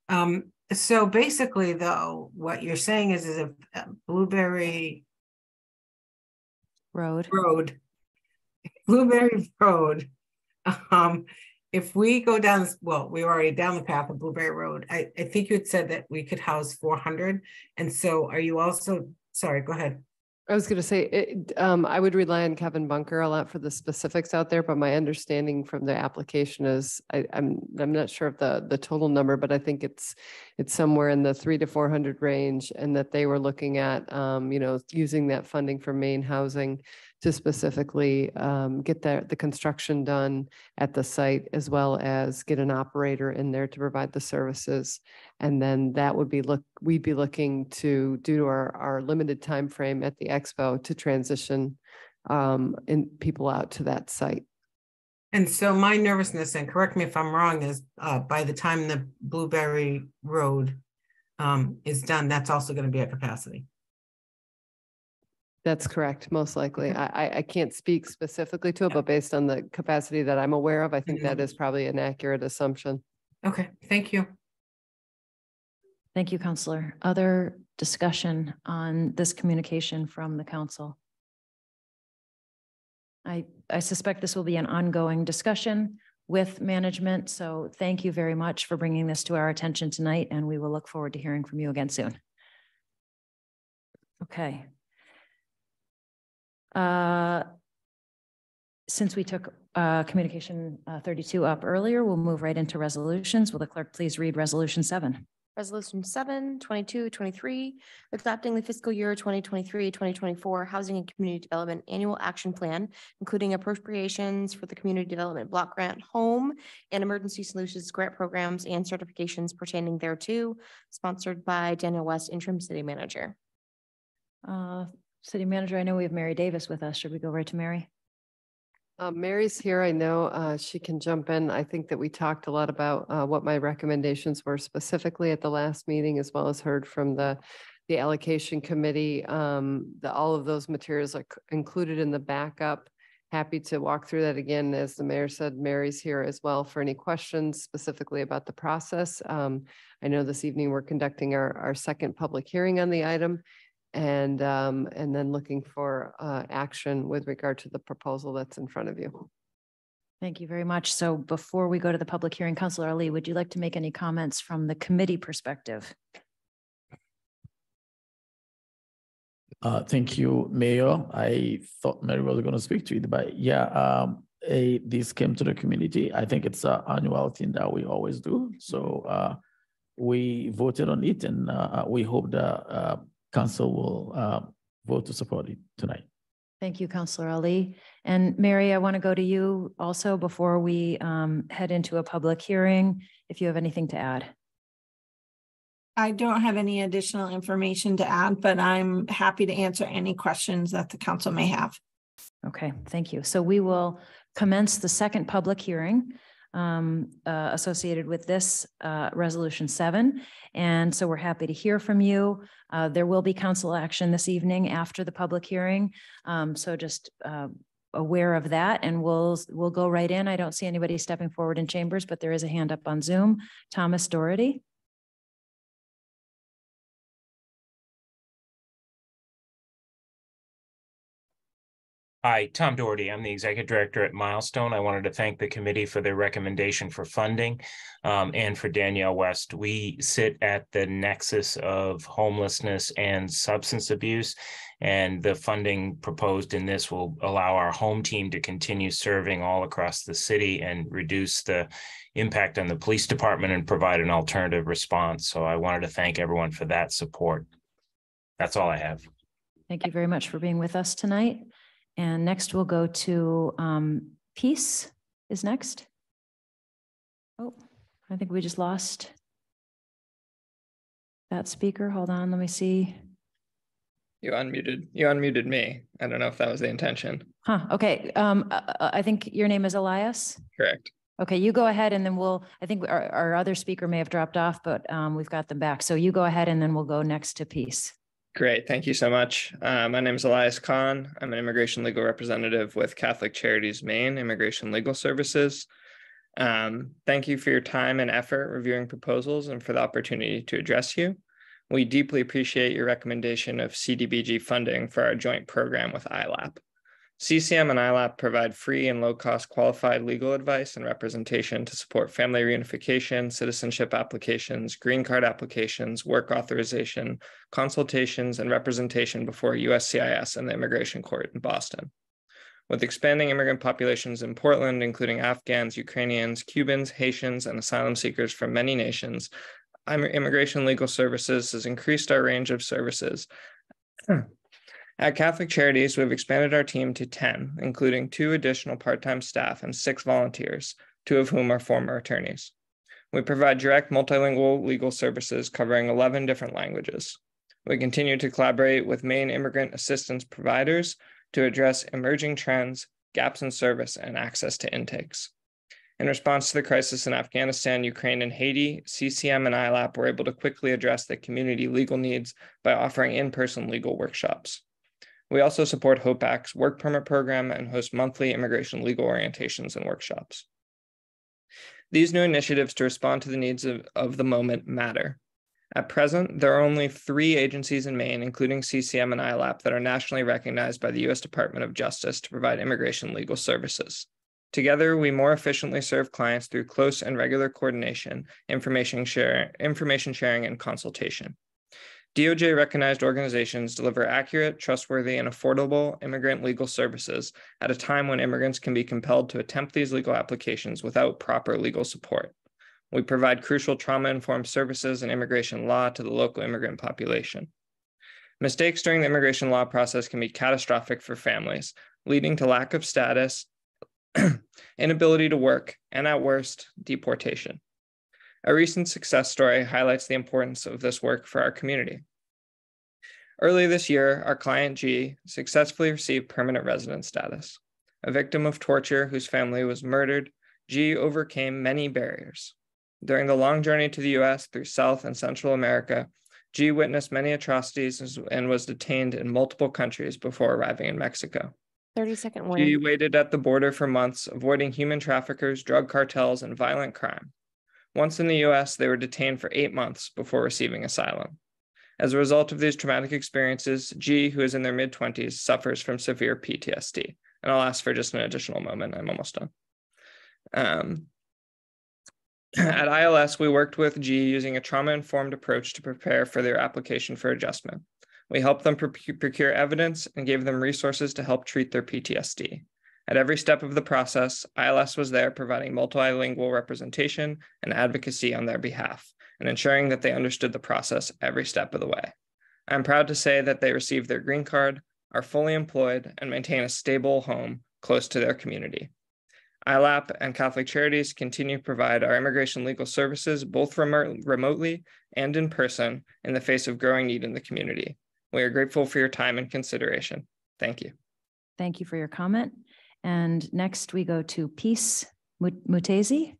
Um, so basically though, what you're saying is, is if uh, Blueberry Road. Road Blueberry Road. Um, if we go down, well, we were already down the path of Blueberry Road. I, I think you had said that we could house four hundred. And so are you also, sorry, go ahead. I was gonna say, it, um, I would rely on Kevin Bunker a lot for the specifics out there, but my understanding from the application is, I, I'm, I'm not sure of the, the total number, but I think it's, it's somewhere in the three to four hundred range, and that they were looking at, um, you know, using that funding for Maine Housing to specifically, um, get the, the construction done at the site, as well as get an operator in there to provide the services. And then that would be look, we'd be looking to, due to our, our limited time frame at the expo, to transition um, people out to that site. And so my nervousness, and correct me if I'm wrong, is uh, by the time the Blueberry Road um, is done, that's also gonna be at capacity. That's correct, most likely. I, I, I can't speak specifically to it, but based on the capacity that I'm aware of, I think that is mm-hmm. probably an accurate assumption. Okay, thank you. Thank you, Councilor. Other discussion on this communication from the council? I, I suspect this will be an ongoing discussion with management, so thank you very much for bringing this to our attention tonight, and we will look forward to hearing from you again soon. Okay. Uh, Since we took uh, Communication uh, 32 up earlier, we'll move right into resolutions. Will the clerk please read Resolution 7? Resolution 7, 22, 23, adopting the fiscal year 2023, 2024 Housing and Community Development Annual Action Plan, including appropriations for the Community Development Block Grant Home and Emergency Solutions Grant Programs and certifications pertaining thereto, sponsored by Danielle West, Interim City Manager. Uh, City Manager, I know we have Mary Davis with us. Should we go right to Mary? Uh, Mary's here. I know uh, she can jump in. I think that we talked a lot about uh, what my recommendations were specifically at the last meeting, as well as heard from the the allocation committee. Um, the, all of those materials are included in the backup. Happy to walk through that again. As the mayor said, Mary's here as well for any questions specifically about the process. Um, I know this evening we're conducting our, our second public hearing on the item. And, um, and then looking for, uh, action with regard to the proposal that's in front of you. Thank you very much. So before we go to the public hearing, Councilor Ali, would you like to make any comments from the committee perspective? Uh, thank you, Mayor. I thought Mary was going to speak to it, but yeah, um, a, this came to the community. I think it's an annual thing that we always do. So, uh, we voted on it and, uh, we hope that uh, council will, uh, vote to support it tonight. Thank you, Councillor Ali. And Mary, I want to go to you also before we um, head into a public hearing, if you have anything to add. I don't have any additional information to add, but I'm happy to answer any questions that the council may have. Okay, thank you. So we will commence the second public hearing um, uh, associated with this uh, Resolution 7. And so we're happy to hear from you. Uh, There will be council action this evening after the public hearing. Um, So just uh, aware of that and we'll, we'll go right in. I don't see anybody stepping forward in chambers, but there is a hand up on Zoom. Thomas Doherty. Hi, Tom Doherty. I'm the Executive Director at Milestone. I wanted to thank the committee for their recommendation for funding um, and for Danielle West. We sit at the nexus of homelessness and substance abuse. And the funding proposed in this will allow our home team to continue serving all across the city and reduce the impact on the police department and provide an alternative response. So I wanted to thank everyone for that support. That's all I have. Thank you very much for being with us tonight. And next we'll go to um, Peace is next. Oh, I think we just lost that speaker. Hold on, let me see. You unmuted, you unmuted me. I don't know if that was the intention. Huh, okay. Um, uh, uh, I think your name is Elias. Correct. Okay, you go ahead and then we'll, I think our, our other speaker may have dropped off, but um, we've got them back. So you go ahead and then we'll go next to Peace. Great. Thank you so much. Uh, my name is Elias Khan. I'm an immigration legal representative with Catholic Charities Maine Immigration Legal Services. Um, thank you for your time and effort reviewing proposals and for the opportunity to address you. We deeply appreciate your recommendation of CDBG funding for our joint program with ILAP. CCM and ILAP provide free and low-cost qualified legal advice and representation to support family reunification, citizenship applications, green card applications, work authorization, consultations, and representation before USCIS and the Immigration Court in Boston. With expanding immigrant populations in Portland, including Afghans, Ukrainians, Cubans, Haitians, and asylum seekers from many nations, Immigration Legal Services has increased our range of services At Catholic Charities, we've expanded our team to 10, including two additional part time staff and six volunteers, two of whom are former attorneys. We provide direct multilingual legal services covering 11 different languages. We continue to collaborate with Maine immigrant assistance providers to address emerging trends, gaps in service, and access to intakes. In response to the crisis in Afghanistan, Ukraine, and Haiti, CCM and ILAP were able to quickly address the community legal needs by offering in person legal workshops. We also support Hope Act's work permit program and host monthly immigration legal orientations and workshops. These new initiatives to respond to the needs of, of the moment matter. At present, there are only three agencies in Maine, including CCM and ILAP, that are nationally recognized by the U.S. Department of Justice to provide immigration legal services. Together, we more efficiently serve clients through close and regular coordination, information, share, information sharing, and consultation. DOJ recognized organizations deliver accurate, trustworthy, and affordable immigrant legal services at a time when immigrants can be compelled to attempt these legal applications without proper legal support. We provide crucial trauma informed services and immigration law to the local immigrant population. Mistakes during the immigration law process can be catastrophic for families, leading to lack of status, inability to work, and at worst, deportation. A recent success story highlights the importance of this work for our community. Early this year, our client G successfully received permanent resident status. A victim of torture whose family was murdered, G overcame many barriers. During the long journey to the US through South and Central America, G witnessed many atrocities and was detained in multiple countries before arriving in Mexico. 30 second warning. G waited at the border for months, avoiding human traffickers, drug cartels, and violent crime. Once in the US, they were detained for eight months before receiving asylum. As a result of these traumatic experiences, G, who is in their mid 20s, suffers from severe PTSD. And I'll ask for just an additional moment. I'm almost done. Um, at ILS, we worked with G using a trauma informed approach to prepare for their application for adjustment. We helped them procure evidence and gave them resources to help treat their PTSD. At every step of the process, ILS was there providing multilingual representation and advocacy on their behalf and ensuring that they understood the process every step of the way. I'm proud to say that they received their green card, are fully employed, and maintain a stable home close to their community. ILAP and Catholic Charities continue to provide our immigration legal services both remote, remotely and in person in the face of growing need in the community. We are grateful for your time and consideration. Thank you. Thank you for your comment. And next we go to Peace Mutesi.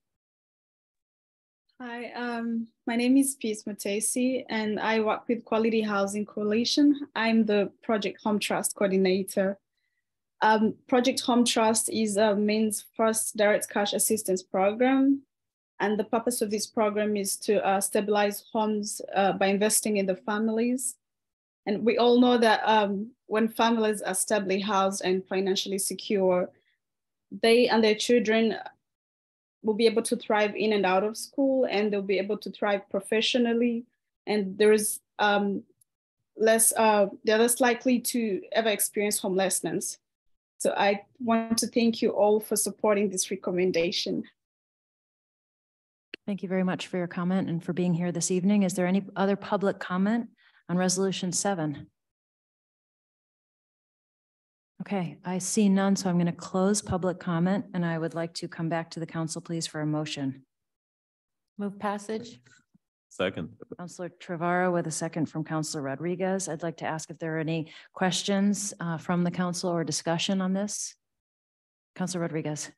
Hi, um, my name is Peace Mutesi, and I work with Quality Housing Coalition. I'm the Project Home Trust coordinator. Um, Project Home Trust is a Maine's first direct cash assistance program. And the purpose of this program is to uh, stabilize homes uh, by investing in the families. And we all know that um, when families are stably housed and financially secure, they and their children will be able to thrive in and out of school and they'll be able to thrive professionally. And there's um, less, uh, they're less likely to ever experience homelessness. So I want to thank you all for supporting this recommendation. Thank you very much for your comment and for being here this evening. Is there any other public comment on resolution seven? Okay, I see none, so I'm going to close public comment and I would like to come back to the council, please, for a motion. Move passage. Second. Councillor Trevorrow with a second from Councillor Rodriguez. I'd like to ask if there are any questions uh, from the council or discussion on this. Councillor Rodriguez.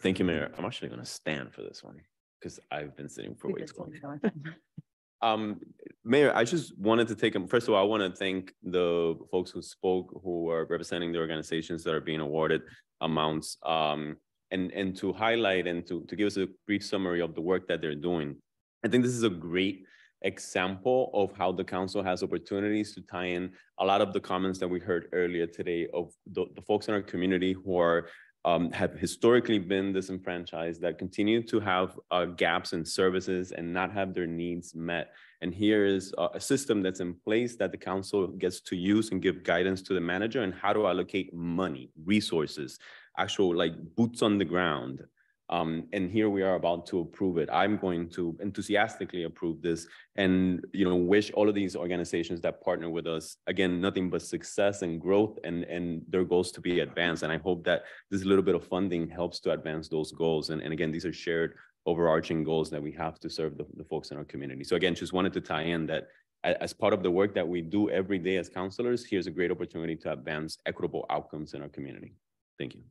Thank you, Mayor. I'm actually going to stand for this one because I've been sitting for way too long. Um, Mayor, I just wanted to take, them. first of all, I want to thank the folks who spoke, who are representing the organizations that are being awarded amounts, um, and, and to highlight and to, to give us a brief summary of the work that they're doing. I think this is a great example of how the council has opportunities to tie in a lot of the comments that we heard earlier today of the, the folks in our community who are um, have historically been disenfranchised, that continue to have uh, gaps in services and not have their needs met. And here is a, a system that's in place that the council gets to use and give guidance to the manager and how to allocate money, resources, actual like boots on the ground um, and here we are about to approve it. I'm going to enthusiastically approve this and, you know, wish all of these organizations that partner with us, again, nothing but success and growth and, and their goals to be advanced. And I hope that this little bit of funding helps to advance those goals. And, and again, these are shared overarching goals that we have to serve the, the folks in our community. So again, just wanted to tie in that as part of the work that we do every day as councilors, here's a great opportunity to advance equitable outcomes in our community. Thank you.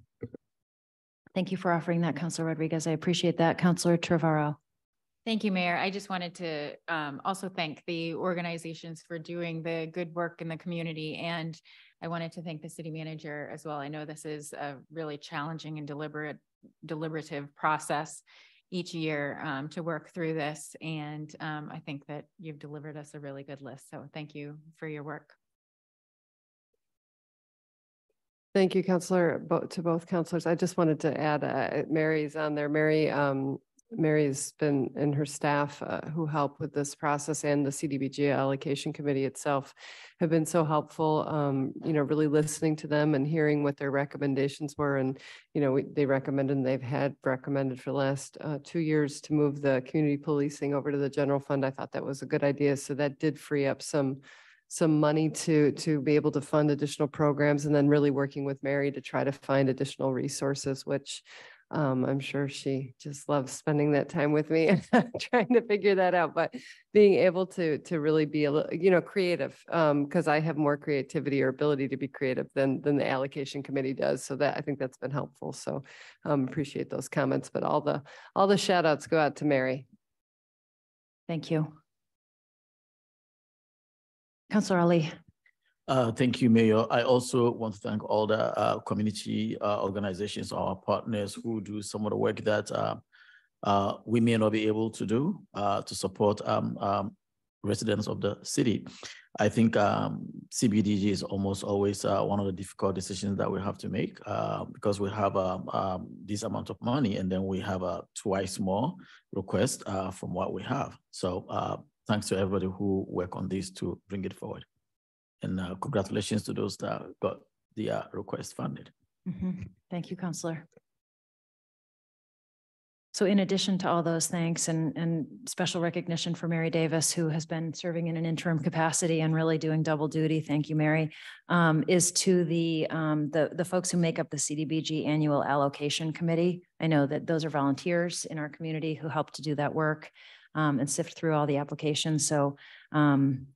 Thank you for offering that, Councilor Rodriguez. I appreciate that. Councilor Trevorrow. Thank you, Mayor. I just wanted to um, also thank the organizations for doing the good work in the community. And I wanted to thank the city manager as well. I know this is a really challenging and deliberate, deliberative process each year um, to work through this. And um, I think that you've delivered us a really good list. So thank you for your work. Thank you, Councilor, to both councilors. I just wanted to add, uh, Mary's on there. Mary, um, Mary's been and her staff uh, who help with this process and the CDBG allocation committee itself have been so helpful. Um, you know, really listening to them and hearing what their recommendations were. And, you know, we, they recommended and they've had recommended for the last uh, two years to move the community policing over to the general fund. I thought that was a good idea. So that did free up some some money to to be able to fund additional programs and then really working with Mary to try to find additional resources, which um, I'm sure she just loves spending that time with me and trying to figure that out. But being able to to really be a little, you know, creative because um, I have more creativity or ability to be creative than than the allocation committee does. So that I think that's been helpful. So um, appreciate those comments. But all the all the shout outs go out to Mary. Thank you. Councillor Ali. Uh, thank you, Mayor. I also want to thank all the uh, community uh, organizations, our partners who do some of the work that uh, uh, we may not be able to do uh, to support um, um, residents of the city. I think um, CBDG is almost always one of the difficult decisions that we have to make because we have um, um, this amount of money and then we have a twice more request from what we have. So thanks to everybody who work on this to bring it forward. And uh, congratulations to those that got the uh, request funded. Mm -hmm. Thank you, Councillor. So in addition to all those thanks and, and special recognition for Mary Davis, who has been serving in an interim capacity and really doing double duty, thank you, Mary, um, is to the, um, the, the folks who make up the CDBG Annual Allocation Committee. I know that those are volunteers in our community who help to do that work um, and sift through all the applications. So um,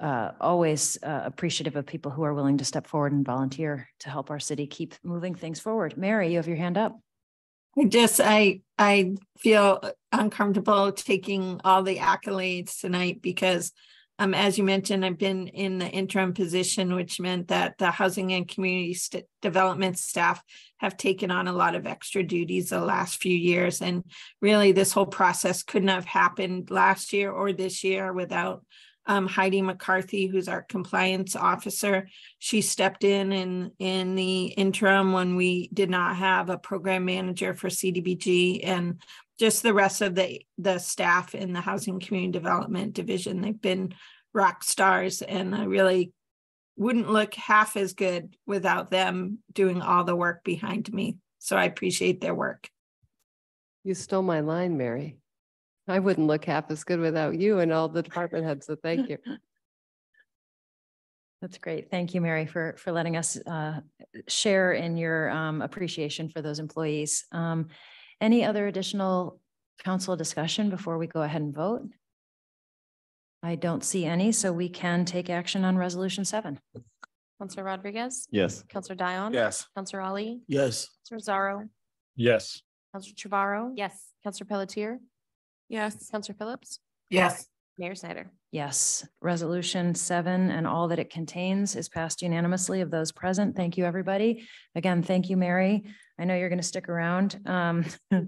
uh, always uh, appreciative of people who are willing to step forward and volunteer to help our city keep moving things forward. Mary, you have your hand up. I just I I feel uncomfortable taking all the accolades tonight because um, as you mentioned, I've been in the interim position, which meant that the housing and community st- development staff have taken on a lot of extra duties the last few years. And really, this whole process couldn't have happened last year or this year without um, Heidi McCarthy, who's our compliance officer. She stepped in, in in the interim when we did not have a program manager for CDBG, and just the rest of the the staff in the housing community development division. They've been rock stars, and I really wouldn't look half as good without them doing all the work behind me. So I appreciate their work. You stole my line, Mary. I wouldn't look half as good without you and all the department heads. So thank you. That's great. Thank you, Mary, for for letting us uh, share in your um, appreciation for those employees. Um, any other additional council discussion before we go ahead and vote? I don't see any, so we can take action on resolution seven. Councilor Rodriguez? Yes. Councilor Dion? Yes. Councilor Ali? Yes. Councilor Zarro? Yes. Councilor Trevorrow? Yes. Councilor Pelletier? Yes. Councilor Phillips? Yes. Mayor Snyder. Yes, resolution seven and all that it contains is passed unanimously of those present. Thank you, everybody. Again, thank you, Mary. I know you're going to stick around. Um,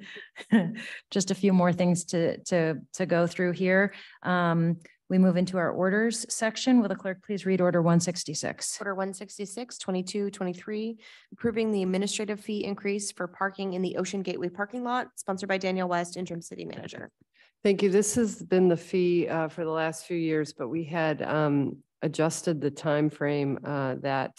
Just a few more things to, to, to go through here. Um, We move into our orders section. Will the clerk please read order one sixty-six? Order 166, 22, 23, approving the administrative fee increase for parking in the Ocean Gateway parking lot, sponsored by Danielle West, interim city manager. Thank you. This has been the fee uh, for the last few years, but we had um, adjusted the timeframe uh, that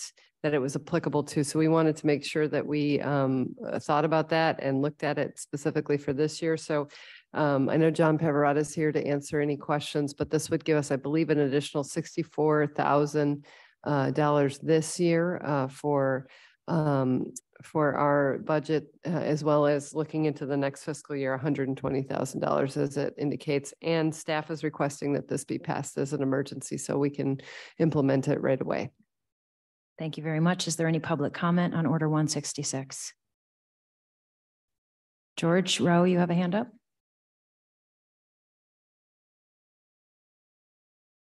that it was applicable to. So we wanted to make sure that we um, uh, thought about that and looked at it specifically for this year. So um, I know John Peverada is here to answer any questions, but this would give us, I believe, an additional sixty-four thousand uh, dollars this year uh, for um, for our budget, uh, as well as looking into the next fiscal year, hundred and twenty thousand dollars as it indicates. And staff is requesting that this be passed as an emergency so we can implement it right away. Thank you very much. Is there any public comment on order one sixty-six? George Rowe, you have a hand up?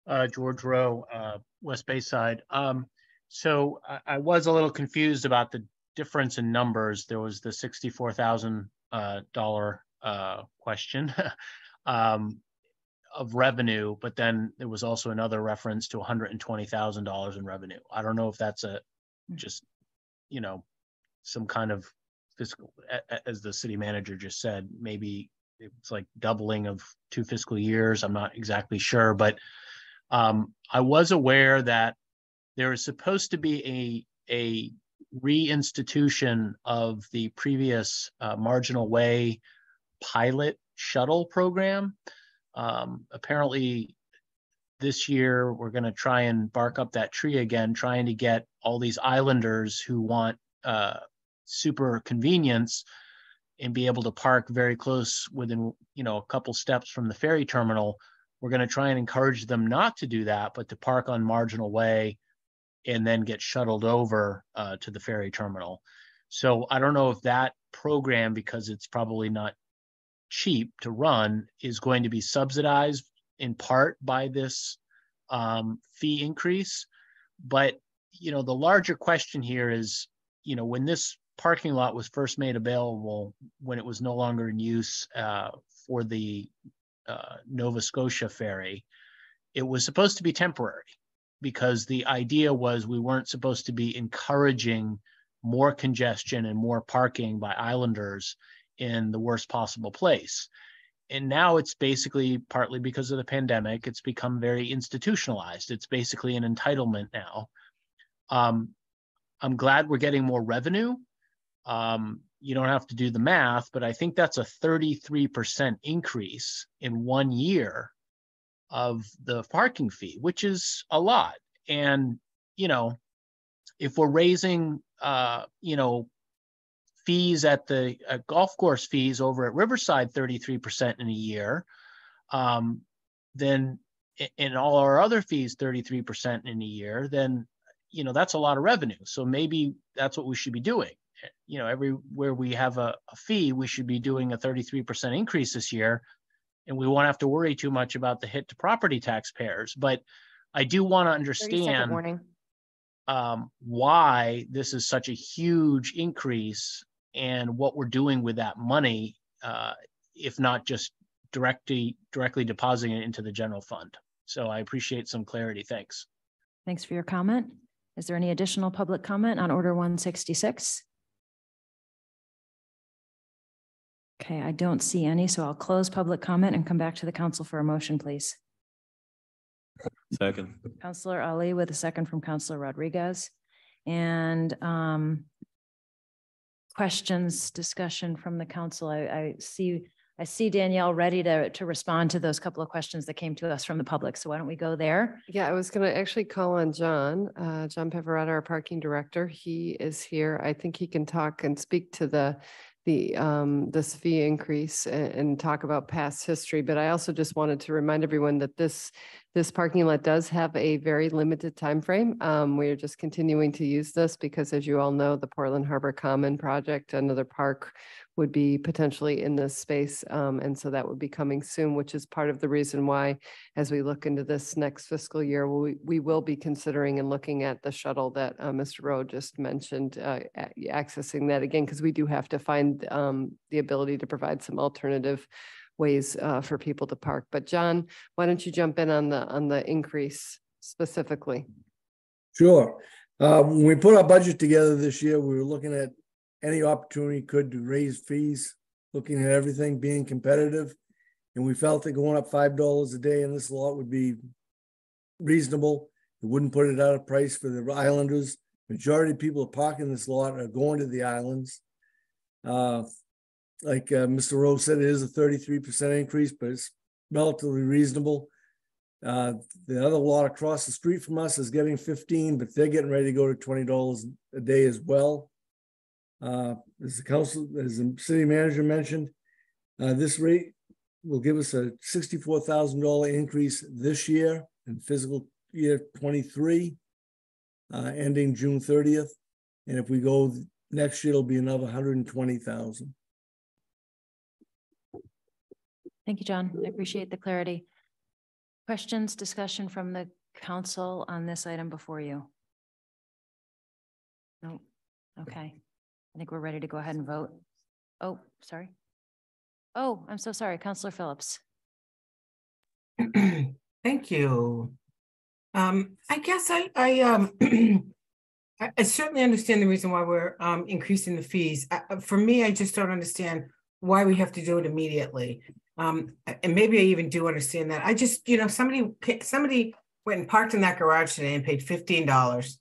Uh, George Rowe, uh, West Bayside. Um, so I, I was a little confused about the difference in numbers. There was the sixty-four thousand uh, dollar uh, question um, of revenue, but then there was also another reference to one hundred and twenty thousand dollars in revenue. I don't know if that's a just you know some kind of fiscal, as the city manager just said, maybe it's like doubling of two fiscal years. I'm not exactly sure, but um, I was aware that there is supposed to be a, a reinstitution of the previous uh, marginal way pilot shuttle program. Um, apparently this year, we're going to try and bark up that tree again, trying to get all these islanders who want uh, super convenience and be able to park very close within, you know, a couple steps from the ferry terminal we're going to try and encourage them not to do that, but to park on marginal way and then get shuttled over uh, to the ferry terminal. So I don't know if that program, because it's probably not cheap to run, is going to be subsidized in part by this um, fee increase. But you know, the larger question here is, you know, when this parking lot was first made available, when it was no longer in use uh, for the uh, Nova Scotia ferry, it was supposed to be temporary because the idea was we weren't supposed to be encouraging more congestion and more parking by islanders in the worst possible place. And now it's basically partly because of the pandemic, it's become very institutionalized. It's basically an entitlement now. Um, I'm glad we're getting more revenue. Um, you don't have to do the math, but I think that's a 33% increase in one year of the parking fee, which is a lot. And, you know, if we're raising, uh, you know, fees at the golf course fees over at Riverside 33% in a year, um, then in all our other fees 33% in a year, then, you know, that's a lot of revenue. So maybe that's what we should be doing you know, everywhere we have a, a fee, we should be doing a 33% increase this year, and we won't have to worry too much about the hit to property taxpayers. But I do want to understand um, why this is such a huge increase and what we're doing with that money, uh, if not just directly directly depositing it into the general fund. So I appreciate some clarity. Thanks. Thanks for your comment. Is there any additional public comment on Order 166? Okay, I don't see any, so I'll close public comment and come back to the council for a motion, please. Second. Councilor Ali with a second from Councilor Rodriguez. And um, questions, discussion from the council. I, I see, I see Danielle ready to, to respond to those couple of questions that came to us from the public. So why don't we go there? Yeah, I was going to actually call on John, uh, John Peverada, our parking director. He is here. I think he can talk and speak to the the um, this fee increase and, and talk about past history. But I also just wanted to remind everyone that this This parking lot does have a very limited time frame. Um, we are just continuing to use this because as you all know, the Portland Harbor Common project, another park would be potentially in this space. Um, and so that would be coming soon, which is part of the reason why, as we look into this next fiscal year, we, we will be considering and looking at the shuttle that uh, Mr. Rowe just mentioned, uh, accessing that again, because we do have to find um, the ability to provide some alternative ways uh, for people to park. But John, why don't you jump in on the, on the increase specifically? Sure. Uh, when we put our budget together this year, we were looking at any opportunity could to raise fees, looking at everything, being competitive. And we felt that going up five dollars a day in this lot would be reasonable. It wouldn't put it out of price for the islanders. Majority of people are parking this lot are going to the islands. Uh, like uh, Mr. Rose said, it is a thirty-three percent increase, but it's relatively reasonable. Uh, the other lot across the street from us is getting fifteen, but they're getting ready to go to twenty dollars a day as well. Uh, as the council, as the city manager mentioned, uh, this rate will give us a sixty-four thousand dollar increase this year in fiscal year twenty-three, uh, ending June thirtieth. And if we go next year, it'll be another hundred and twenty thousand. Thank you, John. I appreciate the clarity. Questions, discussion from the council on this item before you? No, okay. I think we're ready to go ahead and vote. Oh, sorry. Oh, I'm so sorry, Councilor Phillips. Thank you. Um, I guess I, I, um, I, I certainly understand the reason why we're, um, increasing the fees. Uh, uh, for me, I just don't understand why we have to do it immediately. Um, and maybe I even do understand that. I just, you know, somebody, somebody went and parked in that garage today and paid fifteen dollars.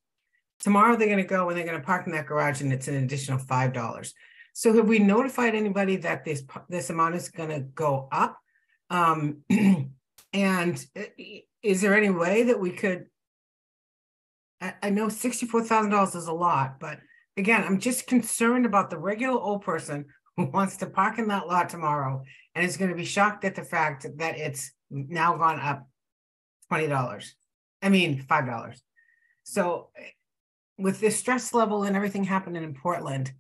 Tomorrow they're gonna go and they're gonna park in that garage and it's an additional five dollars. So have we notified anybody that this, this amount is gonna go up? Um, and uh, is there any way that we could? I, I know sixty-four thousand dollars is a lot, but again, I'm just concerned about the regular old person who wants to park in that lot tomorrow and is gonna be shocked at the fact that it's now gone up twenty dollars. I mean, five dollars. So with this stress level and everything happening in Portland,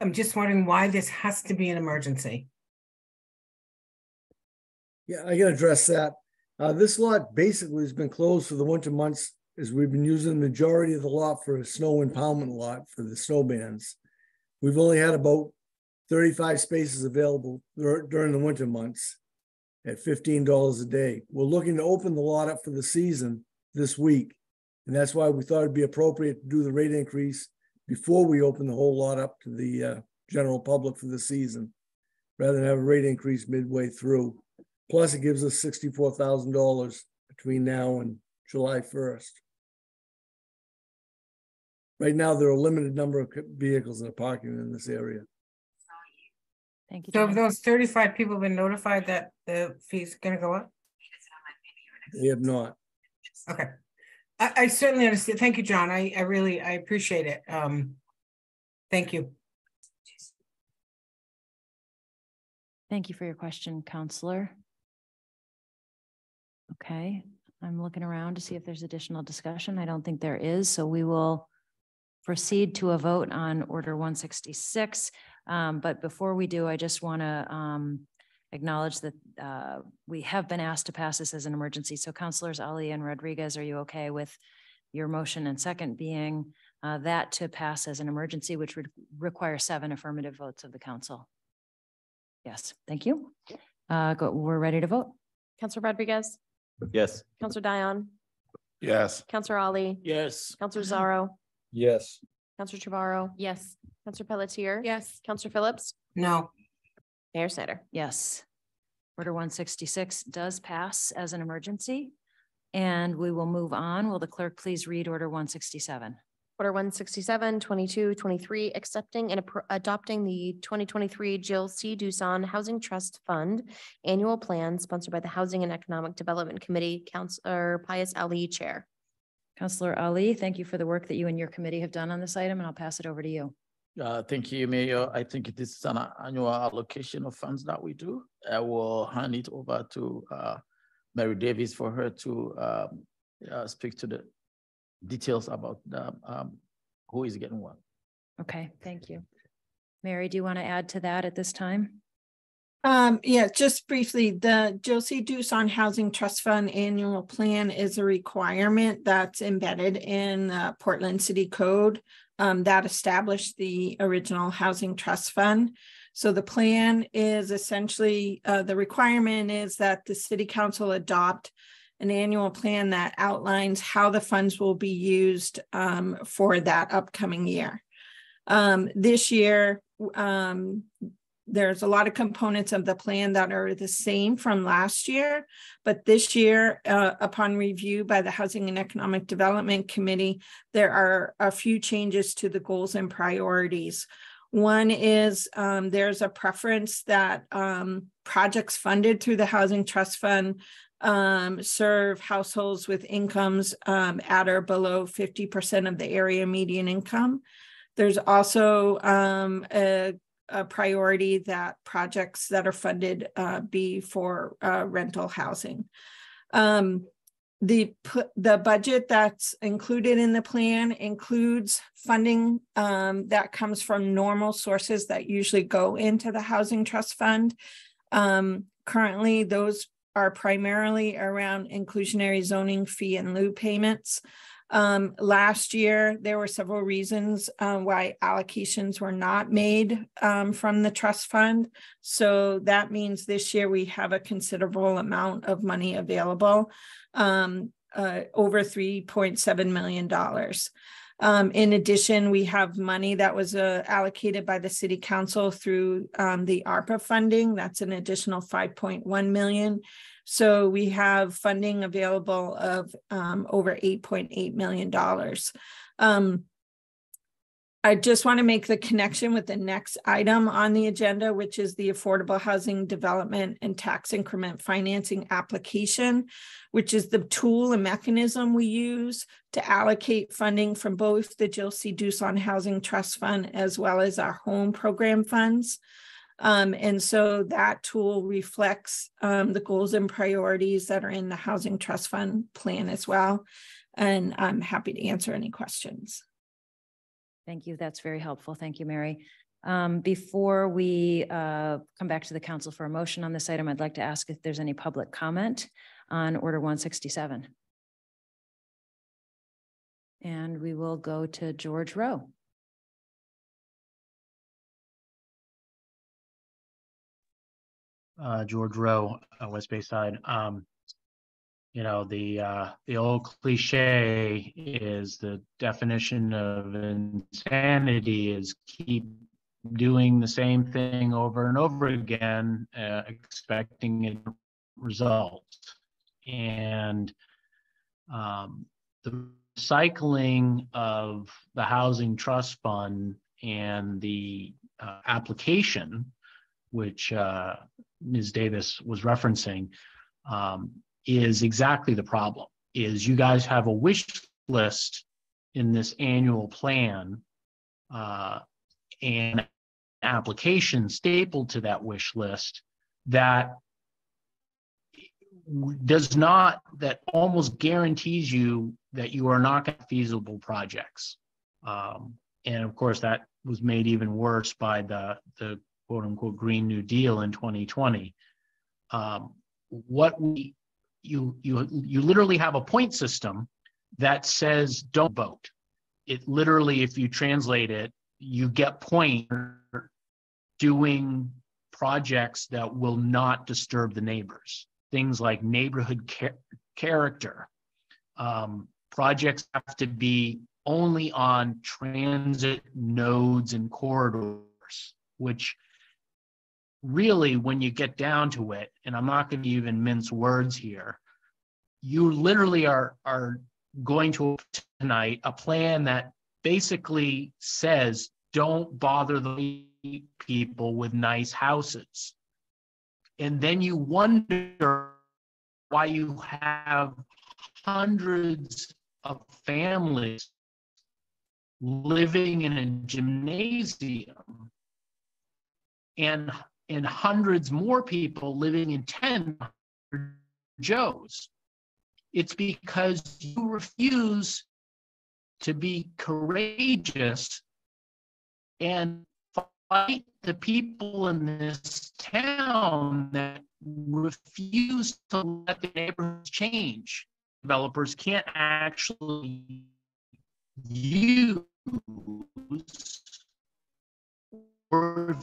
I'm just wondering why this has to be an emergency. Yeah, I can address that. Uh, this lot basically has been closed for the winter months as we've been using the majority of the lot for a snow impoundment lot for the snow bands. We've only had about thirty-five spaces available during the winter months at fifteen dollars a day. We're looking to open the lot up for the season this week. And that's why we thought it'd be appropriate to do the rate increase before we open the whole lot up to the uh, general public for the season, rather than have a rate increase midway through. Plus, it gives us sixty-four thousand dollars between now and July first. Right now, there are a limited number of vehicles that are parking in this area. Thank you. So have those thirty-five people been notified that the fee's gonna go up? They have not. Okay. I, I certainly understand. Thank you, John. I, I really, I appreciate it. Um, thank you. Thank you for your question, Councilor. Okay, I'm looking around to see if there's additional discussion. I don't think there is, so we will proceed to a vote on Order 166. Um, But before we do, I just want to acknowledge that uh, we have been asked to pass this as an emergency. So Councilors Ali and Rodriguez, are you okay with your motion and second being uh, that to pass as an emergency, which would require seven affirmative votes of the council? Yes, thank you. Uh, go, we're ready to vote. Councilor Rodriguez, Yes. Councilor Dion, Yes. Councilor Ali, Yes. Councilor Zarro? Yes. Councilor Trevorrow, Yes. Councilor Pelletier. Yes. Councilor Phillips, No, Mayor Snyder. Yes. Order one sixty-six does pass as an emergency. And we will move on. Will the clerk please read order one sixty-seven? Order 167, 22, 23, accepting and adopting the twenty twenty-three Jill C. Duson Housing Trust Fund Annual Plan sponsored by the Housing and Economic Development Committee, Councilor Pius Ali, Chair. Councillor Ali, thank you for the work that you and your committee have done on this item, and I'll pass it over to you. Uh, thank you, Mayor. I think this is an annual allocation of funds that we do. I will hand it over to uh, Mary Davis for her to um, uh, speak to the details about the, um, who is getting what. Okay, thank you. Mary, do you want to add to that at this time? Um, yeah, just briefly, the Josie Duson Housing Trust Fund annual plan is a requirement that's embedded in the Portland City Code um, that established the original Housing Trust Fund. So the plan is essentially, uh, the requirement is that the city council adopt an annual plan that outlines how the funds will be used um, for that upcoming year. Um, this year, um, there's a lot of components of the plan that are the same from last year, but this year, uh, upon review by the Housing and Economic Development Committee, there are a few changes to the goals and priorities. One is um, there's a preference that um, projects funded through the Housing Trust Fund um, serve households with incomes um, at or below 50% of the area median income. There's also um, a, a, priority that projects that are funded uh, be for uh, rental housing. Um, the the budget that's included in the plan includes funding um, that comes from normal sources that usually go into the housing trust fund. Um, currently, those are primarily around inclusionary zoning fee and lieu payments. Um, last year, there were several reasons uh, why allocations were not made um, from the trust fund. So that means this year we have a considerable amount of money available, um, uh, over $3.7 million. Um, in addition, we have money that was uh, allocated by the city council through um, the ARPA funding. That's an additional 5.1 million. So we have funding available of um, over $8.8 million. Um, I just want to make the connection with the next item on the agenda, which is the Affordable Housing Development and Tax Increment Financing Application, which is the tool and mechanism we use to allocate funding from both the Jill C. Duson Housing Trust Fund as well as our home program funds. Um, and so that tool reflects um, the goals and priorities that are in the Housing Trust Fund plan as well. And I'm happy to answer any questions. Thank you. That's very helpful. Thank you, Mary. Um, before we uh, come back to the council for a motion on this item, I'd like to ask if there's any public comment on Order 167. And we will go to George Rowe. Uh, George Rowe, uh, West Bay side. Um, you know, the uh, the old cliche is the definition of insanity is keep doing the same thing over and over again, uh, expecting a result. And um, the cycling of the housing trust fund and the uh, application, which uh, Ms. Davis was referencing um, is exactly the problem. Is you guys have a wish list in this annual plan uh, and application stapled to that wish list that does not that almost guarantees you that you are not going to feasible projects um, and of course that was made even worse by the the quote unquote Green New Deal in 2020. Um, what we you you you literally have a point system that says don't vote. It literally, if you translate it, you get point doing projects that will not disturb the neighbors. Things like neighborhood char- character. Um, projects have to be only on transit nodes and corridors, which really, when you get down to it, and I'm not going to even mince words here, you literally are are going to tonight a plan that basically says don't bother the people with nice houses. And then you wonder why you have hundreds of families living in a gymnasium and and hundreds more people living in 10 Joe's. It's because you refuse to be courageous and fight the people in this town that refuse to let the neighborhoods change. Developers can't actually use or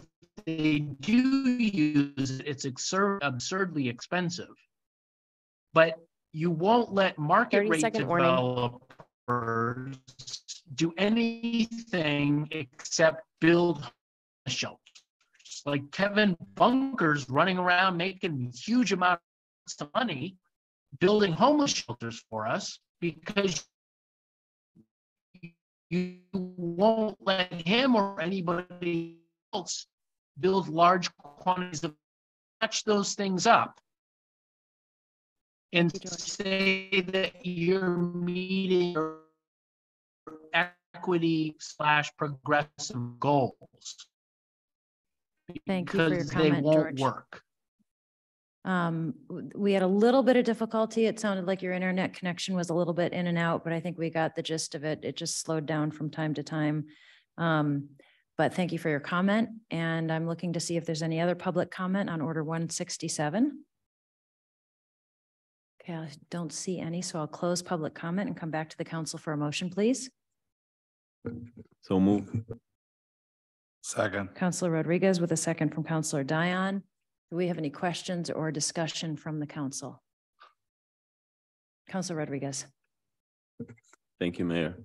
they do use it, it's absurd, absurdly expensive. But you won't let market 30 rate second warning. developers do anything except build shelters. Like Kevin Bunker's running around making huge amounts of money building homeless shelters for us because you won't let him or anybody else build large quantities of match those things up and say that you're meeting your equity slash progressive goals. Thank you for your Because they comment, won't George. work. Um, we had a little bit of difficulty. It sounded like your internet connection was a little bit in and out, but I think we got the gist of it. It just slowed down from time to time. Um, but thank you for your comment, and I'm looking to see if there's any other public comment on order one sixty-seven. Okay, I don't see any, so I'll close public comment and come back to the council for a motion, please. So move. Second. Councilor Rodriguez with a second from Councilor Dion. Do we have any questions or discussion from the council? Councilor Rodriguez. Thank you, Mayor.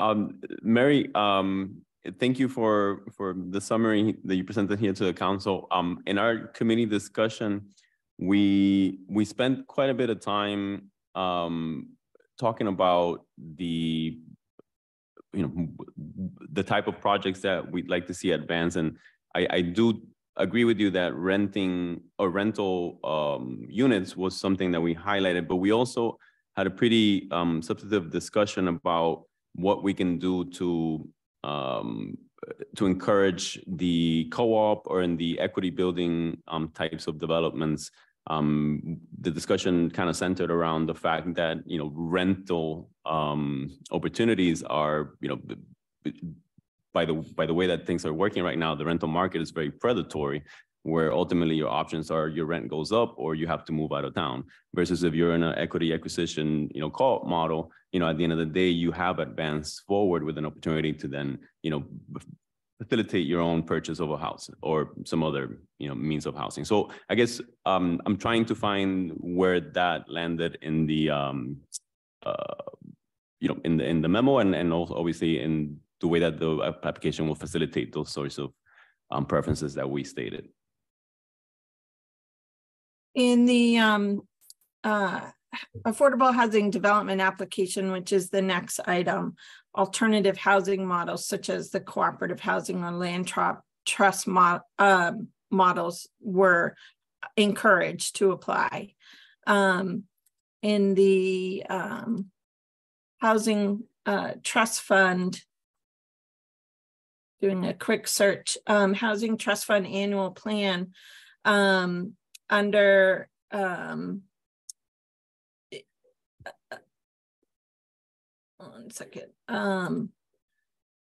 Um, Mary, um, thank you for, for the summary that you presented here to the council. Um, in our committee discussion, we, we spent quite a bit of time, um, talking about the, you know, the type of projects that we'd like to see advance. And I, I do agree with you that renting or rental, um, units was something that we highlighted, but we also had a pretty um, substantive discussion about what we can do to um, to encourage the co-op or in the equity building um, types of developments. Um, the discussion kind of centered around the fact that you know rental um, opportunities are you know by the by the way that things are working right now, the rental market is very predatory where ultimately your options are your rent goes up or you have to move out of town versus if you're in an equity acquisition you know call model you know at the end of the day you have advanced forward with an opportunity to then you know facilitate your own purchase of a house or some other you know means of housing. So i guess um i'm trying to find where that landed in the um uh you know in the in the memo and and also obviously in the way that the application will facilitate those sorts of um preferences that we stated In the um uh affordable housing development application, which is the next item, alternative housing models such as the cooperative housing or land trust mo- um models were encouraged to apply. Um in the um housing uh trust fund doing a quick search, um housing trust fund annual plan um under um one second. Um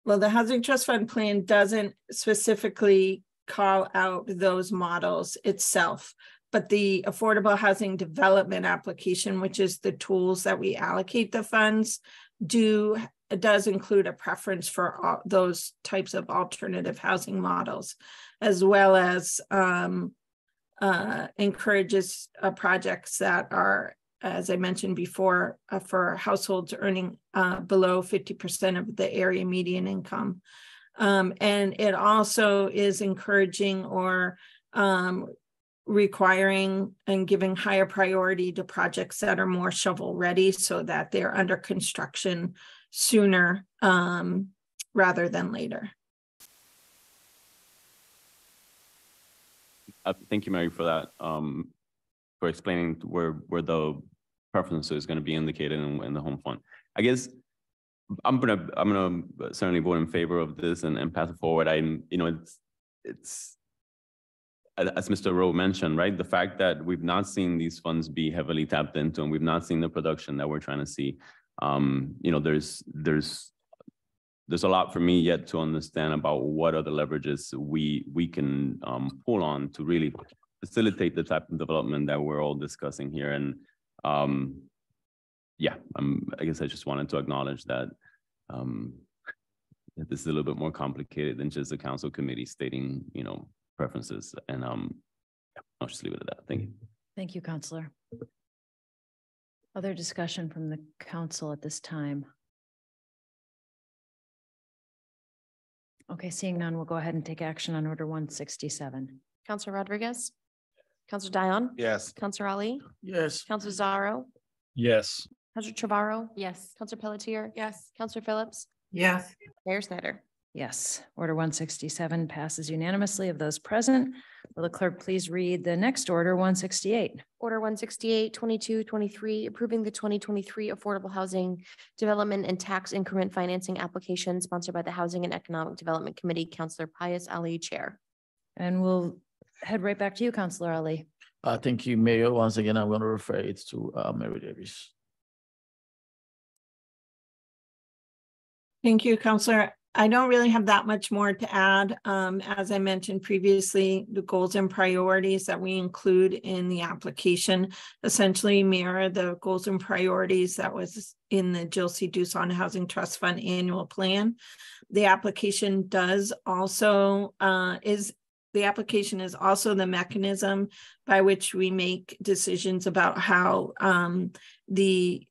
well the housing trust fund plan doesn't specifically call out those models itself but the affordable housing development application which is the tools that we allocate the funds do does include a preference for all those types of alternative housing models as well as um uh, encourages uh, projects that are, as I mentioned before, uh, for households earning uh, below 50% of the area median income. Um, and it also is encouraging or um, requiring and giving higher priority to projects that are more shovel ready so that they're under construction sooner um, rather than later. Uh, thank you, Mary, for that, um, for explaining where, where the preference is going to be indicated in, in the home fund. I guess I'm gonna, I'm gonna certainly vote in favor of this and, and pass it forward. I'm, you know, it's, it's, as Mr. Rowe mentioned, right, the fact that we've not seen these funds be heavily tapped into and we've not seen the production that we're trying to see. Um, you know, there's, there's, there's a lot for me yet to understand about what are the leverages we, we can, um, pull on to really facilitate the type of development that we're all discussing here. And, um, yeah, um, I guess I just wanted to acknowledge that, um, this is a little bit more complicated than just the council committee stating, you know, preferences and, um, I'll just leave it at that. Thank you. Thank you, Councilor. Other discussion from the council at this time? Okay, seeing none, we'll go ahead and take action on order one sixty-seven. Councilor Rodriguez? Councilor Dion? Yes. Councilor Ali? Yes. Councilor Zarro? Yes. Councilor Trevorrow? Yes. Councilor Pelletier? Yes. Councilor Phillips? Yes. Mayor Snyder? Yes, order one sixty-seven passes unanimously of those present. Will the clerk please read the next order, one sixty-eight? Order 168, 22, 23, approving the twenty twenty-three Affordable Housing Development and Tax Increment Financing Application sponsored by the Housing and Economic Development Committee, Councilor Pius Ali, Chair. And we'll head right back to you, Councilor Ali. Uh, thank you, Mayor. Once again, I'm going to refer it to, uh, Mary Davis. Thank you, Councilor. I don't really have that much more to add. Um, as I mentioned previously, the goals and priorities that we include in the application essentially mirror the goals and priorities that was in the Jill C. Duson Housing Trust Fund annual plan. The application does also, uh, is the application is also the mechanism by which we make decisions about how um, the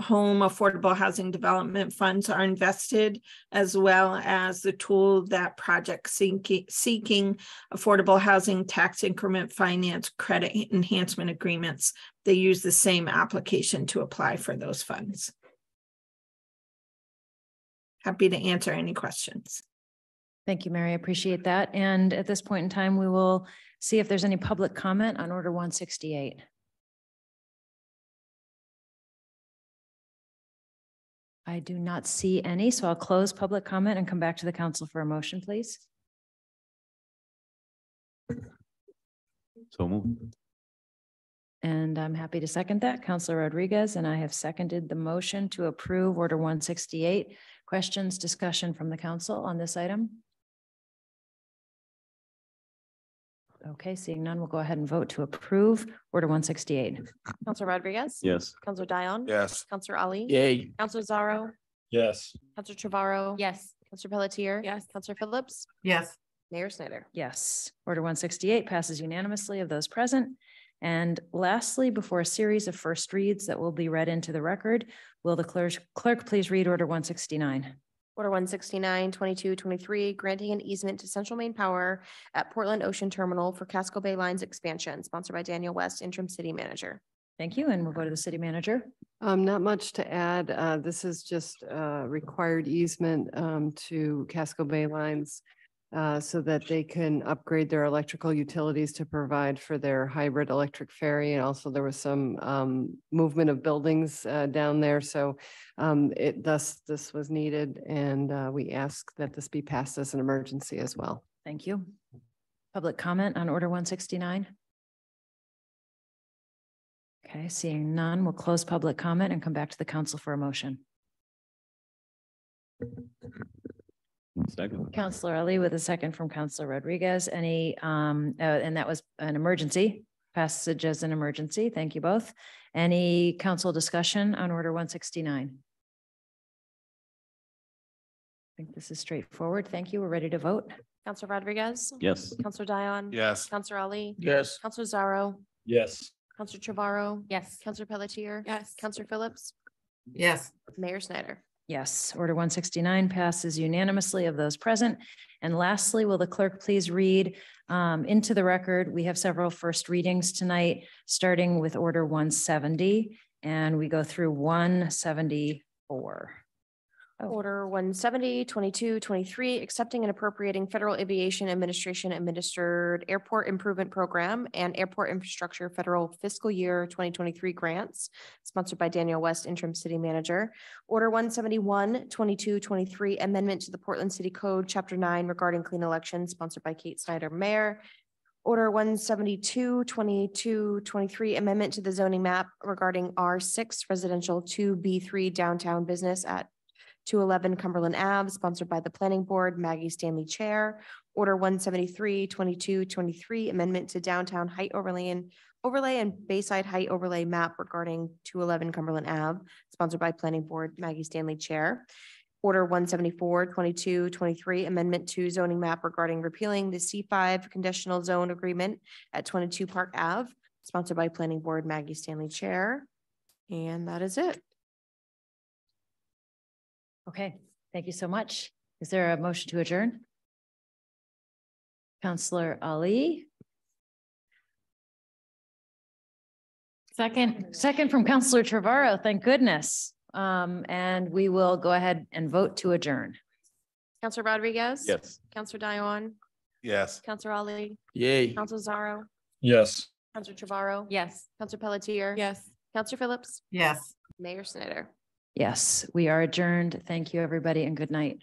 home affordable housing development funds are invested, as well as the tool that project seeking, affordable housing tax increment finance credit enhancement agreements. They use the same application to apply for those funds. Happy to answer any questions. Thank you, Mary. I appreciate that. And at this point in time, we will see if there's any public comment on Order 168. I do not see any, so I'll close public comment and come back to the council for a motion, please. So move. And I'm happy to second that. Councilor Rodriguez, and I have seconded the motion to approve order one sixty-eight. Questions, discussion from the council on this item? Okay, seeing none, we'll go ahead and vote to approve order one sixty-eight. Councilor Rodriguez? Yes. Councilor Dion? Yes. Councilor Ali? Yay. Councilor Zarro? Yes. Councilor Trevorrow? Yes. Councilor Pelletier? Yes. Councilor Phillips? Yes. Mayor Snyder? Yes, order one sixty-eight passes unanimously of those present. And lastly, before a series of first reads that will be read into the record, will the clerk, clerk please read order one sixty-nine? Order 169, 22, 23, granting an easement to Central Maine Power at Portland Ocean Terminal for Casco Bay Lines expansion, sponsored by Danielle West, interim city manager. Thank you, and we'll go to the city manager. Um, not much to add. Uh, this is just, uh, required easement, um, to Casco Bay Lines. Uh, so that they can upgrade their electrical utilities to provide for their hybrid electric ferry. And also there was some, um, movement of buildings, uh, down there. So, um, it thus, this was needed and, uh, we ask that this be passed as an emergency as well. Thank you. Public comment on order one sixty-nine? Okay, seeing none, we'll close public comment and come back to the council for a motion. Second. Councilor Ali with a second from Councilor Rodriguez. Any, um, uh, and that was an emergency, passage as an emergency. Thank you both. Any council discussion on order one sixty-nine? I think this is straightforward. Thank you. We're ready to vote. Councilor Rodriguez? Yes. Councilor Dion? Yes. Councilor Ali? Yes. Councilor Zarro? Yes. Councilor Trevorrow? Yes. Councilor Pelletier? Yes. Councilor Phillips? Yes. Mayor Snyder? Yes, order 169 passes unanimously of those present. And lastly, will the clerk please read um, into the record? We have several first readings tonight, starting with order 170, and we go through 174. Oh. Order 170, 22, 23, accepting and appropriating Federal Aviation Administration administered Airport Improvement Program and Airport Infrastructure Federal Fiscal Year 2023 grants, sponsored by Danielle West, Interim City Manager. Order 171, 22, 23, amendment to the Portland City Code, Chapter 9 regarding clean elections, sponsored by Kate Snyder, Mayor. Order 172, 22, 23, amendment to the zoning map regarding R6 residential 2B3 downtown business at two eleven Cumberland Ave, sponsored by the Planning Board, Maggie Stanley Chair. Order 173, 22, 23, amendment to downtown height overlay and overlay and Bayside height overlay map regarding two eleven Cumberland Ave, sponsored by Planning Board, Maggie Stanley Chair. Order 174, 22, 23, amendment to zoning map regarding repealing the C five conditional zone agreement at twenty-two Park Ave, sponsored by Planning Board Maggie Stanley Chair. And that is it. Okay, thank you so much. Is there a motion to adjourn? Councilor Ali? Second. Second from Councilor Trevorrow, thank goodness. Um, and we will go ahead and vote to adjourn. Councilor Rodriguez? Yes. Councilor Dion? Yes. Councilor Ali? Yay. Councilor Zarro? Yes. Councilor Trevorrow? Yes. Councilor Pelletier? Yes. Councilor Phillips? Yes. Mayor Snyder? Yes, we are adjourned. Thank you, everybody, and good night.